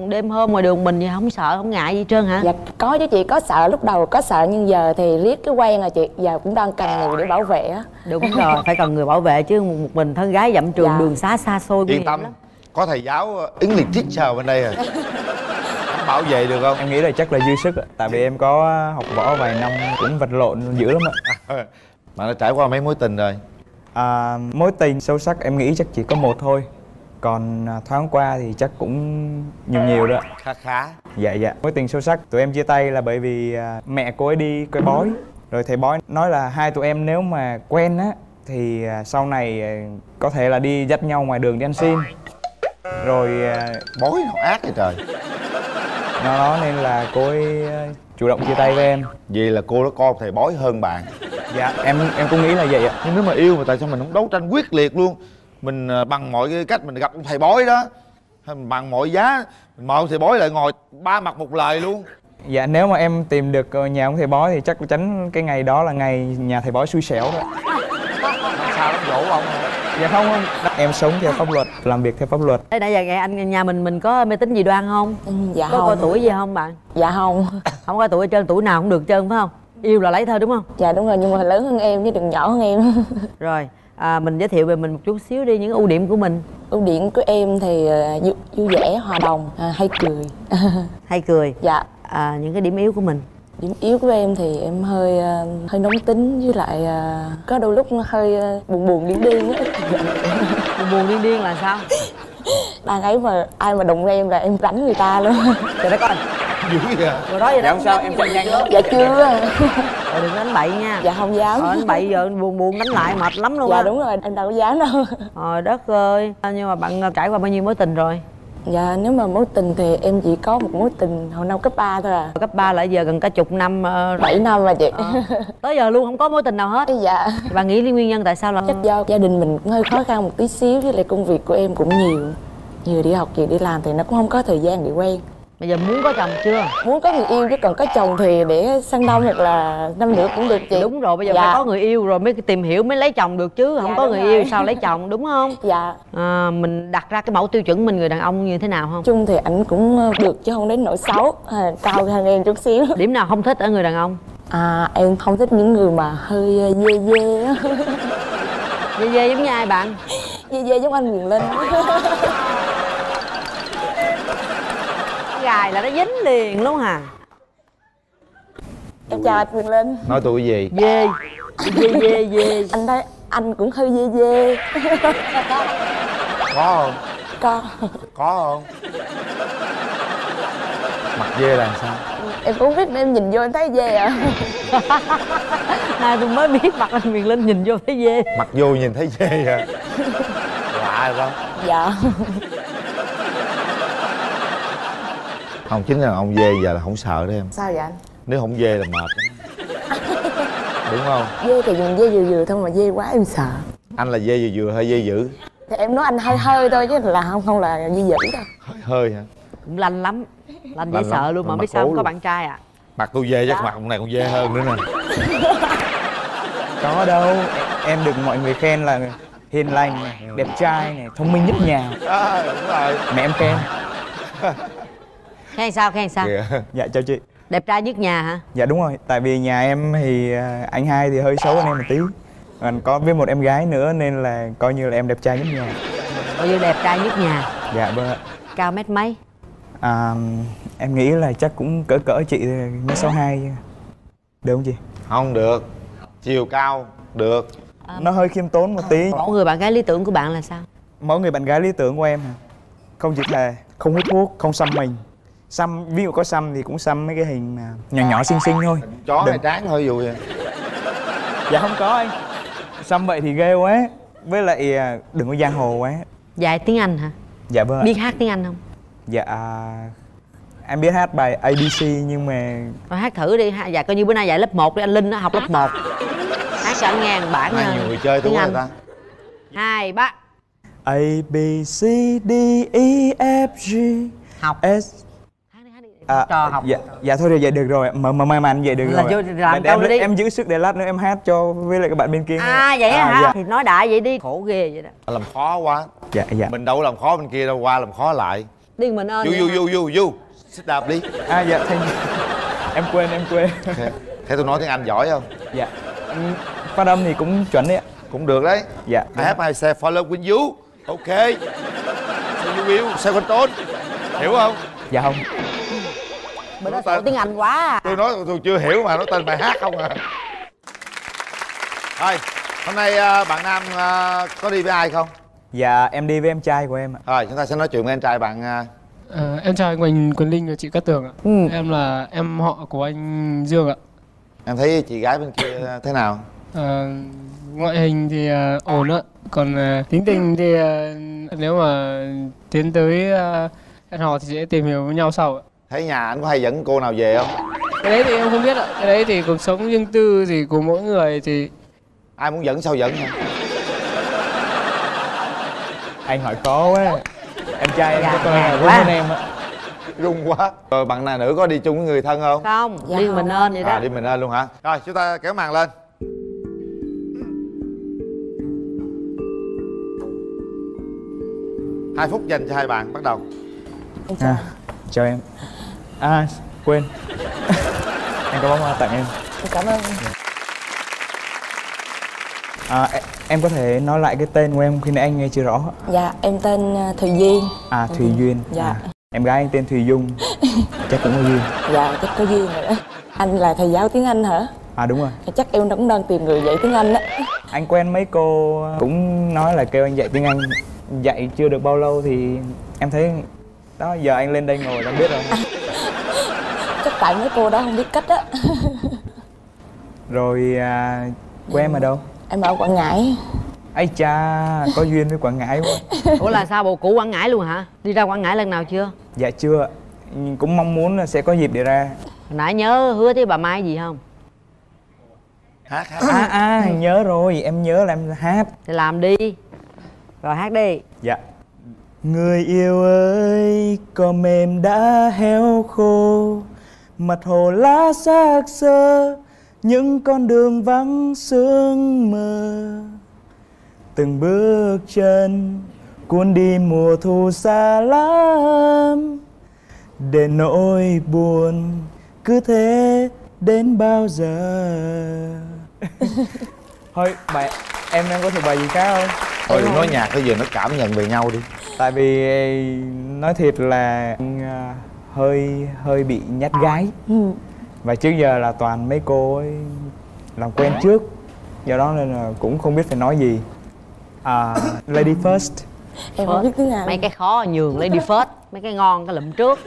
đêm hôm ngoài đường mình thì không sợ không ngại gì trơn hả? Dạ có chứ chị, có sợ lúc đầu có sợ nhưng giờ thì riết cái quen rồi chị. Giờ cũng đang cần người để bảo vệ á. Đúng rồi phải cần người bảo vệ chứ một một mình thân gái dặm trường Dạ. đường xá xa xôi nguy yên tâm lắm. có thầy giáo English teacher bên đây rồi bảo vệ được không? Em nghĩ là chắc là dư sức ạ Tại vì em có học võ vài năm cũng vật lộn dữ lắm ạ. Bạn đã trải qua mấy mối tình rồi? À, Mối tình sâu sắc em nghĩ chắc chỉ có một thôi. Còn à, thoáng qua thì chắc cũng nhiều nhiều đó khá khá. Dạ dạ. Mối tình sâu sắc tụi em chia tay là bởi vì à, mẹ cô ấy đi coi bói. Rồi thầy bói nói là hai tụi em nếu mà quen á Thì à, sau này à, có thể là đi dắt nhau ngoài đường đi ăn xin Rồi à, bói nào ác vậy trời đó nên là cô ấy à, chủ động chia tay với em. Vậy là cô đó coi thầy bói hơn bạn. Dạ em em cũng nghĩ là vậy ạ. Nhưng nếu mà yêu mà tại sao mình không đấu tranh quyết liệt luôn? Mình à, bằng mọi cái cách mình gặp ông thầy bói đó. Hay mình bằng mọi giá Mình mời ông thầy bói lại ngồi ba mặt một lời luôn. Dạ nếu mà em tìm được ờ, nhà ông thầy bói thì chắc chắn cái ngày đó là ngày nhà thầy bói xui xẻo đó. Sao nó dỗ ông Dạ không không Em sống theo pháp luật, làm việc theo pháp luật Đây nãy giờ nghe anh nhà mình mình có mê tín gì đoan không? dạ có không. coi tuổi gì không bạn? Dạ không Không có tuổi hết trơn, tuổi nào cũng được hết trơn phải không? Yêu là lấy thôi đúng không? Dạ đúng rồi, nhưng mà lớn hơn em chứ đừng nhỏ hơn em Rồi, à, mình giới thiệu về mình một chút xíu đi những ưu điểm của mình Ưu điểm của em thì vui, vui vẻ, hòa đồng, à, hay cười Hay cười Dạ à, Những cái điểm yếu của mình Điểm yếu của em thì em hơi ờ, hơi nóng tính với lại ờ, có đôi lúc hơi ờ, buồn buồn điên điên á. Buồn buồn điên điên là sao? Đang ấy mà ai mà đụng em là em đánh người ta luôn. Trời đất ơi. Dữ vậy rồi đó vậy Dạ đó không sao, em chạy nhanh dạ chưa. Rồi đừng đánh bậy nha. Dạ không dám. Ờ, đánh bậy giờ buồn buồn đánh lại mệt lắm luôn dạ á. đúng rồi em đâu có dám đâu. Trời đất ơi. Nhưng mà bạn trải qua bao nhiêu mối tình rồi? Dạ nếu mà mối tình thì em chỉ có một mối tình hồi năm cấp 3 thôi à. Cấp 3 là giờ gần cả chục năm uh, 7 năm rồi chị. Tới giờ luôn không có mối tình nào hết. Dạ. Bà nghĩ lý nguyên nhân tại sao là chắc do gia đình mình cũng hơi khó khăn một tí xíu với lại công việc của em cũng nhiều. Vừa đi học vừa đi làm thì nó cũng không có thời gian để quen Bây giờ muốn có chồng chưa? muốn có người yêu chứ còn có chồng thì để săn đông hoặc là năm nữa cũng được chị Đúng rồi, bây giờ dạ. phải có người yêu rồi mới tìm hiểu mới lấy chồng được chứ Không Dạ, có người rồi. yêu sao lấy chồng đúng không? dạ à, Mình đặt ra cái mẫu tiêu chuẩn mình người đàn ông như thế nào không? chung thì ảnh cũng được chứ không đến nỗi xấu à, cao hơn em chút xíu Điểm nào không thích ở người đàn ông? à em không thích những người mà hơi ờ, dê dê á Dê dê giống như ai bạn? dê dê giống anh Quyền Linh Gài là nó dính liền luôn hả? em chào anh Quyền Linh. Nói tôi cái gì? Dê. Dê dê dê. Anh thấy anh cũng hơi dê dê. Có không? Có. Có không? Mặt dê là sao? Em cũng biết em nhìn vô em thấy dê à. Nay tôi mới biết mặt anh Quyền Linh nhìn vô thấy dê. Mặt vô nhìn thấy dê à lạ rồi đó dạ không chính là ông dê giờ là không sợ đó em. Sao vậy anh? Nếu không dê là mệt. Đúng không? Dê thì dùng dê vừa vừa thôi mà dê quá em sợ. Anh là dê vừa vừa hay dê dữ? Thì em nói anh hơi hơi thôi chứ là không không là dê dữ đâu. Hơi hơi hả? Cũng lanh lắm. Lanh dễ lắm. sợ luôn mà biết sao không có bạn trai à. Mặt tôi dê chắc mặt ông này còn dê hơn nữa nè. Có đâu. Em, em được mọi người khen là hiền lành này, đẹp trai này thông minh nhất nhà. À, đúng rồi. Mẹ em khen khen sao khen sao? Dạ. Chào chị. Đẹp trai nhất nhà hả? Dạ đúng rồi. Tại vì nhà em thì à, anh hai thì hơi xấu hơn em một tí. Còn có với một em gái nữa nên là coi như là em đẹp trai nhất nhà. Coi như đẹp trai nhất nhà. Dạ vâng ạ. Cao mét mấy? À, em nghĩ là chắc cũng cỡ cỡ chị mét sáu hai. Được không chị? Không được. Chiều cao được. Nó hơi khiêm tốn một tí. Mẫu người bạn gái lý tưởng của bạn là sao? Mẫu người bạn gái lý tưởng của em không chịu thề không hút thuốc không xăm mình xăm ví dụ có xăm thì cũng xăm mấy cái hình mà nhỏ nhỏ xinh xinh thôi. Chó Đừng- hay tráng thôi dù vậy. Dạ không có anh. Xăm vậy thì ghê quá. Với lại à, đừng có giang hồ quá. Dạy tiếng anh hả? Dạ vâng biết hát tiếng anh không? Dạ à, em biết hát bài abc nhưng mà rồi hát thử đi. Ha dạ coi như bữa nay dạy lớp 1 đi anh linh nó học lớp 1 hát cho anh nghe một bản ờ, nhiều người chơi tiếng tôi quá ta? Hai ba. A b c d e f g học. S À, Trò học. dạ, dạ thôi thì vậy được rồi. Mà mà may mắn vậy được Là rồi. vô làm Để- câu em, đi. em giữ sức để lát nữa em hát cho với lại các bạn bên kia à vậy À, hả? dạ. thì nói đại vậy đi. Khổ ghê vậy đó. Làm khó quá. Dạ dạ. Mình đâu có làm khó bên kia đâu qua làm khó lại. Đi mình ơn du du du du du xích đạp đi. À dạ thanh em quên em quên. Thế, thế tôi nói tiếng anh giỏi không? Dạ. Ừ, phát âm thì cũng chuẩn đấy ạ. Cũng được đấy. Dạ. I have myself follow with you. Ok. So you will self control hiểu không? Dạ không bữa đó sợ tiếng anh quá à. tôi nói tôi chưa hiểu mà nó tên bài hát không à thôi hôm nay à, bạn nam à, có đi với ai không dạ em đi với em trai của em ạ rồi chúng ta sẽ nói chuyện với anh trai bạn à, Ờ, em chào anh Quỳnh Quỳnh Linh và chị Cát Tường ạ. Ừ. Em là em họ của anh Dương ạ. em thấy chị gái bên kia thế nào Ờ, ngoại hình thì ờ, ổn ạ. Còn ờ, tính tình thì ờ, nếu mà tiến tới uh, hẹn hò thì sẽ tìm hiểu với nhau sau ạ. Thấy nhà anh có hay dẫn cô nào về không? Cái đấy thì em không biết ạ. Cái đấy thì cuộc sống riêng tư thì của mỗi người thì ai muốn dẫn sao dẫn hả? Anh hỏi khó quá. Em trai em có coi quá. hơn em ạ rung quá. Rồi bạn nào nữ có đi chung với người thân không? Không Dạ đi không. mình ơn vậy đó. à đi mình lên luôn hả? Rồi chúng ta kéo màn lên. Hai phút dành cho hai bạn bắt đầu. À, chào em à quên. Anh có bó hoa tặng em. Cảm ơn. À, em, có thể nói lại cái tên của em khi nãy anh nghe chưa rõ. Dạ em tên ờ, Thùy Duyên. À thùy duyên. Dạ. à, em gái anh tên thùy dung. Chắc cũng có duyên. Dạ chắc có duyên rồi đó. Anh là thầy giáo tiếng Anh hả? À đúng rồi. Chắc em cũng đang tìm người dạy tiếng Anh đó. Anh quen mấy cô cũng nói là kêu anh dạy tiếng anh. Dạy chưa được bao lâu thì em thấy đó giờ anh lên đây ngồi là biết rồi. Chắc tại mấy cô đó không biết cách á. Rồi à, quê em ở đâu? Em ở Quảng Ngãi. Ấy cha có duyên với quảng ngãi quá. Ủa là sao bồ cũ quảng ngãi luôn hả? Đi ra quảng ngãi lần nào chưa? Dạ chưa. Cũng mong muốn là sẽ có dịp để ra. Hồi nãy nhớ hứa với bà mai gì không? Hát hát. À à nhớ rồi. Em nhớ là em hát. Thì làm đi. Rồi hát đi. Dạ người yêu ơi cỏ mềm đã héo khô mặt hồ lá xác xơ những con đường vắng sương mờ. Từng bước chân cuốn đi mùa thu xa lắm để nỗi buồn cứ thế đến bao giờ? Thôi bài em em có thuộc bài gì khác không? Thôi đừng nói nhạc bây giờ nó cảm nhận về nhau đi tại vì nói thiệt là à, hơi hơi bị nhát gái. Và trước giờ là toàn mấy cô ấy làm quen trước. Do đó nên là cũng không biết phải nói gì. À, lady first. Em không biết tiếng Anh. mấy cái khó nhường đi phết mấy cái ngon cái lụm trước.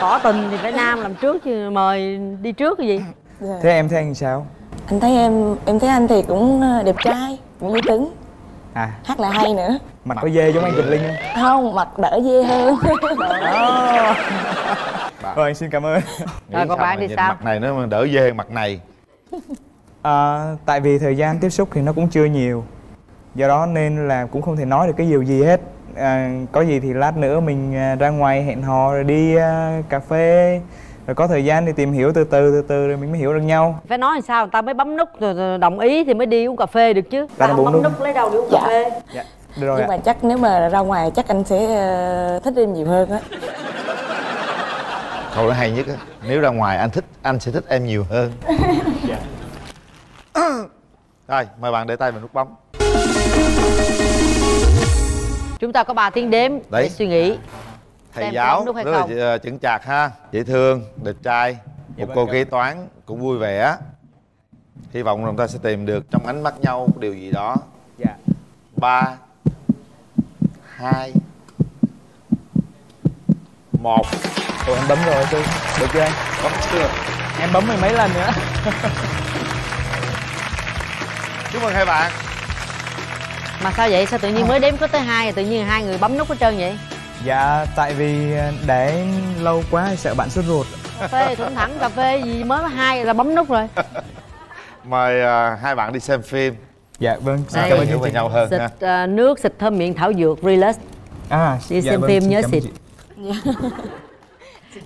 Tỏ tình thì phải nam làm trước chứ mời đi trước cái gì? Thế em thấy anh sao? Anh thấy em em thấy anh thì cũng ờ, đẹp trai, cũng uy tín, à. Hát lại hay nữa. mặt có dê giống anh Quỳnh Linh không? Không, mặt đỡ dê hơn. rồi anh xin cảm ơn. Rồi, còn bạn thì nhìn sao? mặt này nó đỡ dê hơn mặt này. À, tại vì thời gian tiếp xúc thì nó cũng chưa nhiều. Do đó nên là cũng không thể nói được cái điều gì hết. À, có gì thì lát nữa mình à, ra ngoài hẹn hò rồi đi à, cà phê rồi có thời gian thì tìm hiểu từ từ từ từ rồi mình mới hiểu được nhau. Phải nói làm sao người ta mới bấm nút rồi đồng ý thì mới đi uống cà phê được chứ. Ta không bấm nút. nút lấy đâu đi uống Dạ. cà phê. Dạ được rồi Nhưng ạ. mà chắc nếu mà ra ngoài chắc anh sẽ ờ, thích em nhiều hơn á. câu đó hay nhất á. Nếu ra ngoài anh thích anh sẽ thích em nhiều hơn. Rồi mời bạn để tay vào nút bấm. Chúng ta có 3 tiếng đếm để Đấy. suy nghĩ thầy Xem giáo đúng hay rất là không? ờ, chững chạc ha. Dễ thương đẹp trai. Dạ một vâng, cô kế toán cũng vui vẻ. Hy vọng rằng ta sẽ tìm được trong ánh mắt nhau điều gì đó. Dạ. Ba hai một. Ủa em bấm rồi chứ được chưa? Anh bấm chưa? Em bấm mười mấy lần nữa. Chúc mừng hai bạn. Mà sao vậy? Sao tự nhiên mới đếm có tới hai tự nhiên hai người bấm nút hết trơn vậy dạ tại vì à, để lâu quá sợ bạn sốt ruột. Cà phê thủng thẳng cà phê gì mới hai là bấm nút rồi. Mời ờ, hai bạn đi xem phim. Dạ vâng xin cảm ơn hiểu chương về trình. nhau hơn xịt ha. ờ, nước xịt thơm miệng thảo dược relax. À đi dạ xem vâng, phim nhớ xịt. chị.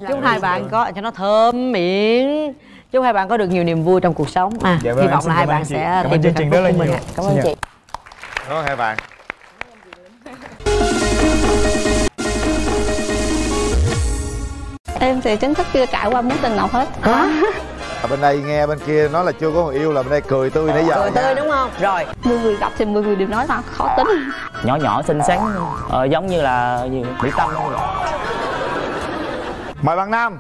chúc hai bạn có cho nó thơm miệng. Chúc hai bạn có được nhiều niềm vui trong cuộc sống. À Dạ vâng, hy vọng là hai cảm ơn bạn chị. sẽ Cảm tìm ơn được chương trình hạnh phúc của mình cảm ơn chị. Cảm ơn hai bạn Em thì chính thức chưa trải qua mối tình nào hết. Ở bên đây nghe bên kia nói là chưa có người yêu là bên đây cười tươi nãy giờ cười nha. tươi đúng không? Rồi. Mười người gặp thì mười người đều nói là khó tính. Nhỏ nhỏ xinh xắn. Ờ, giống như là gì, mỹ tâm luôn mời bạn nam.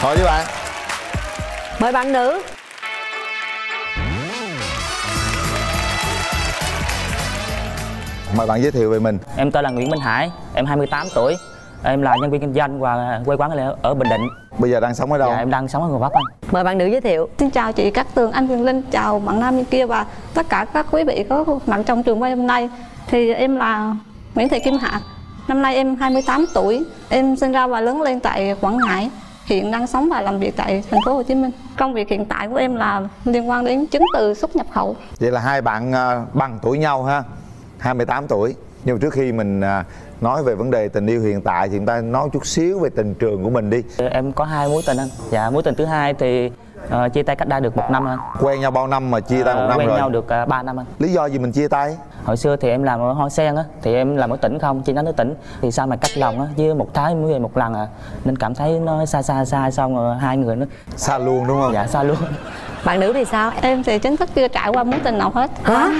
Thôi đi bạn. Mời bạn nữ. Mời bạn giới thiệu về mình. Em tên là Nguyễn Minh Hải em 28 tuổi em là nhân viên kinh doanh và quê quán ở- ở Bình Định. Bây giờ đang sống ở đâu? Dạ, em đang sống ở Gò Vấp anh. Mời bạn nữ giới thiệu. Xin chào chị Cát Tường, anh Quyền Linh, chào bạn nam bên kia và tất cả các quý vị có mặt trong trường quay hôm nay. Thì em là Nguyễn Thị Kim Hạ, năm nay em 28 tuổi, em sinh ra và lớn lên tại Quảng Ngãi, hiện đang sống và làm việc tại thành phố Hồ Chí Minh. Công việc hiện tại của em là liên quan đến chứng từ xuất nhập khẩu. vậy là hai bạn à, bằng tuổi nhau ha? 28 tuổi. Nhưng mà trước khi mình à, nói về vấn đề tình yêu hiện tại thì chúng ta nói chút xíu về tình trường của mình đi. Em có hai mối tình anh. Dạ mối tình thứ hai thì ờ, chia tay cách đây được một năm anh. Quen nhau bao năm mà chia tay một Ờ, năm quen rồi? nhau được uh, 3 năm anh. Lý do gì mình chia tay? Hồi xưa thì em làm ở hoa sen á thì em làm ở tỉnh không chi nhánh ở tỉnh. Thì sao mà cách lòng á với một tháng mới về một lần à. Nên cảm thấy nó xa xa xa xong rồi hai người nó xa luôn đúng không? Dạ xa luôn. Bạn nữ thì sao? Em thì chính thức chưa trải qua mối tình nào hết. hả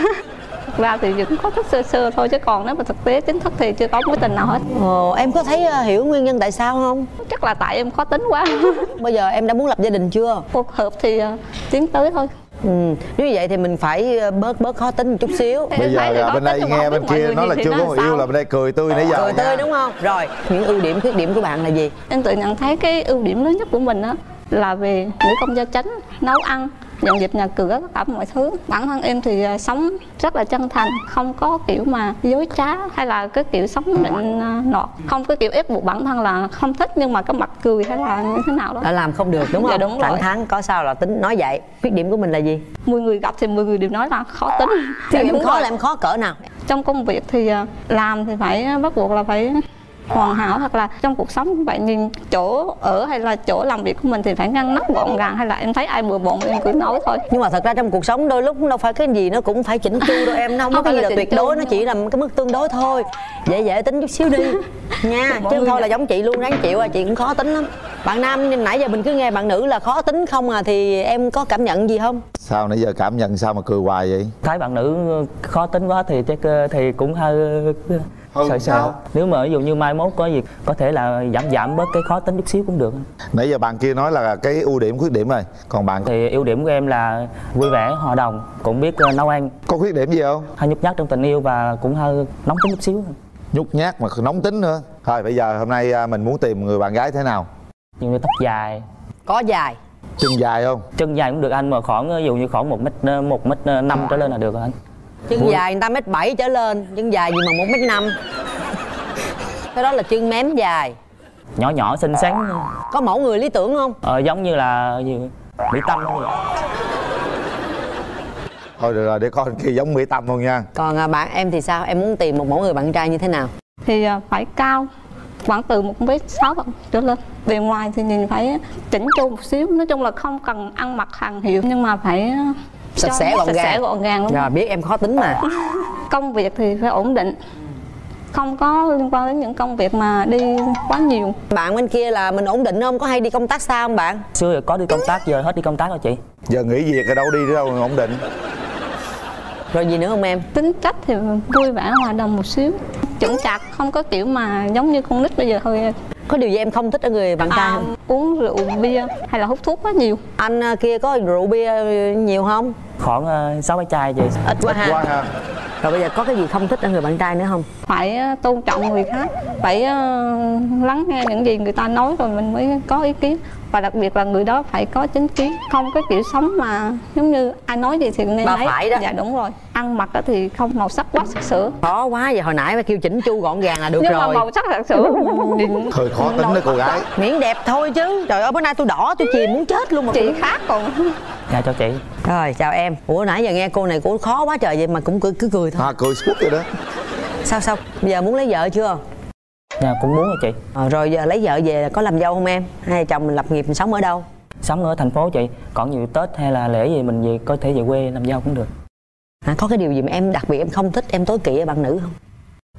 Thực ra thì vẫn có thích sơ sơ thôi chứ còn nếu mà thực tế chính thức thì chưa có mối tình nào hết. Ồ, em có thấy ờ, hiểu nguyên nhân tại sao không Chắc là tại em khó tính quá. bây giờ em đã muốn lập gia đình chưa Cuộc hợp thì ờ, tiến tới thôi. ừ. nếu như vậy thì mình phải ờ, bớt bớt khó tính một chút xíu bây giờ à, bên đây nghe bên kia nói là chưa có người yêu là bên đây cười tươi nãy giờ cười tươi đúng không rồi những ưu điểm khuyết điểm của bạn là gì Em tự nhận thấy cái ưu điểm lớn nhất của mình á là về nữ công gia chánh, nấu ăn, dọn dẹp nhà cửa, tất cả mọi thứ. Bản thân em thì à, sống rất là chân thành, không có kiểu mà dối trá hay là cái kiểu sống định à, nọt, không có kiểu ép buộc bản thân là không thích nhưng mà cái mặt cười hay là như thế nào đó. đã làm không được đúng không Dạ đúng thẳng thắn có sao là tính nói vậy khuyết điểm của mình là gì Mười người gặp thì mười người đều nói là khó tính. thì em khó rồi. là em khó cỡ nào trong công việc thì à, làm thì phải bắt buộc là phải hoàn hảo hoặc là trong cuộc sống cũng vậy nhìn chỗ ở hay là chỗ làm việc của mình thì phải ngăn nắp gọn gàng hay là em thấy ai bừa bộn em cứ nói thôi. Nhưng mà thật ra trong cuộc sống đôi lúc đâu phải cái gì nó cũng phải chỉnh chu đâu em nó không có Không cái phải gì là tuyệt đối nó chỉ là cái mức tương đối thôi. Dễ dễ tính chút xíu đi. Nha chứ thôi là giống chị luôn ráng chịu à chị cũng khó tính lắm. Bạn nam nãy giờ mình cứ nghe bạn nữ là khó tính không à thì em có cảm nhận gì không? Sao nãy giờ cảm nhận sao mà cười hoài vậy? Thấy bạn nữ khó tính quá thì chắc ờ, thì cũng hơi Ừ, sợ sợ sao? nếu mà ví dụ như mai mốt có gì có thể là giảm giảm bớt cái khó tính chút xíu cũng được. Nãy giờ bạn kia nói là cái ưu điểm khuyết điểm rồi còn bạn thì ưu điểm của em là vui vẻ hòa đồng cũng biết ờ, nấu ăn. Có khuyết điểm gì không? Hơi nhút nhát trong tình yêu và cũng hơi nóng tính chút xíu. Nhút nhát mà nóng tính nữa. Thôi bây giờ hôm nay à, mình muốn tìm người bạn gái thế nào? Như tóc dài. Có dài. Chân dài không? Chân dài cũng được anh mà khoảng ví dụ như khoảng một mét ờ, một mét ờ, năm trở lên là được rồi anh chân Vui. dài người ta mét bảy trở lên chân dài gì mà một mét năm. Cái đó là chân mém dài. Nhỏ nhỏ xinh xắn. Có mẫu người lý tưởng không? Ờ, giống như là gì? Mỹ tâm không vậy thôi được rồi để coi kia giống mỹ tâm luôn nha. Còn à, bạn em thì sao? Em muốn tìm một mẫu người bạn trai như thế nào? Thì à, phải cao. Khoảng từ một mét sáu trở lên. Bề ngoài thì nhìn phải chỉnh chu một xíu. Nói chung là không cần ăn mặc hàng hiệu nhưng mà phải sạch cho sẽ gọn sạch gàng. sẽ gọn gàng lắm. Rồi biết em khó tính mà. Công việc thì phải ổn định. Không có liên quan đến những công việc mà đi quá nhiều. Bạn bên kia là mình ổn định không? Có hay đi công tác xa không bạn? Xưa giờ có đi công tác giờ hết đi công tác rồi chị. Giờ nghỉ việc ở đâu đi đâu ổn định. Rồi gì nữa không em? Tính cách thì vui vẻ hòa đồng một xíu. Chững chạc không có kiểu mà giống như con nít bây giờ thôi có điều gì em không thích ở người bạn trai à, không? uống rượu bia hay là hút thuốc quá nhiều. Anh à, kia có rượu bia nhiều không? Khoảng ờ, sáu bảy chai chị ít quá ha. rồi bây giờ có cái gì không thích ở người bạn trai nữa không? Phải ờ, tôn trọng người khác phải ờ, lắng nghe những gì người ta nói rồi mình mới có ý kiến. Và đặc biệt là người đó phải có chính kiến không có kiểu sống mà giống như ai nói gì thì nên Ba lấy phải đó. dạ đúng rồi. Ăn mặc á thì không màu sắc quá sặc sỡ khó quá vậy hồi nãy phải kêu chỉnh chu gọn gàng là được nhưng rồi. mà màu sắc sặc sỡ thì hơi khó tính đấy cô gái. Miễn đẹp thôi chứ. Trời ơi bữa nay tôi đỏ tôi chìm muốn chết luôn mà chị khác còn. Dạ cho chị. Rồi chào em. Ủa nãy giờ nghe cô này cô khó quá trời vậy mà cũng cứ, cứ cười thôi. À cười suốt rồi đó. Sao sao? Bây giờ muốn lấy vợ chưa? Dạ cũng muốn rồi chị. Ờ, rồi giờ lấy vợ về có làm dâu không em? Hai chồng mình lập nghiệp mình sống ở đâu? Sống ở thành phố chị. Còn nhiều tết hay là lễ gì mình về có thể về quê làm dâu cũng được. À, có cái điều gì mà em đặc biệt em không thích em tối kỵ ở bạn nữ không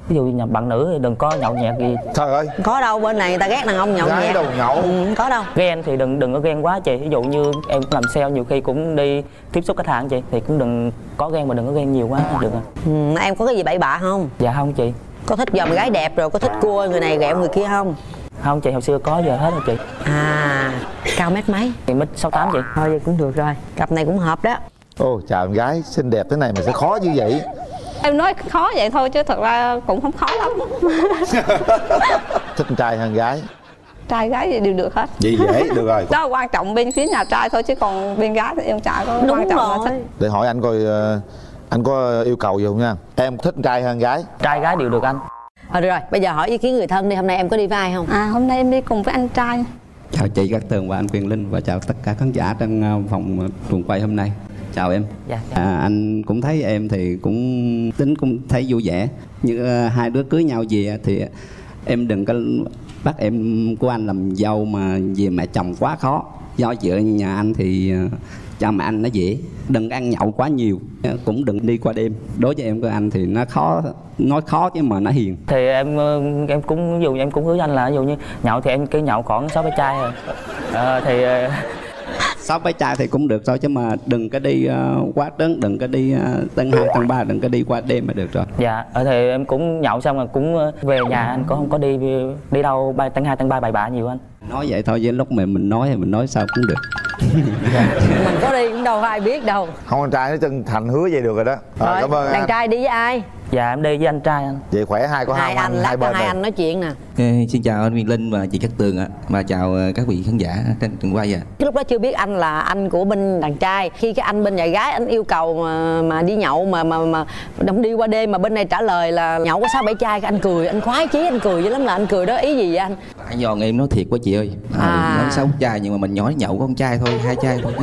ví dụ như nhà bạn nữ thì đừng có nhậu nhẹt gì. Trời ơi. Có đâu bên này người ta ghét đàn ông nhậu Gái nhẹt. đâu nhậu. ừ, có đâu. Ghen thì đừng đừng có ghen quá chị. Ví dụ như em làm sale nhiều khi cũng đi tiếp xúc khách hàng chị thì cũng đừng có ghen mà đừng có ghen nhiều quá được rồi ừ, em có cái gì bậy bạ không? Dạ không chị. Có thích dòm gái đẹp rồi có thích cua người này ghẹo người kia không? Không chị hồi xưa có giờ hết rồi chị. À cao mét mấy? Thì mít sáu tám chị. Thôi vậy cũng được rồi. Cặp này cũng hợp đó. Ô chào em gái xinh đẹp thế này mà sẽ khó như vậy em nói khó vậy thôi chứ thật ra cũng không khó lắm. Thích con trai hơn gái. Trai gái gì đều được hết. Vậy dễ được rồi. Đó là quan trọng bên phía nhà trai thôi chứ còn bên gái thì em chả có Đúng quan trọng là rồi. thích. Để hỏi anh coi ờ, anh có yêu cầu gì không nha? Em thích con trai hơn gái. Trai gái đều được anh. Thôi được rồi, bây giờ hỏi ý kiến người thân đi, hôm nay em có đi với ai không? à hôm nay em đi cùng với anh trai. Chào chị Cát Tường và anh Quyền Linh và chào tất cả khán giả trong ờ, phòng ờ, trường quay hôm nay. Chào em. Dạ. À, anh cũng thấy em thì cũng tính cũng thấy vui vẻ. Như ờ, hai đứa cưới nhau về thì em đừng có bắt em của anh làm dâu mà về mẹ chồng quá khó. Do vợ nhà anh thì ờ, cha mẹ anh nó dễ đừng ăn nhậu quá nhiều cũng đừng đi qua đêm đối với em của anh thì nó khó nói khó chứ mà nó hiền thì em ờ, em cũng ví dụ như em cũng hứa với anh là ví dụ như nhậu thì em cứ nhậu khoảng sáu bảy chai rồi Ờ, thì ờ, sáu bảy chai thì cũng được thôi chứ mà đừng có đi ờ, quá trớn đừng có đi uh, tân hai tân ba đừng có đi qua đêm mà được rồi. Dạ ờ, thì em cũng nhậu xong rồi cũng ờ, về nhà anh cũng không có đi đi đâu ba tăng hai tăng ba bài bạ nhiều anh. Nói vậy thôi với lúc mà mình nói thì mình nói sao cũng được. Mình có đi cũng đâu có ai biết đâu. Không con trai nó chân thành hứa vậy được rồi đó. Rồi, Rồi, cảm ơn đàn anh. trai đi với ai? Dạ em đi với anh trai anh vậy khỏe hai có Hai hai anh, anh hai bên hai anh nói chuyện nè Ê, xin chào anh Nguyên Linh và chị Cát Tường ạ và chào ờ, các vị khán giả trên trường quay ạ. Cái lúc đó chưa biết anh là anh của bên đàn trai Khi cái anh bên nhà gái anh yêu cầu mà, mà đi nhậu mà mà mà không đi qua đêm mà bên này trả lời là nhậu có sáu bảy chai cái anh cười anh khoái chí anh cười dữ lắm là anh cười đó ý gì vậy anh Tại giòn em nói thiệt quá chị ơi. À. À. Nói sáu chai nhưng mà mình nói nhậu có con trai thôi, hai chai thôi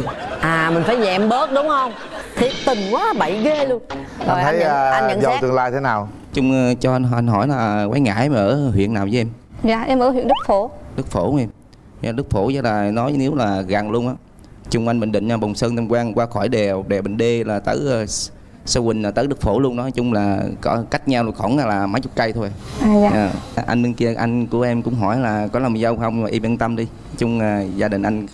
à mình phải nhẹm bớt đúng không thiệt tình quá bậy ghê luôn rồi anh thấy nhận, à, anh nhận giàu xét tương lai thế nào Chung ờ, cho anh, anh hỏi là quái ngãi mà ở huyện nào với em? dạ em ở huyện đức phổ Đức Phổ em. Dạ, Đức Phổ với là nói nếu là gần luôn á. Chung quanh Bình Định nha, Bồng Sơn Tam Quan qua khỏi đèo đèo Bình Đê là tới uh, Sơ Quỳnh là tới Đức Phổ luôn đó. Nói chung là có cách nhau là khoảng là mấy chục cây thôi. à, dạ. Dạ. Anh bên kia anh của em cũng hỏi là có làm dâu không mà yên tâm đi. Chung uh, gia đình anh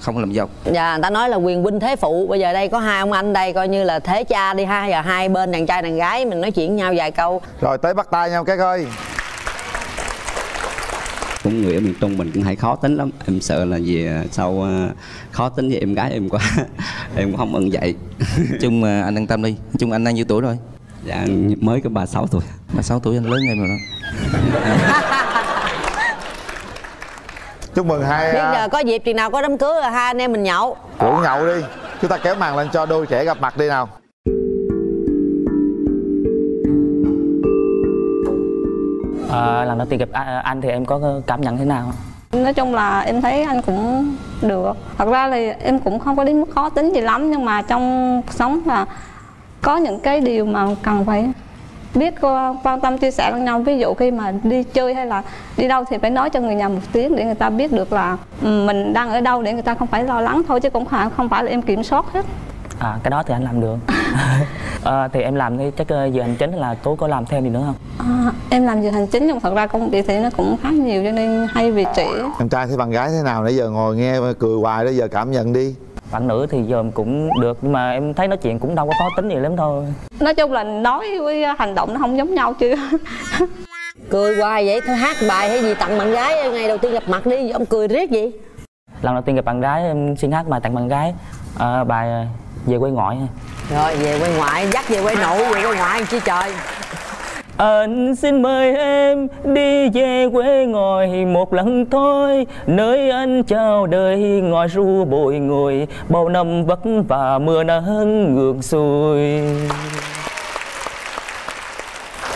không làm dâu Dạ, người ta nói là quyền huynh thế phụ. Bây giờ đây có hai ông anh đây coi như là thế cha đi ha. Giờ hai bên đàn trai đàn gái mình nói chuyện với nhau vài câu. Rồi tới bắt tay nhau cái coi cũng người ở miền Trung mình cũng hay khó tính lắm. Em sợ là về sau ờ, khó tính với em gái em quá. Em cũng không ưng vậy chung mà anh an tâm đi. Chung anh đang nhiêu tuổi rồi? Dạ mới có 36 tuổi. 36 tuổi anh lớn em rồi đó chúc mừng hai Bây à, giờ có dịp chừng nào có đám cưới rồi hai anh em mình nhậu. Rủ nhậu đi. Chúng ta kéo màn lên cho đôi trẻ gặp mặt đi nào. À, lần đầu tiên gặp a- anh thì em có cảm nhận thế nào? Nói chung là em thấy anh cũng được. Thật ra thì em cũng không có đến mức khó tính gì lắm nhưng mà trong cuộc sống là có những cái điều mà cần phải biết cô- quan tâm chia sẻ lẫn nhau. Ví dụ khi mà đi chơi hay là đi đâu thì phải nói cho người nhà một tiếng để người ta biết được là ừ, mình đang ở đâu để người ta không phải lo lắng thôi chứ cũng không phải là em kiểm soát hết. À cái đó thì anh làm được. À, thì em làm cái chắc ờ, giờ hành chính là tú có làm thêm gì nữa không? À, em làm việc hành chính nhưng thật ra công việc thì nó cũng khá nhiều cho nên hay về trễ. Em trai thấy bạn gái thế nào nãy giờ ngồi nghe cười hoài đó giờ cảm nhận đi bạn nữ thì giờ cũng được nhưng mà em thấy nói chuyện cũng đâu có khó tính gì lắm thôi. Nói chung là nói với hành động nó không giống nhau chứ. Cười hoài vậy thôi hát bài hay gì tặng bạn gái ngày đầu tiên gặp mặt đi Ông cười riết gì lần đầu tiên gặp bạn gái em xin hát bài tặng bạn gái. À, bài ờ, về quê ngoại Rồi về quê ngoại dắt về quê nội về quê ngoại chi trời Anh xin mời em đi về quê ngoại một lần thôi. Nơi anh chào đời ngồi ru bồi ngồi Bao năm vất vả mưa nắng ngược xuôi.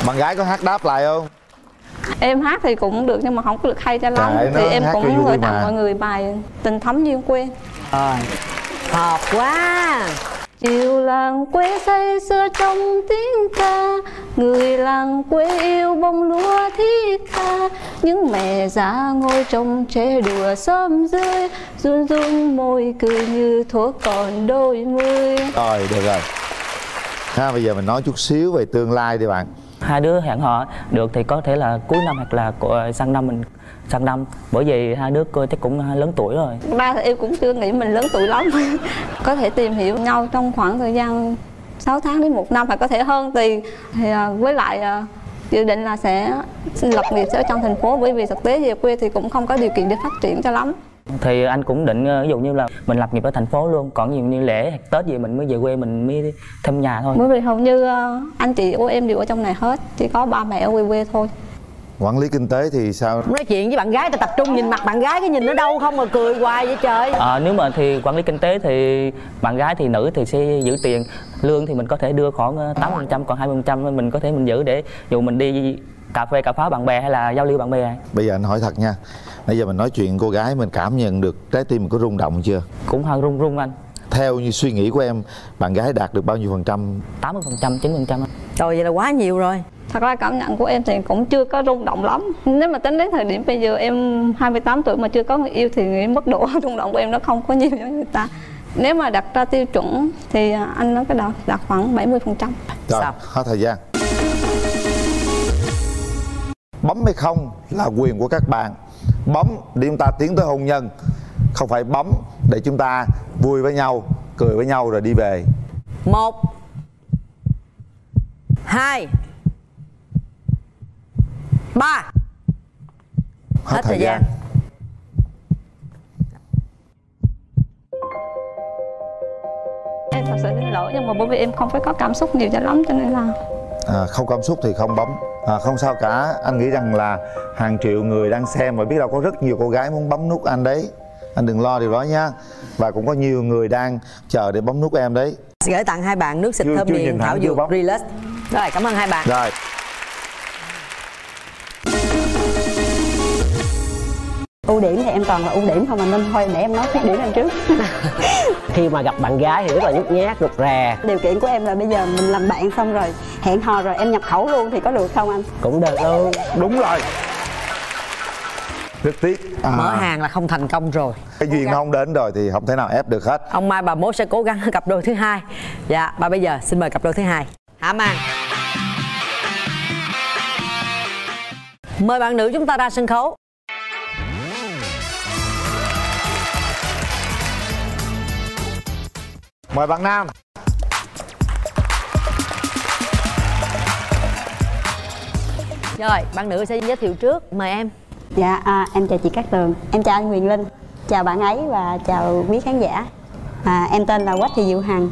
Bạn gái có hát đáp lại không? Em hát thì cũng được nhưng mà không có được hay cho lắm. Nó, thì em cũng gửi tặng mọi người bài tình thắm duyên quê. Rồi Hợp quá chiều làng quê say sưa trong tiếng ca người làng quê yêu bông lúa thiết tha những mẹ già ngồi trong tre đùa sớm rơi run run môi cười như thuở còn đôi mươi. Rồi được rồi. Ha bây giờ mình nói chút xíu về tương lai đi bạn. Hai đứa hẹn hò được thì có thể là cuối năm hoặc là sang năm mình sang năm bởi vì hai đứa cô chắc cũng lớn tuổi rồi. Ba thì em cũng chưa nghĩ mình lớn tuổi lắm. Có thể tìm hiểu nhau trong khoảng thời gian 6 tháng đến một năm hoặc có thể hơn. Tùy thì à, với lại à, dự định là sẽ lập nghiệp ở trong thành phố bởi vì thực tế về quê thì cũng không có điều kiện để phát triển cho lắm. Thì anh cũng định ví dụ như là mình lập nghiệp ở thành phố luôn còn nhiều như lễ tết gì mình mới về quê mình mới thăm nhà thôi. Bởi vì hầu như à, anh chị của em đều ở trong này hết chỉ có ba mẹ ở quê quê thôi quản lý kinh tế thì sao? Nói chuyện với bạn gái ta tập trung nhìn mặt bạn gái cái nhìn nó đâu không mà cười hoài vậy trời? Ờ, nếu mà thì quản lý kinh tế thì bạn gái thì nữ thì sẽ giữ tiền lương thì mình có thể đưa khoảng ờ, 8% còn 20% mình có thể mình giữ để dù mình đi cà phê cà pháo bạn bè hay là giao lưu bạn bè. Bây giờ anh hỏi thật nha bây giờ mình nói chuyện cô gái mình cảm nhận được trái tim mình có rung động chưa? Cũng hơi run run anh. Theo như suy nghĩ của em bạn gái đạt được bao nhiêu phần trăm? 80 phần trăm 90 phần trăm Trời vậy là quá nhiều rồi thật ra cảm nhận của em thì cũng chưa có rung động lắm. Nếu mà tính đến thời điểm bây giờ em 28 tuổi mà chưa có người yêu thì nghĩ mức độ rung động của em nó không có nhiều giống người ta. Nếu mà đặt ra tiêu chuẩn thì à, anh nó có đạt, đạt khoảng 70 phần trăm. Rồi hết thời gian. Bấm hay không là quyền của các bạn. Bấm để chúng ta tiến tới hôn nhân. Không phải bấm để chúng ta vui với nhau cười với nhau rồi đi về. Một Hai Ba. Hết, thời gian. Em thật sự xin lỗi nhưng mà bởi vì em không phải có cảm xúc nhiều cho lắm cho nên là à, không cảm xúc thì không bấm. À, không sao cả. Anh nghĩ rằng là hàng triệu người đang xem và biết đâu có rất nhiều cô gái muốn bấm nút anh đấy. Anh đừng lo điều đó nha. Và cũng có nhiều người đang chờ để bấm nút em đấy. Gửi tặng hai bạn nước xịt Chưa- thơm chưa miệng Thảo Dược. Relax. Rồi cảm ơn hai bạn. Rồi ưu điểm thì em toàn là ưu điểm không mà nên thôi để em nói khuyết điểm em trước. Khi mà gặp bạn gái thì rất là nhút nhát rụt rè. Điều kiện của em là bây giờ mình làm bạn xong rồi hẹn hò rồi em nhập khẩu luôn thì có được không anh? Cũng được luôn. Đúng rồi. Rất tiếc. À, Mở hàng là không thành công rồi. Cái duyên nó không đến rồi thì không thể nào ép được hết. Ông Mai bà mốt sẽ cố gắng ở cặp đôi thứ hai. Dạ và bây giờ xin mời cặp đôi thứ hai. Hạ Mang Mời bạn nữ chúng ta ra sân khấu mời bạn nam rồi bạn nữ sẽ giới thiệu trước mời em Dạ, à, em chào chị Cát Tường, em chào anh Quyền Linh, chào bạn ấy và chào quý khán giả. À, em tên là Quách Thị Diệu Hằng,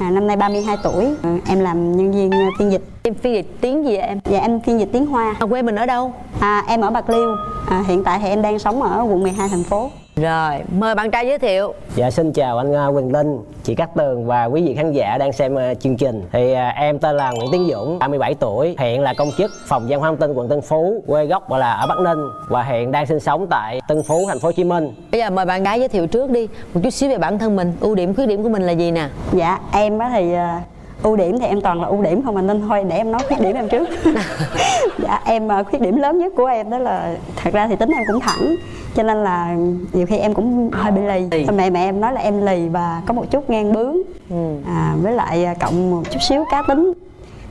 à, năm nay 32 tuổi, à, em làm nhân viên à, phiên dịch. Em phiên dịch tiếng gì vậy em? Dạ em phiên dịch tiếng Hoa. À, quê mình ở đâu? À, em ở Bạc Liêu, à, hiện tại thì em đang sống ở quận 12 thành phố. Rồi, mời bạn trai giới thiệu. Dạ xin chào anh uh, Quyền Linh, chị Cát Tường và quý vị khán giả đang xem uh, chương trình. Thì uh, em tên là Nguyễn Tiến Dũng, 37 tuổi, hiện là công chức phòng văn hóa thông tin quận Tân Phú, quê gốc là ở Bắc Ninh và hiện đang sinh sống tại Tân Phú, thành phố Hồ Chí Minh. Bây giờ mời bạn gái giới thiệu trước đi, một chút xíu về bản thân mình, ưu điểm khuyết điểm của mình là gì nè? Dạ em á thì à, ưu điểm thì em toàn là ưu điểm không mà nên thôi để em nói khuyết điểm em trước dạ em à, khuyết điểm lớn nhất của em đó là thật ra thì tính em cũng thẳng cho nên là nhiều khi em cũng hơi bị lì. Mẹ mẹ em nói là em lì và có một chút ngang bướng. À, với lại à, cộng một chút xíu cá tính.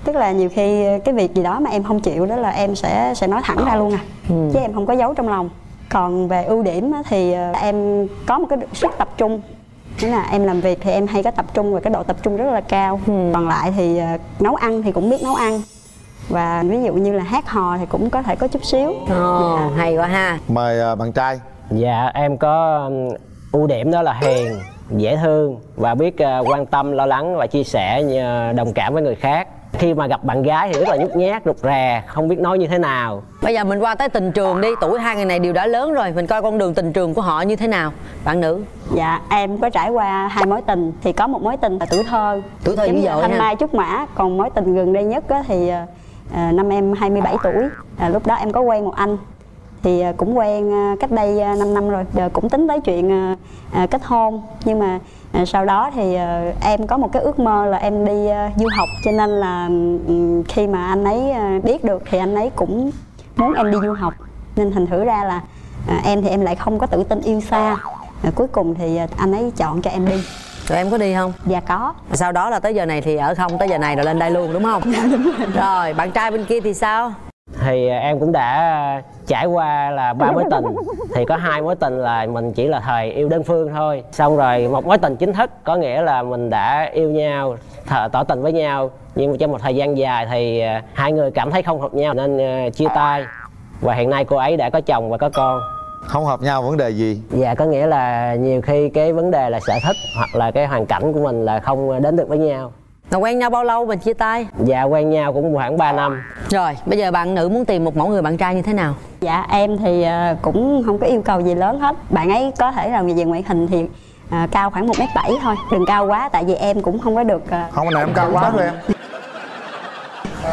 Tức là nhiều khi cái việc gì đó mà em không chịu đó là em sẽ sẽ nói thẳng ra luôn à. Chứ em không có giấu trong lòng. Còn về ưu điểm thì à, em có một cái sức tập trung. Nghĩa là em làm việc thì em hay có tập trung và cái độ tập trung rất là cao. Còn lại thì à, nấu ăn thì cũng biết nấu ăn Và ví dụ như là hát hò thì cũng có thể có chút xíu Ồ, hay quá ha Mời à, bạn trai Dạ em có um, ưu điểm đó là hiền, dễ thương và biết uh, quan tâm, lo lắng và chia sẻ uh, đồng cảm với người khác. Khi mà gặp bạn gái thì rất là nhút nhát, rụt rè, không biết nói như thế nào. Bây giờ mình qua tới tình trường đi, tuổi hai người này đều đã lớn rồi, mình coi con đường tình trường của họ như thế nào. Bạn nữ. Dạ em có trải qua hai mối tình Thì có một mối tình là tuổi thơ Tuổi thơ Giống dữ như dội Thanh ha. Mai Trúc Mã Còn mối tình gần đây nhất á, thì à, năm em 27 tuổi. À, Lúc đó em có quen một anh. Thì à, cũng quen à, cách đây à, 5 năm rồi. Giờ cũng tính tới chuyện kết hôn. Nhưng mà sau đó thì em có một cái ước mơ là em đi du học. Cho nên là ừ, khi mà anh ấy biết được thì anh ấy cũng muốn em đi du học. Nên thành thử ra là em thì em lại không có tự tin yêu xa. Cuối cùng thì anh ấy chọn cho em đi rồi em có đi không? Dạ có. Sau đó là tới giờ này thì ở không tới giờ này rồi lên đây luôn đúng không? Rồi. Bạn trai bên kia thì sao? Thì uh, em cũng đã trải qua là ba mối tình. Thì có hai mối tình là mình chỉ là thời yêu đơn phương thôi. Xong rồi một mối tình chính thức có nghĩa là mình đã yêu nhau, thờ, tỏ tình với nhau. Nhưng trong một thời gian dài thì uh, hai người cảm thấy không hợp nhau nên uh, chia tay. Và hiện nay cô ấy đã có chồng và có con Không hợp nhau vấn đề gì? Dạ có nghĩa là nhiều khi cái vấn đề là sở thích hoặc là cái hoàn cảnh của mình là không đến được với nhau. Là quen nhau bao lâu mình chia tay? Dạ quen nhau cũng khoảng 3 năm. Rồi bây giờ bạn nữ muốn tìm một mẫu người bạn trai như thế nào? Dạ em thì à, cũng không có yêu cầu gì lớn hết. Bạn ấy có thể là về ngoại hình thì à, cao khoảng 1m7 thôi. Đừng cao quá tại vì em cũng không có được à, Không anh này em cao quá rồi em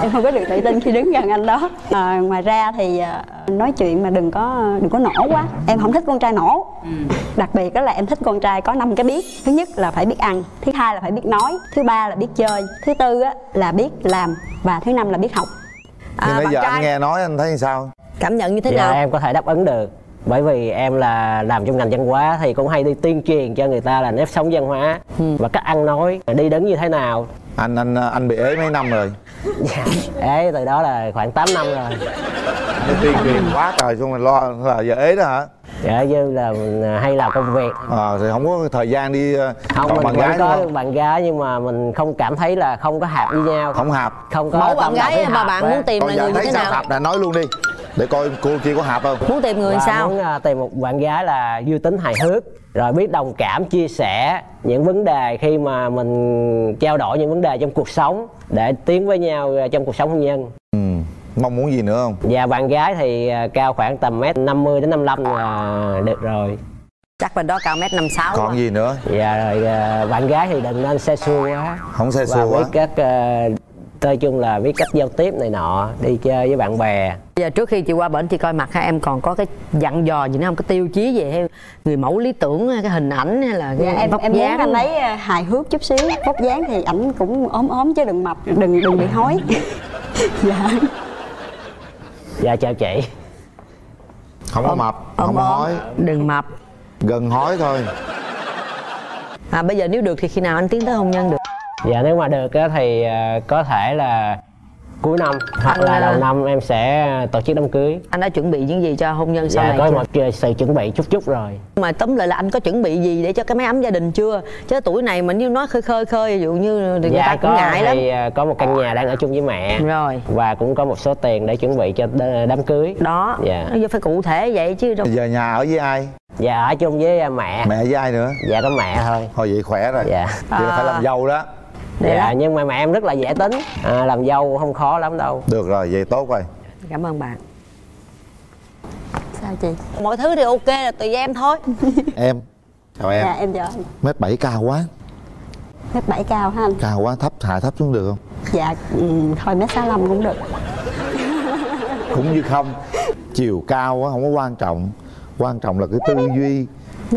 Em không có được tự tin khi đứng gần anh đó. À, Ngoài ra thì à, nói chuyện mà đừng có đừng có nổ quá. Em không thích con trai nổ. Đặc biệt đó là em thích con trai có năm cái biết. Thứ nhất là phải biết ăn Thứ hai là phải biết nói Thứ ba là biết chơi Thứ tư á, là biết làm Và thứ năm là biết học. Nhưng nãy bạn giờ anh trai- nghe nói anh thấy sao? cảm nhận như thế dạ nào? em có thể đáp ứng được. Bởi vì em là làm trong ngành văn hóa thì cũng hay đi tuyên truyền cho người ta là nếp sống văn hóa. Và cách ăn nói đi đứng như thế nào. Anh anh anh bị ế mấy năm rồi dạ. Ế từ đó là khoảng 8 năm rồi. Tuyên truyền quá trời xong rồi lo là giờ ế đó hả? dạ như là mình hay làm công việc. Ờ thì không có thời gian đi ờ, không mình bạn gái có không? bạn gái nhưng mà mình không cảm thấy là không có hợp với nhau. Không hợp. Không có Mẫu bạn gái mà bạn muốn tìm Còn là người như thế nào? hợp là nói luôn đi Để coi cô kia có hợp không muốn tìm người Và sao muốn à, tìm một bạn gái là vui tính hài hước rồi biết đồng cảm chia sẻ những vấn đề khi mà mình trao đổi những vấn đề trong cuộc sống để tiến với nhau à, trong cuộc sống hôn nhân Ừ. Mong muốn gì nữa không? và bạn gái thì à, cao khoảng tầm mét 50 đến 55 là được rồi chắc bên đó cao mét năm sáu Còn gì nữa? dạ rồi bạn gái thì đừng nên xe xua quá Không xe xua quá biết cách à, nói chung là biết cách giao tiếp này nọ đi chơi với bạn bè. Bây giờ trước khi chị qua bển chị coi mặt ha em còn có cái dặn dò gì nữa không? Có tiêu chí gì hay người mẫu lý tưởng hay cái hình ảnh hay là Dạ, cái em vóc em muốn dáng? anh ấy à, hài hước chút xíu. Vóc dáng thì ảnh cũng ốm ốm chứ đừng mập đừng đừng bị hói dạ. Dạ chào chị. Không có mập, không có hói đừng mập. Gần hói thôi. À bây giờ nếu được thì khi nào anh tiến tới hôn nhân được Dạ nếu mà được á, thì à, có thể là cuối năm hoặc Anh, là à, đầu năm em sẽ tổ chức đám cưới. Anh đã chuẩn bị những gì cho hôn nhân sau dạ này có chưa? một sự chuẩn bị chút chút rồi. Mà tóm lại là anh có chuẩn bị gì để cho cái máy ấm gia đình chưa? Chứ tuổi này mà như nói khơi khơi khơi ví dụ như thì người ta cũng có ngại lắm. thì à, có một căn nhà đang ở chung với mẹ. Rồi. Và cũng có một số tiền để chuẩn bị cho đám cưới. Đó. Dạ. Nó phải cụ thể vậy chứ đâu. Giờ nhà ở với ai? Dạ ở chung với à, mẹ. Mẹ với ai nữa? Dạ có mẹ thôi. Thôi vậy khỏe rồi. Dạ. Vậy là phải làm dâu đó dạ nhưng mà mẹ em rất là dễ tính. À, làm dâu không khó lắm đâu. Được rồi vậy tốt rồi. Cảm ơn bạn. Sao chị? Mọi thứ thì ok là tùy em thôi. Em chào em. Dạ em chào anh. Mét bảy cao quá. Mét bảy cao ha anh? Cao quá thấp hạ thấp xuống được không? Dạ ừ, thôi mét sáu cũng được. Cũng như không. Chiều cao quá không có quan trọng. Quan trọng là cái tư duy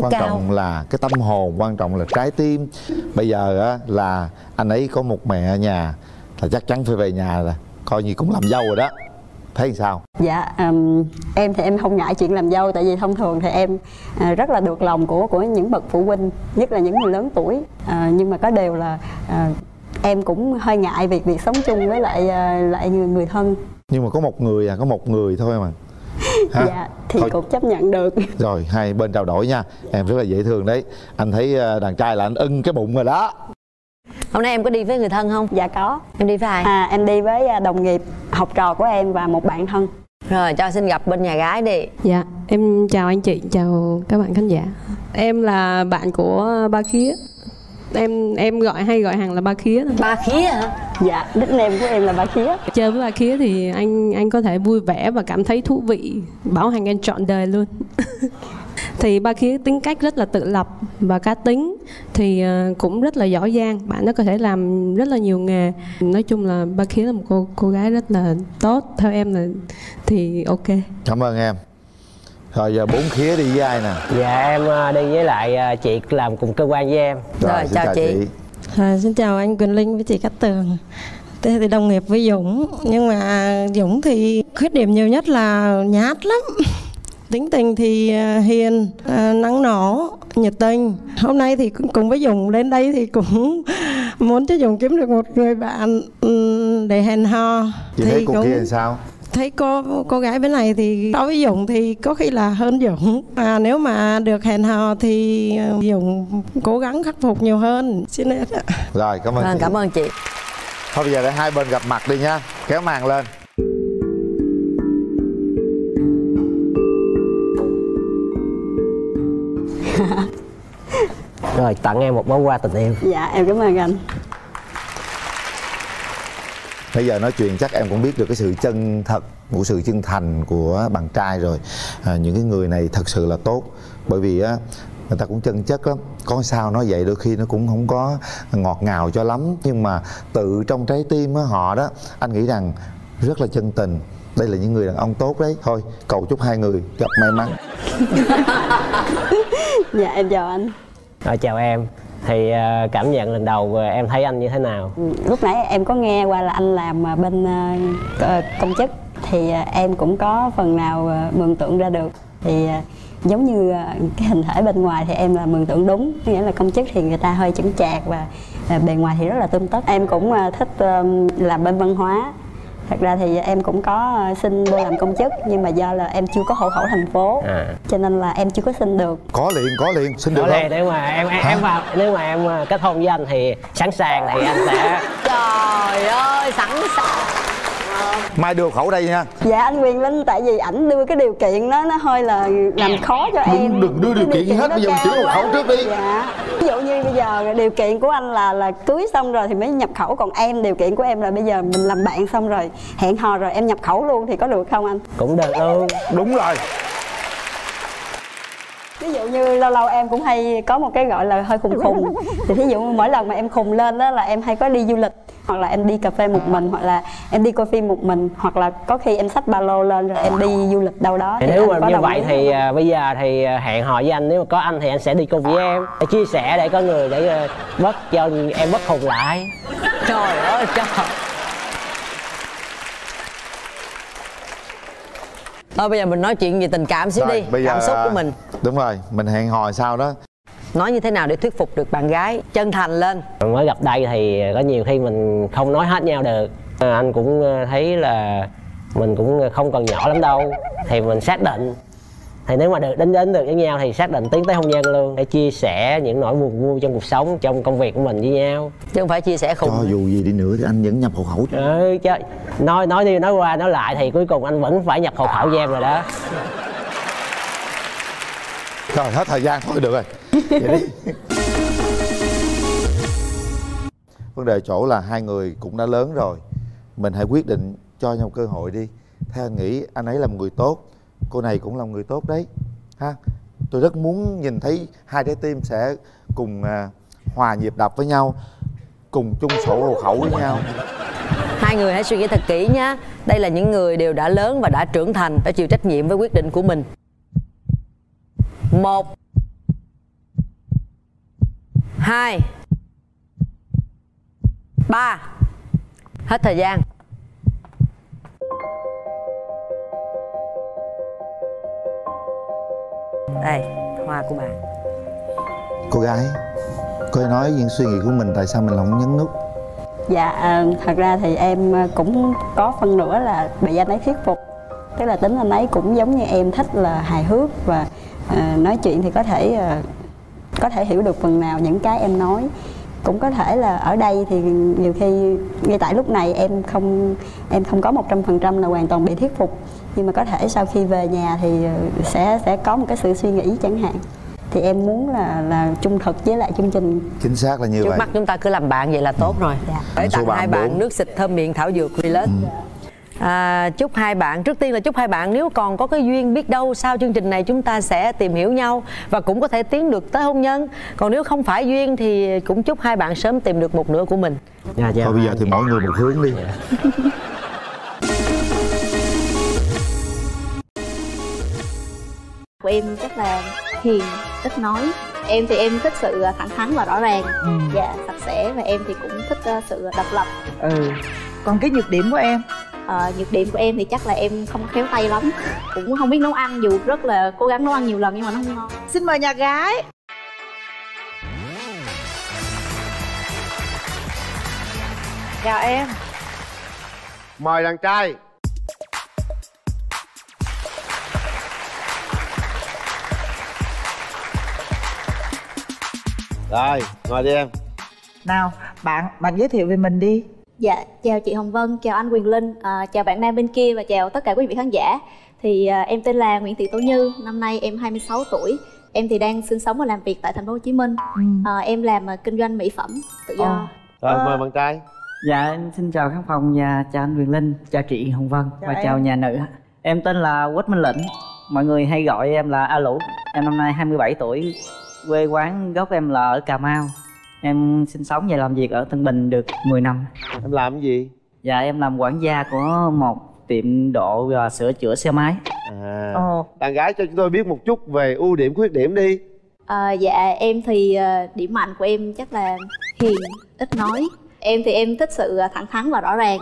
quan Cao. trọng là cái tâm hồn quan trọng là trái tim. Bây giờ á là anh ấy có một mẹ ở nhà là chắc chắn phải về nhà là coi như cũng làm dâu rồi đó thấy sao Dạ, ừm, em thì em không ngại chuyện làm dâu tại vì thông thường thì em à, rất là được lòng của của những bậc phụ huynh, nhất là những người lớn tuổi. À, nhưng mà có điều là à, em cũng hơi ngại việc việc sống chung với lại à, lại người, người thân. nhưng mà có một người à có một người thôi mà Ha? Dạ, thì Thôi. cũng chấp nhận được. rồi hai bên trao đổi nha em rất là dễ thương đấy anh thấy đàn trai là anh ưng cái bụng rồi đó hôm nay em có đi với người thân không Dạ có. em đi với ai À, em đi với à, đồng nghiệp, học trò của em và một bạn thân. rồi cho xin gặp bên nhà gái đi Dạ, em chào anh chị, chào các bạn khán giả. Em là bạn của Ba Khía. Em em gọi hay gọi hàng là Ba Khía thôi. Ba Khía hả? Dạ, nickname của em là Ba Khía. Chơi với Ba Khía thì anh anh có thể vui vẻ và cảm thấy thú vị, bảo hành anh trọn đời luôn. thì ba khía tính cách rất là tự lập và cá tính thì ờ, cũng rất là giỏi giang. Bạn nó có thể làm rất là nhiều nghề. Nói chung là ba khía là một cô cô gái rất là tốt. Theo em là thì ok. Cảm ơn em. Rồi giờ bốn khía đi với ai nè? Dạ em à, đi với lại à, chị làm cùng cơ quan với em. Rồi, xin chào chị. À, xin chào anh Quỳnh Linh với chị Cát Tường. Thế thì đồng nghiệp với Dũng. Nhưng mà Dũng thì khuyết điểm nhiều nhất là nhát lắm Tính tình thì à, hiền, à, nắng nổ, nhiệt tình. Hôm nay thì cũng cùng với Dũng đến đây thì cũng muốn cho Dũng kiếm được một người bạn để hẹn hò. Chị thấy cô kia làm sao? Thấy cô cô gái bên này thì so với Dũng thì có khi là hơn Dũng. À, nếu mà được hẹn hò thì ờ, Dũng cố gắng khắc phục nhiều hơn. Xin hết ạ. Rồi cảm ơn vâng chị. cảm ơn chị. Thôi bây giờ để hai bên gặp mặt đi nha. Kéo màn lên rồi tặng em một món quà tình yêu. Dạ, em cảm ơn anh. bây giờ nói chuyện chắc em cũng biết được cái sự chân thật của sự chân thành của bạn trai rồi. À, những cái người này thật sự là tốt. Bởi vì á người ta cũng chân chất lắm. Có sao nói vậy đôi khi nó cũng không có ngọt ngào cho lắm. Nhưng mà tự trong trái tim á họ đó anh nghĩ rằng rất là chân tình. Đây là những người đàn ông tốt đấy. Thôi cầu chúc hai người gặp may mắn. Dạ, em chào anh rồi, chào em. Thì ờ, cảm nhận lần đầu em thấy anh như thế nào? Ừ, lúc nãy em có nghe qua là anh làm ờ, bên ờ, công chức. Thì em cũng có phần nào mường tượng ra được. Thì giống như cái hình thể bên ngoài thì em là mường tượng đúng. Nghĩa là công chức thì người ta hơi chững chạc và bề ngoài thì rất là tươm tất. Em cũng thích làm bên văn hóa thật ra thì em cũng có à, xin vô làm công chức nhưng mà do là em chưa có hộ khẩu thành phố à. cho nên là em chưa có xin được. Có liền có liền xin được không? nếu mà em em, em vào nếu mà em à, kết hôn với anh thì sẵn sàng thì anh sẽ trời ơi sẵn sàng mai đưa khẩu đây nha Dạ anh Quyền Linh tại vì ảnh đưa cái điều kiện đó nó hơi là làm khó cho Đừng- em. đừng đưa Cái điều kiện gì hết, bây giờ mình chuyển khẩu trước đi. Dạ. Ví dụ như bây giờ điều kiện của anh là là cưới xong rồi thì mới nhập khẩu còn em điều kiện của em là bây giờ mình làm bạn xong rồi hẹn hò rồi em nhập khẩu luôn thì có được không anh? cũng được luôn đúng rồi Ví dụ như lâu lâu em cũng hay có một cái gọi là hơi khùng khùng. Thì thí dụ mỗi lần mà em khùng lên đó là em hay có đi du lịch Hoặc là em đi cà phê một mình Hoặc là em đi coi phim một mình Hoặc là có khi em xách ba lô lên rồi em đi du lịch đâu đó thì Thì nếu mà như vậy thì không? à, bây giờ thì à, hẹn hò với anh nếu mà có anh thì anh sẽ đi cùng với em. Để chia sẻ để có người để à, bớt cho em bất khùng lại. Trời ơi trời thôi bây giờ mình nói chuyện về tình cảm xíu Rồi, đi bây cảm giờ- xúc của mình. Đúng rồi mình hẹn hò sao đó. Nói như thế nào để thuyết phục được bạn gái? Chân thành lên. Mới gặp đây thì có nhiều khi mình không nói hết nhau được. Anh cũng thấy là mình cũng không còn nhỏ lắm đâu thì mình xác định thì nếu mà được đến đến được với nhau thì xác định tiến tới hôn nhân luôn. Để chia sẻ những nỗi buồn vui trong cuộc sống trong công việc của mình với nhau. Chứ không phải chia sẻ khùng. Cho dù gì đi nữa thì anh vẫn nhập hộ khẩu ừ, chứ nói nói đi nói qua nói lại thì cuối cùng anh vẫn phải nhập hộ khẩu với em rồi đó. Rồi hết thời gian thôi được rồi. Vậy đi. Vấn đề chỗ là hai người cũng đã lớn rồi. Mình hãy quyết định cho nhau cơ hội đi. Theo anh nghĩ anh ấy là một người tốt Cô này cũng là người tốt đấy ha. Tôi rất muốn nhìn thấy hai trái tim sẽ cùng à, hòa nhịp đập với nhau Cùng chung sổ hộ khẩu với nhau. Hai người hãy suy nghĩ thật kỹ nhé đây là những người đều đã lớn và đã trưởng thành phải chịu trách nhiệm với quyết định của mình. Một hai ba. Hết thời gian. Đây hoa của bạn Cô gái Cô nói những suy nghĩ của mình tại sao mình không nhấn nút. Dạ, à, thật ra thì em à, cũng có phần nữa là bị anh ấy thuyết phục. Tức là tính anh ấy cũng giống như em thích là hài hước và à, nói chuyện thì có thể à, có thể hiểu được phần nào những cái em nói. Cũng có thể là ở đây thì nhiều khi ngay tại lúc này em không em không có một trăm phần trăm là hoàn toàn bị thuyết phục nhưng mà có thể sau khi về nhà thì ờ, sẽ sẽ có một cái sự suy nghĩ chẳng hạn. Thì em muốn là là trung thực với lại chương trình. Chính xác là như trước vậy. mắt chúng ta cứ làm bạn vậy là tốt rồi. Để Số tặng hai bạn nước xịt thơm miệng thảo dược relax À, chúc hai bạn trước tiên là chúc hai bạn nếu còn có cái duyên biết đâu sau chương trình này chúng ta sẽ tìm hiểu nhau và cũng có thể tiến được tới hôn nhân. Còn nếu không phải duyên thì cũng chúc hai bạn sớm tìm được một nửa của mình. Dạ Thôi bây giờ thì mỗi người một hướng đi của em chắc là hiền ít nói. Em thì em thích sự thẳng thắn và rõ ràng. Dạ sạch sẽ và em thì cũng thích ờ, sự độc lập. Ừ. Còn cái nhược điểm của em? Ờ, nhược điểm của em thì chắc là em không khéo tay lắm. Cũng không biết nấu ăn dù rất là cố gắng nấu ăn nhiều lần nhưng mà nó không ngon. Xin mời nhà gái. Chào em. Mời đàn trai Rồi, ngồi đi em. Nào bạn bạn giới thiệu về mình đi. Dạ, chào chị Hồng Vân, chào anh Quyền Linh, à, chào bạn nam bên kia và chào tất cả quý vị khán giả. Thì à, em tên là Nguyễn Thị Tố Như, năm nay em 26 tuổi. Em thì đang sinh sống và làm việc tại thành phố Hồ Chí Minh. À, Em làm à, kinh doanh mỹ phẩm tự do. Rồi, mời bạn trai. Dạ em xin chào khán phòng và chào anh Quyền Linh, chào chị Hồng Vân Chào và em. chào nhà nữ. Em tên là Quách Minh Lĩnh, mọi người hay gọi em là A Lũ. Em năm nay 27 tuổi, quê quán gốc em là ở Cà Mau. Em sinh sống và làm việc ở Tân Bình được 10 năm. Em làm cái gì? Dạ em làm quản gia của một tiệm độ và sửa chữa xe máy. À, đàn gái cho chúng tôi biết một chút về ưu điểm khuyết điểm đi. À, Dạ, em thì à, điểm mạnh của em chắc là hiền, ít nói. Em thì em thích sự à, thẳng thắn và rõ ràng.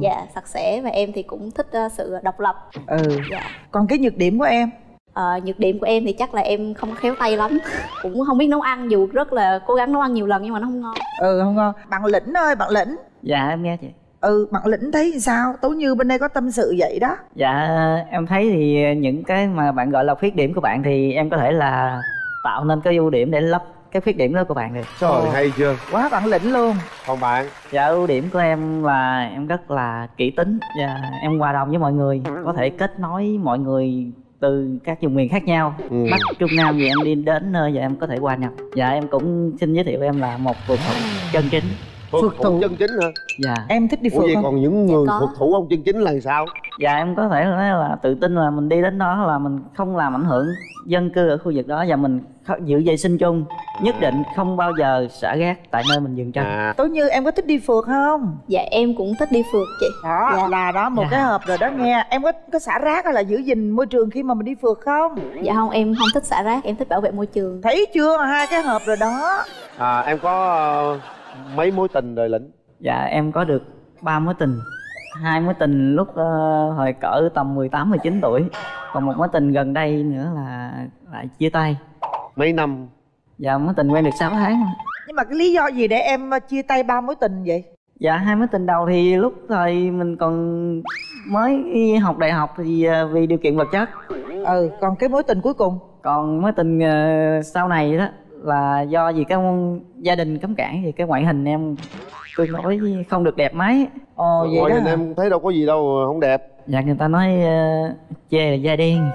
Dạ, sạch sẽ và em thì cũng thích à, sự độc lập. Ừ. Dạ. Còn cái nhược điểm của em Ờ, nhược điểm của em thì chắc là em không khéo tay lắm. Cũng không biết nấu ăn dù rất là cố gắng nấu ăn nhiều lần nhưng mà nó không ngon. Ừ không ngon. Bạn lĩnh ơi bạn lĩnh. Dạ em nghe chị. ừ bạn lĩnh thấy sao? Tố như bên đây có tâm sự vậy đó. Dạ em thấy thì những cái mà bạn gọi là khuyết điểm của bạn thì em có thể là tạo nên cái ưu điểm để lấp cái khuyết điểm đó của bạn được. Trời hay chưa? Quá bản lĩnh luôn. Còn bạn? Dạ ưu điểm của em là em rất là kỹ tính. Và em hòa đồng với mọi người có thể kết nối mọi người từ các vùng miền khác nhau. Ừ. bắc trung nam gì em đi đến nơi và em có thể hòa nhập. Dạ em cũng xin giới thiệu em là một phượt thủ chân chính Phượt thủ chân chính hả? dạ. Em thích đi Ủa vậy còn những người phượt thủ ông chân chính là sao? dạ em có thể nói là tự tin là mình đi đến đó là mình không làm ảnh hưởng dân cư ở khu vực đó và mình giữ vệ sinh chung nhất định không bao giờ xả rác tại nơi mình dừng chân. Tố như em có thích đi phượt không? Dạ em cũng thích đi phượt chị. Đó Dạ. là đó một Dạ. cái hợp rồi đó nghe em có có xả rác hay là giữ gìn môi trường khi mà mình đi phượt không? Dạ không em không thích xả rác em thích bảo vệ môi trường. Thấy chưa? Hai cái hợp rồi đó. À, em có ờ, mấy mối tình rồi lĩnh? Dạ em có được ba mối tình. Hai mối tình lúc ờ, hồi cỡ tầm 18 19 tuổi. Còn một mối tình gần đây nữa là lại chia tay. Mấy năm? Dạ mối tình quen được 6 tháng. Nhưng mà cái lý do gì để em ờ, chia tay ba mối tình vậy? Dạ hai mối tình đầu thì lúc thời mình còn mới học đại học thì à, vì điều kiện vật chất. Ừ còn cái mối tình cuối cùng? Còn mối tình ờ, sau này đó là do vì cái gia đình cấm cản thì cái ngoại hình em tôi nói không được đẹp mấy. Ồ Ngoại hình em thấy đâu có gì đâu không đẹp. Dạ người ta nói ờ, chê là da đen.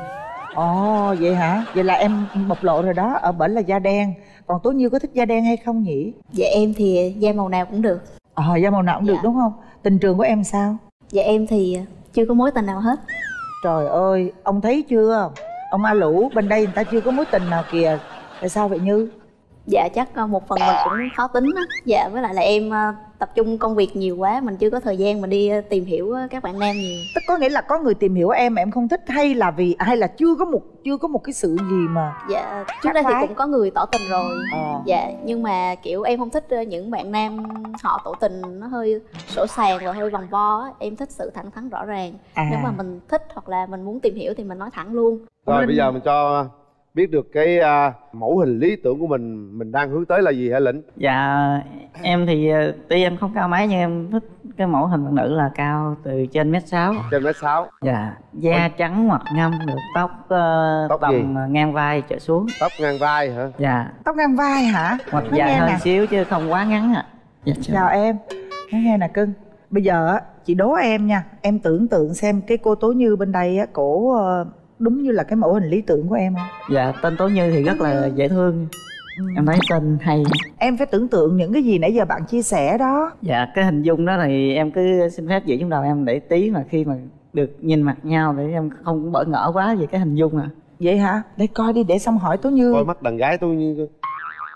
Ồ vậy hả? Vậy là em bộc lộ rồi đó ở bển là da đen. Còn tố như có thích da đen hay không nhỉ? Dạ em thì da màu nào cũng được. Ờ da màu nào cũng được đúng không? Tình trường của em sao? Dạ em thì chưa có mối tình nào hết. Trời ơi ông thấy chưa? Ông a lũ bên đây người ta chưa có mối tình nào kìa tại sao vậy như? Dạ chắc ờ, một phần mình cũng khó tính á. Dạ với lại là em ờ, tập trung công việc nhiều quá mình chưa có thời gian mà đi ờ, tìm hiểu các bạn nam nhiều. Tức có nghĩa là có người tìm hiểu em mà em không thích hay là vì hay là chưa có một chưa có một cái sự gì mà dạ trước đây thì cũng có người tỏ tình rồi. Ờ. dạ nhưng mà kiểu em không thích những bạn nam họ tỏ tình nó hơi sổ sàng và hơi vòng vo á. Em thích sự thẳng thắn rõ ràng. À. nếu mà mình thích hoặc là mình muốn tìm hiểu thì mình nói thẳng luôn. Rồi bây giờ mình cho biết được cái à, mẫu hình lý tưởng của mình mình đang hướng tới là gì hả lĩnh? Dạ em thì ờ, tuy em không cao mấy nhưng em thích cái mẫu hình bạn nữ là cao từ trên mét sáu. Trên mét sáu. Dạ da trắng hoặc ngâm được tóc, uh, Tóc tầm gì? ngang vai trở xuống. Tóc ngang vai hả? Dạ. Tóc ngang vai hả? Hoặc Nói dài nghe hơn nè. xíu chứ không quá ngắn ạ. Dạ, chào em. Nói nghe nè cưng. Bây giờ á chị đố em nha. Em tưởng tượng xem cái cô tố như bên đây á cổ ờ, đúng như là cái mẫu hình lý tưởng của em không? Dạ tên tố như thì rất là dễ thương. Em thấy tên hay. Em phải tưởng tượng những cái gì nãy giờ bạn chia sẻ đó. Dạ cái hình dung đó thì em cứ xin phép giữ trong đầu em để tí mà khi mà được nhìn mặt nhau để em không bỡ ngỡ quá về cái hình dung à vậy hả? Để coi đi để xong hỏi tố như. Coi mắt đàn gái tôi như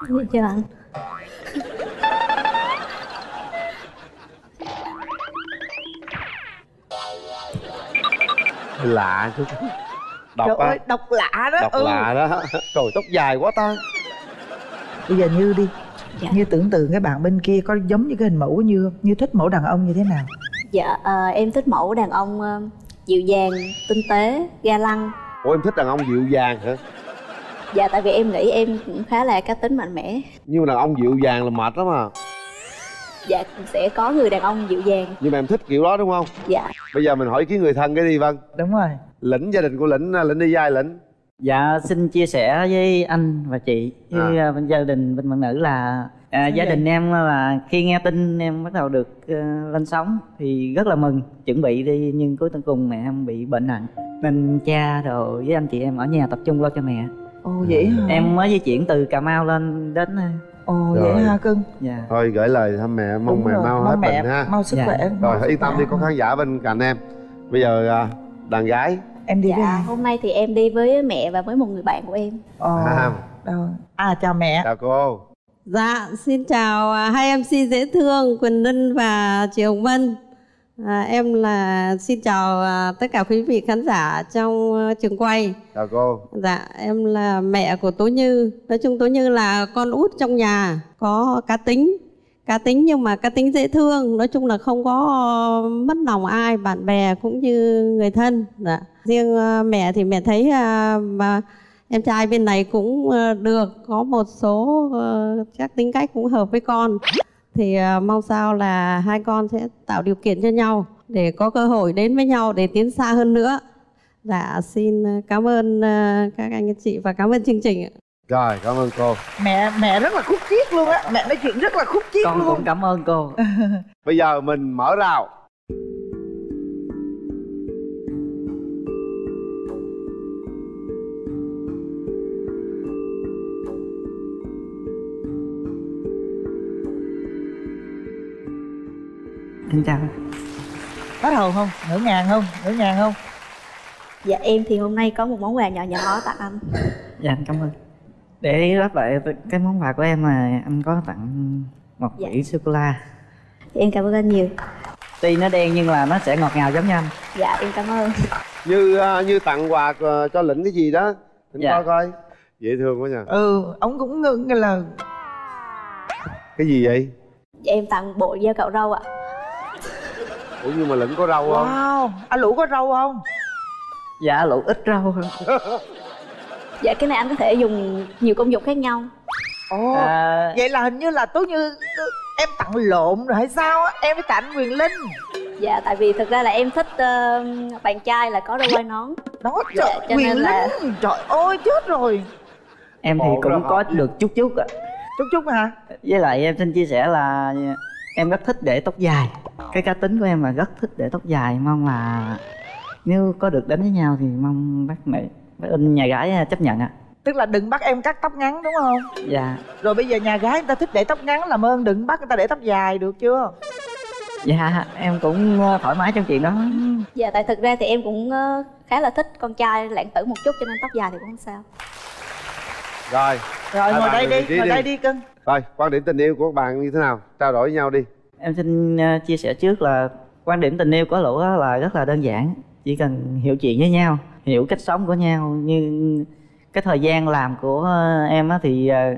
Dạ. Chưa anh lạ chút đọc trời ơi độc lạ đó đọc ừ. lạ đó. Trời tóc dài quá ta. Bây giờ như đi. Dạ. như tưởng tượng cái bạn bên kia có giống như cái hình mẫu của như không? Như thích mẫu đàn ông như thế nào? Dạ ờ, em thích mẫu đàn ông ờ, dịu dàng tinh tế ga lăng. Ủa em thích đàn ông dịu dàng hả? Dạ tại vì em nghĩ em cũng khá là cá tính mạnh mẽ. Nhưng mà đàn ông dịu dàng là mệt lắm à dạ cũng sẽ có người đàn ông dịu dàng. Nhưng mà em thích kiểu đó đúng không? Dạ. Bây giờ mình hỏi kiến người thân cái đi vân. Đúng rồi. Lĩnh gia đình của lĩnh lĩnh đi vai lĩnh? Dạ xin chia sẻ với anh và chị. Với à. bên gia đình bên bạn nữ là à, gia vậy? đình em là khi nghe tin em bắt đầu được ờ, lên sóng thì rất là mừng. Chuẩn bị đi nhưng cuối cùng mẹ em bị bệnh nặng. Nên cha rồi với anh chị em ở nhà tập trung lo cho mẹ. Ồ vậy hả? Em mới di chuyển từ cà mau lên đến ồ Rồi. vậy hả cưng. Dạ. Thôi gửi lời thăm mẹ mong Đúng mẹ rồi, mau mong hết mẹ bệnh ha. mau sức Dạ. khỏe rồi yên tâm đi có khán giả bên cạnh em. Bây giờ à, đàn gái. Em đi với dạ ai? hôm nay thì em đi với mẹ và với một người bạn của em. Ồ à, à chào mẹ. Chào cô. Dạ, xin chào à, hai MC dễ thương Quỳnh Linh và Chị Hồng Vân. À, em là xin chào à, tất cả quý vị khán giả trong à, trường quay. chào cô Dạ, em là mẹ của Tố Như. Nói chung Tố Như là con út trong nhà, có cá tính. Cá tính nhưng mà cá tính dễ thương. Nói chung là không có ờ, mất lòng ai, bạn bè cũng như người thân. Dạ. Riêng à, mẹ thì mẹ thấy à, mà em trai bên này cũng ờ, được có một số ờ, các tính cách cũng hợp với con thì ờ, mong sao là hai con sẽ tạo điều kiện cho nhau để có cơ hội đến với nhau để tiến xa hơn nữa. Dạ xin ờ, cảm ơn ờ, các anh chị và cảm ơn chương trình ạ. rồi cảm ơn cô. Mẹ mẹ rất là khúc chiết luôn á. Mẹ nói chuyện rất là khúc chiết con luôn. cũng cảm ơn cô. Bây giờ mình mở rào xin chào. Hết hồn không? Ngỡ ngàng không? Ngỡ ngàng không? Dạ em thì hôm nay có một món quà nhỏ nhỏ tặng anh. Dạ cảm ơn. Để đáp lại cái món quà của em là anh có tặng một Dạ. vỉ sô cô la. Thì em cảm ơn anh nhiều. Tuy nó đen nhưng là nó sẽ ngọt ngào giống như anh. Dạ em cảm ơn. Như à, như tặng quà à, cho lĩnh cái gì đó. Lĩnh Dạ. coi coi. Dễ thương quá nha. Ừ ông cũng ngưng cái là cái gì vậy? Dạ em tặng bộ dao cạo râu ạ ủa nhưng mà lĩnh có râu không? Wow anh lũ có râu không? Dạ lụ ít rau hơn. Dạ cái này anh có thể dùng nhiều công dụng khác nhau. Ồ À. vậy là hình như là tố như em tặng lộn rồi hay sao á? Em với anh quyền linh. Dạ tại vì thực ra là em thích ờ, bạn trai là có đôi quai nón. Đó dạ, trời cho quyền nên linh là trời ơi chết rồi. Em thì Bộ cũng có hả? được chút chút ạ chút chút hả? Với lại em xin chia sẻ là em rất thích để tóc dài. Cái cá tính của em là rất thích để tóc dài. Mong là nếu có được đến với nhau thì mong bác mẹ bác in nhà gái chấp nhận ạ. Tức là đừng bắt em cắt tóc ngắn đúng không? Dạ. Rồi bây giờ nhà gái người ta thích để tóc ngắn làm ơn đừng bắt người ta để tóc dài được chưa? Dạ em cũng ờ, thoải mái trong chuyện đó. Dạ tại thực ra thì em cũng ờ, khá là thích con trai lãng tử một chút cho nên tóc dài thì cũng không sao. Rồi. Rồi ngồi đây đi ngồi đây đi cưng rồi quan điểm tình yêu của các bạn như thế nào? Trao đổi với nhau đi. Em xin ờ, chia sẻ trước là quan điểm tình yêu của lũ á là rất là đơn giản. Chỉ cần hiểu chuyện với nhau hiểu cách sống của nhau. Như cái thời gian làm của ờ, em á thì ờ,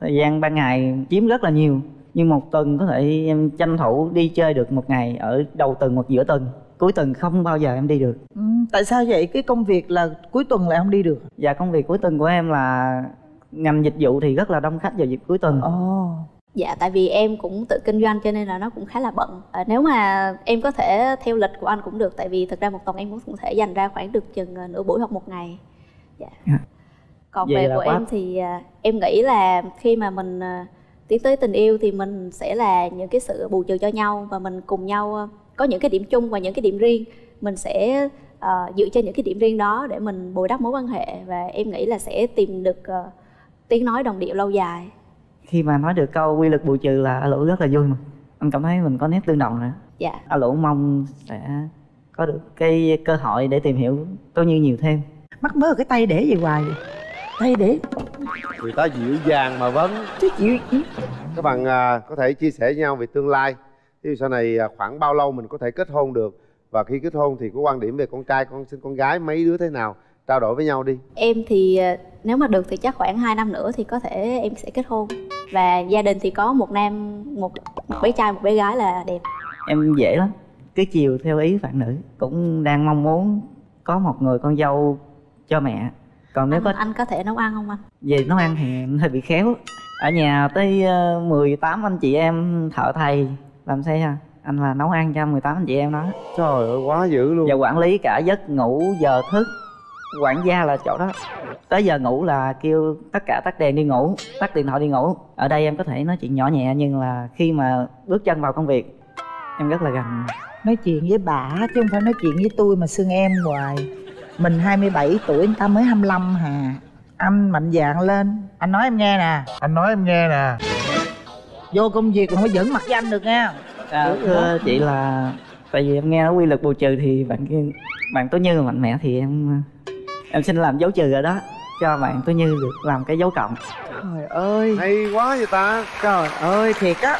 thời gian ban ngày chiếm rất là nhiều. Nhưng một tuần có thể em tranh thủ đi chơi được một ngày ở đầu tuần hoặc giữa tuần. Cuối tuần không bao giờ em đi được. Ừ, tại sao vậy? Cái công việc là cuối tuần lại không đi được? Và công việc cuối tuần của em là ngành dịch vụ thì rất là đông khách vào dịp cuối tuần. Ồ. Dạ tại vì em cũng tự kinh doanh cho nên là nó cũng khá là bận. À, Nếu mà em có thể theo lịch của anh cũng được Tại vì thực ra một tuần em cũng có thể dành ra khoảng được chừng à, nửa buổi hoặc một ngày. Dạ. Còn Vậy về của quá- em thì à, em nghĩ là khi mà mình à, tiến tới tình yêu Thì mình sẽ là những cái sự bù trừ cho nhau Và mình cùng nhau có những cái điểm chung và những cái điểm riêng. Mình sẽ à, dựa trên những cái điểm riêng đó để mình bồi đắp mối quan hệ Và em nghĩ là sẽ tìm được à, tiếng nói đồng điệu lâu dài. Khi mà nói được câu quy luật bù trừ là a lũ rất là vui mà. Anh cảm thấy mình có nét tương đồng nữa Dạ. A lũ mong sẽ có được cái cơ hội để tìm hiểu tôi như nhiều thêm. Mắc mớ cái tay để về hoài vậy? Tay để. Người ta dịu dàng mà vấn. Chứ chịu. Các bạn à, có thể chia sẻ với nhau về tương lai. Ví dụ sau này à, khoảng bao lâu mình có thể kết hôn được? Và khi kết hôn thì có quan điểm về con trai con sinh con gái mấy đứa thế nào? Trao đổi với nhau đi. Em thì ờ, nếu mà được thì chắc khoảng 2 năm nữa thì có thể em sẽ kết hôn. Và gia đình thì có một nam, một, một bé trai, một bé gái là đẹp. Em dễ lắm. Cứ chiều theo ý bạn nữ. Cũng đang mong muốn có một người con dâu cho mẹ. Còn nếu anh, có anh có thể nấu ăn không anh? về nấu ăn thì em hơi bị khéo. Ở nhà tới ờ, 18 anh chị em thợ thầy làm sao ha. Anh là nấu ăn cho 18 anh chị em đó. Trời ơi quá dữ luôn. Và quản lý cả giấc ngủ giờ thức quản gia là chỗ đó. Tới giờ ngủ là kêu tất cả tắt đèn đi ngủ tắt điện thoại đi ngủ. Ở đây em có thể nói chuyện nhỏ nhẹ nhưng là khi mà bước chân vào công việc em rất là gần nói chuyện với bà chứ không phải nói chuyện với tôi mà xưng em hoài. Mình 27 tuổi người ta mới 25 hà. Anh mạnh dạn lên. Anh nói em nghe nè. Anh nói em nghe nè. Vô công việc đừng có dẫn mặt với anh được nha. À, thưa chị là tại vì em nghe nói quy luật bù trừ thì bạn kia bạn tố như mạnh mẽ thì em em xin làm dấu trừ ở đó cho bạn tố như được làm cái dấu cộng. Trời ơi. Hay quá vậy ta. Trời ơi thiệt á.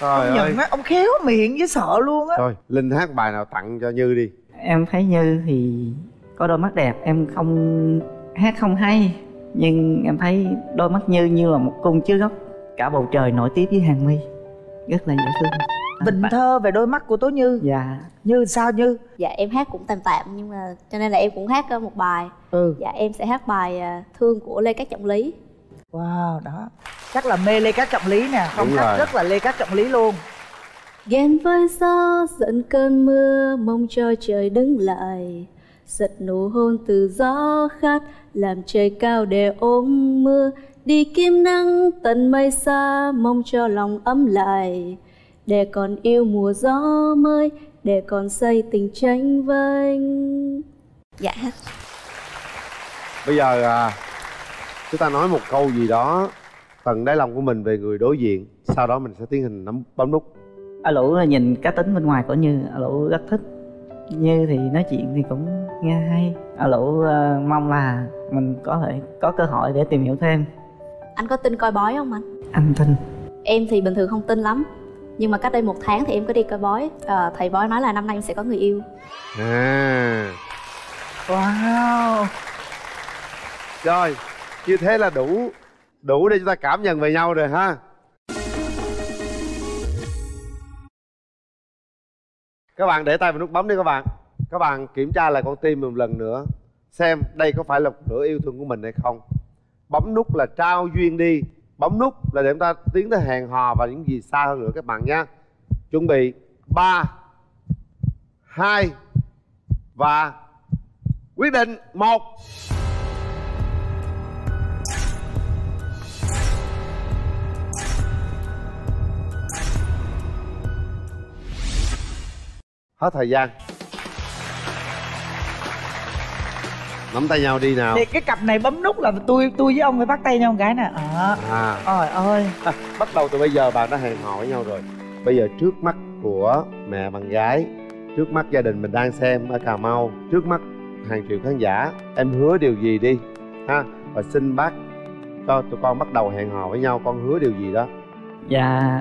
Trời ông ơi. nhận á ông khéo miệng với sợ luôn á. Thôi linh hát bài nào tặng cho như đi. Em thấy như thì có đôi mắt đẹp em không hát không hay nhưng em thấy đôi mắt như như là một cung chứa gốc cả bầu trời nổi tiếp với hàng mi rất là dễ thương bình thơ về đôi mắt của tố như. Dạ. Như sao như? Dạ em hát cũng tạm tạm nhưng mà cho nên là em cũng hát ờ, một bài. Ừ. Dạ em sẽ hát bài ờ, Thương của Lê Cát Trọng Lý. Wow đó. Chắc là mê lê cát trọng lý nè. Không Đúng hát rồi. rất là lê cát trọng lý luôn. Ghen với gió giận cơn mưa mong cho trời đứng lại. Giật nụ hôn từ gió khát làm trời cao để ôm mưa. Đi kiếm nắng tận mây xa mong cho lòng ấm lại để còn yêu mùa gió mới để còn xây tình tranh vênh. Dạ. Bây giờ à, chúng ta nói một câu gì đó tận đáy lòng của mình về người đối diện. Sau đó mình sẽ tiến hành nắm bấm nút. A lũ nhìn cá tính bên ngoài của như a lũ rất thích. Như thì nói chuyện thì cũng nghe hay. A lũ ờ, mong là mình có thể có cơ hội để tìm hiểu thêm. Anh có tin coi bói không anh? Anh tin. Em thì bình thường không tin lắm nhưng mà cách đây một tháng thì em có đi coi bói. À, thầy bói nói là năm nay em sẽ có người yêu. À. Wow. Rồi như thế là đủ đủ để chúng ta cảm nhận về nhau rồi ha. Các bạn để tay vào nút bấm đi các bạn. Các bạn kiểm tra lại con tim một lần nữa. Xem đây có phải là nửa yêu thương của mình hay không. Bấm nút là trao duyên đi bấm nút là để chúng ta tiến tới hẹn hò và những gì xa hơn nữa các bạn nha chuẩn bị ba, hai và quyết định một. Hết thời gian. Nắm tay nhau đi nào. Thì cái cặp này bấm nút là tôi tôi với ông phải bắt tay nhau một cái nè. À, à. Trời ơi. À, bắt đầu từ bây giờ bạn đã hẹn hò với nhau rồi. Bây giờ trước mắt của mẹ bạn gái trước mắt gia đình mình đang xem ở cà mau trước mắt hàng triệu khán giả em hứa điều gì đi ha? Và xin bác cho tụi con bắt đầu hẹn hò với nhau con hứa điều gì đó. Dạ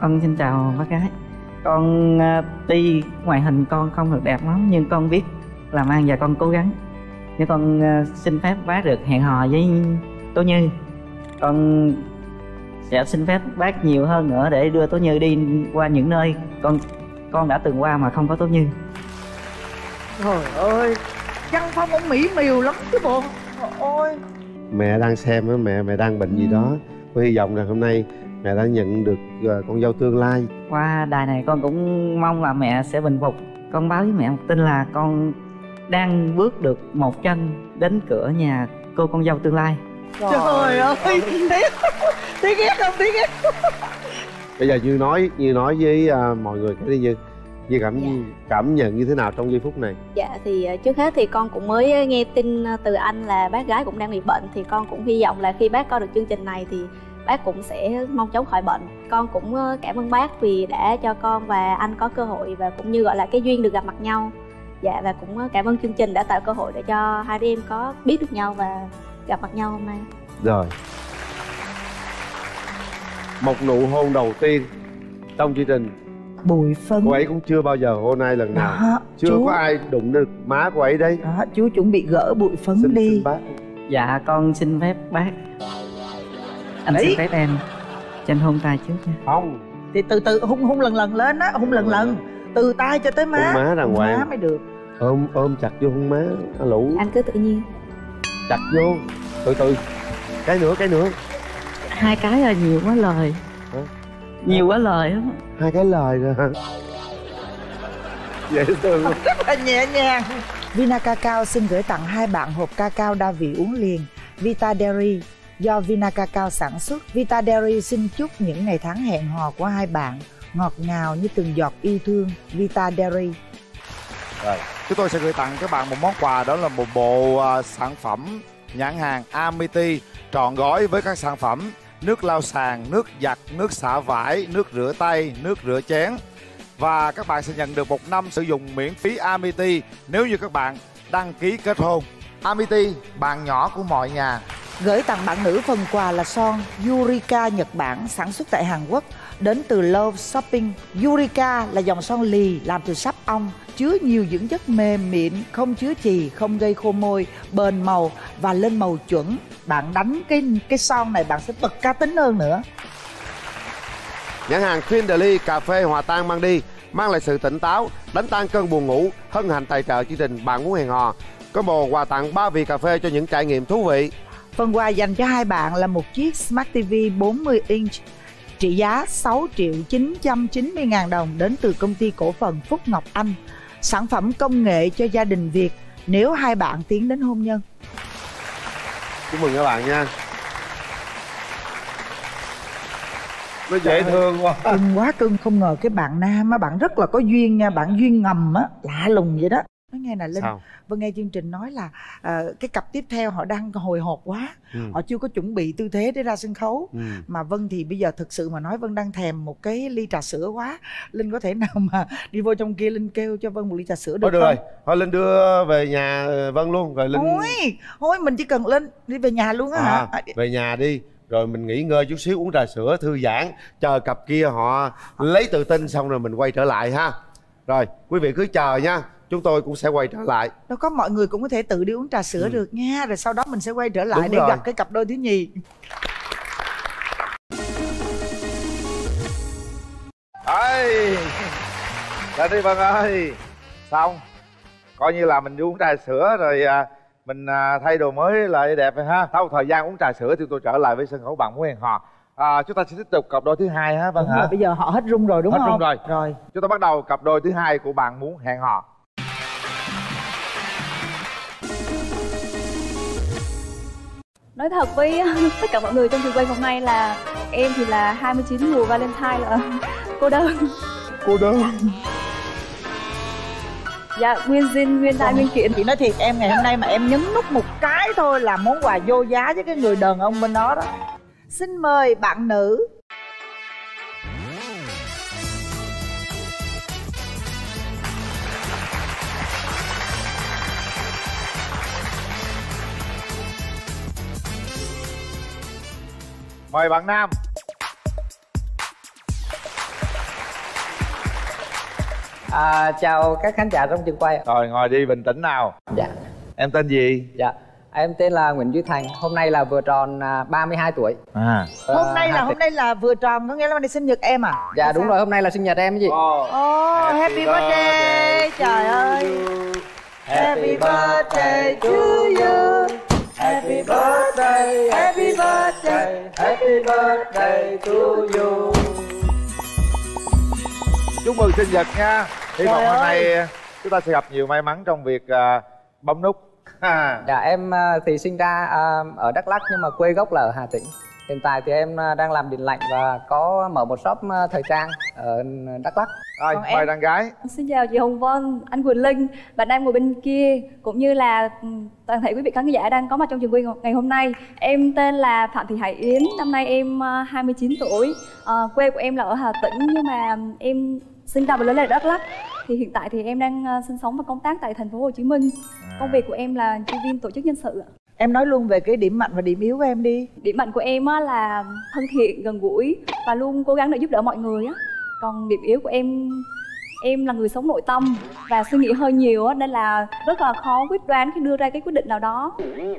Con xin chào bác gái. Con uh, tuy ngoại hình con không được đẹp lắm Nhưng con biết làm ăn và con cố gắng Nếu con uh, xin phép bác được hẹn hò với Tố Như. Con sẽ xin phép bác nhiều hơn nữa để đưa Tố Như đi qua những nơi con con đã từng qua mà không có Tố Như. Trời ơi văn phong ông mỹ miều lắm chứ bộ. Trời ơi. Mẹ đang xem á mẹ mẹ đang bệnh gì đó. Tôi hy vọng rằng hôm nay mẹ đã nhận được ờ, con dâu tương lai. Qua đài này con cũng mong là mẹ sẽ bình phục. Con báo với mẹ một tin là con đang bước được một chân đến cửa nhà cô con dâu tương lai. Trời ơi tiếc tiếc ghét không tiếc ghét bây giờ như nói như nói với à, mọi người cái đi như. Như cảm cảm nhận như thế nào trong giây phút này? Dạ thì ờ, trước hết thì con cũng mới nghe tin ờ, từ anh là bác gái cũng đang bị bệnh thì con cũng hy vọng là khi bác coi được chương trình này thì bác cũng sẽ mau chóng khỏi bệnh. Con cũng cảm ơn bác vì đã cho con và anh có cơ hội và cũng như gọi là cái duyên được gặp mặt nhau. Dạ và cũng ờ, cảm ơn chương trình đã tạo cơ hội để cho hai đứa em có biết được nhau và gặp mặt nhau hôm nay. rồi. Một nụ hôn đầu tiên trong chương trình. Bùi phân. Cô ấy cũng chưa bao giờ hôn ai lần nào. Đó, chưa chú. có ai đụng được má cô ấy đấy. Đó chú chuẩn bị gỡ bụi phấn đi. bác. Dạ con xin phép bác. Anh Ấy. xin phép em Chân hôn tay trước nha. Không. Thì từ từ hung hung lần lần lên á hung lần lần từ tay cho tới má. Hôn má đàng hoàng. má mới được. Ôm ôm chặt vô hôn má. À, lũ. Anh cứ tự nhiên. chặt vô. Từ từ. Cái nữa cái nữa. Hai cái là nhiều quá lời. Hả? Nhiều quá lời lắm hai cái lời rồi hả? Dễ thương rất là nhẹ nhàng. Vina Cacao xin gửi tặng hai bạn hộp cacao đa vị uống liền. Vita Dairy. Do Vina Cacao sản xuất. Vita Dairy xin chúc những ngày tháng hẹn hò của hai bạn ngọt ngào như từng giọt yêu thương. Vita Dairy. Rồi, chúng tôi sẽ gửi tặng các bạn một món quà đó là một bộ à, sản phẩm nhãn hàng Amity trọn gói với các sản phẩm nước lau sàn, nước giặt, nước xả vải, nước rửa tay, nước rửa chén. Và các bạn sẽ nhận được một năm sử dụng miễn phí Amity nếu như các bạn đăng ký kết hôn. Amity, bạn nhỏ của mọi nhà. Gửi tặng bạn nữ phần quà là son Yurika Nhật Bản sản xuất tại Hàn Quốc đến từ Love Shopping. Yurika là dòng son lì làm từ sáp ong chứa nhiều dưỡng chất mềm mịn, không chứa chì, không gây khô môi, bền màu và lên màu chuẩn. Bạn đánh cái cái son này bạn sẽ bật cá tính hơn nữa. Nhãn hàng Findlay cà phê hòa tan mang đi mang lại sự tỉnh táo, đánh tan cơn buồn ngủ, hân hạnh tài trợ chương trình bạn muốn hẹn hò. Combo quà tặng 3 vị cà phê cho những trải nghiệm thú vị. Phần quà dành cho hai bạn là một chiếc Smart TV 40 inch trị giá 6 triệu 990 ngàn đồng đến từ công ty cổ phần Phúc Ngọc Anh. Sản phẩm công nghệ cho gia đình Việt nếu hai bạn tiến đến hôn nhân. Chúc mừng các bạn nha. Nó dễ thương quá. Cưng quá cưng không ngờ cái bạn nam á bạn rất là có duyên nha, bạn duyên ngầm á, lạ lùng vậy đó. Nói nghe nè Linh, Sao? Vân nghe chương trình nói là à, cái cặp tiếp theo họ đang hồi hộp quá, Ừ. họ chưa có chuẩn bị tư thế để ra sân khấu. Ừ. Mà Vân thì bây giờ thực sự mà nói Vân đang thèm một cái ly trà sữa quá. Linh có thể nào mà đi vô trong kia Linh kêu cho Vân một ly trà sữa được Thôi được không? rồi, thôi Linh đưa về nhà ờ, Vân luôn rồi Linh Ôi, thôi mình chỉ cần lên đi về nhà luôn á hả? à, về nhà đi rồi mình nghỉ ngơi chút xíu uống trà sữa thư giãn chờ cặp kia họ lấy tự tin xong rồi mình quay trở lại ha rồi quý vị cứ chờ nha chúng tôi cũng sẽ quay trở lại. Đâu có mọi người cũng có thể tự đi uống trà sữa được nha. Rồi sau đó mình sẽ quay trở lại Đúng để rồi. gặp cái cặp đôi thứ nhì Ây Lên đi Vân ơi. Xong Coi như là mình đi uống trà sữa rồi à, mình à, thay đồ mới lại đẹp rồi ha. Sau thời gian uống trà sữa thì tôi trở lại với sân khấu bạn muốn hẹn hò à, chúng ta sẽ tiếp tục cặp đôi thứ hai ha vâng hả? rồi, bây giờ họ hết rung rồi đúng Hết không? rung rồi. Rồi. Chúng ta bắt đầu cặp đôi thứ hai của bạn muốn hẹn hò Nói thật với tất cả mọi người trong trường quay hôm nay là em thì là 29 mùa Valentine là cô đơn. Cô đơn. Dạ, nguyên dinh, nguyên đại, nguyên kiện. chị nói thiệt em ngày hôm nay mà em nhấn nút một cái thôi là món quà vô giá với cái người đàn ông bên đó đó xin mời bạn nữ mời bạn nam À, chào các khán giả trong trường quay. rồi ngồi đi bình tĩnh nào Dạ. em tên gì Dạ. Em tên là Nguyễn Duy Thành. Hôm nay là vừa tròn à, 32 tuổi. à hôm nay là hôm nay là vừa tròn có nghĩa là hôm nay sinh nhật em à Dạ đúng rồi, hôm nay là sinh nhật em cái gì? oh happy birthday trời ơi happy birthday to you happy birthday happy birthday happy birthday to you chúc mừng sinh nhật nha hy vọng hôm nay chúng ta sẽ gặp nhiều may mắn trong việc à, bấm nút. Dạ em à, thì sinh ra ở Đắk Lắk nhưng mà quê gốc là ở Hà Tĩnh. Hiện tại thì em à, đang làm điện lạnh và có mở một shop à, thời trang ở Đắk Lắk. Rồi, Còn mời em- đàn gái Xin chào chị Hồng Vân, anh Quỳnh Linh, bạn đang ngồi bên kia cũng như là ừ, toàn thể quý vị khán giả đang có mặt trong trường quay ngày hôm nay. Em tên là Phạm Thị Hải Yến, năm nay em ờ, 29 tuổi. Ờ, quê của em là ở Hà Tĩnh nhưng mà em sinh ra và lớn lên ở Đắk Lắk. Thì hiện tại thì em đang sinh sống và công tác tại thành phố Hồ Chí Minh. Công việc của em là chuyên viên tổ chức nhân sự. ạ. Em nói luôn về cái điểm mạnh và điểm yếu của em đi Điểm mạnh của em á là thân thiện, gần gũi và luôn cố gắng để giúp đỡ mọi người á. Còn điểm yếu của em em là người sống nội tâm và suy nghĩ hơi nhiều á nên là rất là khó quyết đoán khi đưa ra cái quyết định nào đó.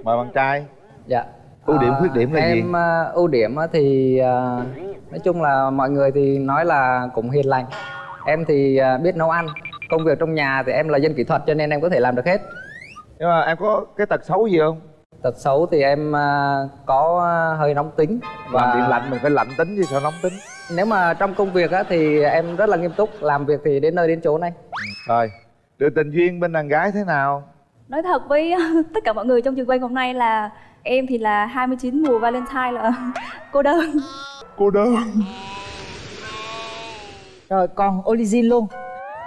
mời bạn trai Dạ. ưu điểm khuyết điểm là em, gì Em ưu điểm á thì à, nói chung là mọi người thì nói là cũng hiền lành. Em thì biết nấu ăn. Công việc trong nhà thì em là dân kỹ thuật cho nên em có thể làm được hết. nhưng mà em có cái tật xấu gì không Tật xấu thì em à, có hơi nóng tính làm điện lạnh mình phải lạnh tính chứ sao nóng tính Nếu mà trong công việc á thì em rất là nghiêm túc, làm việc thì đến nơi đến chỗ này. rồi được tình duyên bên đàn gái thế nào Nói thật với tất cả mọi người trong trường quay hôm nay là em thì là 29 mùa Valentine là cô đơn. cô đơn rồi còn Olizin luôn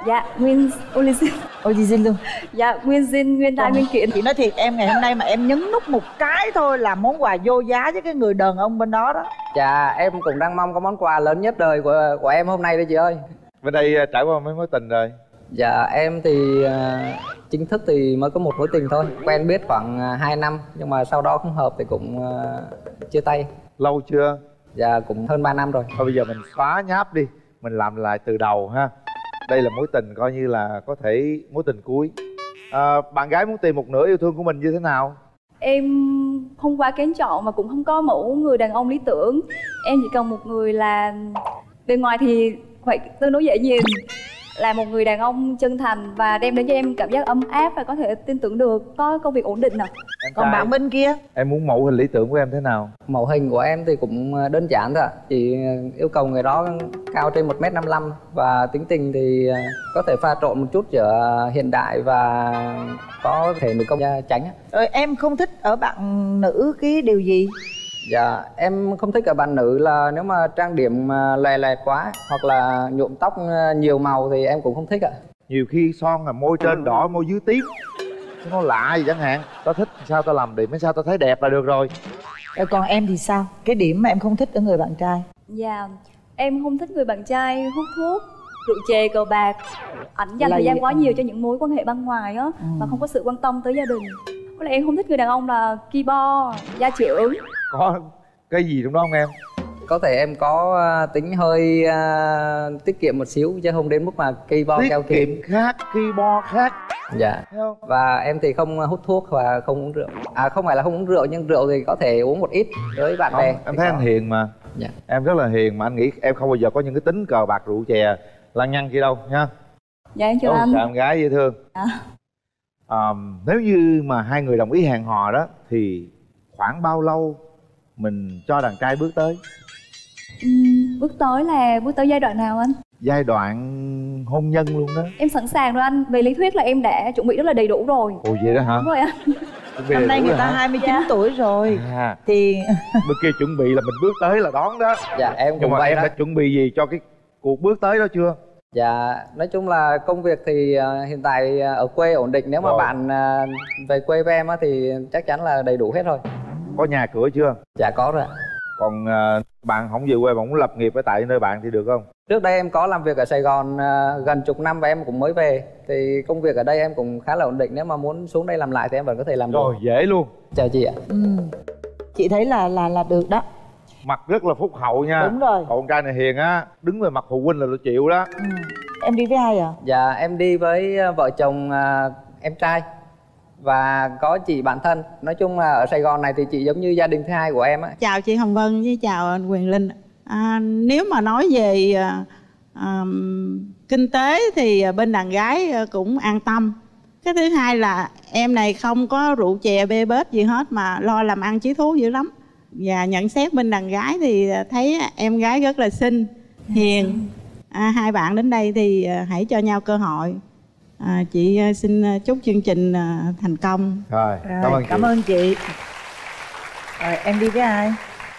Dạ, Nguyên Olizin. Olizin luôn. Dạ, Nguyên Jin, Nguyên Đại, Nguyên Kiện. chị nói thiệt em ngày hôm nay mà em nhấn nút một cái thôi là món quà vô giá với cái người đàn ông bên đó đó. Dạ em cũng đang mong có món quà lớn nhất đời của của em hôm nay đây chị ơi. bên đây à, trải qua mấy mối tình rồi? Dạ em thì à, chính thức thì mới có một mối tình thôi. Quen biết khoảng à, 2 năm Nhưng mà sau đó không hợp thì cũng à, chia tay. Lâu chưa? Dạ cũng hơn 3 năm rồi. Thôi bây giờ mình xóa nháp đi mình làm lại từ đầu ha đây là mối tình coi như là có thể mối tình cuối. À, bạn gái muốn tìm một nửa yêu thương của mình như thế nào? Em không quá kén chọn mà cũng không có mẫu người đàn ông lý tưởng. Em chỉ cần một người là bề ngoài thì phải tương đối dễ nhìn là một người đàn ông chân thành và đem đến cho em cảm giác ấm áp và có thể tin tưởng được có công việc ổn định nào còn bạn bên kia? Em muốn mẫu hình lý tưởng của em thế nào? Mẫu hình của em thì cũng đơn giản thôi ạ. Chỉ yêu cầu người đó cao trên 1m55 Và tính tình thì à, có thể pha trộn một chút giữa hiện đại và có thể nữ công gia tránh rồi em không thích ở bạn nữ cái điều gì Dạ, em không thích ở bạn nữ là nếu mà trang điểm à, lòe loẹt quá hoặc là nhuộm tóc à, nhiều màu thì em cũng không thích ạ. nhiều khi son là môi trên đỏ môi dưới tím. Nó lạ gì chẳng hạn. Tao thích sao tao làm điểm hay sao tao thấy đẹp là được rồi. Rồi còn em thì sao? Cái điểm mà em không thích ở người bạn trai? Dạ, em không thích người bạn trai hút thuốc, rượu chè, cờ bạc. Ảnh dành Là thời gian quá Ừ. nhiều cho những mối quan hệ bên ngoài á Và không có sự quan tâm tới gia đình. Có lẽ em không thích người đàn ông là keyboard, gia trưởng có cái gì trong đó không em Có thể em có à, tính hơi à, tiết kiệm một xíu chứ không đến mức mà cây bo keo kiệm kiệm. khác keyboard khác Dạ. Thấy không? Và em thì không hút thuốc và không uống rượu. À không phải là không uống rượu nhưng rượu thì có thể uống một ít với bạn không, bè. em thấy có. anh hiền mà Dạ. em rất là hiền mà anh nghĩ em không bao giờ có những cái tính cờ bạc rượu chè lăng nhăng gì đâu nha Dạ em chào anh chào em gái dễ thương Dạ. à, nếu như mà hai người đồng ý hẹn hò đó thì khoảng bao lâu mình cho đàn trai bước tới. Ừm, bước tới là bước tới giai đoạn nào anh? Giai đoạn hôn nhân luôn đó. Em sẵn sàng rồi anh. Về lý thuyết là em đã chuẩn bị rất là đầy đủ rồi. Ồ vậy đó hả? Đúng rồi anh. Năm nay người ta hả? 29 Dạ. tuổi rồi. À. Thì bên kia chuẩn bị là mình bước tới là đón đó. Dạ em nhưng cũng mà vậy em đó. đã chuẩn bị gì cho cái cuộc bước tới đó chưa? Dạ, nói chung là công việc thì ờ, hiện tại ờ, ở quê ổn định. Nếu mà Rồi. bạn ờ, về quê với em á thì chắc chắn là đầy đủ hết rồi có nhà cửa chưa? Dạ có rồi ạ. còn à, bạn không về quê bạn muốn lập nghiệp ở tại nơi bạn thì được không? Trước đây em có làm việc ở Sài Gòn ờ, gần chục năm và em cũng mới về. Thì công việc ở đây em cũng khá là ổn định. Nếu mà muốn xuống đây làm lại thì em vẫn có thể làm rồi được dễ luôn. Chào chị ạ. Ừ. chị thấy là là là được đó. Mặt rất là phúc hậu nha. Đúng rồi. cậu con trai này hiền á đứng về mặt phụ huynh là chịu đó. Ừ. em đi với ai à Dạ, em đi với ờ, vợ chồng ờ, em trai và có chị bạn thân. Nói chung là ở Sài Gòn này thì chị giống như gia đình thứ hai của em á. Chào chị Hồng Vân với chào anh Quyền Linh. À, nếu mà nói về à, à, kinh tế thì bên đàn gái à, cũng an tâm. Cái thứ hai là em này không có rượu chè bê bết gì hết mà lo làm ăn chí thú dữ lắm. Và nhận xét bên đàn gái thì thấy em gái rất là xinh hiền. À, hai bạn đến đây thì à, hãy cho nhau cơ hội à, chị à, xin à, chúc chương trình à, thành công. Rồi Rồi, cảm ơn chị. rồi em đi với ai?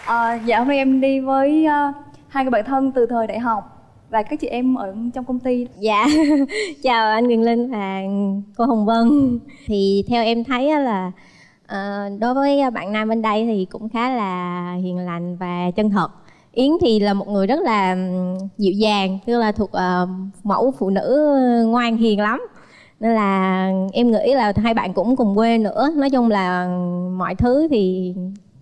Ờ, dạ hôm nay em đi với ờ, hai người bạn thân từ thời đại học và các chị em ở trong công ty. Dạ, chào anh Quyền Linh và cô Hồng Vân. Thì theo em thấy á là ờ, đối với bạn nam bên đây thì cũng khá là hiền lành và chân thật Yến thì là một người rất là dịu dàng, tức là thuộc ờ, mẫu phụ nữ ngoan hiền lắm. Nên là em nghĩ là hai bạn cũng cùng quê nữa. Nói chung là mọi thứ thì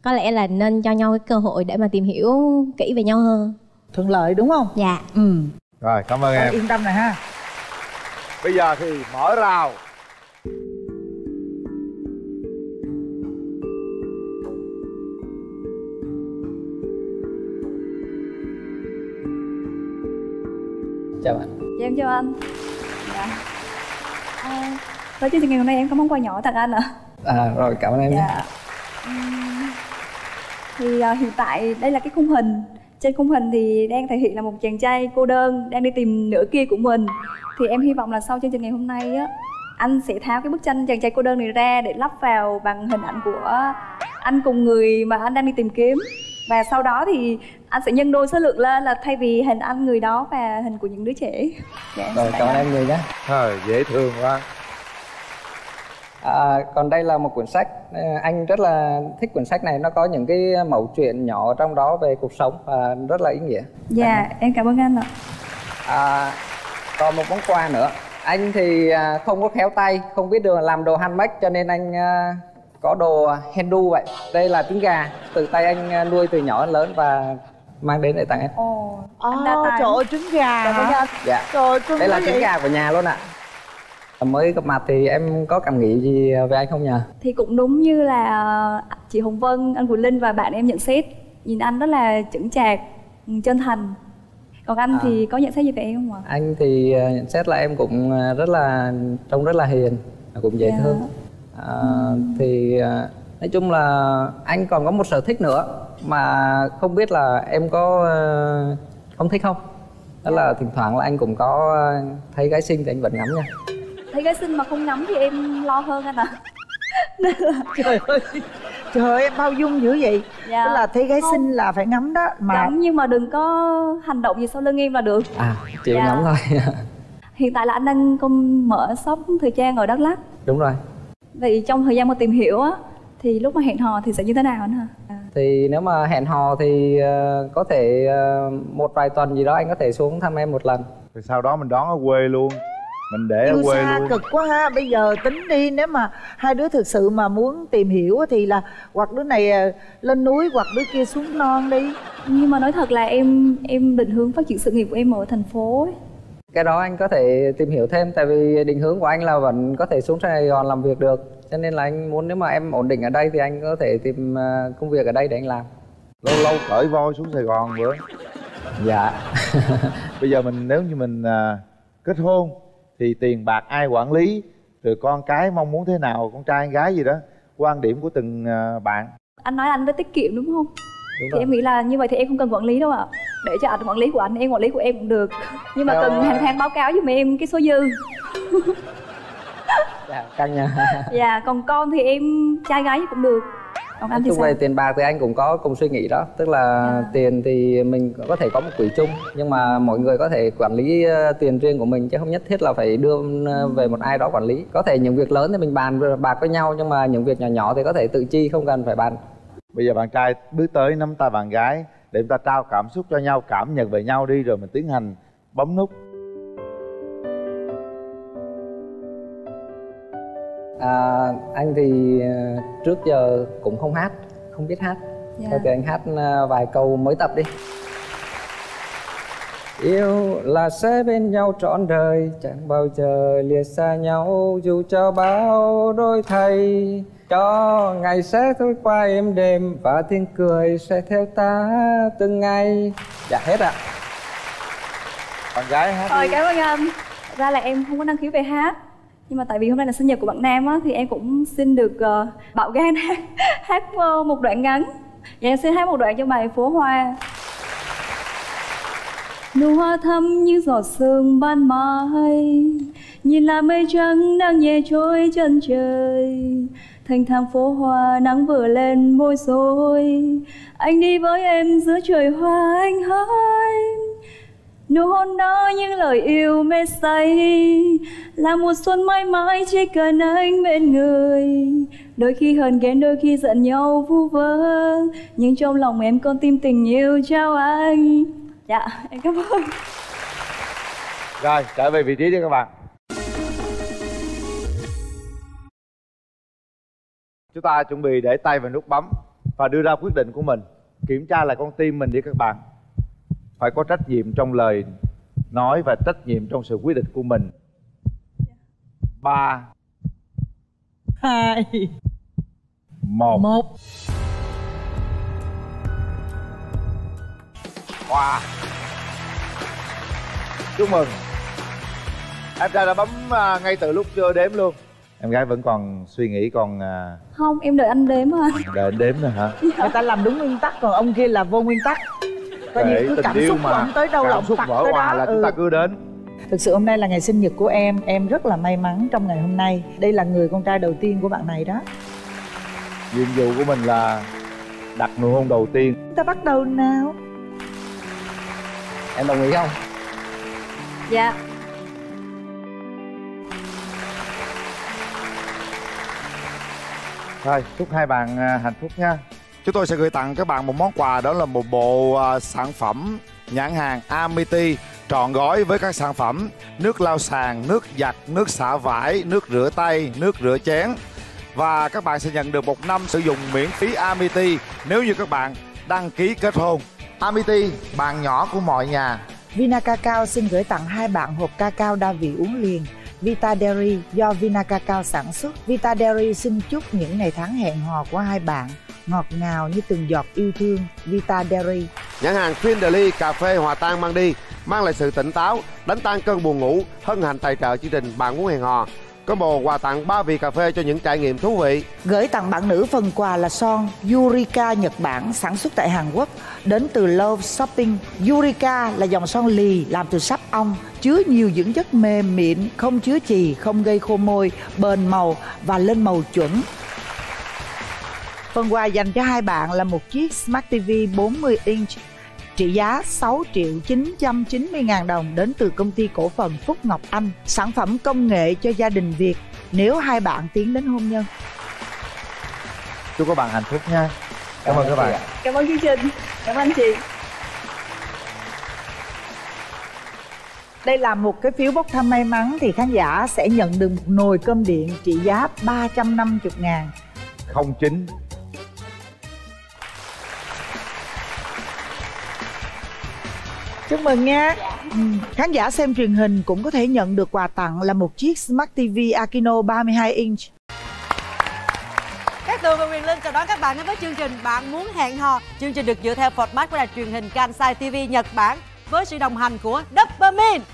có lẽ là nên cho nhau cái cơ hội để mà tìm hiểu kỹ về nhau hơn. Thuận lợi đúng không? Dạ. Ừ. Rồi cảm ơn Rồi, em. yên tâm này ha. Bây giờ thì mở rào Chào bạn. Dạ em chào anh. Dạ. À, tới chương trình ngày hôm nay em có món quà nhỏ tặng anh ạ. À rồi, cảm ơn em Dạ. Thì à, hiện tại đây là cái khung hình. Trên khung hình thì đang thể hiện là một chàng trai cô đơn đang đi tìm nửa kia của mình. Thì em hy vọng là sau chương trình ngày hôm nay á anh sẽ tháo cái bức tranh chàng trai cô đơn này ra để lắp vào bằng hình ảnh của anh cùng người mà anh đang đi tìm kiếm và sau đó thì anh sẽ nhân đôi số lượng lên là thay vì hình anh người đó và hình của những đứa trẻ. Dạ, Rồi, cảm ơn em nhiều nhé. Thôi, dễ thương quá. À, còn đây là một quyển sách. À, anh rất là thích quyển sách này. Nó có những cái mẩu chuyện nhỏ trong đó về cuộc sống và rất là ý nghĩa. Dạ em cảm ơn anh ạ. À, còn một món quà nữa. Anh thì à, không có khéo tay không biết được làm đồ handmade cho nên anh à, có đồ handu vậy đây là trứng gà từ tay anh à, nuôi từ nhỏ đến lớn và mang đến để tặng em Ồ, Ồ, trời ơi trứng gà ơn hả? dạ Trời ơi, cưng đây là trứng gà của nhà luôn ạ mới gặp mặt thì em có cảm nghĩ gì về anh không nhờ thì cũng đúng như là ờ, chị Hồng Vân, anh Quỳnh Linh và bạn em nhận xét nhìn anh rất là chững chạc, chân thành. Còn anh À. thì có nhận xét gì về em không ạ? anh thì à, nhận xét là em cũng à, rất là trông rất là hiền cũng dễ Dạ. thương à, thì à, nói chung là anh còn có một sở thích nữa mà không biết là em có à, không thích không đó là thỉnh thoảng là anh cũng có à, thấy gái xinh thì anh vẫn ngắm nha Thấy gái xinh mà không ngắm thì em lo hơn anh ạ. Là trời ơi trời ơi em bao dung dữ vậy Dạ. tức là thấy gái Không. xinh là phải ngắm đó mà ngắm nhưng mà đừng có hành động gì sau lưng em là được. à chịu Dạ. ngắm thôi Hiện tại là anh đang công mở shop thời trang ở Đắk Lắk. đúng rồi Vậy trong thời gian mà tìm hiểu á thì lúc mà hẹn hò thì sẽ như thế nào anh hả? À. thì nếu mà hẹn hò thì à, có thể à, một vài tuần gì đó anh có thể xuống thăm em một lần rồi sau đó mình đón ở quê luôn mình để ở quê xa luôn cực quá ha bây giờ tính đi nếu mà hai đứa thực sự mà muốn tìm hiểu á thì là hoặc đứa này à, lên núi hoặc đứa kia xuống non đi Nhưng mà nói thật là em em định hướng phát triển sự nghiệp của em ở thành phố ấy. Cái đó anh có thể tìm hiểu thêm tại vì định hướng của anh là vẫn có thể xuống Sài Gòn làm việc được. Cho nên là anh muốn nếu mà em ổn định ở đây thì anh có thể tìm ờ, công việc ở đây để anh làm. Lâu lâu cởi voi xuống sài gòn bữa. Dạ. Bây giờ mình nếu như mình à, kết hôn thì tiền bạc ai quản lý? Rồi con cái mong muốn thế nào? Con trai con gái gì đó? Quan điểm của từng à, bạn. Anh nói anh đã tiết kiệm đúng không? Đúng thì rồi. em nghĩ là như vậy thì em không cần quản lý đâu ạ để cho anh quản lý của anh em quản lý của em cũng được. Nhưng mà cần hàng tháng báo cáo giùm em cái số dư. Dạ căng nha. Dạ còn con thì em trai gái cũng được. Còn anh thì chung về tiền bạc thì anh cũng có cùng suy nghĩ đó. Tức là tiền thì mình có thể có một quỹ chung nhưng mà mỗi người có thể quản lý ờ, tiền riêng của mình chứ không nhất thiết là phải đưa ờ, về một ai đó quản lý. Có thể những việc lớn thì mình bàn bạc với nhau nhưng mà những việc nhỏ nhỏ thì có thể tự chi không cần phải bàn. Bây giờ bạn trai bước tới nắm tay bạn gái để chúng ta trao cảm xúc cho nhau cảm nhận về nhau đi rồi mình tiến hành bấm nút À, anh thì ờ, trước giờ cũng không hát, không biết hát. Dạ. Thôi thì anh hát ờ, vài câu mới tập đi. Yêu là sẽ bên nhau trọn đời, chẳng bao giờ lìa xa nhau dù cho bao đôi thay. Cho ngày sẽ thôi qua êm đềm và tiếng cười sẽ theo ta từng ngày. Dạ hết ạ. bạn gái hát Rồi cảm ơn anh. Ra là em không có năng khiếu về hát. Nhưng mà tại vì hôm nay là sinh nhật của bạn Nam á Thì em cũng xin được ờ, uh, bạo gan hát, hát ờ, một đoạn ngắn. Dạ em xin hát một đoạn cho bài Phố Hoa. Nụ hoa thắm như giọt sương ban mai Nhìn là mây trắng đang nhẹ trôi chân trời. Thành thang phố hoa nắng vừa lên môi rồi. Anh đi với em giữa trời hoa, anh hỡi. Nụ hôn đó những lời yêu mê say, Là một xuân mãi mãi chỉ cần anh bên người. Đôi khi hờn ghen đôi khi giận nhau vu vơ, Nhưng trong lòng em con tim tình yêu trao anh. Dạ em cảm ơn. Rồi, trở về vị trí đi các bạn. Chúng ta chuẩn bị để tay vào nút bấm và đưa ra quyết định của mình. Kiểm tra lại con tim mình đi các bạn. Phải có trách nhiệm trong lời nói và trách nhiệm trong sự quyết định của mình. Ba. Hai. Một. Một. Wow Chúc mừng. Em trai đã bấm à, ngay từ lúc chưa đếm luôn Em gái vẫn còn suy nghĩ còn à, Không em đợi anh đếm mà đợi anh đếm nữa hả? Người ta làm đúng nguyên tắc còn ông kia là vô nguyên tắc. Coi như cứ cảm xúc của mà. ông tới đâu là Cảm ông xúc vỡ đó. là chúng ta ừ. cứ đến. Thực sự hôm nay là ngày sinh nhật của em. Em rất là may mắn trong ngày hôm nay. Đây là người con trai đầu tiên của bạn này đó. Nhiệm vụ của mình là đặt nụ hôn đầu tiên. Chúng ta bắt đầu nào. Em đồng ý không? Dạ Thôi chúc hai bạn à, hạnh phúc nha Chúng tôi sẽ gửi tặng các bạn một món quà đó là một bộ à, sản phẩm nhãn hàng Amity trọn gói với các sản phẩm nước lau sàn, nước giặt, nước xả vải, nước rửa tay, nước rửa chén và các bạn sẽ nhận được một năm sử dụng miễn phí Amity nếu như các bạn đăng ký kết hôn. Amity, bạn nhỏ của mọi nhà. Vina Cacao xin gửi tặng hai bạn hộp cacao đa vị uống liền Vita Dairy do Vina Cacao sản xuất. Vita Dairy xin chúc những ngày tháng hẹn hò của hai bạn ngọt ngào như từng giọt yêu thương. Vita Dairy. Nhãn hàng Findlay cà phê hòa tan mang đi mang lại sự tỉnh táo, đánh tan cơn buồn ngủ, hân hạnh tài trợ chương trình bạn muốn hẹn hò. Combo quà tặng 3 vị cà phê cho những trải nghiệm thú vị. Gửi tặng bạn nữ phần quà là son Yurika Nhật Bản sản xuất tại Hàn Quốc đến từ Love Shopping. Yurika là dòng son lì làm từ sáp ong chứa nhiều dưỡng chất mềm mịn, không chứa chì, không gây khô môi, bền màu và lên màu chuẩn. Phần quà dành cho hai bạn là một chiếc Smart TV 40 inch trị giá 6 triệu 990 ngàn đồng đến từ công ty cổ phần Phúc Ngọc Anh, sản phẩm công nghệ cho gia đình Việt nếu hai bạn tiến đến hôn nhân. Chúc các bạn hạnh phúc nha. Cảm ơn các bạn. Cảm ơn chương trình Cảm ơn anh chị Đây là một cái phiếu bốc thăm may mắn thì khán giả sẽ nhận được một nồi cơm điện trị giá 350 ngàn. 09 Chúc mừng nha. Ừ, Khán giả xem truyền hình cũng có thể nhận được quà tặng là một chiếc Smart TV Akino 32 inch. Tường và Quyền Linh chào đón các bạn đến với chương trình Bạn muốn hẹn hò. Chương trình được dựa theo format của đài truyền hình Kansai TV Nhật Bản với sự đồng hành của Dopamine.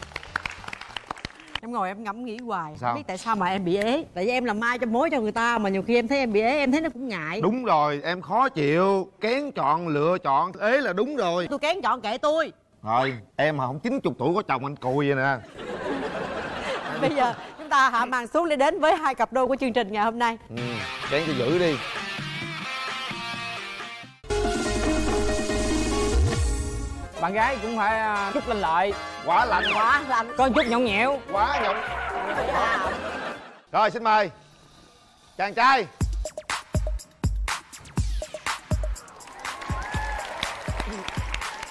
em ngồi em ngẫm nghĩ hoài Sao? không biết tại sao mà em bị ế. Tại vì em làm mai cho mối cho người ta mà nhiều khi em thấy em bị ế em thấy nó cũng ngại. Đúng rồi em khó chịu. Kén chọn lựa chọn. Ế là đúng rồi. Tôi kén chọn kệ tôi. Rồi em mà không 90 tuổi có chồng anh cùi vậy nè. Bây giờ chúng ta hạ màn xuống để đến với hai cặp đôi của chương trình ngày hôm nay. Ừ, kén cho giữ đi. Bạn gái cũng phải à, chút lên lợi. Quá lạnh. Quá lạnh. Có chút nhõng nhẽo. Quá nhõng. Rồi xin mời chàng trai.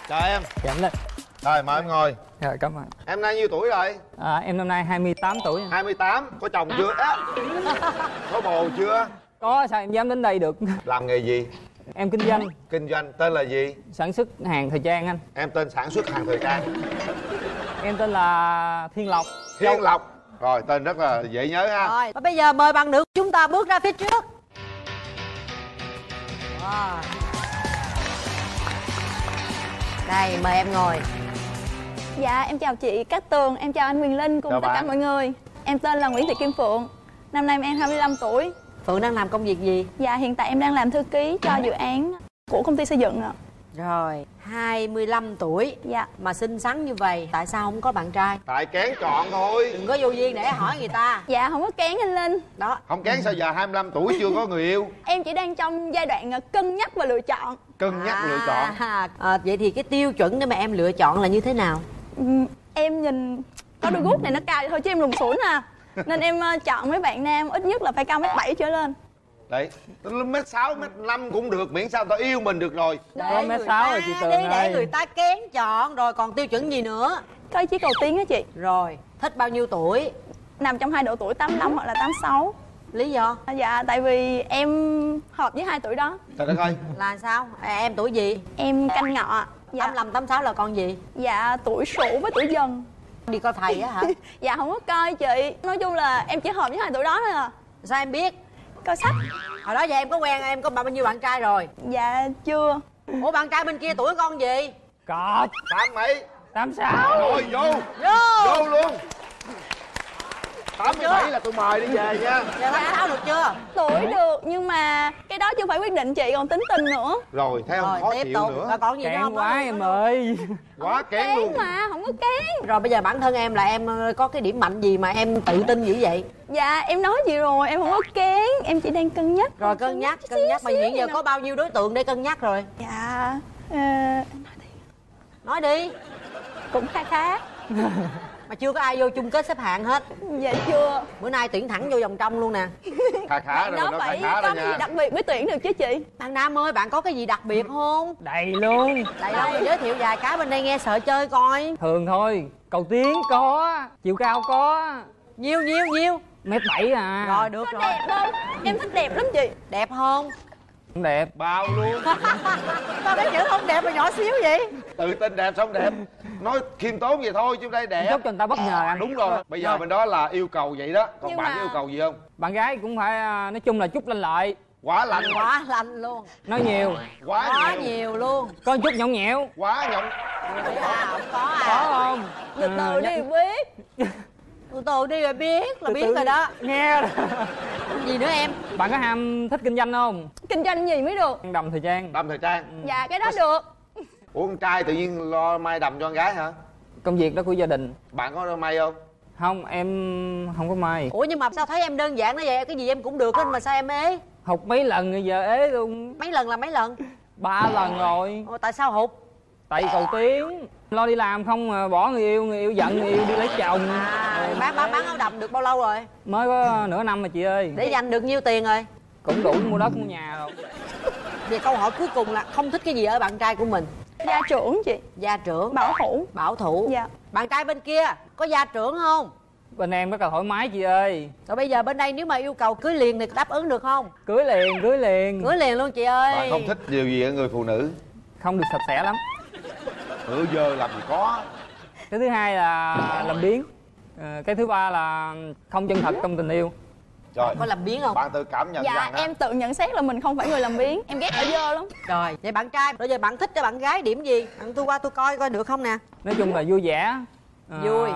Chào em. Dạ lên rồi mời em ngồi. Dạ cảm ơn. Em nay nhiêu tuổi rồi? À, em năm nay 28 tuổi. 28 có chồng chưa? Á có bồ chưa? Có sao em dám đến đây được? Làm nghề gì? Em kinh doanh. Kinh doanh tên là gì? Sản xuất hàng thời trang anh. Em tên sản xuất hàng thời trang. Em tên là thiên lộc. Thiên lộc. Rồi tên rất là dễ nhớ ha. Rồi và bây giờ mời bạn nữ chúng ta bước ra phía trước. Wow. đây mời em ngồi Dạ, em chào chị Cát Tường, em chào anh Quyền Linh cùng Chào tất cả bạn. mọi người. Em tên là Nguyễn Thị Kim Phượng. Năm nay em 25 tuổi. Phượng đang làm công việc gì? Dạ, hiện tại em đang làm thư ký cho dự án của công ty xây dựng ạ. Rồi, 25 tuổi Dạ. Mà xinh xắn như vậy Tại sao không có bạn trai? tại kén chọn thôi. Đừng có vô duyên để hỏi người ta. Dạ, không có kén anh Linh. Đó. Không kén sao giờ 25 tuổi chưa có người yêu? Em chỉ đang trong giai đoạn ờ, cân nhắc và lựa chọn. Cân nhắc lựa chọn. À, à, Vậy thì cái tiêu chuẩn để mà em lựa chọn là như thế nào? Em nhìn có đôi guốc này nó cao vậy thôi chứ em lùn xủn à Nên em chọn mấy bạn nam ít nhất là phải cao mét bảy trở lên đấy mét sáu mét năm cũng được miễn sao tao yêu mình được rồi Để mét người sáu ta rồi chị Tường đi để người ta kén chọn Rồi còn tiêu chuẩn gì nữa? Có chí cầu tiến á chị Rồi, thích bao nhiêu tuổi? Nằm trong hai độ tuổi 85 hoặc là 86 Lý do? Dạ, tại vì em hợp với hai tuổi đó trời đất ơi Là sao? À, em tuổi gì? Em canh ngọ Dạ. 85, 86 là con gì? Dạ, tuổi sửu với tuổi dần Đi coi thầy á hả? Dạ, không có coi chị Nói chung là em chỉ hợp với hai tuổi đó thôi à Sao em biết? Coi sách Hồi đó giờ em có quen em có bao nhiêu bạn trai rồi? Dạ, chưa Ủa bạn trai bên kia tuổi con gì? cọp tám mấy tám sáu rồi vô Vô vô luôn 87 là tôi mời đi về nha. Giờ 86 được chưa? Tuổi được, nhưng mà cái đó chưa phải quyết định chị, còn tính tình nữa. Rồi thấy không Rồi khó tiếp chịu tục. nữa. Rồi còn gì kẹn không? quá em ơi. Quá kén luôn. Kén mà, không có kén. Rồi bây giờ bản thân em là em ờ, có cái điểm mạnh gì mà em tự tin dữ vậy? Dạ, em nói chị rồi, em không có kén. Em chỉ đang cân nhắc. Rồi cân nhắc, cân nhắc mà hiện giờ có bao nhiêu đối tượng để cân nhắc rồi? Dạ, ờ, Nói đi. Cũng khá khá Mà chưa có ai vô chung kết xếp hạng hết. Dạ chưa. Bữa nay tuyển thẳng vô vòng trong luôn nè. Khá khá rồi Nó phải khá có cái gì đặc biệt mới tuyển được chứ chị? Bạn Nam ơi, bạn có cái gì đặc biệt không? đầy luôn. Đây đâu, giới thiệu vài cái bên đây nghe sợ chơi coi. Thường thôi cầu tiến có chiều cao có. Nhiêu, nhiêu, nhiêu mét bảy à. Rồi, được Có rồi. đẹp không? Em thích đẹp lắm chị. Đẹp không? Cũng đẹp. Bao luôn. Sao cái chữ không đẹp mà nhỏ xíu vậy? tự tin đẹp xong đẹp. Nói khiêm tốn vậy thôi chứ đây đẹp. Chúc cho người ta bất ngờ anh đúng rồi. Bây giờ bên đó là yêu cầu vậy đó. Còn Nhưng bạn mà- có yêu cầu gì không? Bạn gái cũng phải à, nói chung là chút lên lợi. Quá lạnh. Quá lạnh luôn. Nói nhiều. Quá, Quá nhiều. nhiều luôn. Có chút nhõng nhẽo. Quá nhộng Vậy à, không có à. Có không? Từ từ À, đi nhắc- biết Từ từ đi rồi biết, là từ biết từ rồi đó. Nghe rồi. Gì nữa em? bạn có ham thích kinh doanh không? Kinh doanh gì mới được? Đầm thời trang. Đâm thời trang. Dạ, cái đó được. Ủa con trai tự nhiên lo may đầm cho con gái hả? Công việc đó của gia đình. Bạn có may không? Không em không có may. Ủa nhưng mà sao thấy em đơn giản như vậy, cái gì em cũng được hết mà sao em ế? học mấy lần rồi giờ ế luôn. Mấy lần là mấy lần? ba lần rồi. Ồ, tại sao hụt? tại cầu tiến lo đi làm không mà bỏ người yêu người yêu giận người yêu đi lấy chồng. À, bán bán bán áo đầm được bao lâu rồi? mới có nửa năm mà chị ơi. Để dành được nhiêu tiền rồi? cũng đủ mua đất mua nhà rồi. Về câu hỏi cuối cùng là không thích cái gì ở bạn trai của mình? Gia trưởng chị. Gia trưởng? Bảo thủ. Bảo thủ. Dạ. Bạn trai bên kia có gia trưởng không? bên em rất là thoải mái chị ơi. Rồi bây giờ bên đây nếu mà yêu cầu cưới liền thì đáp ứng được không? cưới liền cưới liền. Cưới liền luôn chị ơi. Bạn không thích điều gì ở người phụ nữ? Không được sạch sẽ lắm bữa giờ làm gì có. Cái thứ hai là làm biến Ờ, cái thứ ba là không chân thật trong tình yêu. Trời. Có làm biến không? bạn tự cảm nhận Dạ, rằng á, em tự nhận xét là mình không phải người làm biếng. Em ghét ở dơ lắm. Rồi, vậy bạn trai, rồi giờ bạn thích cho bạn gái điểm gì? Bạn tôi qua tôi coi coi được không nè? Nói chung là vui vẻ À, Vui.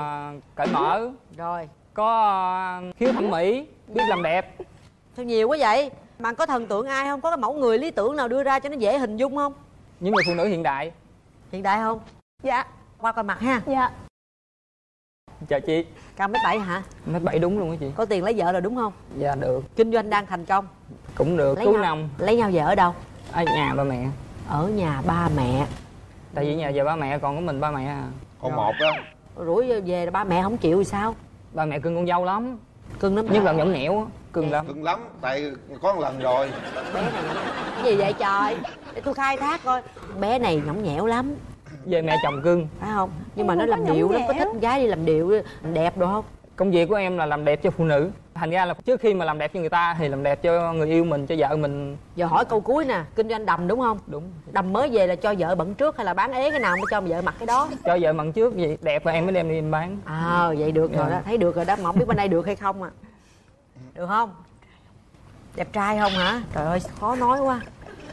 cởi mở. Rồi. Có à, khiếu thẩm mỹ biết làm đẹp. Sao nhiều quá vậy? Bạn có thần tượng ai không? Có cái mẫu người lý tưởng nào đưa ra cho nó dễ hình dung không? Những người phụ nữ hiện đại hiện đại không? Dạ. Qua coi mặt ha. Dạ. Chào chị. Cao mét bảy hả? Mét bảy đúng luôn á chị. Có tiền lấy vợ rồi đúng không? Dạ được. Kinh doanh đang thành công. Cũng được lấy cứu nhau, năm. lấy nhau về ở đâu? Ở nhà ba mẹ. Ở nhà ba mẹ. Tại vì nhà giờ ba mẹ còn có mình ba mẹ à. Con một á. Rủi về là ba mẹ không chịu thì sao? Ba mẹ cưng con dâu lắm. Cưng lắm nhất là nhõng nhẽo á cưng lắm. Cưng lắm tại có một lần rồi. Cái gì vậy trời để tôi khai thác coi. Bé này nhõng nhẽo lắm. Về mẹ chồng cưng. Phải không? Nhưng mà Em nó không làm điệu lắm có thích gái đi làm điệu đẹp đồ không? Công việc của em là làm đẹp cho phụ nữ. Thành ra là trước khi mà làm đẹp cho người ta thì làm đẹp cho người yêu mình cho vợ mình. Giờ hỏi câu cuối nè kinh doanh đầm đúng không? Đúng. Đầm mới về là cho vợ bận trước hay là bán ế cái nào mới cho vợ mặc cái đó? Cho vợ mặn trước vậy đẹp và em mới đem đi em bán. À vậy được rồi Dạ. đó thấy được rồi đó mà không biết bên đây được hay không à. Được không? Đẹp trai không hả? Trời ơi khó nói quá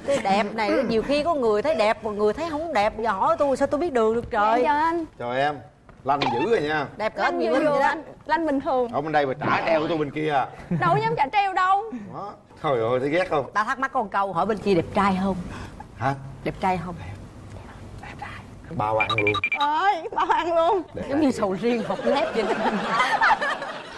cái đẹp này nhiều khi có người thấy đẹp một người thấy không đẹp giờ hỏi tôi sao tôi biết đường được trời? Chào anh. Chào em. Lanh dữ rồi nha. Đẹp cỡ lanh vừa vậy đó. anh lanh bình thường. Ở bên đây mà trả treo của tôi bên kia à. Đâu dám trả treo đâu. Đó. Trời ơi thấy ghét không? Ta thắc mắc con câu hỏi bên kia đẹp trai không? Hả? Đẹp trai không? Bao ăn luôn. Ơi bao ăn luôn. Giống như sầu riêng hộp lép vậy đó.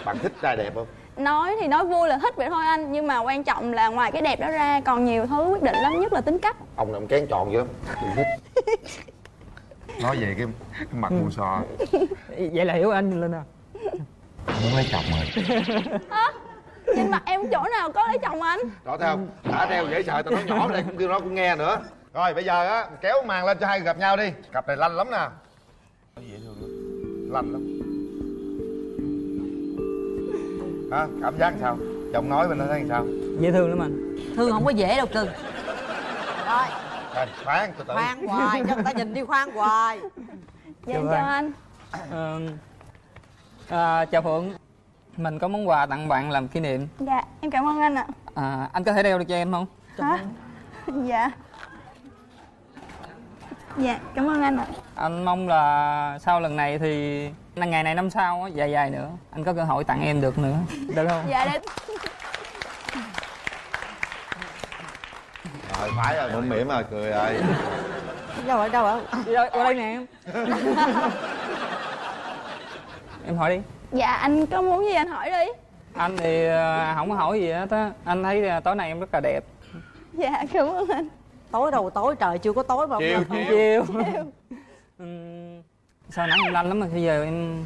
bạn thích trai đẹp không nói thì nói vui là thích vậy thôi anh. Nhưng mà quan trọng là ngoài cái đẹp đó ra còn nhiều thứ quyết định lắm nhất là tính cách. Ông này ông kén tròn dữ lắm. Thích. Nói về cái, cái mặt mù sò. Vậy là hiểu anh lên à muốn lấy chồng rồi. Trên mặt em chỗ nào có lấy chồng anh? Đó thấy không? Đã đeo dễ sợ tao nói nhỏ đây cũng kêu nó cũng nghe nữa. Rồi bây giờ á kéo màn lên cho hai người gặp nhau đi. Cặp này lanh lắm nè. Dễ thương lắm. Lanh lắm hả? Cảm giác sao? Giọng nói bên đó thấy sao? Dễ thương lắm anh. Thương không có dễ đâu cưng rồi. Khoan từ từ. Khoan hoài cho người ta nhìn đi khoan hoài. Dạ Chào chào anh. anh Ờ, à, chào phượng. Mình có món quà tặng bạn làm kỷ niệm. Dạ em cảm ơn anh ạ. À, anh có thể đeo được cho em không? Hả? Dạ. Dạ cảm ơn anh ạ. Anh mong là sau lần này thì ngày này năm sau á, dài dài nữa. Anh có cơ hội tặng em được nữa. Được không? Dạ để rồi phải rồi. Mũm mỉm rồi cười rồi đâu rồi đâu rồi đâu- qua đây nè em. Em hỏi đi. Dạ anh có muốn gì anh hỏi đi. Anh thì ờ, không có hỏi gì hết á. Anh thấy ờ, tối nay em rất là đẹp. Dạ cảm ơn anh. Tối đâu tối trời chưa có tối mà chiều không chiều. Ừm, sao nãy em lanh lắm mà bây giờ em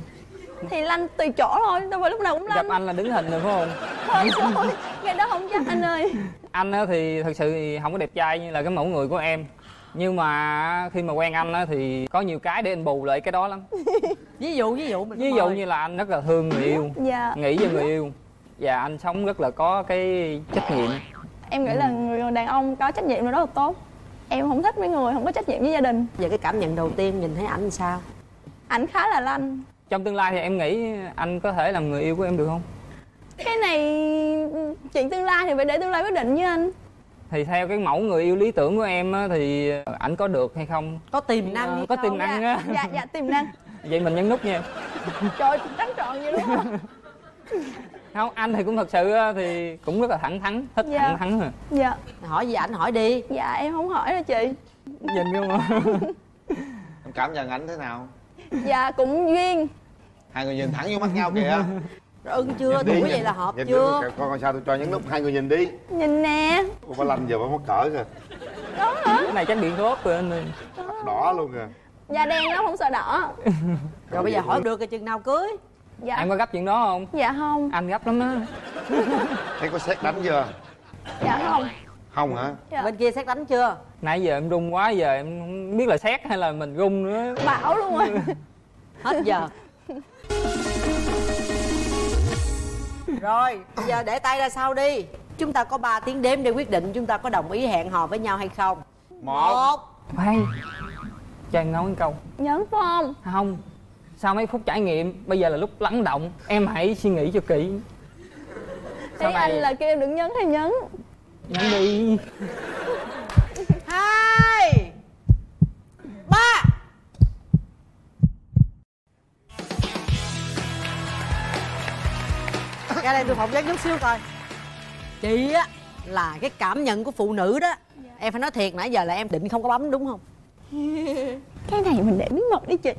thì lanh tùy chỗ thôi đâu phải lúc nào cũng gặp lanh anh là đứng hình rồi phải không? Thôi thôi cái đó không chắc anh ơi. Anh á thì thật sự thì không có đẹp trai như là cái mẫu người của em. Nhưng mà khi mà quen anh á thì có nhiều cái để anh bù lại cái đó lắm. Ví dụ ví dụ mình ví dụ như là anh rất là thương người yêu dạ. nghĩ về người yêu. Và anh sống rất là có cái trách nhiệm. Em nghĩ là người đàn ông có trách nhiệm là rất là tốt. Em không thích mấy người không có trách nhiệm với gia đình. Về cái cảm nhận đầu tiên nhìn thấy ảnh sao ảnh khá là lanh. Trong tương lai thì em nghĩ anh có thể làm người yêu của em được không? Cái này chuyện tương lai thì phải để tương lai quyết định với anh. Thì theo cái mẫu người yêu lý tưởng của em á thì ảnh có được hay không? Có tiềm năng hay có tiềm năng á. Dạ dạ tiềm năng vậy mình nhấn nút nha. Trời trắng trọn vậy đúng không không anh thì cũng thật sự á, thì cũng rất là thẳng thắn thích Dạ. thẳng thắn rồi dạ. Hỏi gì ảnh hỏi đi. Dạ em không hỏi đâu chị. Nhìn không em cảm nhận ảnh thế nào dạ cũng duyên. Hai người nhìn thẳng vô mắt nhau kìa. Ưng chưa? Nhìn- vậy là hợp nhìn chưa? Đi, coi coi sao tôi cho nhấn nút hai người nhìn đi. Nhìn nè. Ủa, bà lanh giờ bà mất cỡ kìa. Đó hả? Cái này chắc điện thuốc rồi anh ơi đỏ luôn kìa. Da đen lắm không sợ đỏ. Rồi bây giờ hỏi được cái chừng nào cưới? Dạ. Em có gấp chuyện đó không? Dạ không. Anh gấp lắm á. Thấy có xét đánh chưa? Dạ không không hả? Dạ. bên kia xét đánh chưa? Nãy giờ em run quá giờ em không biết là xét hay là mình run nữa. Bảo luôn rồi. Hết giờ. Rồi bây giờ để tay ra sau đi. Chúng ta có 3 tiếng đếm để quyết định chúng ta có đồng ý hẹn hò với nhau hay không. Một. Khoan cho em nói một câu. Nhấn phải không không sau mấy phút trải nghiệm bây giờ là lúc lắng động. Em hãy suy nghĩ cho kỹ. Ý sau anh này là kêu em đừng nhấn thì nhấn nhanh đi. Hai. Ba. Ra đây tôi phỏng vấn chút xíu coi. Chị á là cái cảm nhận của phụ nữ đó. Dạ. Em phải nói thiệt nãy giờ là em định không có bấm đúng không? Cái này mình để bí mật đi chị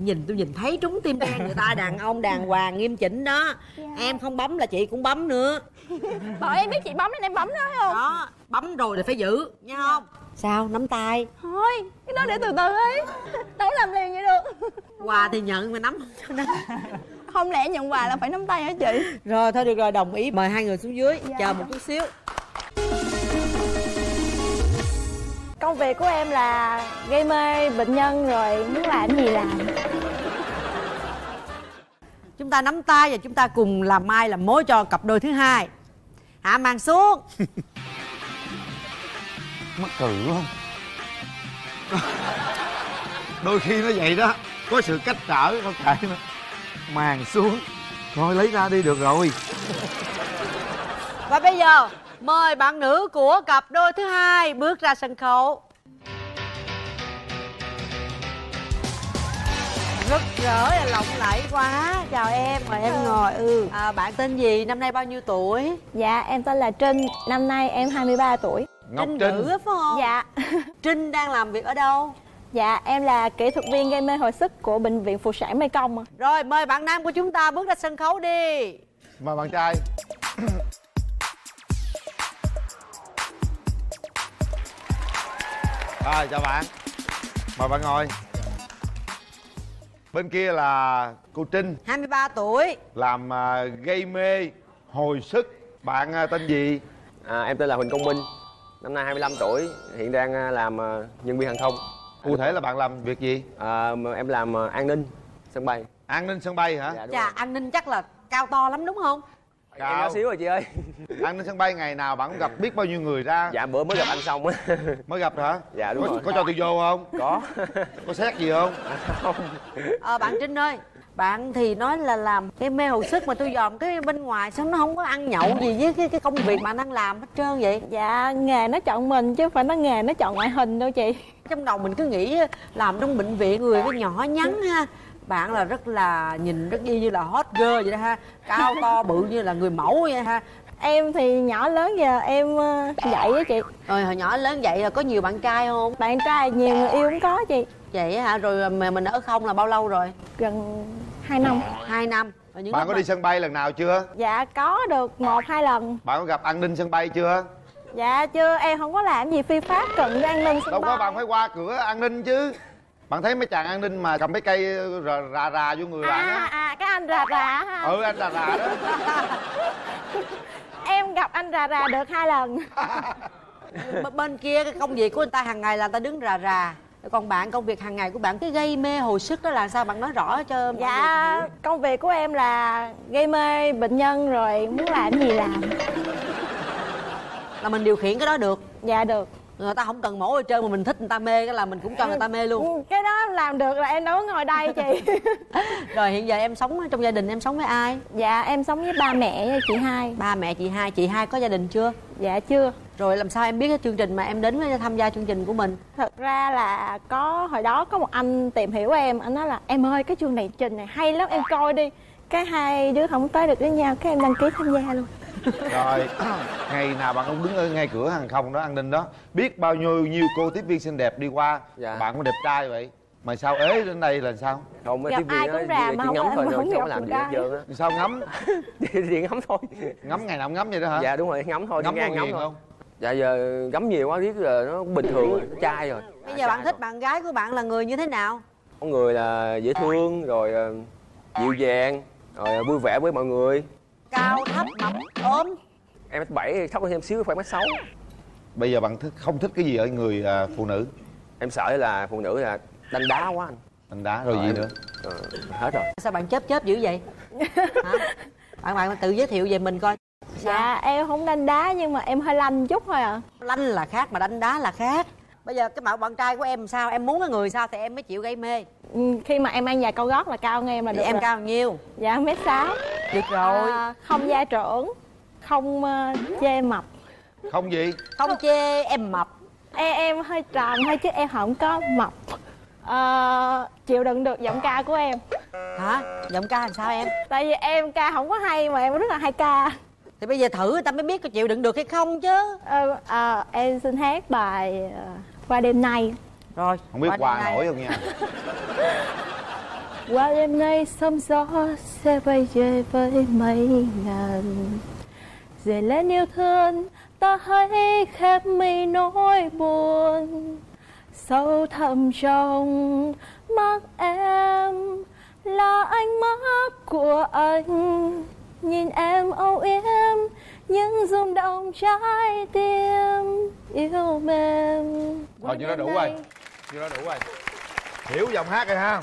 nhìn tôi nhìn thấy trúng tim gan người ta đàn ông đàng hoàng nghiêm chỉnh đó. Em không bấm là chị cũng bấm nữa. Bọn em biết chị bấm nên em bấm đó không? Đó bấm rồi thì phải giữ nha không? Sao nắm tay. Thôi cái đó để từ từ ấy. Đâu làm liền vậy được. Quà thì nhận mà nắm không cho nắm. Không lẽ nhận quà là phải nắm tay hả chị? Rồi thôi được rồi đồng ý. Mời hai người xuống dưới chờ một chút xíu Công việc của em là gây mê bệnh nhân rồi muốn làm gì làm. Chúng ta nắm tay và chúng ta cùng làm mai làm mối cho cặp đôi thứ hai. Hạ màn xuống. Mắc cười không đôi khi nó vậy đó có sự cách trở không kệ nữa màn xuống thôi lấy ra đi được rồi. Và bây giờ mời bạn nữ của cặp đôi thứ hai bước ra sân khấu. Rất rỡ là lộng lẫy quá. Chào em mời em ngồi. Ừ. À, bạn tên gì? Năm nay bao nhiêu tuổi? Dạ em tên là Trinh. Năm nay em 23 tuổi. Ngọc Trinh trinh. nữ phải không? Dạ. Trinh đang làm việc ở đâu? Dạ em là kỹ thuật viên gây mê hồi sức của Bệnh viện Phụ sản Mê Công ạ. rồi mời bạn nam của chúng ta bước ra sân khấu đi. Mời bạn trai rồi chào bạn. Mời bạn ngồi. Bên kia là cô trinh. 23 tuổi. Làm à, gây mê hồi sức. Bạn à, tên gì? À, em tên là Huỳnh Công Minh. Năm nay 25 tuổi Hiện đang à, làm nhân viên hàng không. Cụ thể là bạn làm việc gì? À, Em làm an ninh sân bay. An ninh sân bay hả? Dạ, rồi. an ninh chắc là cao to lắm đúng không Em nhỏ xíu rồi chị ơi. An ninh sân bay ngày nào bạn cũng gặp biết bao nhiêu người ra? Dạ bữa mới gặp anh xong á. Mới gặp hả? Dạ đúng có, rồi. có cho tôi vô không? Có. Có xét gì không? Ờ bạn trinh ơi bạn thì nói là làm cái mê hồi sức mà tôi dòm cái bên ngoài sao nó không có ăn nhậu gì với cái cái công việc bạn đang làm hết trơn vậy. Dạ nghề nó chọn mình chứ không phải nó nghề nó chọn ngoại hình đâu chị. Trong đầu mình cứ nghĩ làm trong bệnh viện người cái nhỏ nhắn ha bạn là rất là nhìn rất y như là hot girl vậy đó ha. Cao to bự như là người mẫu vậy ha. Em thì nhỏ lớn giờ em ờ, dạy á chị. Rồi hồi nhỏ lớn vậy là có nhiều bạn trai không? Bạn trai nhiều người yêu cũng có chị. Vậy hả? Rồi mà mình ở không là bao lâu rồi? Gần 2 năm. Hai năm. Rồi những bạn có mà- đi sân bay lần nào chưa? Dạ có được một hai lần. Bạn có gặp an ninh sân bay chưa? Dạ chưa. Em không có làm gì phi pháp cận với an ninh sân đâu có bay. bạn phải qua cửa an ninh chứ bạn thấy mấy chàng an ninh mà cầm mấy cây rà rà, rà vô người bạn À á? à cái anh rà rà ha? Ừ anh rà rà đó. Em gặp anh rà rà được hai lần. B- bên kia cái công việc của người ta hàng ngày là người ta đứng rà rà. Còn bạn công việc hàng ngày của bạn cái gây mê hồi sức đó là sao? Bạn nói rõ cho Dạ công việc của em là gây mê bệnh nhân rồi muốn làm gì làm. Là mình điều khiển cái đó được. Dạ được người ta không cần mổ ở trơn mà mình thích người ta mê cái là mình cũng cho người ta mê luôn. Cái đó làm được là em đâu có ngồi đây chị. Rồi hiện giờ em sống trong gia đình em sống với ai? Dạ em sống với ba mẹ với chị hai. Ba mẹ chị hai chị hai có gia đình chưa? Dạ chưa. Rồi làm sao em biết cái chương trình mà em đến tham gia chương trình của mình? Thật ra là có hồi đó có một anh tìm hiểu em Anh nói là em ơi cái chương này trình này hay lắm em coi đi. Cái hai đứa không tới được với nhau Cái em đăng ký tham gia luôn rồi ngày nào bạn cũng đứng ở ngay cửa hàng không đó an ninh đó. Biết bao nhiêu nhiêu cô tiếp viên xinh đẹp đi qua Dạ. bạn cũng đẹp trai vậy. Mà sao ế đến đây là sao? Không mấy Gặp tiếp viên cũng rà chỉ mà không ngắm thôi rồi không làm được gì hết trơn á. Sao ngắm? Chỉ, chỉ ngắm thôi. Ngắm ngày nào cũng ngắm vậy đó hả? Dạ đúng rồi ngắm thôi ngắm ngang ngắm thôi. không? Dạ giờ ngắm nhiều quá biết là nó bình thường rồi, nó chai rồi. Bây giờ bạn thích bạn gái của bạn là người như thế nào? Có người là dễ thương rồi ờ, dịu dàng rồi ờ, vui vẻ với mọi người cao thấp mập ốm. Em mét bảy thấp hơn em xíu phải mét sáu. Bây giờ bạn thích không thích cái gì ở người à, phụ nữ? Em sợ là phụ nữ là đánh đá quá anh. Anh đá rồi gì nữa? Ờ, hết rồi. Sao bạn chớp chớp dữ vậy? Hả? Bạn bạn tự giới thiệu về mình coi. Dạ em không đánh đá nhưng mà em hơi lanh chút thôi à lanh là khác mà đánh đá là khác bây giờ cái mạo bạn trai của em làm sao? Em muốn cái người sao thì em mới chịu gây mê. Ừ, Khi mà em ăn giày cao gót là cao hơn em là thì được em rồi. cao bao nhiêu? Dạ mét sáu. Được rồi. À, Không gia trưởng Không ờ, chê mập. Không gì. Không chê em mập. Em, em hơi tròn thôi chứ em không có mập. Ờ, chịu đựng được giọng ca của em. Hả? Giọng ca làm sao em? Tại vì em ca không có hay mà em rất là hay ca. Thì bây giờ thử người ta mới biết có chịu đựng được hay không chứ. Ờ, ờ, em xin hát bài qua đêm nay. Rồi. Không biết qua qua nổi không nha. Qua đêm nay sóng gió sẽ bay về với mây ngàn. Dậy lên yêu thương ta hãy khép mi nỗi buồn. Sâu thẳm trong mắt em là ánh mắt của anh. Nhìn em âu yếm những rung động trái tim yêu mềm. Thôi như đó đủ rồi. như đó đủ rồi. Hiểu giọng hát rồi ha.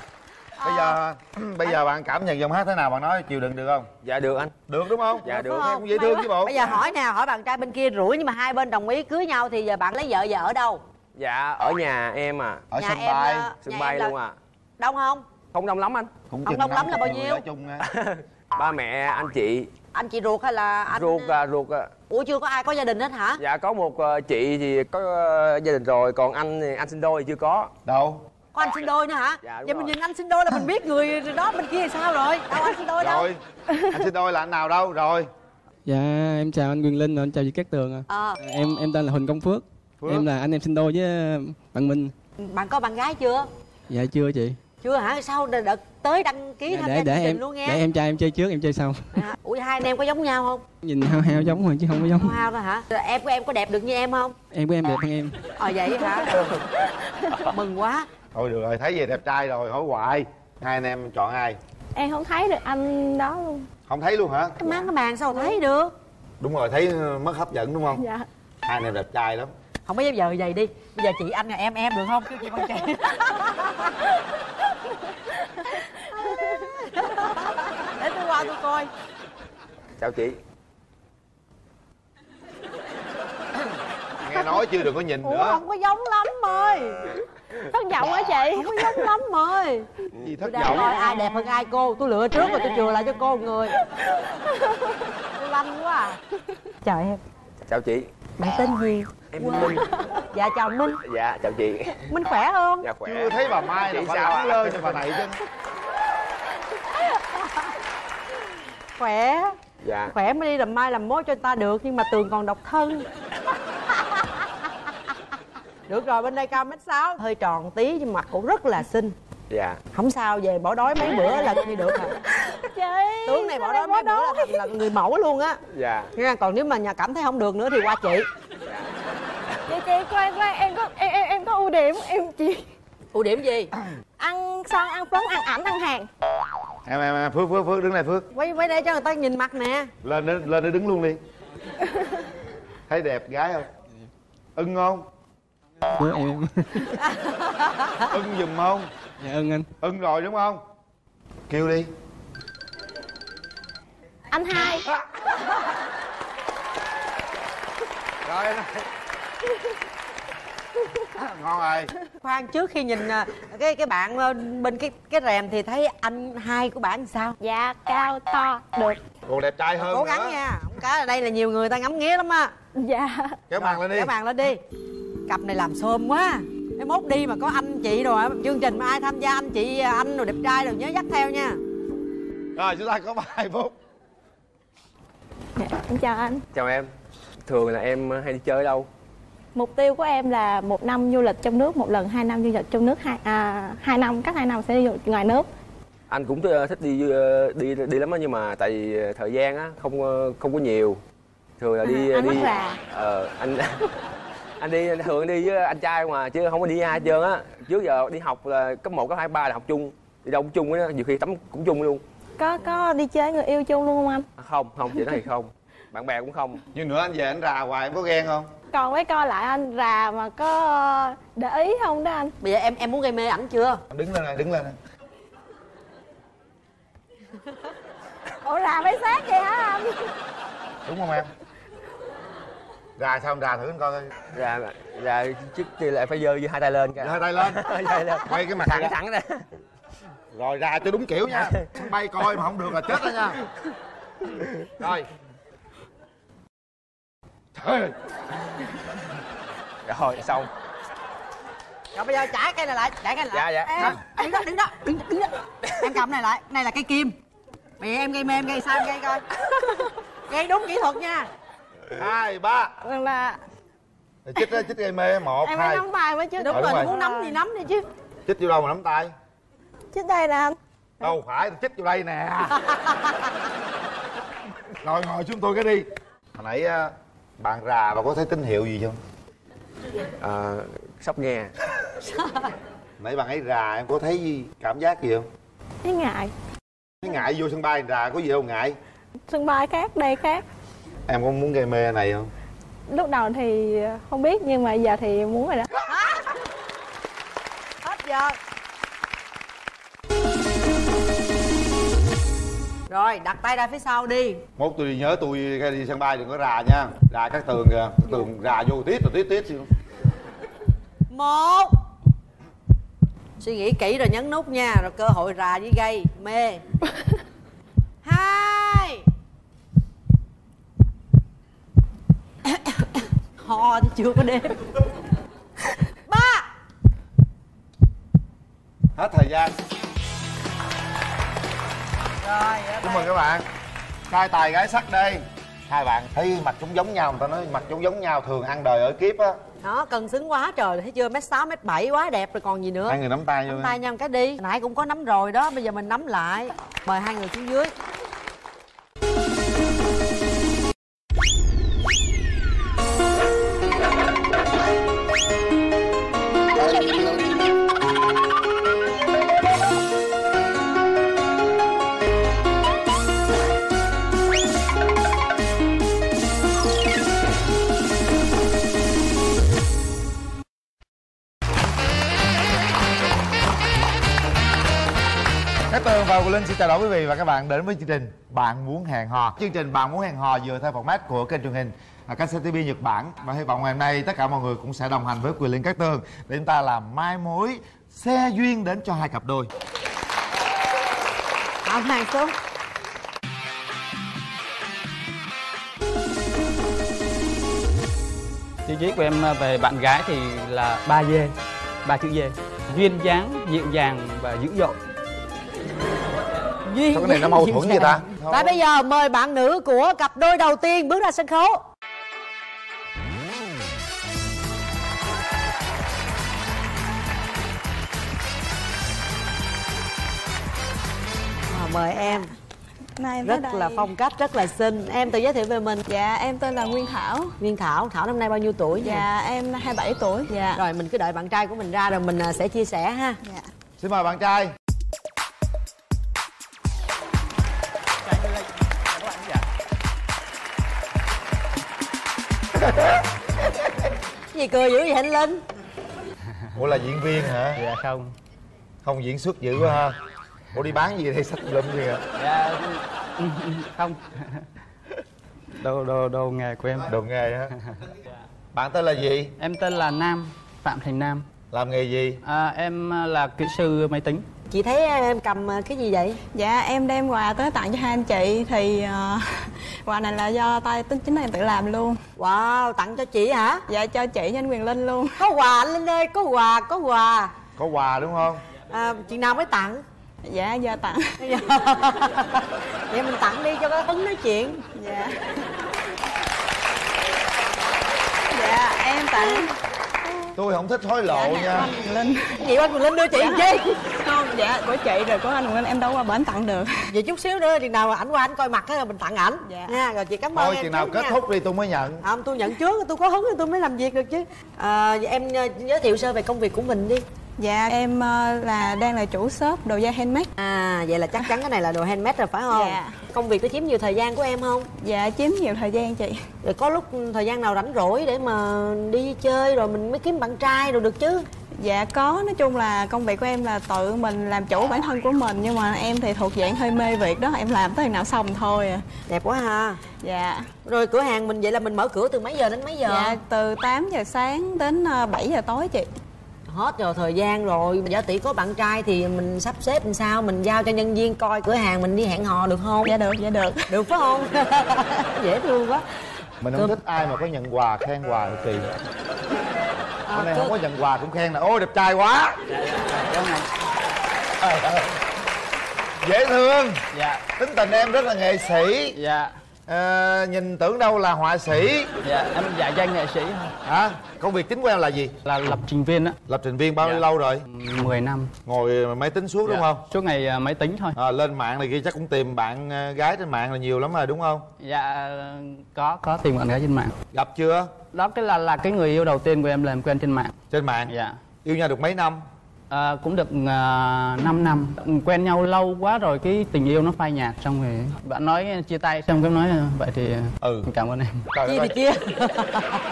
Bây giờ bây giờ bạn cảm nhận giọng hát thế nào? Bạn nói chịu đựng được không? Dạ được anh. Được đúng không? Dạ, được. Nghe cũng dễ thương chứ bộ. bây giờ hỏi nè hỏi bạn trai bên kia rủi nhưng mà hai bên đồng ý cưới nhau thì giờ bạn lấy vợ giờ ở đâu? Dạ ở nhà em à. Ở sân em, bay. ờ, sân bay em luôn à. đông không? Không đông lắm anh. Không đông lắm là bao nhiêu? chung ba mẹ anh chị anh chị ruột hay là anh ruột à ruột à ủa chưa có ai có gia đình hết hả dạ có một ờ, chị thì có ờ, gia đình rồi còn anh thì anh sinh đôi thì chưa có đâu có anh sinh đôi nữa hả Dạ, đúng vậy mình rồi. nhìn anh sinh đôi là mình biết người đó bên kia sao rồi đâu anh sinh đôi đâu rồi anh xin đôi là anh nào đâu rồi Dạ em chào anh Quyền Linh và anh chào chị Cát Tường ạ. ờ Em em tên là Huỳnh Công Phước. Phước. Em là anh em sinh đôi với bạn Minh. bạn có bạn gái chưa Dạ chưa chị. Chưa hả? Sao đợt đợt tới đăng ký tham để gia để chương em trình luôn nghe để em trai em chơi trước em chơi sau. À, ủa hai anh em có giống nhau không? Nhìn hao hao giống rồi chứ không có giống. hao thôi hả? Rồi em của em có đẹp được như em không? Em của em đẹp hơn em. ờ vậy hả? Mừng quá. Thôi được rồi thấy về đẹp trai rồi hỏi hoài. Hai anh em chọn ai? Em không thấy được anh đó luôn. Không thấy luôn hả? Cái má cái bàn sao thấy được? Đúng rồi thấy mất hấp dẫn đúng không? Dạ. Hai anh em đẹp trai lắm không bây giờ vậy đi. Bây giờ chị anh là em em được không? Chứ chị bằng chị để tôi qua tôi coi. Chào chị. Nghe nói chưa đừng có nhìn ủa nữa. không có giống lắm ơi thất vọng hả chị. Không có giống lắm ơi gì thất vọng? coi ai đẹp hơn ai cô? Tôi lựa trước rồi tôi chừa lại cho cô một người. Tôi lanh quá à. Chào em. Chào chị bạn tên gì? Em minh. Dạ chào minh. Dạ chào chị. Minh khỏe không? Dạ khỏe. Chưa thấy bà mai là Chị phải sao lơ cho bà này chứ. Khỏe. Dạ. Khỏe mới đi làm mai làm mối cho người ta được nhưng mà tường còn độc thân. Được rồi bên đây cao mét sáu. Hơi tròn tí nhưng mặt cũng rất là xinh dạ. Không sao về bỏ đói mấy bữa là thì được à chị tướng này bỏ đói mấy bữa là là người mẫu luôn á. Dạ. Nha, còn nếu mà nhà cảm thấy không được nữa thì qua chị. Chị chị khoan khoan em có em em, em có ưu điểm em chị ưu điểm gì? Ăn son ăn phấn ăn ảnh ăn hàng. Em em em phước phước phước đứng đây phước. Quay quay đây cho người ta nhìn mặt nè. Lên lên đây đứng luôn đi. Thấy đẹp gái không? Ưng không? Ưng giùm không Dạ ơn anh. ưng rồi đúng không? Kêu đi. Anh hai. Rồi anh ơi. ngon rồi. Khoan trước khi nhìn à, cái cái bạn ờ, bên cái cái rèm thì thấy anh hai của bạn sao? Dạ cao to được. Còn đẹp trai hơn cố nữa. gắng nha không cá ở đây là nhiều người ta ngắm nghía lắm á. Dạ. Kéo màn lên đi. Kéo màn lên đi. Cặp này làm xôm quá cái mốt đi mà có anh chị rồi á, chương trình mà ai tham gia anh chị anh rồi đẹp trai rồi nhớ dắt theo nha. Rồi chúng ta có hai phút em chào anh. Chào em. Thường là em hay đi chơi đâu? Mục tiêu của em là một năm du lịch trong nước một lần hai năm du lịch trong nước hai à, hai năm cách hai năm sẽ đi du lịch ngoài nước. Anh cũng ờ, thích đi ờ, đi đi lắm á nhưng mà tại vì thời gian á không ờ, không có nhiều. Thường là đi À, anh đi rà. ờ anh anh đi thường đi với anh trai mà chứ không có đi ai hết trơn á. Trước giờ đi học là cấp 1, cấp 2, 3 là học chung. Đi đâu cũng chung á nhiều khi tắm cũng chung luôn. Có có đi chơi người yêu chung luôn không anh? À, không không chị nói thì không. Bạn bè cũng không. Nhưng nữa anh về anh rà hoài em có ghen không? Còn phải coi lại anh rà mà có để ý không đó anh? Bây giờ em em muốn gây mê ảnh chưa? Đứng lên này đứng lên. Này ủa rà phải sát vậy hả anh? Đúng không em rà sao rà thử anh coi. Coi dạ dạ trước tiên là phải giơ giơ hai tay lên kìa. Hai tay lên. Quay cái mặt thẳng thẳng ra. Rồi ra cho đúng kiểu nha. Sân bay coi mà không được là chết đó nha. Rồi. Ơi, rồi xong. Rồi bây giờ trả cây này lại trả cây này lại. Dạ, dạ. em đứng đó đứng đó đứng, đứng đó. Em cầm này lại này là cây kim. Giờ em gây mê em gây sao em gây coi. Gây đúng kỹ thuật nha hai ba. Vâng là chích á, chích gây mê một em hai. phải nắm bài mới chứ. Đúng Ờ, rồi đúng nó rồi. muốn nắm gì nắm đi chứ. Chích vô đâu mà nắm tay? Chứ đây là anh đâu phải chích vô đây nè. Rồi ngồi chúng tôi cái đi. Hồi nãy á, bạn rà bà có thấy tín hiệu gì không? À, sắp nghe. Nãy bạn ấy rà em có thấy gì cảm giác gì không? Thấy ngại. Thấy ngại vô sân bay rà có gì đâu ngại. Sân bay khác, đây khác em có muốn gây mê này không? Lúc đầu thì không biết nhưng mà giờ thì muốn rồi đó. Hết giờ. Rồi đặt tay ra phía sau đi. Mốt tôi đi nhớ tôi đi, đi sân bay đừng có rà nha. Rà các tường kìa. Các tường rà vô tiết rồi tiết tiết xíu. Một. Suy nghĩ kỹ rồi nhấn nút nha rồi cơ hội rà với gây mê. Hai ho thì chưa có đếm ba! Hết thời gian. Rồi chúc mừng các bạn. Trai tài gái sắc đây. Hai bạn thấy mặt chúng giống nhau người ta nói mặt chúng giống nhau thường ăn đời ở kiếp á. Đó cần xứng quá trời thấy chưa? Mét sáu mét bảy quá đẹp rồi còn gì nữa. Hai người nắm tay nắm tay nhau cái đi. Nãy cũng có nắm rồi đó bây giờ mình nắm lại. Mời hai người xuống dưới Linh xin chào đón quý vị và các bạn đến với chương trình Bạn muốn hẹn hò. Chương trình Bạn muốn hẹn hò vừa theo format của kênh truyền hình à, KCTV Nhật Bản và hy vọng ngày hôm nay tất cả mọi người cũng sẽ đồng hành với Quyền Linh Cát Tường để chúng ta làm mai mối xe duyên đến cho hai cặp đôi. Tạo màn xuống. Tiêu chí của em à, về bạn gái thì là ba dê, ba chữ dê. Duyên dáng, dịu dàng và dữ dội duyên Sao cái này nó mâu thuẫn vậy ta? Và bây giờ mời bạn nữ của cặp đôi đầu tiên bước ra sân khấu À, mời em Nay em rất đây. là phong cách rất là xinh em tự giới thiệu về mình Dạ em tên là Nguyên Thảo Nguyên Thảo Thảo năm nay bao nhiêu tuổi nha? Dạ em 27 tuổi Dạ rồi mình cứ đợi bạn trai của mình ra rồi mình à, sẽ chia sẻ ha dạ. Xin mời bạn trai. Gì cười dữ vậy anh Linh Ủa là diễn viên hả? Dạ không. Không diễn xuất dữ quá ha. Ủa đi bán gì đây sách lụm gì à? dạ không đồ đồ đồ nghề của em Đồ nghề hả? Bạn tên là gì? em tên là Nam Phạm Thành Nam Làm nghề gì? à, em là kỹ sư máy tính chị thấy em cầm à, cái gì vậy? Dạ em đem quà tới tặng cho hai anh chị Thì ờ, quà này là do tay tính chính em tự làm luôn. Wow tặng cho chị hả? Dạ cho chị với anh Quyền Linh luôn. Có quà anh Linh ơi có quà có quà. Có quà đúng không? à, Chị nào mới tặng? Dạ giờ tặng. Vậy mình tặng đi cho có hứng nói chuyện. Dạ. Dạ em tặng Tôi không thích hối lộ Dạ, nha. Quyền Linh Gì anh Linh đưa chị làm chi Không dạ của chị rồi của anh Quyền Linh em đâu qua bển tặng được Vậy chút xíu nữa chừng nào ảnh qua ảnh coi mặt á rồi mình tặng ảnh Dạ. nha rồi chị cảm ơn Thôi chừng nào kết nha. thúc đi tôi mới nhận. không tôi nhận trước tôi có hứng thì tôi mới làm việc được chứ à, vậy em ờ, giới thiệu sơ về công việc của mình đi Dạ em ờ, là đang là chủ shop đồ da handmade. À vậy là chắc chắn cái này là đồ handmade rồi phải không? Dạ. công việc có chiếm nhiều thời gian của em không? Dạ chiếm nhiều thời gian chị. Rồi có lúc thời gian nào rảnh rỗi để mà đi chơi rồi mình mới kiếm bạn trai rồi được chứ? Dạ có, nói chung là công việc của em là tự mình làm chủ bản thân của mình Nhưng mà em thì thuộc dạng hơi mê việc đó, em làm tới nào xong thôi à. Đẹp quá ha. Dạ. Rồi cửa hàng mình vậy là mình mở cửa từ mấy giờ đến mấy giờ? Dạ từ 8 giờ sáng đến ờ, 7 giờ tối chị hết rồi thời gian rồi. Giả tỷ có bạn trai thì mình sắp xếp làm sao? Mình giao cho nhân viên coi cửa hàng mình đi hẹn hò được không? Dạ được, dạ được. Được phải không? Dễ thương quá. Mình không thích ai mà có nhận quà khen quà kỳ. À, hôm nay cơ- không có nhận quà cũng khen là ôi đẹp trai quá. Trời ơi. dễ thương. Dạ. Tính tình em rất là nghệ sĩ. Dạ Ờ, nhìn tưởng đâu là họa sĩ. Dạ em giả danh nghệ sĩ. Thôi hả? Công việc chính của em là gì? Là lập trình viên á. Lập trình viên bao nhiêu Dạ. lâu rồi? 10 năm. Ngồi máy tính suốt đúng Dạ, không? Suốt ngày à, máy tính thôi. À, lên mạng này kia chắc cũng tìm bạn ờ, gái trên mạng là nhiều lắm rồi đúng không? Dạ có có tìm bạn gái trên mạng. Gặp chưa? Đó cái là là cái người yêu đầu tiên của em là em quen trên mạng. Trên mạng? Dạ. Yêu nhau được mấy năm à, cũng được uh, 5 năm. Quen nhau lâu quá rồi cái tình yêu nó phai nhạt xong rồi. Bạn nói chia tay xong cái nói "Ờ, vậy thì ừ. cảm ơn em. Trời chia thì chia.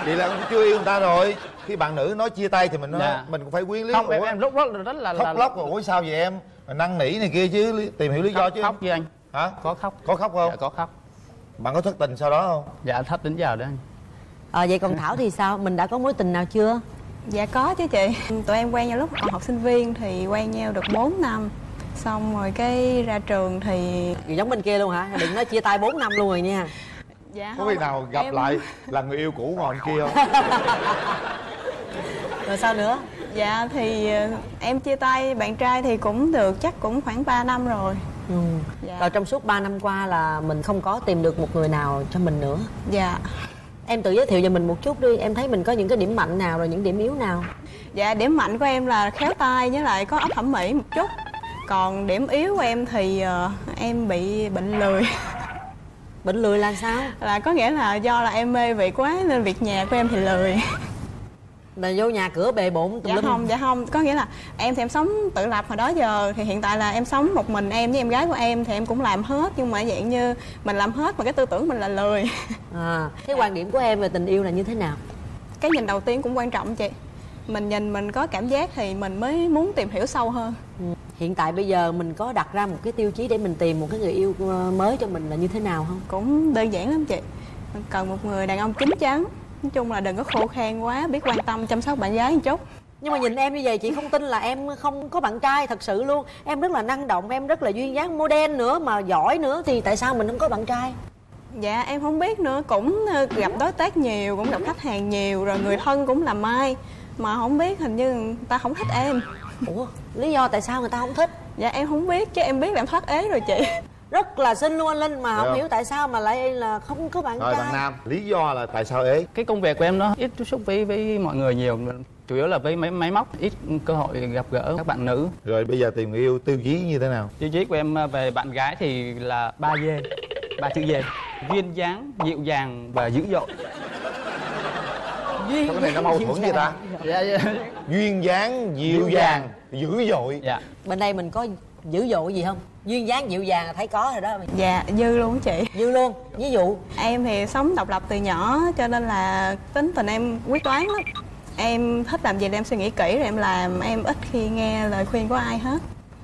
Vậy là cũng chưa yêu người ta rồi. Khi bạn nữ nói chia tay thì mình nói, Dạ. mình cũng phải quyến luyến không em Ủa, em lúc đó rất là khóc là, lóc rồi ủa sao vậy em? Mà năn nỉ này kia chứ lý- tìm hiểu lý do khóc, chứ. khóc với anh. Hả? Có khóc. Có khóc không? Dạ, có khóc. Bạn có thất tình sau đó không? Dạ thấp đến giờ đó anh. À, vậy còn thảo thì sao? Mình đã có mối tình nào chưa Dạ có chứ chị. Tụi em quen nhau lúc còn học sinh viên thì quen nhau được 4 năm. Xong rồi cái ra trường thì giống bên kia luôn hả? Đừng nói chia tay 4 năm luôn rồi nha. Dạ có khi nào gặp em- lại là người yêu cũ ngồi bên kia không? Rồi sao nữa? Dạ thì ờ, em chia tay bạn trai thì cũng được chắc cũng khoảng 3 năm rồi. Ừ. Dạ. rồi trong suốt 3 năm qua là mình không có tìm được một người nào cho mình nữa. Dạ em tự giới thiệu về mình một chút đi em thấy mình có những cái điểm mạnh nào rồi những điểm yếu nào? Dạ điểm mạnh của em là khéo tay với lại có óc thẩm mỹ một chút. Còn điểm yếu của em thì ờ, em bị bệnh lười. Bệnh lười là sao? Là có nghĩa là do là em mê việc quá nên việc nhà của em thì lười là vô nhà cửa bề bộn tùm Dạ lum. không, dạ không. Có nghĩa là em thì em sống tự lập hồi đó giờ Thì hiện tại là em sống một mình em với em gái của em Thì em cũng làm hết Nhưng mà dạng như mình làm hết mà cái tư tưởng mình là lười. À, cái quan điểm của em về tình yêu là như thế nào? Cái nhìn đầu tiên cũng quan trọng chị. Mình nhìn mình có cảm giác thì mình mới muốn tìm hiểu sâu hơn. Ừ. hiện tại bây giờ mình có đặt ra một cái tiêu chí để mình tìm một cái người yêu ờ, mới cho mình là như thế nào không? Cũng đơn giản lắm chị. Mình cần một người đàn ông chín chắn Nói chung là đừng có khô khan quá Biết quan tâm chăm sóc bạn gái một chút. Nhưng mà nhìn em như vậy chị không tin là em không có bạn trai thật sự luôn. Em rất là năng động em rất là duyên dáng model nữa mà giỏi nữa thì tại sao mình không có bạn trai? Dạ em không biết nữa Cũng ờ, gặp đối tác nhiều Cũng gặp khách hàng nhiều Rồi người thân cũng làm mai. Mà không biết hình như người ta không thích em. Ủa lý do tại sao người ta không thích? Dạ em không biết Chứ em biết là em thoát ế rồi chị rất là xinh luôn anh linh mà không không? hiểu tại sao mà lại là không có bạn rồi trai. bạn nam lý do là tại sao ế? Cái công việc của em nó ít tiếp xúc với với mọi người nhiều. Chủ yếu là với máy máy móc ít cơ hội gặp gỡ các bạn nữ. Rồi bây giờ tìm người yêu tiêu chí như thế nào? Tiêu chí của em à, về bạn gái thì là ba d ba chữ d duyên dáng dịu dàng và dữ dội. Duyên cái này nó mâu thuẫn vậy ta? dạ, dạ. duyên dáng dịu Dịu dàng dàng. dữ dội. Dạ. Bên đây mình có dữ dội gì không duyên dáng dịu dàng là thấy có rồi đó. Dạ dư luôn chị. Dư luôn. Ví dụ? Em thì sống độc lập từ nhỏ Cho nên là tính tình em quyết đoán lắm. Em thích làm gì thì em suy nghĩ kỹ rồi em làm. Em ít khi nghe lời khuyên của ai hết.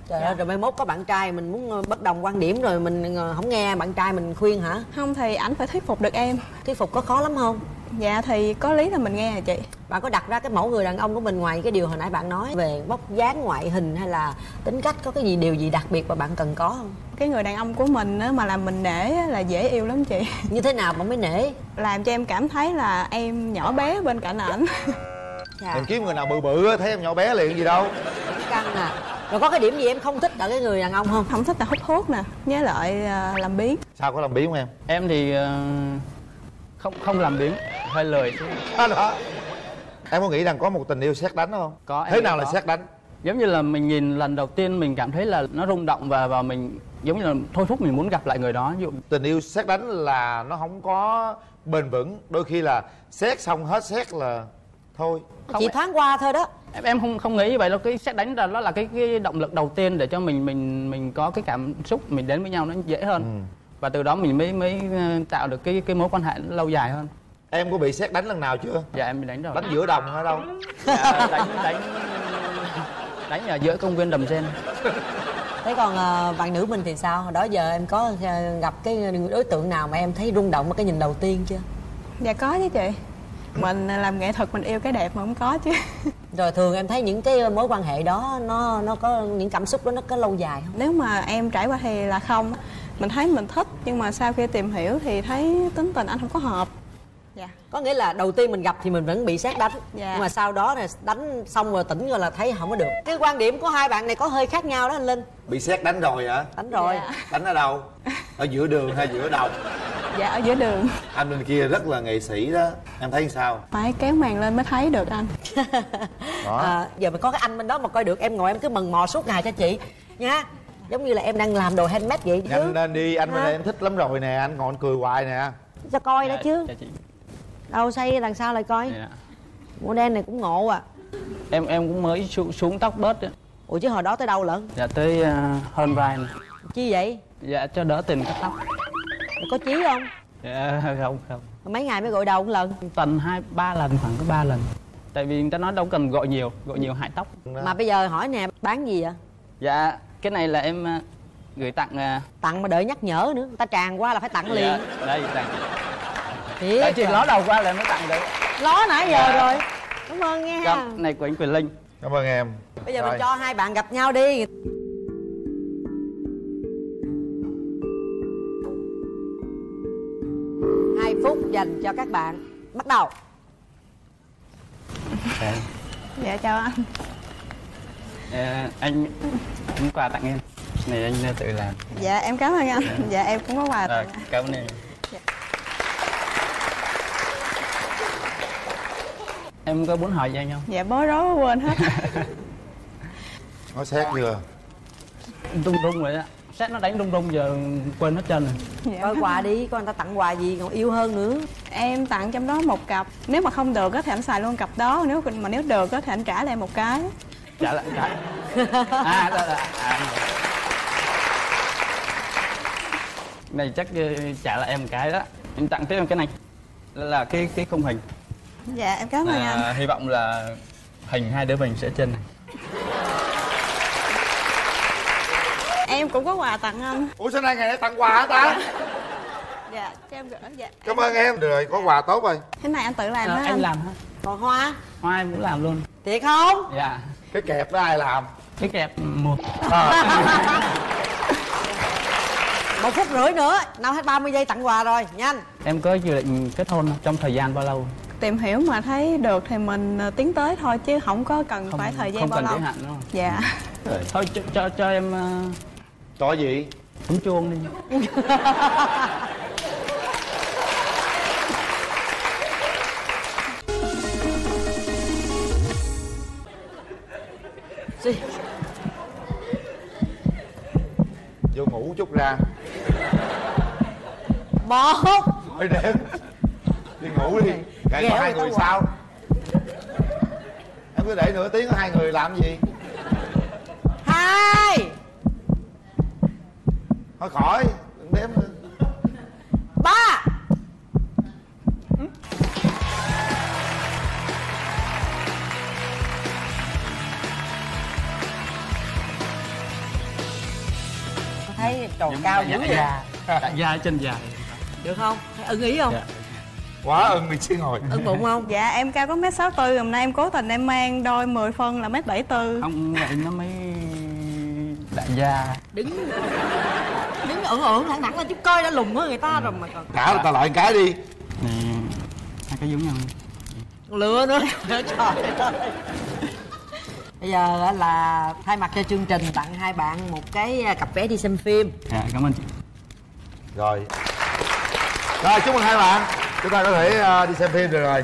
Trời ơi rồi mai mốt có bạn trai mình muốn ờ, bất đồng quan điểm rồi mình ờ, không nghe bạn trai mình khuyên hả? Không thì ảnh phải thuyết phục được em. Thuyết phục có khó lắm không Dạ thì có lý là mình nghe hả chị? Bạn có đặt ra cái mẫu người đàn ông của mình ngoài cái điều hồi nãy bạn nói về vóc dáng ngoại hình hay là tính cách có cái gì điều gì đặc biệt mà bạn cần có không? Cái người đàn ông của mình á, mà làm mình nể á, là dễ yêu lắm chị. Như thế nào bạn mới nể? Làm cho em cảm thấy là em nhỏ bé bên cạnh ảnh. Em kiếm người nào bự bự á, thấy em nhỏ bé liền gì đâu. Căng à. Rồi có cái điểm gì em không thích ở cái người đàn ông không? Không thích là hút thuốc nè Với lại à, làm biến sao có làm biến không em? Em thì ờ, không không làm biếng hơi lười. Đó, đó. em có nghĩ rằng có một tình yêu xét đánh không? Có thế nào là có. xét đánh? Giống như là mình nhìn lần đầu tiên mình cảm thấy là nó rung động và và mình giống như là thôi thúc mình muốn gặp lại người đó. Ví dụ tình yêu xét đánh là nó không có bền vững đôi khi là xét xong hết xét là thôi. Chỉ thoáng qua thôi đó. em em không không nghĩ như vậy đâu. Cái xét đánh là nó là cái cái động lực đầu tiên để cho mình mình mình có cái cảm xúc mình đến với nhau nó dễ hơn và từ đó mình mới mới ờ, tạo được cái cái mối quan hệ lâu dài hơn. Em có bị xét đánh lần nào chưa? Dạ em bị đánh rồi. Đánh giữa đồng hay đâu? Dạ, đánh đánh đánh ở giữa công viên đầm sen. Thế còn ờ, bạn nữ mình thì sao? Hồi đó giờ em có ờ, gặp cái đối tượng nào mà em thấy rung động ở cái nhìn đầu tiên chưa? Dạ có chứ chị. Mình làm nghệ thuật mình yêu cái đẹp mà không có chứ. Rồi thường em thấy những cái mối quan hệ đó nó nó có những cảm xúc đó nó có lâu dài không? Nếu mà em trải qua thì là không Mình thấy mình thích Nhưng mà sau khi tìm hiểu thì thấy tính tình anh không có hợp. Dạ. Có nghĩa là đầu tiên mình gặp thì mình vẫn bị xét đánh. Dạ. nhưng mà sau đó là đánh xong rồi tỉnh rồi là thấy không có được. Cái quan điểm của hai bạn này có hơi khác nhau đó anh linh. Bị xét đánh rồi hả? Đánh rồi. Dạ. đánh ở đâu? Ở giữa đường hay giữa đồng dạ ở giữa đường. Anh bên kia rất là nghệ sĩ đó. Em thấy sao? Phải kéo màn lên mới thấy được anh. Đó. À, giờ mình có cái anh bên đó mà coi được em ngồi em cứ mần mò suốt ngày cho chị. Nha giống như là em đang làm đồ handmade vậy chứ. Nhanh lên đi anh bên đây em thích lắm rồi nè anh ngồi anh cười hoài nè. Cho coi đó Dạ, chứ. dạ chị. đâu xây lần sau lại coi. Dạ. màu đen này cũng ngộ à. Em em cũng mới xuống, xuống tóc bớt á. ủa chứ hồi đó tới đâu lận? Dạ tới uh, hơn vai này. chi vậy? Dạ cho đỡ tình cắt tóc. Có chí không? Dạ không không. Mấy ngày mới gội đầu một lần. Tuần hai ba lần khoảng có ba lần. Tại vì người ta nói đâu cần gọi nhiều gọi nhiều hại tóc. Mà bây giờ hỏi nè bán gì vậy? Dạ cái này là em ờ, gửi tặng ờ, tặng mà đợi nhắc nhở nữa người ta tràn qua là phải tặng liền. Dạ, đây tặng. Thiệt chị à. ló đầu qua là em mới tặng đấy ló nãy giờ Dạ. rồi. Cảm ơn nghe Dạ, ha. này của anh Quyền Linh. Cảm ơn em. Bây giờ Rồi. mình cho hai bạn gặp nhau đi. Hai phút dành cho các bạn. Bắt đầu. Dạ chào anh Ờ, anh cũng quà tặng em. Này anh tự làm. Dạ em cảm ơn anh. Dạ. Em cũng có quà Rồi, tặng cảm ơn em. Em có muốn hỏi gì anh không? Dạ bối rối quên hết. Nói xét chưa? Rung rung rồi á. Xét nó đánh rung rung giờ quên hết trơn rồi. Dạ. coi quà đi coi người ta tặng quà gì còn yêu hơn nữa. Em tặng trong đó một cặp. Nếu mà không được á thì anh xài luôn cặp đó. Nếu mà nếu được á thì anh trả lại một cái trả lại trả à, đó, đó, à. này chắc ờ, trả lại em một cái đó. Em tặng tiếp em cái này. Là, cái cái khung hình. Dạ em cảm ơn anh. à, hy vọng là hình hai đứa mình sẽ trên này. Em cũng có quà tặng anh. Ủa sao nay ngày nay tặng quà hả ta? Dạ cho em gửi dạ. Cảm ơn em. Được rồi có quà tốt rồi. Cái này anh tự làm hả em anh. làm hả? Còn hoa? Hoa em cũng làm luôn. Thiệt không? Dạ cái kẹp đó ai làm? Cái kẹp. Mua. Một phút rưỡi nữa nào hết 30 giây tặng quà rồi nhanh. Em có dự định kết hôn trong thời gian bao lâu? Tìm hiểu mà thấy được thì mình ờ, tiến tới thôi chứ không có cần phải thời gian không bao cần lâu. giới hạn đúng không? Dạ. Thôi cho cho, cho em uh, cho gì? bấm chuông đi Gì? vô ngủ chút ra. Một. Thôi đếm đi ngủ đi. Ngày có hai người sao? Em cứ để nửa tiếng có hai người làm gì? Hai. Thôi khỏi đừng đếm nữa. ba thấy tròn cao dữ vậy? dạ dạ dạ chân dài được không? Thấy ưng ý không? Dạ. quá ưng đi chứ ngồi. Ưng bụng không? Dạ em cao có mét sáu tư hôm nay em cố tình em mang đôi 10 phân là mét bảy tư. Không vậy nó mới đại gia. Đứng đứng ưỡn ưỡn thẳng thẳng lên chút coi đã lùn hơn người ta rồi mà còn cả người ta lại cái đi. Này hai cái giống nhau lừa nữa. Trời ơi bây giờ là thay mặt cho chương trình tặng hai bạn một cái à, cặp vé đi xem phim. Dạ cảm ơn chị. Rồi. Rồi chúc mừng hai bạn. Chúng ta có thể ờ, đi xem phim được rồi.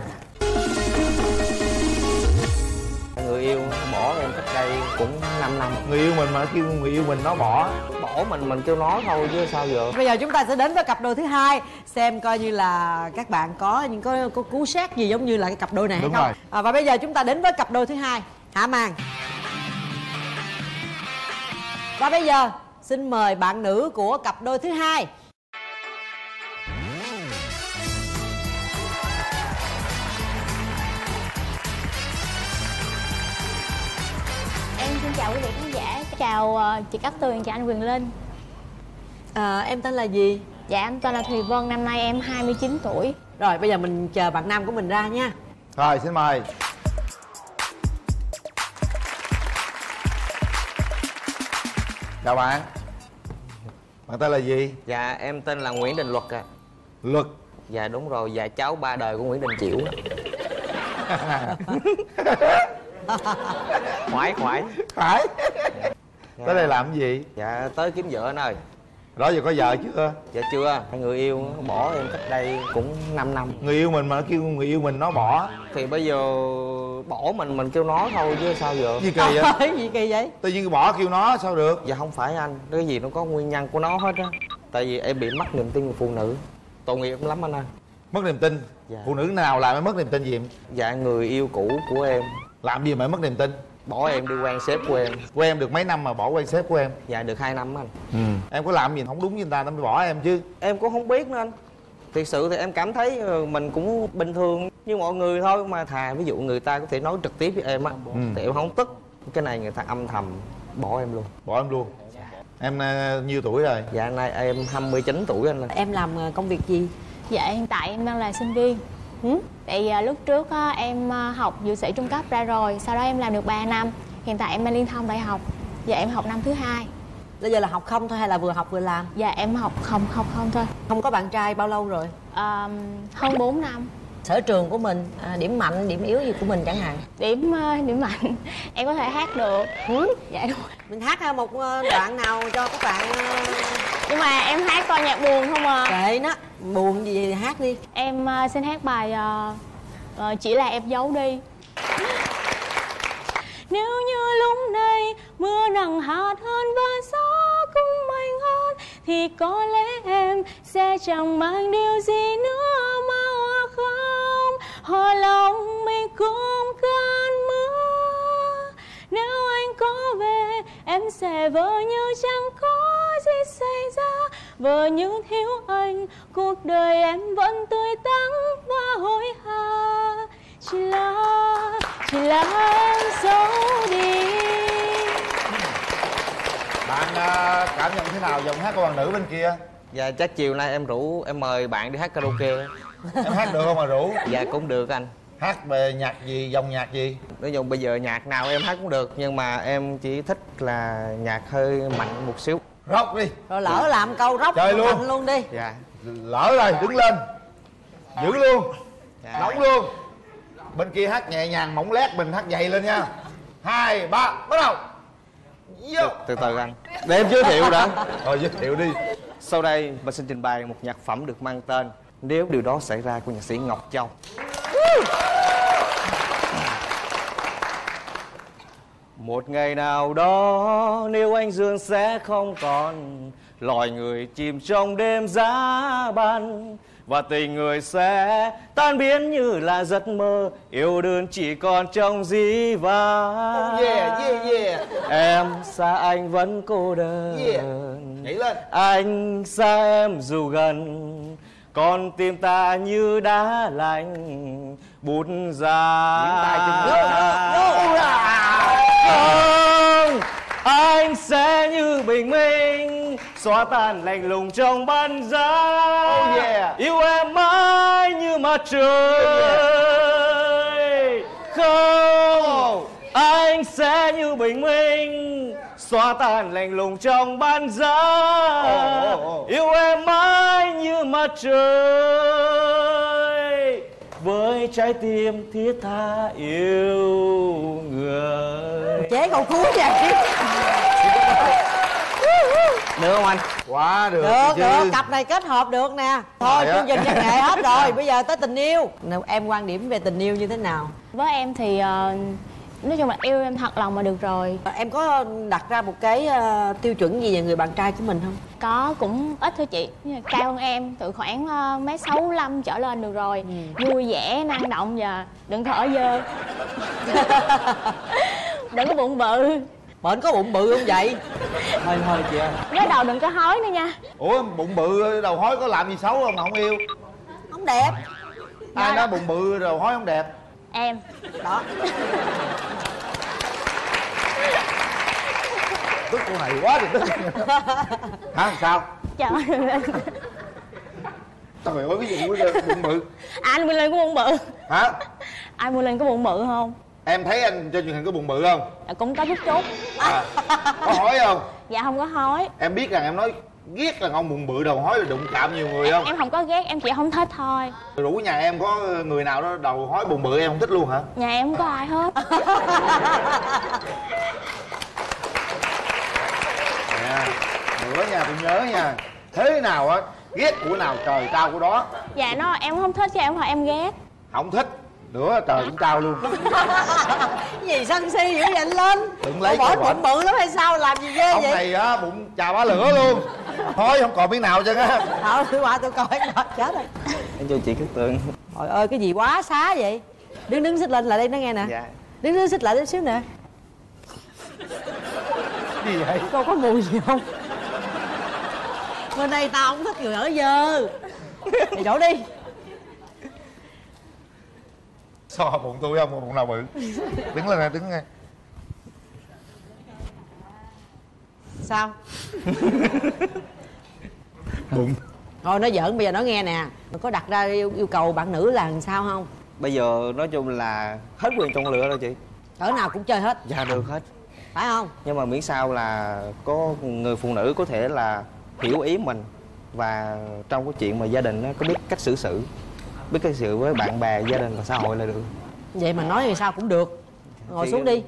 Người yêu bỏ em cách đây cũng 5 năm. Người yêu mình mà kêu người yêu mình nó bỏ. Bỏ mình mình kêu nó thôi chứ sao giờ? Bây giờ chúng ta sẽ đến với cặp đôi thứ hai xem coi như là các bạn có những có, có cú sát gì giống như là cái cặp đôi này hay Đúng không. rồi. à, và bây giờ chúng ta đến với cặp đôi thứ hai hạ màn và bây giờ xin mời bạn nữ của cặp đôi thứ hai. Em xin chào quý vị khán giả, chào ờ, chị Cát Tường, chào anh Quyền Linh. À, em tên là gì? Dạ em tên là Thùy Vân, năm nay em 29 tuổi. Rồi bây giờ mình chờ bạn nam của mình ra nha. Rồi xin mời chào bạn. Bạn tên là gì? Dạ em tên là nguyễn đình luật ạ. Luật. Dạ đúng rồi. Dạ cháu ba đời của nguyễn đình chiểu khoái khoái. Phải tới đây làm gì? Dạ tới kiếm vợ anh ơi. Đó giờ có vợ chưa? Dạ chưa. Hai người yêu bỏ em cách đây cũng 5 năm. Người yêu mình mà nó kêu người yêu mình nó bỏ. Thì bây giờ bỏ mình mình kêu nó thôi chứ sao giờ? Gì kỳ vậy? Gì kỳ vậy? Tự nhiên bỏ kêu nó sao được? Dạ không phải anh cái gì nó có nguyên nhân của nó hết á. Tại vì em bị mất niềm tin của phụ nữ. Tội nghiệp lắm anh ơi. Mất niềm tin? Dạ. phụ nữ nào làm em mất niềm tin gì em? Dạ người yêu cũ của em. Làm gì mà em mất niềm tin? Bỏ em đi quen sếp của em. Quen em được mấy năm mà bỏ quen sếp của em? Dạ được 2 năm anh. Ừ. em có làm gì không đúng với người ta nó mới bỏ em chứ. Em cũng không biết nữa anh thiệt sự thì em cảm thấy ờ, mình cũng bình thường như mọi người thôi mà thà ví dụ người ta có thể nói trực tiếp với em á Ừ. thì em không tức. Cái này người ta âm thầm bỏ em luôn. Bỏ em luôn? Em uh, nhiêu tuổi rồi? Dạ nay em 29 tuổi anh em làm ờ, công việc gì? Dạ hiện tại em đang là sinh viên. Tại à, lúc trước á, em học dược sĩ trung cấp ra rồi Sau đó em làm được 3 năm. Hiện tại em đang liên thông đại học. Dạ em học năm thứ hai bây giờ là học không thôi hay là vừa học vừa làm? Dạ em học không học không thôi. Không có bạn trai bao lâu rồi? À, Hơn 4 năm. Sở trường của mình à, điểm mạnh điểm yếu gì của mình chẳng hạn? Điểm à, điểm mạnh Em có thể hát được. Dạ đúng rồi. mình hát một ờ, đoạn nào cho các bạn ờ, Nhưng mà em hát toàn nhạc buồn không à? Kệ nó buồn gì thì hát đi. Em xin hát bài à, Chỉ là em giấu đi. Nếu như lúc này mưa nặng hạt hơn và gió cũng mạnh hơn. Thì có lẽ em sẽ chẳng mang điều gì nữa mà không. Hò lòng mình cũng cơn mưa. Nếu anh có về em sẽ vờ như chẳng có gì xảy ra. Vờ như thiếu anh cuộc đời em vẫn tươi tắn và hối hả. Chỉ là, chỉ là em giấu đi bạn uh, cảm nhận thế nào giọng hát của bạn nữ bên kia? Dạ chắc chiều nay em rủ em mời bạn đi hát karaoke. Em hát được không mà rủ? Dạ cũng được anh. Hát về nhạc gì dòng nhạc gì? Nói chung bây giờ nhạc nào em hát cũng được nhưng mà em chỉ thích là nhạc hơi mạnh một xíu. Rock đi. Rồi lỡ làm câu róc Chơi luôn. mạnh luôn đi. Dạ. Lỡ rồi đứng lên. Giữ luôn. Dạ. nóng luôn. Bên kia hát nhẹ nhàng mỏng lét mình hát dày lên nha. Hai ba bắt đầu Từ từ anh. Để em giới thiệu đã. Rồi giới thiệu đi. Sau đây mình xin trình bày một nhạc phẩm được mang tên nếu điều đó xảy ra của nhạc sĩ ngọc châu. Một ngày nào đó nếu anh dương sẽ không còn loài người chìm trong đêm giá băng và tình người sẽ tan biến như là giấc mơ. Yêu đương chỉ còn trong dĩ vãng. Oh yeah, yeah, yeah. em xa anh vẫn cô đơn. Yeah. nhảy lên. Anh xa em dù gần. Con tim ta như đá lạnh bút ra. Nước không anh sẽ như bình minh xóa tan lạnh lùng trong ban giá Oh yeah. yêu em mãi như mặt trời. Không anh sẽ như bình minh xóa tan lạnh lùng trong ban giá Oh, oh, oh. yêu em mãi như mặt trời với trái tim thiết tha yêu người. Chế câu cuối vậy. Được không anh? Quá được được chứ. được. Cặp này kết hợp được nè. Thôi chương trình văn nghệ hết rồi. Bây giờ tới tình yêu. Nào, em quan điểm về tình yêu như thế nào? Với em thì ờ, nói chung là yêu em thật lòng mà được rồi. Em có đặt ra một cái ờ, tiêu chuẩn gì về người bạn trai của mình không? Có cũng ít thôi chị. Cao hơn em từ khoảng ờ, mét sáu lăm trở lên được rồi. Vui vẻ, năng động và đừng thở dơ. Đừng có bụng bự. Bệnh có bụng bự không vậy? Hơi hơi chị ơi. Nói đầu đừng có hói nữa nha. Ủa bụng bự đầu hói có làm gì xấu không? Mà không yêu. Không đẹp. Ai nói bụng bự đầu hói không đẹp Em. Đó. Tức cô này quá thì tức. Hả sao? Trời ơi. Lên trời ơi cái gì bụng bự Anh Nguyên Linh có bụng bự? Hả? Anh Nguyên Linh có bụng bự không? em thấy anh trên truyền hình có bụng bự không? Dạ, cũng có chút chút. À, có hỏi không? Dạ không có hói. Em biết rằng em nói ghét là ngon bụng bự đầu hói là đụng chạm nhiều người không? Em không có ghét em chỉ không thích thôi. Rủ nhà em có người nào đó đầu hói bụng bự em không thích luôn hả? Nhà em không có ai hết. Nè nữa nha tôi nhớ nha. Thế nào á ghét của nào trời trao của đó. Dạ nó em không thích chứ em hỏi em ghét. Không thích nữa trời cũng trao luôn. Cái gì sân si dữ vậy anh lên đừng lấy bỏ bụng bự lắm hay sao? Làm gì ghê ông vậy? này á bụng chà bá lửa luôn. Thôi không còn miếng nào chứ á. Ờ tôi qua tôi coi chết rồi. Em chào chị Cát Tường trời ơi cái gì quá xá vậy? Đứng đứng xích lên lại đây nó nghe nè. Dạ. Đứng đứng xích lại chút xíu nè. Gì vậy? Cô có mùi gì không? Bên đây tao không thích người ở dơ. Mày dỗ đi so bụng tôi không bụng nào bự. Đứng lên nè đứng nghe sao? Bụng. Thôi nó giỡn bây giờ nó nghe nè. Có đặt ra yêu, yêu cầu bạn nữ là làm sao không? Bây giờ nói chung là hết quyền chọn lựa rồi chị. Cỡ nào cũng chơi hết. Dạ được hết. Phải không? Nhưng mà miễn sao là có người phụ nữ có thể là hiểu ý mình và trong cái chuyện mà gia đình nó có biết cách xử sự biết cách xử với bạn bè gia đình và xã hội là được. Vậy mà nói thì sao cũng được. Ngồi Thì- xuống đi.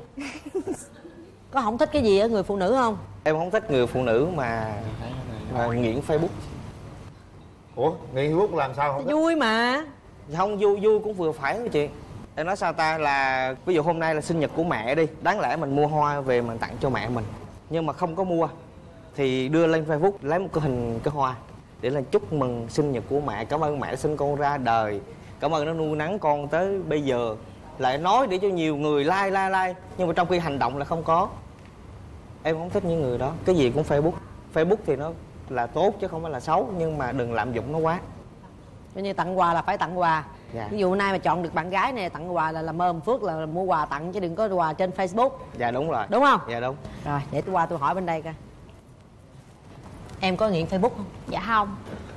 Có không thích cái gì ở người phụ nữ không? Em không thích người phụ nữ mà, mà nghiện facebook. Ủa nghiện facebook làm sao không vui mà. Không vui vui cũng vừa phải thôi chị. Em nói sao ta là ví dụ hôm nay là sinh nhật của mẹ đi đáng lẽ mình mua hoa về mình tặng cho mẹ mình nhưng mà không có mua thì đưa lên facebook lấy một cái hình cái hoa để là chúc mừng sinh nhật của mẹ. Cảm ơn mẹ đã sinh con ra đời. Cảm ơn nó nuôi nắng con tới bây giờ. Lại nói để cho nhiều người like like like. Nhưng mà trong khi hành động là không có. Em không thích những người đó. Cái gì cũng facebook. Facebook thì nó là tốt chứ không phải là xấu. Nhưng mà đừng lạm dụng nó quá. Coi như tặng quà là phải tặng quà. Dạ. ví dụ hôm nay mà chọn được bạn gái này tặng quà là làm ơn phước là mua quà tặng chứ đừng có quà trên facebook. Dạ đúng rồi. Đúng không? Dạ đúng. Rồi để tôi qua tôi hỏi bên đây coi em có nghiện facebook không? Dạ không.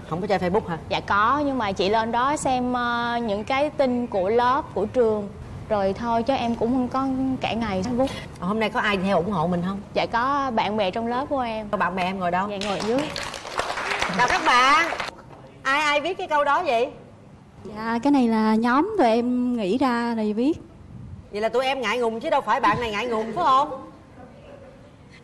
Không có chơi facebook hả? Dạ có nhưng mà chị lên đó xem ờ, những cái tin của lớp của trường. Rồi thôi chứ em cũng không có cả ngày facebook. Ờ, hôm nay có ai theo ủng hộ mình không? Dạ có bạn bè trong lớp của em. Có bạn bè em ngồi đâu? Dạ ngồi dưới. Chào các bạn. Ai ai viết cái câu đó vậy? Dạ, cái này là nhóm tụi em nghĩ ra rồi viết. Vậy là tụi em ngại ngùng chứ đâu phải bạn này ngại ngùng phải không?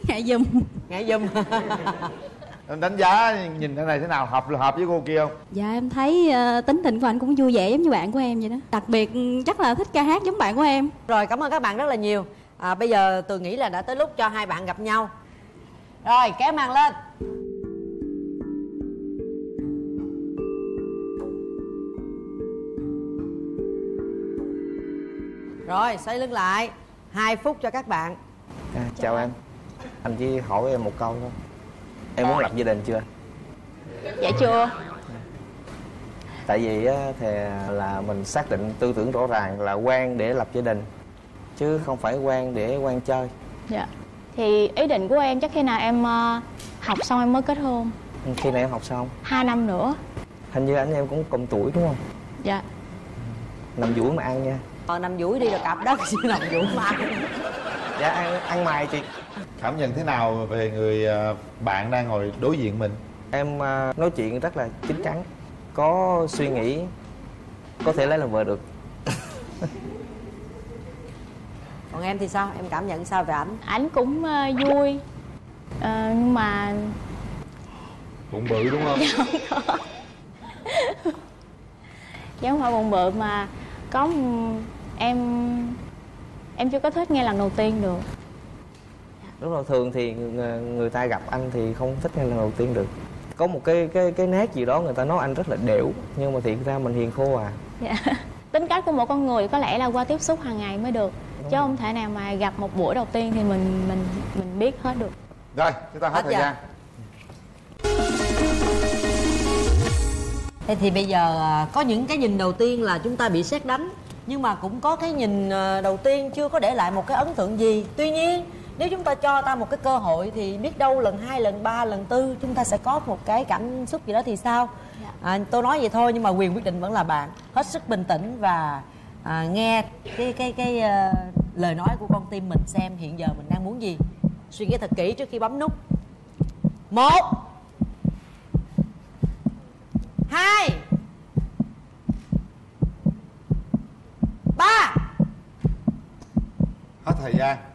Ngại dùm. Ngại dùm em đánh giá nhìn cái này thế nào? Hợp hợp với cô kia không? Dạ em thấy ờ, tính tình của anh cũng vui vẻ giống như bạn của em vậy đó. Đặc biệt ừ, chắc là thích ca hát giống bạn của em. Rồi cảm ơn các bạn rất là nhiều. À, bây giờ tôi nghĩ là đã tới lúc cho hai bạn gặp nhau. Rồi kéo màn lên. Rồi xoay lưng lại. Hai phút cho các bạn. À, chào em. Anh chỉ hỏi em một câu thôi em muốn lập gia đình chưa? Dạ chưa. Tại vì á, thì là mình xác định tư tưởng rõ ràng là quen để lập gia đình chứ không phải quen để quen chơi. Dạ. Thì ý định của em chắc khi nào em ờ, học xong em mới kết hôn? Khi nào em học xong? Hai năm nữa. Hình như anh em cũng cùng tuổi đúng không? Dạ. Nằm duỗi mà ăn nha. Ờ, nằm duỗi đi là cặp đất chứ nằm duỗi mà ăn. dạ ăn ăn mài chị cảm nhận thế nào về người ờ, bạn đang ngồi đối diện mình? Em à, nói chuyện rất là chín chắn có suy nghĩ có thể lấy làm vợ được. Còn em thì sao? Em cảm nhận sao về ảnh? Ảnh cũng ờ, vui. Ờ, nhưng mà bụng bự đúng không? Chứ không phải bụng bự mà có em em chưa có thích nghe lần đầu tiên được lúc đầu thường thì người, người ta gặp anh thì không thích ngay lần đầu tiên được. Có một cái cái cái nét gì đó người ta nói anh rất là đểu nhưng mà thiệt ra mình hiền khô à. Dạ. tính cách của một con người có lẽ là qua tiếp xúc hàng ngày mới được chứ không thể nào mà gặp một buổi đầu tiên thì mình mình mình biết hết được. Rồi chúng ta hết, Hết thời giờ. gian. Thế thì bây giờ à, có những cái nhìn đầu tiên là chúng ta bị xét đánh Nhưng mà cũng có cái nhìn à, đầu tiên chưa có để lại một cái ấn tượng gì. Tuy nhiên nếu chúng ta cho ta một cái cơ hội thì biết đâu lần hai lần ba lần tư chúng ta sẽ có một cái cảm xúc gì đó thì sao? À, tôi nói vậy thôi nhưng mà quyền quyết định vẫn là bạn. Hết sức bình tĩnh và à, nghe cái cái cái à, lời nói của con tim mình xem hiện giờ mình đang muốn gì. Suy nghĩ thật kỹ trước khi bấm nút. Một hai ba. Hết thời gian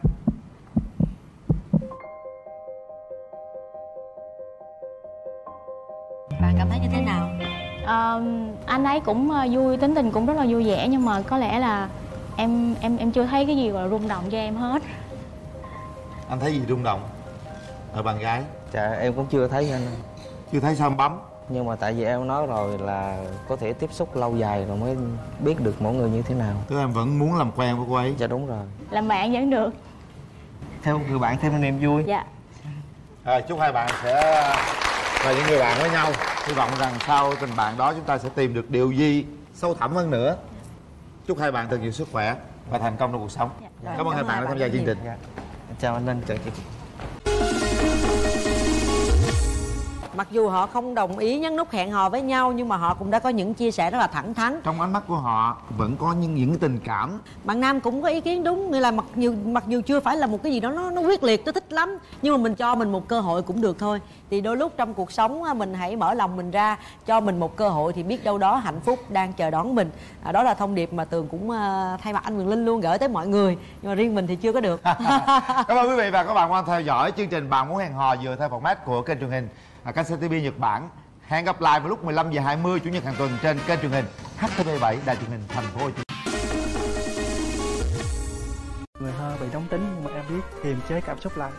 Ờ, anh ấy cũng ờ, vui tính tình cũng rất là vui vẻ nhưng mà có lẽ là em em em chưa thấy cái gì gọi là rung động cho em hết. Anh thấy gì rung động? Ở bạn gái. Dạ em cũng chưa thấy anh. Chưa thấy sao em bấm? Nhưng mà tại vì em nói rồi là có thể tiếp xúc lâu dài rồi mới biết được mỗi người như thế nào. Tức em vẫn muốn làm quen với cô ấy. Dạ đúng rồi. Làm bạn vẫn được. Theo người bạn thêm niềm vui. Dạ. Rồi chúc hai bạn sẽ là những người bạn với nhau. Hy vọng rằng sau tình bạn đó chúng ta sẽ tìm được điều gì sâu thẳm hơn nữa. Chúc hai bạn thật nhiều sức khỏe và thành công trong cuộc sống. Cảm ơn hai bạn đã tham gia chương trình. Chào anh Linh chào chị mặc dù họ không đồng ý nhấn nút hẹn hò với nhau nhưng mà họ cũng đã có những chia sẻ rất là thẳng thắn. Trong ánh mắt của họ vẫn có những những tình cảm. Bạn nam cũng có ý kiến đúng nghĩa là mặc dù mặc dù chưa phải là một cái gì đó nó nó quyết liệt tôi thích lắm nhưng mà mình cho mình một cơ hội cũng được thôi. Thì đôi lúc trong cuộc sống á, mình hãy mở lòng mình ra cho mình một cơ hội thì biết đâu đó hạnh phúc đang chờ đón mình. À, đó là thông điệp mà tường cũng à, thay mặt anh Quyền Linh luôn gửi tới mọi người nhưng mà riêng mình thì chưa có được. Cảm ơn quý vị và các bạn quan theo dõi chương trình bạn muốn hẹn hò vừa theo format của kênh truyền hình à, kênh CTV Nhật Bản. Hẹn gặp lại vào lúc 15 giờ 20 chủ nhật hàng tuần trên kênh truyền hình HTV7 đài truyền hình thành phố Hồ Chí Minh. Người hơi bị nóng tính nhưng mà em biết kiềm chế cảm xúc lại.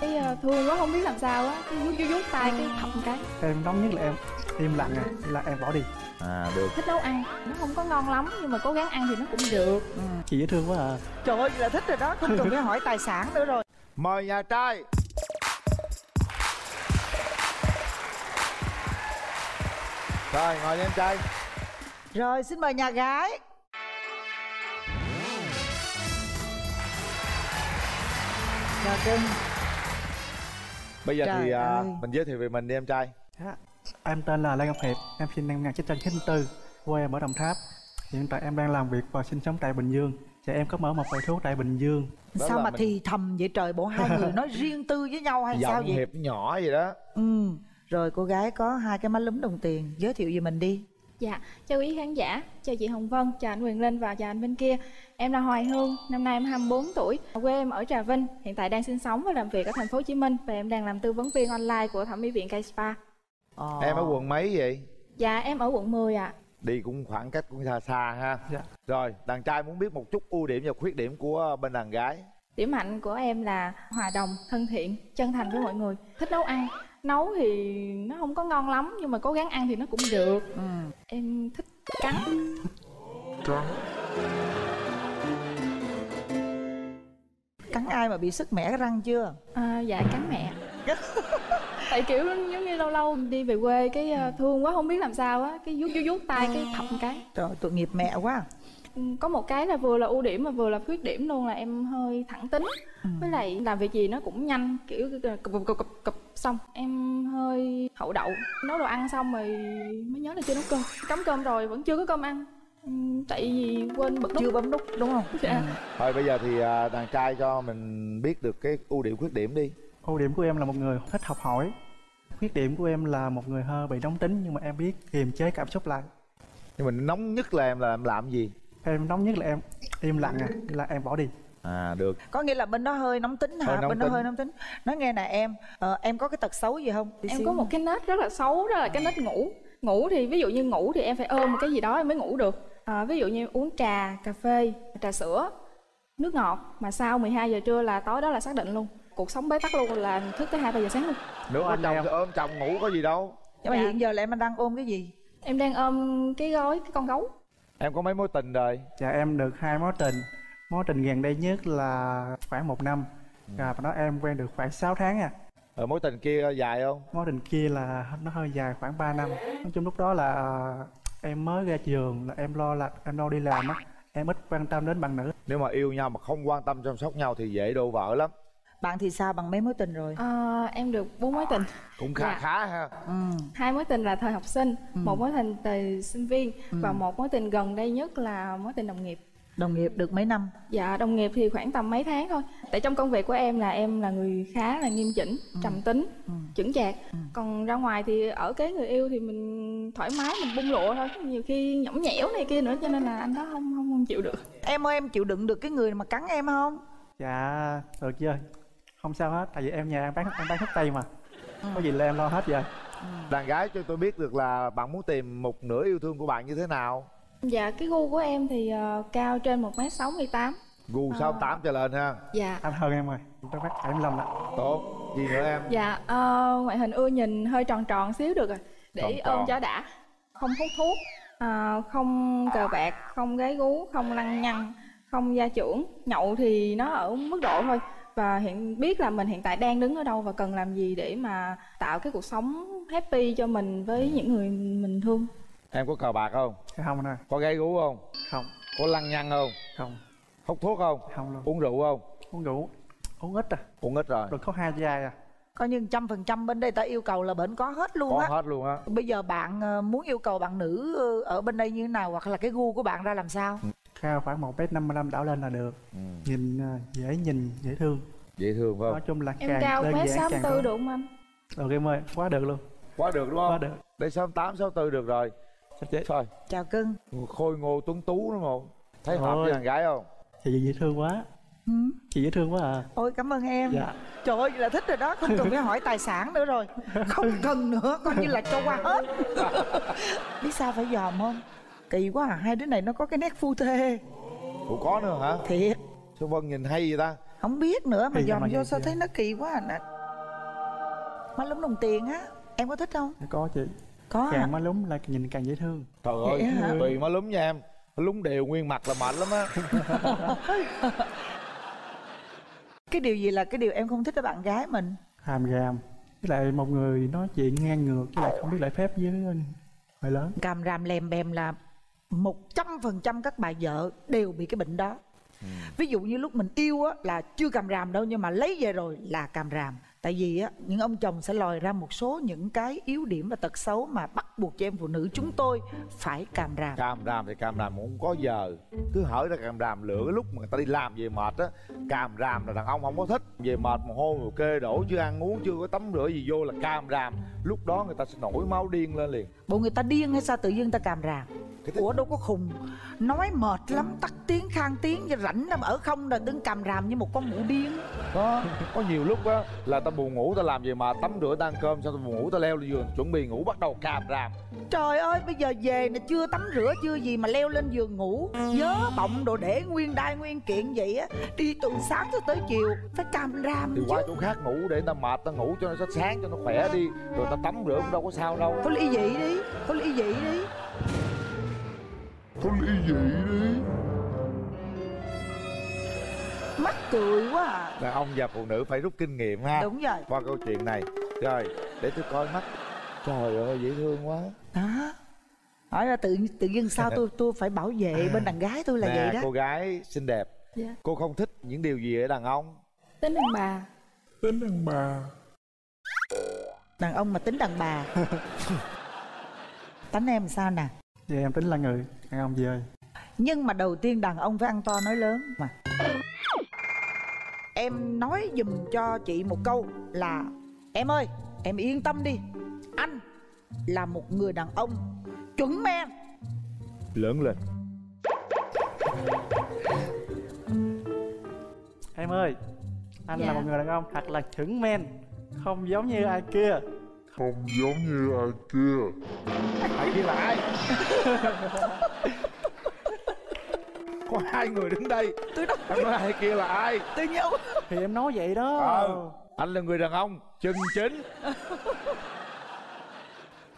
Cái ờ, thương quá không biết làm sao á cái vuốt vuốt tay cái thọc một cái. Em nóng nhất là em im lặng à là em bỏ đi. À được. Thích nấu ăn nó không có ngon lắm nhưng mà cố gắng ăn thì nó cũng được. Chị dễ thương quá à. Trời ơi là thích rồi đó không cần phải hỏi tài sản nữa rồi. Mời nhà trai rồi ngồi đi em trai. Rồi xin mời nhà gái. Chào cưng bây giờ Trời thì à, mình giới thiệu về mình đi em trai. Dạ, em tên là Lê Ngọc Hiệp em sinh năm 1994 quê em ở Đồng Tháp. Hiện tại em đang làm việc và sinh sống tại Bình Dương. Và em có mở một quầy thuốc tại Bình Dương. Sao mà thì thầm vậy trời bộ hai người nói riêng tư với nhau hay sao giọng vậy? Hiệp nhỏ vậy đó. Ừ rồi cô gái có hai cái má lúm đồng tiền giới thiệu về mình đi. Dạ chào quý khán giả chào chị hồng vân chào anh quyền linh và chào anh bên kia. Em là hoài hương năm nay em 24 tuổi quê em ở trà vinh hiện tại đang sinh sống và làm việc ở thành phố hồ chí minh và em đang làm tư vấn viên online của thẩm mỹ viện K spa. Em ở quận mấy vậy? Dạ em ở quận 10 ạ. Đi cũng khoảng cách cũng xa xa ha. Dạ. rồi đàn trai muốn biết một chút ưu điểm và khuyết điểm của bên đàn gái. Điểm mạnh của em là hòa đồng thân thiện chân thành với mọi người thích nấu ăn nấu thì nó không có ngon lắm nhưng mà cố gắng ăn thì nó cũng được. Em thích cắn cắn ai mà bị sức mẻ cái răng chưa? À, dạ cắn mẹ. Tại kiểu giống như lâu lâu đi về quê cái ờ, thương quá không biết làm sao á cái vuốt vuốt vuốt tay cái thọc một cái. Trời tội nghiệp mẹ quá. Ừ, có một cái là vừa là ưu điểm mà vừa là khuyết điểm luôn là em hơi thẳng tính. Với lại làm việc gì nó cũng nhanh kiểu cụp cụp cụp cụp xong. Em hơi hậu đậu nấu đồ ăn xong rồi mới nhớ là chưa nấu cơm. Cắm cơm rồi vẫn chưa có cơm ăn. Ừ, tại vì quên bật nút. Chưa bấm nút đúng không? Dạ. thôi bây giờ thì à, đàn trai cho mình biết được cái ưu điểm khuyết điểm đi. Ưu điểm của em là một người thích học hỏi. Khuyết điểm của em là một người hơi bị nóng tính nhưng mà em biết kiềm chế cảm xúc lại. Nhưng mà nóng nhất là em là em làm gì em nóng nhất là em im lặng à là em bỏ đi. À được. Có nghĩa là bên đó hơi nóng tính hả? Hơi nóng bên đó tính. hơi nóng tính. Nói nghe nè em ờ, em có cái tật xấu gì không? Tí em xíu. có một cái nết rất là xấu đó là cái nết ngủ. Ngủ thì ví dụ như ngủ thì em phải ôm một cái gì đó em mới ngủ được. À, ví dụ như uống trà cà phê trà sữa nước ngọt mà sau 12 giờ trưa là tối đó là xác định luôn. Cuộc sống bế tắc luôn là thức tới hai ba giờ sáng luôn. Nếu ở chồng thì ôm chồng ngủ có gì đâu. Nhưng mà Dạ. hiện giờ là em đang ôm cái gì? Em đang ôm cái gói cái con gấu em có mấy mối tình rồi? Dạ em được hai mối tình. Mối tình gần đây nhất là khoảng một năm. Và đó em quen được khoảng 6 tháng à ở mối tình kia dài không? Mối tình kia là nó hơi dài khoảng 3 năm. Nói chung lúc đó là à, em mới ra trường là em lo là em lo đi làm á. Em ít quan tâm đến bạn nữ. Nếu mà yêu nhau mà không quan tâm chăm sóc nhau thì dễ đổ vỡ lắm bạn thì sao? Bằng mấy mối tình rồi? À, em được bốn mối tình. Cũng khá Dạ. khá ha. Hai mối tình là thời học sinh Ừ. một mối tình thời sinh viên Ừ. và một mối tình gần đây nhất là mối tình đồng nghiệp. Đồng nghiệp được mấy năm? Dạ đồng nghiệp thì khoảng tầm mấy tháng thôi. Tại trong công việc của em là em là người khá là nghiêm chỉnh, trầm tính, chững chạc. Còn ra ngoài thì ở kế người yêu thì mình thoải mái, mình bung lụa thôi Nhiều khi nhõng nhẽo này kia nữa cho nên là anh đó không không, không chịu được. Em ơi em chịu đựng được cái người mà cắn em không? Dạ được chưa không sao hết tại vì em nhà em bán em bán thuốc tây mà. Có gì là em lo hết rồi đàn gái cho tôi biết được là bạn muốn tìm một nửa yêu thương của bạn như thế nào? Dạ cái gu của em thì ờ, cao trên 1m68 gu sáu tám trở lên ha. Dạ. Anh hơn em rồi tôi phát 75 ạ. Tốt. Gì nữa em? Dạ ờ, ngoại hình ưa nhìn hơi tròn tròn xíu được rồi. Để Tròn tròn. ôm cho đã. Không hút thuốc ờ, Không cờ bạc, không gái gú, không lăng nhăng Không gia trưởng. Nhậu thì nó ở mức độ thôi Và hiện biết là mình hiện tại đang đứng ở đâu Và cần làm gì để mà tạo cái cuộc sống happy cho mình với những người mình thương? Em có cờ bạc không? Không nè có gái gú không? Không. Có lăng nhăng không? Không. Hút thuốc không? Không luôn. Uống rượu không? Uống rượu. Uống ít à. Uống ít rồi. Được có hai chai à. Coi như trăm phần trăm bên đây ta yêu cầu là bên có hết luôn có á. hết luôn á. Bây giờ bạn ờ, muốn yêu cầu bạn nữ ờ, ở bên đây như thế nào hoặc là cái gu của bạn ra làm sao cao khoảng một mét năm mươi đảo lên là được. Nhìn à, dễ nhìn dễ thương. Dễ thương phải nói không chung là Em càng cao mét sáu tư tốt. được không anh? được em ơi quá được luôn. Quá được đúng không quá được. Đây sáu tám sáu tư được rồi. Thôi. Chào cưng. Khôi ngô tuấn tú đúng không? Thấy hợp Ôi. với đàn gái không? Chị dễ thương quá. Ừ. chị dễ thương quá à. Ôi cảm ơn em. Dạ. trời ơi là thích rồi đó không cần phải hỏi tài sản nữa rồi. Không cần nữa coi như là cho qua hết. Biết sao phải dòm không kỳ quá à hai đứa này nó có cái nét phu thê. Ủa có nữa hả? Thiệt. Sao vân nhìn hay vậy ta? Không biết nữa mà Kỳ dòm mà vô sao thấy nó kỳ quá à nè. Má lúm đồng tiền á em có thích không? Có chị. Có à? càng má lúng là nhìn càng dễ thương. Trời ơi hả? tùy má lúm nha em. Má lúm đều nguyên mặt là mệt lắm á. Cái điều gì là cái điều em không thích ở bạn gái mình? Hàm ràm với lại một người nói chuyện ngang ngược với lại không biết lễ phép với người lớn. Càm ràm lèm bèm là một trăm phần trăm các bà vợ đều bị cái bệnh đó. Ví dụ như lúc mình yêu á là chưa càm ràm đâu nhưng mà lấy về rồi là càm ràm. Tại vì á những ông chồng sẽ lòi ra một số những cái yếu điểm và tật xấu mà bắt buộc cho em phụ nữ chúng tôi phải càm ràm. Càm ràm thì càm ràm cũng không có giờ. Cứ hở ra càm ràm lựa cái lúc mà người ta đi làm về mệt á càm ràm là đàn ông không có thích. Về mệt mồ hôi mồ kê đổ chưa ăn uống chưa có tắm rửa gì vô là càm ràm. Lúc đó người ta sẽ nổi máu điên lên liền. Bộ người ta điên hay sao tự nhiên ta càm ràm ủa đâu có khùng. Nói mệt lắm tắt tiếng khang tiếng rảnh lắm. Ở không là đứng càm ràm như một con mụ điên. Có có nhiều lúc á là ta buồn ngủ ta làm về mà tắm rửa ta ăn cơm xong ta buồn ngủ ta leo lên giường chuẩn bị ngủ bắt đầu càm ràm. Trời ơi bây giờ về nè chưa tắm rửa chưa gì mà leo lên giường ngủ. Nhớ bọng đồ để nguyên đai nguyên kiện vậy á. Đi từ sáng cho tới chiều Phải càm ràm thì chứ. qua chỗ khác ngủ để ta mệt ta ngủ cho nó sáng cho nó khỏe đi. Rồi ta tắm rửa cũng đâu có sao đâu. Thôi ly dị đi Thôi ly dị đi thôi ly dị đi. Mắc cười quá à. Đàn ông và phụ nữ phải rút kinh nghiệm ha. Đúng rồi. qua câu chuyện này. Rồi để tôi coi mắt. Trời ơi dễ thương quá. Đó Hỏi ra tự tự dưng sao tôi tôi phải bảo vệ bên đàn gái tôi là nè vậy đó. cô gái xinh đẹp. Dạ. cô không thích những điều gì ở đàn ông. Tính đàn bà. Tính đàn bà. Đàn ông mà tính đàn bà. Tánh em sao nè Dạ em tính là người đàn ông gì ơi? Nhưng mà đầu tiên đàn ông phải ăn to nói lớn. Mà. Em nói dùm cho chị một câu là Em ơi, em yên tâm đi. Anh là một người đàn ông chuẩn men. Lớn lên. Em ơi anh Dạ. là một người đàn ông thật là chuẩn men không giống như ai kia không giống như ai kia. Ai kia là ai có hai người đứng đây. Tôi nói. Em nói ai kia là ai? Tôi nhớ thì em nói vậy đó. Ờ anh là người đàn ông chân chính.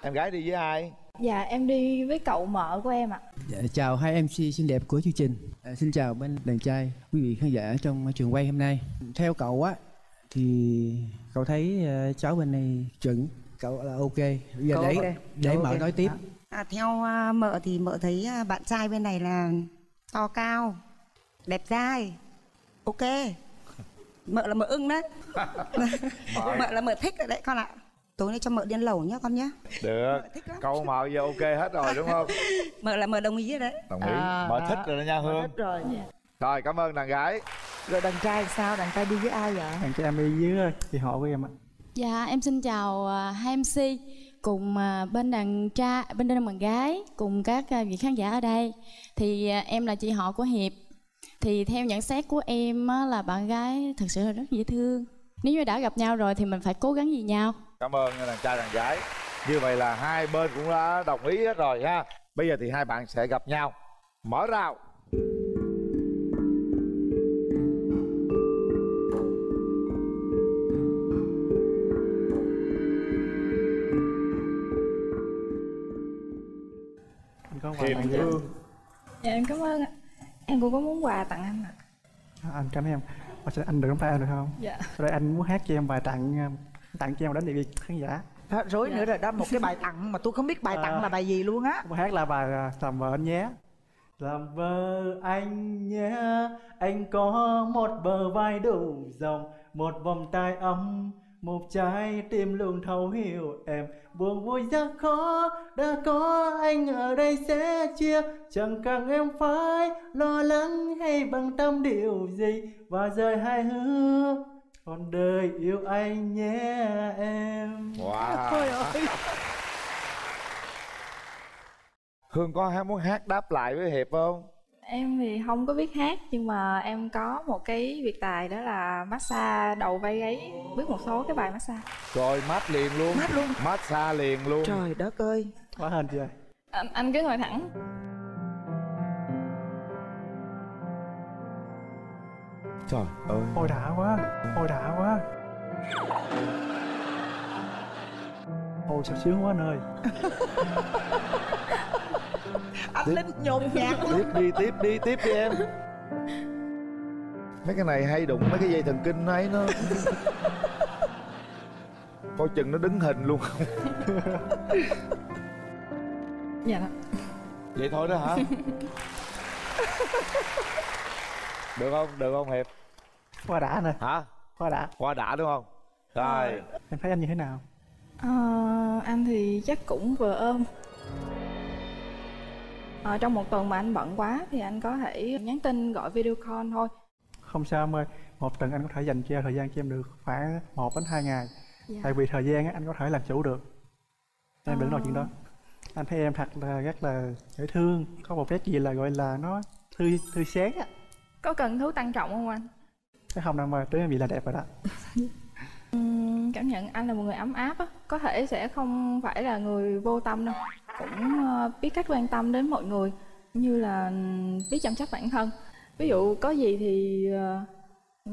Em gái đi với ai? Dạ em đi với cậu mợ của em ạ. Dạ, chào hai MC xinh đẹp của chương trình. À, xin chào bên đàn trai, quý vị khán giả trong trường quay hôm nay. Theo cậu á thì cậu thấy ờ, cháu bên này chuẩn, cậu là ok. Bây giờ Cậu để ok. để Cậu mở ok. nói tiếp. À, theo à, mợ thì mợ thấy à, bạn trai bên này là to cao, đẹp dai, ok. Mợ là mợ ưng đấy. mợ là mợ thích rồi đấy con ạ. tối nay cho mợ đi ăn lẩu nhé con nhé được câu mợ giờ ok hết rồi đúng không mợ là mợ đồng ý rồi đấy đồng ý À, mợ đó. thích rồi đó nha hương thích rồi rồi cảm ơn đàn gái rồi đàn trai sao đàn trai đi với ai vậy Bạn cho em đi với chị họ của em ạ Dạ em xin chào à, hai MC cùng à, bên đàn trai bên đàn bạn gái cùng các à, vị khán giả ở đây. Thì em là chị họ của Hiệp. Thì theo nhận xét của em là bạn gái thực sự là rất dễ thương. Nếu như đã gặp nhau rồi thì mình phải cố gắng vì nhau. Cảm ơn đàn trai đàn gái. Như vậy là hai bên cũng đã đồng ý hết rồi ha. Bây giờ thì hai bạn sẽ gặp nhau. Mở rào. Có quà tặng Hương. dạ em cảm ơn ạ. Em cũng có muốn quà tặng anh ạ. À, anh cảm ơn em. Ủa, sao anh được nắm tay em được không? Dạ. Sau đây anh muốn hát cho em bài tặng um, tặng cho em đến địa vị khán giả. Đó, rối nữa rồi đó một cái bài tặng mà tôi không biết bài tặng là bài gì luôn á. Bài hát là bài à, làm vợ anh nhé. Làm vợ anh nhé. Anh có một bờ vai đủ rộng một vòng tay ấm một trái tim luôn thấu hiểu em. Buồn vui rất khó đã có anh ở đây sẽ chia. Chẳng cần em phải lo lắng hay bằng tâm điều gì. Và rời hai hứa còn đời yêu anh nhé em. Wow. Thôi ơi. hương có hát muốn hát đáp lại với hiệp không em thì không có biết hát nhưng mà em có một cái việc tài đó là massage đầu vai gáy. Biết một số cái bài massage. Rồi mát liền luôn. Mát luôn. Massage liền luôn. Trời đất ơi. Quá hên chưa? Anh, anh cứ ngồi thẳng. Trời ơi. Ôi đã quá. Ôi đã quá. Ôi sao sướng quá anh ơi anh linh nhột nhạt tiếp đi tiếp đi tiếp đi em. Mấy cái này hay đụng mấy cái dây thần kinh ấy nó. Coi chừng nó đứng hình luôn. Không dạ. Đó vậy thôi đó hả? Được không? Được không hiệp? Quá đã nè. Hả? Quá đã. Qua đã đúng không? Rồi. Em thấy anh như thế nào? Ờ, anh thì chắc cũng vừa ôm Ờ, trong một tuần mà anh bận quá thì anh có thể nhắn tin gọi video call thôi. Không sao em ơi một tuần anh có thể dành cho thời gian cho em được khoảng một đến hai ngày. Dạ. tại vì thời gian anh có thể làm chủ được. Em đừng Ờ. nói chuyện đó. Anh thấy em thật là rất là dễ thương. Có một cái gì là gọi là nó tươi tươi sáng á. Có cần thứ tăng trọng không anh? cái không đâu mà tới em bị là đẹp rồi đó. Cảm nhận anh là một người ấm áp á. Có thể sẽ không phải là người vô tâm đâu Cũng ờ, biết cách quan tâm đến mọi người như là ừm, biết chăm sóc bản thân. Ví dụ có gì thì ờ,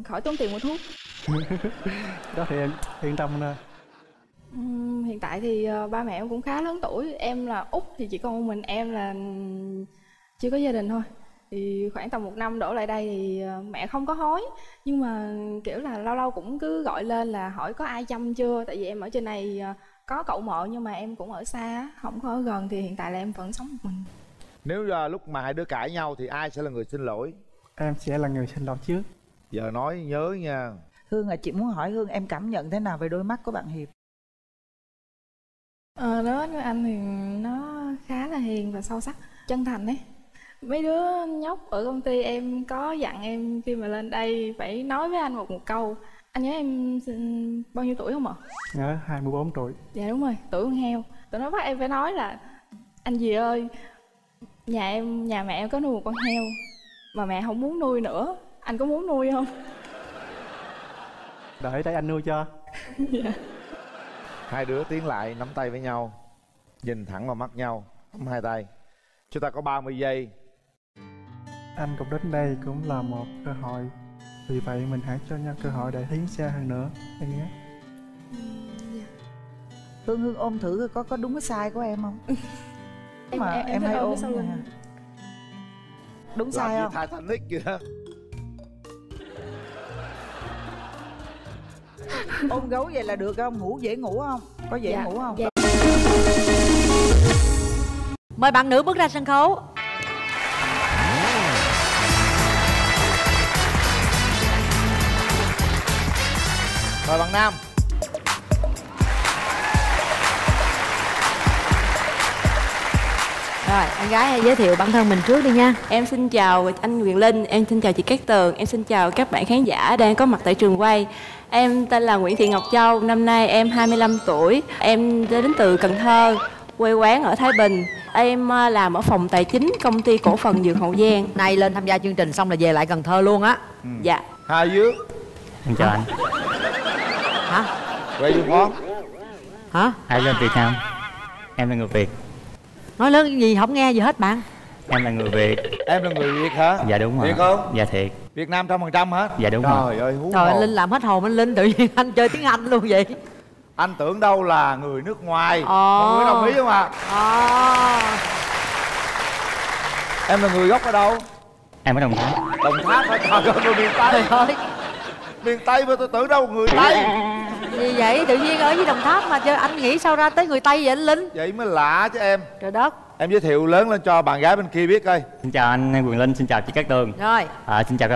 khỏi tốn tiền mua thuốc. Đó thì em yên tâm nè Ừm, hiện tại thì ờ, ba mẹ em cũng khá lớn tuổi. Em là út thì chỉ còn một mình em là ừm, chưa có gia đình thôi. Thì khoảng tầm một năm đổ lại đây thì mẹ không có hối. Nhưng mà kiểu là lâu lâu cũng cứ gọi lên là hỏi có ai chăm chưa? Tại vì em ở trên này có cậu mợ nhưng mà em cũng ở xa không có ở gần thì hiện tại là em vẫn sống một mình. Nếu giờ lúc mà hai đứa cãi nhau thì ai sẽ là người xin lỗi? Em sẽ là người xin lỗi trước. Giờ nói nhớ nha. Hương à chị muốn hỏi hương em cảm nhận thế nào về đôi mắt của bạn hiệp? Ờ, đó với anh thì nó khá là hiền và sâu sắc chân thành ấy. Mấy đứa nhóc ở công ty em có dặn em khi mà lên đây phải nói với anh một một câu anh nhớ em bao nhiêu tuổi không ạ? Nhớ 24 tuổi. Dạ đúng rồi tuổi con heo. Tụi nó bắt em phải nói là anh dì ơi nhà em nhà mẹ em có nuôi một con heo mà mẹ không muốn nuôi nữa. Anh có muốn nuôi không? Đợi đây anh nuôi cho. Dạ. Hai đứa tiến lại nắm tay với nhau nhìn thẳng vào mắt nhau nắm hai tay. Chúng ta có 30 giây. Anh cũng đến đây cũng là một cơ hội vì vậy mình hãy cho nhau cơ hội để tiến xa hơn nữa. Em nhé. Hương hương ôm thử có có đúng cái sai của em không? Em- mà em- em, em hay ôm lưng. hả? đúng Làm sai như không? Titanic vậy đó ôm gấu vậy là được không? Ngủ dễ ngủ không? Có dễ Dạ, ngủ không? Dạ. mời bạn nữ bước ra sân khấu mời bạn nam. Rồi, anh gái hãy giới thiệu bản thân mình trước đi nha. Em xin chào anh Nguyễn Linh, em xin chào chị Cát Tường Em xin chào các bạn khán giả đang có mặt tại trường quay. Em tên là Nguyễn Thị Ngọc Châu, năm nay em 25 tuổi. Em đến từ Cần Thơ, quê quán ở Thái Bình. Em à, làm ở phòng tài chính công ty cổ phần Dược Hậu Giang. Nay lên tham gia chương trình xong là về lại Cần Thơ luôn á. Ừ. Dạ. Hai Dứa Em chào anh. Hả? Where you from? Hả? Hai lên Việt Nam Em là người Việt Nói lớn cái gì không nghe gì hết bạn Em là người Việt Em là người Việt hả? Dạ đúng rồi Thiệt không? Dạ thiệt Việt Nam trăm phần trăm hả? Dạ đúng Trời rồi ơi hú Trời ơi, hồn. Linh làm hết hồn anh Linh tự nhiên anh chơi tiếng Anh luôn vậy Anh tưởng đâu là người nước ngoài Ồ. Mọi người đồng ý không ạ? À. Em là người gốc ở đâu? Em ở Đồng Tháp Đồng Tháp hả? Trời ơi người miền Tây Trời ơi Miền Tây mà tôi tưởng đâu người Tây. Gì vậy? Tự nhiên ở với Đồng Tháp mà chơi anh nghĩ sao ra tới người Tây vậy anh Linh? Vậy mới lạ chứ em. Trời đất. Em giới thiệu lớn lên cho bạn gái bên kia biết coi. Xin chào anh Quyền Linh, xin chào chị Cát Tường. Rồi. À, Xin chào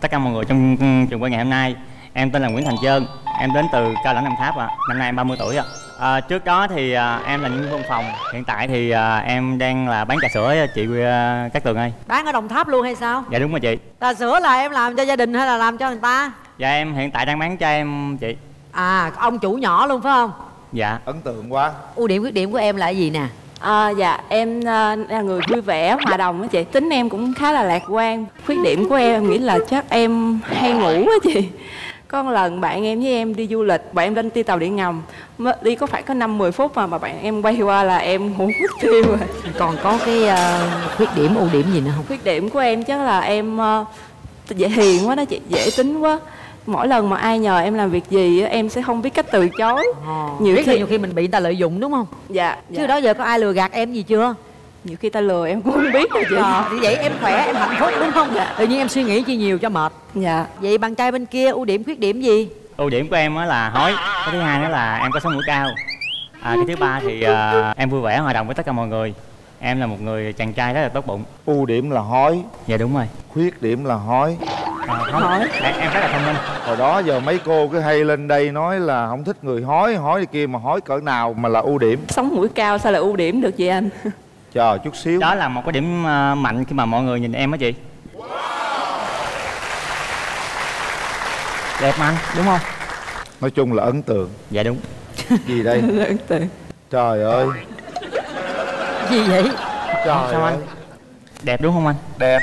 tất cả mọi người trong trường quay ngày hôm nay. Em tên là Nguyễn Thành Trơn Em đến từ Cao Lãnh Đồng Tháp ạ. Năm nay em 30 tuổi ạ. À, Trước đó thì à, em là nhân viên văn phòng. Hiện tại thì à, em đang là bán trà sữa chị à, Cát Tường ơi. Bán ở Đồng Tháp luôn hay sao? Dạ đúng rồi chị. Trà sữa là em làm cho gia đình hay là làm cho người ta? Dạ em hiện tại đang bán cho em chị. À ông chủ nhỏ luôn phải không? Dạ. Ấn tượng quá. Ưu điểm khuyết điểm của em là cái gì nè? À, dạ em ờ, là người vui vẻ hòa đồng á chị. Tính em cũng khá là lạc quan. Khuyết điểm của em em nghĩ là chắc em hay ngủ á chị. Có một lần bạn em với em đi du lịch bạn em lên đi tàu điện ngầm. Đi có phải có năm 10 phút mà mà bạn em quay qua là em ngủ mất tiêu rồi. Còn có cái ờ, khuyết điểm ưu điểm gì nữa không? khuyết điểm của em chắc là em ờ, dễ hiền quá đó chị dễ tính quá mỗi lần mà ai nhờ em làm việc gì á, em sẽ không biết cách từ chối nhiều khi nhiều khi mình bị người ta lợi dụng đúng không? dạ Chứ đó giờ có ai lừa gạt em gì chưa? nhiều khi ta lừa em cũng không biết rồi chị Ờ, thì vậy em khỏe em hạnh phúc đúng không? Tự nhiên em suy nghĩ chi nhiều cho mệt. Dạ. Vậy bạn trai bên kia ưu điểm khuyết điểm gì? ưu điểm của em á là hói cái thứ hai nữa là em có sống mũi cao à, cái thứ ba thì à, em vui vẻ hòa đồng với tất cả mọi người em là một người chàng trai rất là tốt bụng. Ưu điểm là hói. Dạ đúng rồi. Khuyết điểm là hói. À, không, em, em rất là thông minh. Hồi đó giờ mấy cô cứ hay lên đây nói là không thích người hói hói đi kia mà hói cỡ nào mà là ưu điểm. Sống mũi cao sao là ưu điểm được vậy anh? Chờ chút xíu. Đó là một cái điểm à, mạnh khi mà mọi người nhìn em á chị. Đẹp mà anh đúng không? Nói chung là ấn tượng. Dạ đúng. Gì đây? Ấn tượng. Trời ơi Gì vậy? trời sao ơi. Anh đẹp đúng không anh? Đẹp.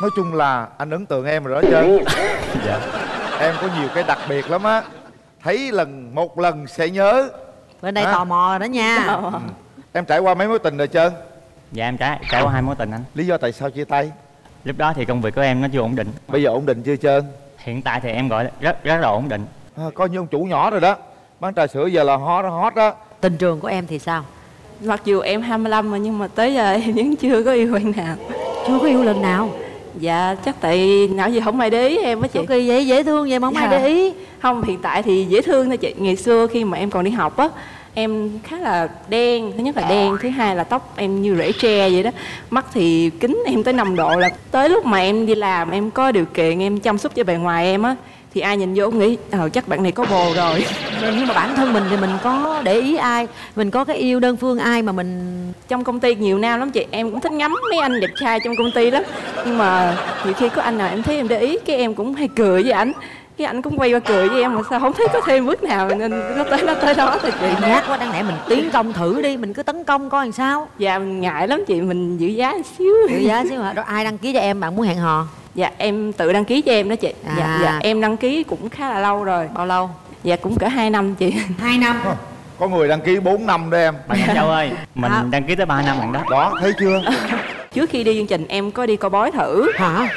Nói chung là anh ấn tượng em rồi đó trơn dạ. Em có nhiều cái đặc biệt lắm á. Thấy lần một lần sẽ nhớ. Bên đây Hả? tò mò rồi đó nha. Ừ. em trải qua mấy mối tình rồi trơn dạ em trải trải qua hai mối tình anh. Lý do tại sao chia tay? Lúc đó thì công việc của em nó chưa ổn định. Bây giờ ổn định chưa trơn hiện tại thì em gọi là rất rất là ổn định. À, coi như ông chủ nhỏ rồi đó. Bán trà sữa giờ là hot hot đó. Tình trường của em thì sao? Mặc dù em 25 mà nhưng mà tới giờ em vẫn chưa có yêu bạn nào Chưa có yêu lần nào? dạ chắc tại nào gì không ai để ý em á chị Sao kỳ vậy? Dễ thương vậy mà không ai để ý. không hiện tại thì dễ thương thôi chị ngày xưa khi mà em còn đi học á em khá là đen thứ nhất là đen thứ hai là tóc em như rễ tre vậy đó mắt thì kính em tới 5 độ là tới lúc mà em đi làm em có điều kiện em chăm sóc cho bề ngoài em á thì ai nhìn vô cũng nghĩ ờ chắc bạn này có bồ rồi. Nhưng mà bản thân mình thì mình có để ý ai Mình có cái yêu đơn phương ai mà mình trong công ty nhiều nam lắm chị. Em cũng thích ngắm mấy anh đẹp trai trong công ty lắm. Nhưng mà nhiều khi có anh nào em thấy em để ý cái em cũng hay cười với ảnh. Cái ảnh cũng quay qua cười với em mà sao không thấy có thêm bước nào nên nó tới nó tới đó thôi chị. Nhát quá đáng lẽ mình tiến công thử đi mình cứ tấn công coi làm sao. Dạ mình ngại lắm chị mình giữ giá xíu. Giữ giá xíu hả? Đó ai đăng ký cho em bạn muốn hẹn hò dạ em tự đăng ký cho em đó chị. Dạ, À. dạ em đăng ký cũng khá là lâu rồi. Bao lâu? Dạ cũng cỡ 2 năm chị. Hai năm. Có người đăng ký 4 năm đó em. Bạn Châu ơi mình À. đăng ký tới 3 năm lần đó. Đó thấy chưa? Trước khi đi chương trình em có đi coi bói thử. Hả?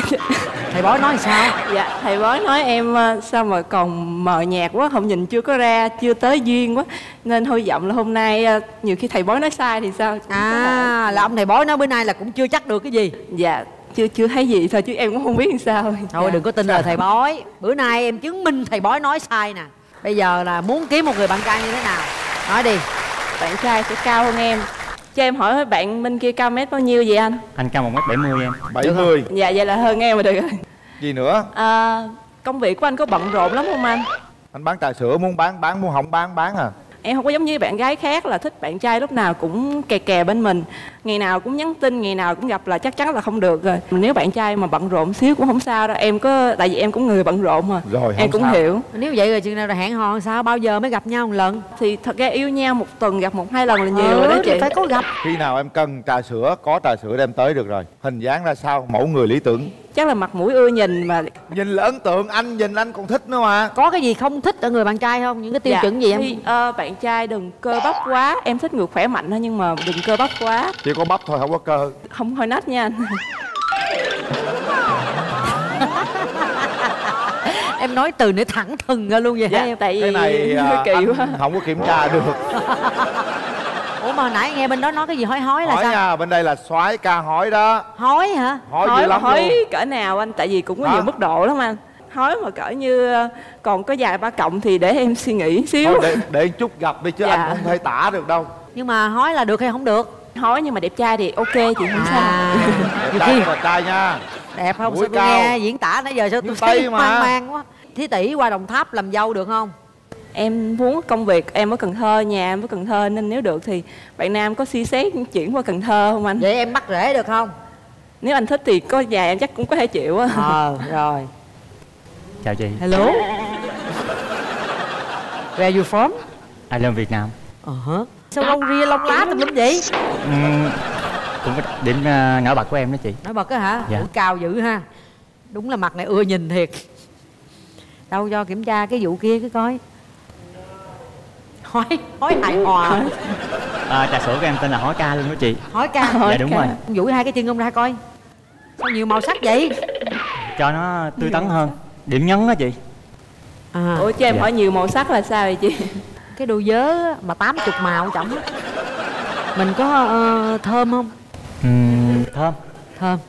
Thầy bói nói sao? Dạ thầy bói nói em ờ, sao mà còn mờ nhạt quá không nhìn chưa có ra chưa tới duyên quá. Nên hy vọng là hôm nay ờ, nhiều khi thầy bói nói sai thì sao? Cũng à là ông thầy bói nói bữa nay là cũng chưa chắc được cái gì. Dạ chưa chưa thấy gì thôi chứ em cũng không biết làm sao thôi Dạ. đừng có tin lời thầy bói. Bữa nay em chứng minh thầy bói nói sai nè. Bây giờ là muốn kiếm một người bạn trai như thế nào? Nói đi. Bạn trai sẽ cao hơn em. Cho em hỏi bạn bên kia cao mét bao nhiêu vậy anh? Anh cao một mét bảy mươi em. 70 dạ vậy là hơn em rồi được rồi. Gì nữa? À, công việc của anh có bận rộn lắm không anh? Anh bán trà sữa muốn bán bán muốn không bán bán à em không có giống như bạn gái khác là thích bạn trai lúc nào cũng kè kè bên mình. Ngày nào cũng nhắn tin ngày nào cũng gặp là chắc chắn là không được rồi. Nếu bạn trai mà bận rộn xíu cũng không sao đâu. Em có tại vì em cũng người bận rộn mà. Rồi, em cũng sao. hiểu. Nếu vậy rồi chừng nào là hẹn hò sao? Bao giờ mới gặp nhau một lần? Thì thật ra yêu nhau một tuần gặp một hai lần là nhiều Ừ, rồi đó chị. phải có gặp. Khi nào em cần trà sữa có trà sữa đem tới được rồi. Hình dáng ra sao? Mẫu người lý tưởng chắc là mặt mũi ưa nhìn mà nhìn là ấn tượng anh nhìn anh còn thích nữa mà. Có cái gì không thích ở người bạn trai không? Những cái tiêu Dạ, chuẩn gì em? thì, ờ, bạn trai đừng cơ bắp quá. Em thích người khỏe mạnh thôi nhưng mà đừng cơ bắp quá. Chỉ có bắp thôi không có cơ. Không hơi nách nha anh. Em nói từ nữa thẳng thừng ra luôn vậy hả Dạ, em. tại cái này à, kỳ anh quá. không có kiểm tra được mà nãy nghe bên đó nói cái gì hói hói là hỏi sao? nha bên đây là soái ca hỏi đó. Hói hả? Dữ hói, lắm hói luôn. cỡ nào anh? Tại vì cũng có Hả? nhiều mức độ lắm anh. Hói mà cỡ như ờ, còn có vài ba cộng thì để em suy nghĩ xíu. Thôi để để chút gặp đi chứ Dạ. anh không thể tả được đâu. Nhưng mà hói là được hay không được? Hói nhưng mà đẹp trai thì ok chị không sao. Đẹp trai và trai nha. Đẹp không? Mũi sao tôi cao. nghe diễn tả nãy giờ sao tôi thấy mà. hoang mang quá. Thí tỷ qua đồng tháp làm dâu được không em muốn công việc em ở Cần Thơ nhà em ở Cần Thơ nên nếu được thì bạn nam có suy xét chuyển qua Cần Thơ không anh? Vậy em bắt rễ được không? Nếu anh thích thì có nhà em chắc cũng có thể chịu á. Ờ rồi. Chào chị. Hello. Where you from? I love Việt Nam. Ờ hả? Sao lông ria lông lá tùm lum vậy? Ừm, cũng có điểm uh, nổi bật của em đó chị. Nói bật á hả? Dạ. Ủa, cao dữ ha. Đúng là mặt này ưa nhìn thiệt. Đâu cho kiểm tra cái vụ kia cái coi hói hói hài hòa. À, trà sữa của em tên là Hói Ca luôn đó chị. Hói ca. Dạ, đúng rồi. duỗi hai cái chân ông ra coi. Sao nhiều màu sắc vậy? Cho nó tươi tắn hơn. điểm nhấn đó chị. À, ủa cho em Dạ. hỏi nhiều màu sắc là sao vậy chị? Cái vớ á, mà tám chục màu trọng á mình có ờ, thơm không? Ừm, thơm. Thơm.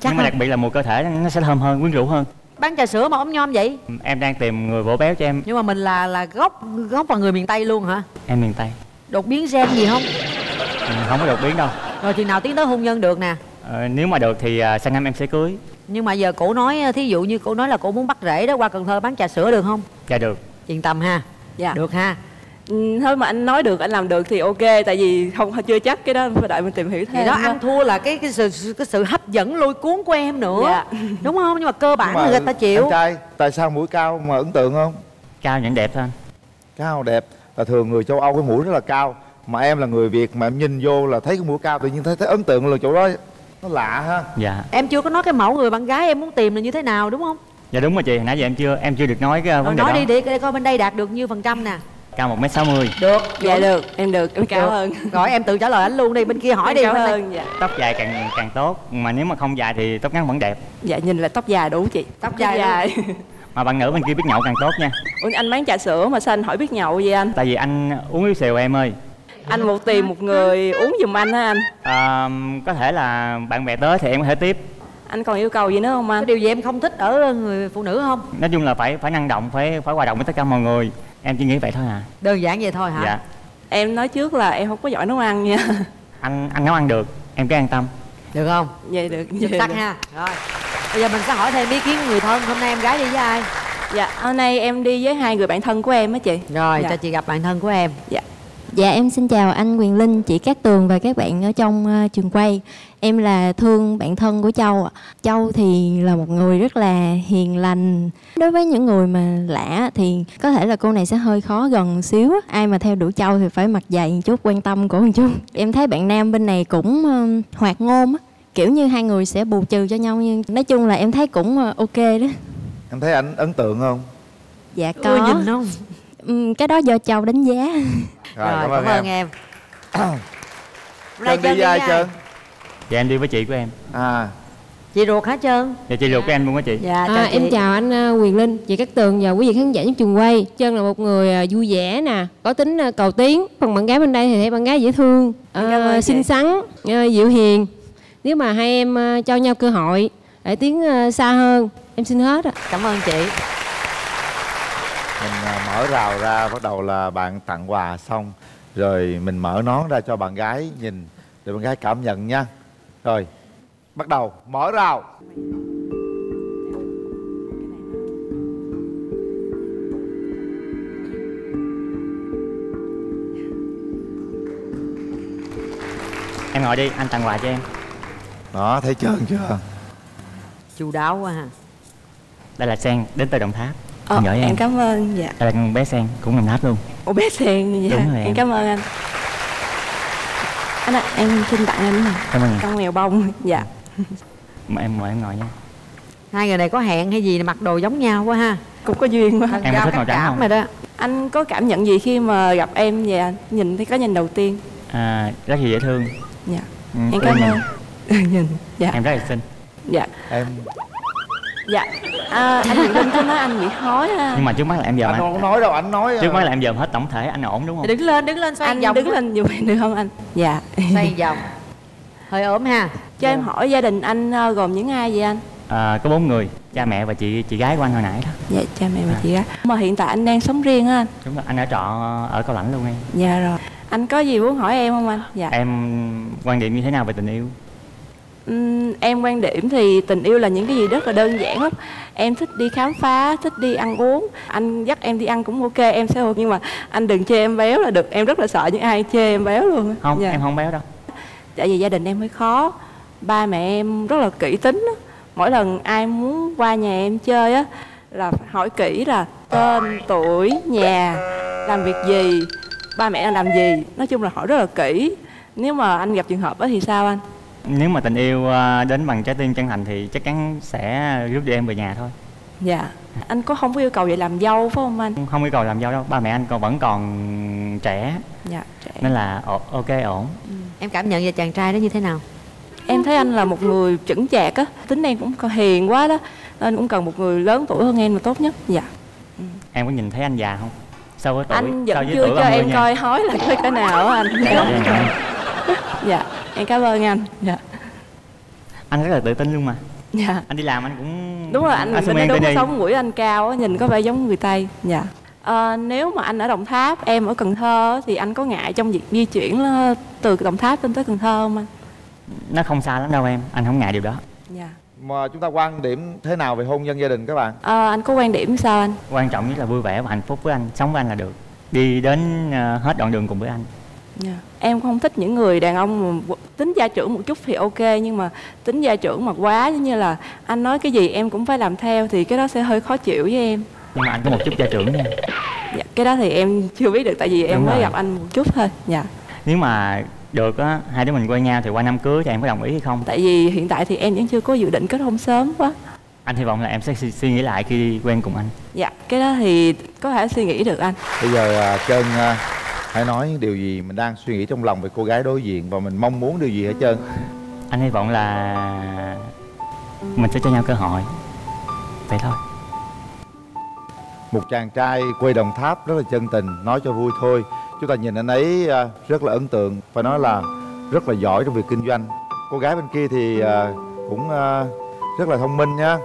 Chắc nhưng mà đặc biệt là mùi cơ thể nó sẽ thơm hơn quyến rũ hơn bán trà sữa mà ống nhom vậy? Em đang tìm người vỗ béo cho em. Nhưng mà mình là là gốc gốc là người miền tây luôn hả? Em miền tây. Đột biến gen gì không? Ừm, không có đột biến đâu. Rồi chừng nào tiến tới hôn nhân được nè. Ờ, nếu mà được thì uh, sang năm em sẽ cưới. Nhưng mà giờ cổ nói thí dụ như cổ nói là cổ muốn bắt rễ đó qua cần thơ bán trà sữa được không? Dạ được. Yên tâm ha. Dạ. Được ha. Ừ, thôi mà anh nói được anh làm được thì ok tại vì không chưa chắc cái đó phải đợi mình tìm hiểu thêm thì đó ăn thua là cái cái sự cái sự hấp dẫn lôi cuốn của em nữa. Dạ. đúng không? Nhưng mà cơ bản mà là người ta chịu. anh trai tại sao mũi cao mà ấn tượng không? Cao nhẫn đẹp thôi anh. Cao đẹp. Là thường người châu âu cái mũi rất là cao. Mà em là người việt mà em nhìn vô là thấy cái mũi cao tự nhiên thấy thấy ấn tượng là chỗ đó. Nó lạ ha. Dạ. Em chưa có nói cái mẫu người bạn gái em muốn tìm là như thế nào đúng không? Dạ đúng rồi chị. Nãy giờ em chưa em chưa được nói cái vấn đề nói đó. đi để coi bên đây đạt được nhiêu phần trăm nè cao một m sáu mươi. Được dạ được em được em cao Được. hơn. Rồi em tự trả lời anh luôn đi bên kia hỏi Em đi cao hơn dạ. Tóc dài càng càng tốt mà nếu mà không dài thì tóc ngắn vẫn đẹp. Dạ nhìn là tóc dài đủ chị tóc dài luôn. mà bạn nữ bên kia biết nhậu càng tốt nha. Ủa, anh bán trà sữa mà sao anh hỏi biết nhậu vậy anh? Tại vì anh uống yếu xìu em ơi. Anh một tìm một người uống giùm anh hả anh? À, có thể là bạn bè tới thì em có thể tiếp. Anh còn yêu cầu gì nữa không có anh điều gì em không thích ở người phụ nữ không? Nói chung là phải phải năng động phải phải hòa đồng với tất cả mọi người em chỉ nghĩ vậy thôi à? Đơn giản vậy thôi hả? Dạ. Em nói trước là em không có giỏi nấu ăn nha. Anh anh nấu ăn được. Em cứ an tâm. Được không? Vậy được. Xuất vậy sắc được. ha. Rồi. Bây giờ mình sẽ hỏi thêm ý kiến của người thân hôm nay em gái đi với ai? Dạ hôm nay em đi với hai người bạn thân của em á chị. Rồi Dạ. cho chị gặp bạn thân của em. Dạ. Dạ em xin chào anh Quyền Linh, chị Cát Tường và các bạn ở trong ờ, trường quay. Em là Thương, bạn thân của Châu. ạ. Châu thì là một người rất là hiền lành. Đối với những người mà lạ thì có thể là cô này sẽ hơi khó gần xíu. Ai mà theo đuổi Châu thì phải mặt dày một chút, quan tâm cổ một chút. Em thấy bạn nam bên này cũng ờ, hoạt ngôn á. Kiểu như hai người sẽ bù trừ cho nhau nhưng nói chung là em thấy cũng ờ, ok đó. em thấy anh ấn tượng không Dạ có. nhìn không Ừm, cái đó do Châu đánh giá. rồi, rồi cảm ơn em, em Hôm nay đi với ai trơn dạ em đi với chị của em à chị ruột hả trơn dạ chị ruột của em luôn á chị dạ chào À, chị em chào anh ờ, Quyền Linh, chị Cát Tường và quý vị khán giả trong trường quay. Trân là một người ờ, vui vẻ nè, có tính ờ, cầu tiến. Còn bạn gái bên đây thì thấy bạn gái dễ thương, chị. xinh xắn, dịu hiền. Nếu mà hai em cho nhau cơ hội để tiến xa hơn, em xin hết ạ. cảm ơn chị mình à, mở rào ra bắt đầu là bạn tặng quà xong rồi mình mở nón ra cho bạn gái nhìn để bạn gái cảm nhận nha rồi Bắt đầu Mở rào. Em ngồi đi, anh tặng quà cho em. Đó, thấy trơn chưa? Chu đáo quá ha. Đây là Sen, đến từ Đồng Tháp. Ờ, anh gửi em. em cảm ơn, dạ. Đây là con bé Sen, cũng Đồng Tháp luôn. Ủa bé Sen, dạ. Đúng rồi, em. em cảm ơn anh anh ạ em xin tặng anh này Cảm ơn. con mèo bông dạ. Mời em mời em ngồi nha. Hai người này có hẹn hay gì mặc đồ giống nhau quá ha. Cũng có duyên quá. Em có thích màu trắng không? rồi đó. Anh có cảm nhận gì khi mà gặp em và nhìn thấy cái nhìn đầu tiên? À, rất là dễ thương. Dạ. Ừ, em cảm nhìn. ơn. Nhìn dạ. Em rất là xinh. Dạ. Em dạ. À, anh Nguyễn Linh có nói anh bị hói ha nhưng mà trước mắt là em dòm anh không nói đâu anh nói trước mắt là em dòm hết tổng thể anh ổn đúng không? Đứng lên đứng lên xoay anh vòng đứng lên giùm em được không anh? Dạ. Xoay vòng. Hơi ốm ha. Cho em hỏi gia đình anh ờ, gồm những ai vậy anh? À, có bốn người cha mẹ và chị chị gái của anh hồi nãy đó. Dạ cha mẹ và chị gái. Mà hiện tại anh đang sống riêng á anh? Đúng rồi anh ở trọ ở cao lãnh luôn em. Dạ rồi. Anh có gì muốn hỏi em không anh? Dạ. Em quan điểm như thế nào về tình yêu Ừm, em quan điểm thì tình yêu là những cái gì rất là đơn giản lắm em thích đi khám phá thích đi ăn uống. Anh dắt em đi ăn cũng ok em sẽ ok nhưng mà anh đừng chê em béo là được. Em rất là sợ những ai chê em béo luôn không Dạ. em không béo đâu. Tại vì gia đình em hơi khó. Ba mẹ em rất là kỹ tính á. mỗi lần ai muốn qua nhà em chơi á là hỏi kỹ là tên tuổi nhà làm việc gì ba mẹ đang làm gì. Nói chung là hỏi rất là kỹ. Nếu mà anh gặp trường hợp đó thì sao anh nếu mà tình yêu à, đến bằng trái tim chân thành thì chắc chắn sẽ rước đi em về nhà thôi. Dạ. Anh có không có yêu cầu vậy làm dâu phải không anh? Không yêu cầu làm dâu đâu. Ba mẹ anh còn vẫn còn trẻ. Dạ trẻ. Nên là ok ổn. Em cảm nhận về chàng trai đó như thế nào? Em thấy anh là một người chững chạc á. Tính em cũng hiền quá đó. Nên cũng cần một người lớn tuổi hơn em là tốt nhất. Dạ. Em có nhìn thấy anh già không? So với tuổi anh vẫn với chưa tuổi cho 30 em nha. coi hói là coi cái nào á anh. Dạ, dạ. Em cảm ơn anh. Dạ. Anh rất là tự tin luôn mà. Dạ. Anh đi làm anh cũng đúng rồi anh mi đó đúng sống mũi anh cao á nhìn có vẻ giống người tây. Dạ. Ờ, nếu mà anh ở đồng tháp em ở cần thơ thì anh có ngại trong việc di chuyển ờ, từ đồng tháp lên tới cần thơ không anh? Nó không xa lắm đâu em anh không ngại điều đó. Dạ. Mà chúng ta quan điểm thế nào về hôn nhân gia đình các bạn? Ờ, anh có quan điểm sao anh? Quan trọng nhất là vui vẻ và hạnh phúc với anh sống với anh là được. Đi đến hết đoạn đường cùng với anh. Dạ. Em không thích những người đàn ông mà tính gia trưởng một chút thì ok nhưng mà tính gia trưởng mà quá giống như là anh nói cái gì em cũng phải làm theo thì cái đó sẽ hơi khó chịu với em. nhưng mà anh có một chút gia trưởng nha Dạ, cái đó thì em chưa biết được tại vì em Đúng mới rồi. gặp anh một chút thôi. Dạ. nếu mà được á hai đứa mình quen nhau thì qua năm cưới thì em có đồng ý hay không Tại vì hiện tại thì em vẫn chưa có dự định kết hôn sớm quá. anh hy vọng là em sẽ suy, suy nghĩ lại khi quen cùng anh Dạ, cái đó thì có thể suy nghĩ được anh. bây giờ à, trơn à, hãy nói những điều gì mình đang suy nghĩ trong lòng về cô gái đối diện và mình mong muốn điều gì hết trơn. Anh hy vọng là mình sẽ cho nhau cơ hội. Vậy thôi. Một chàng trai quê đồng tháp rất là chân tình nói cho vui thôi. Chúng ta nhìn anh ấy à, rất là ấn tượng phải nói là rất là giỏi trong việc kinh doanh. Cô gái bên kia thì à, cũng à, rất là thông minh nha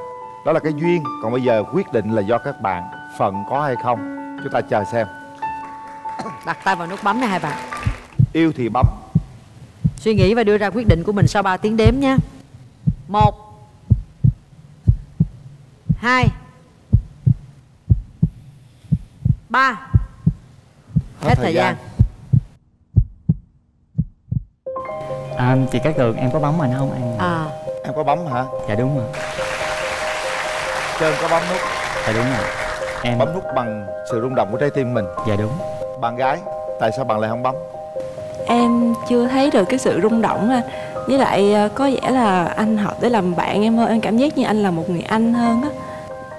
đó là cái duyên còn bây giờ quyết định là do các bạn phận có hay không. Chúng ta chờ xem đặt tay vào nút bấm này hai bạn. Yêu thì bấm. Suy nghĩ và đưa ra quyết định của mình sau 3 tiếng đếm nha một hai ba. Hết thời gian. À, chị Cát Tường em có bấm mà nó không? Em à. Em có bấm hả? Dạ đúng rồi. Trơn có bấm nút. Dạ đúng rồi. Em bấm nút bằng sự rung động của trái tim mình. Dạ đúng bạn gái tại sao bạn lại không bấm Em chưa thấy được cái sự rung động anh. Với lại ờ, có vẻ là anh hợp để làm bạn em hơn. Em cảm giác như anh là một người anh hơn á.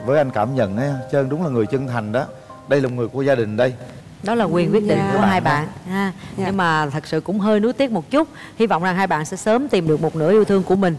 với anh cảm nhận ấy trơn đúng là người chân thành đó đây là một người của gia đình đây đó là quyền quyết định Dạ. của hai bạn ha nhưng mà thật sự cũng hơi nuối tiếc một chút hy vọng rằng hai bạn sẽ sớm tìm được một nửa yêu thương của mình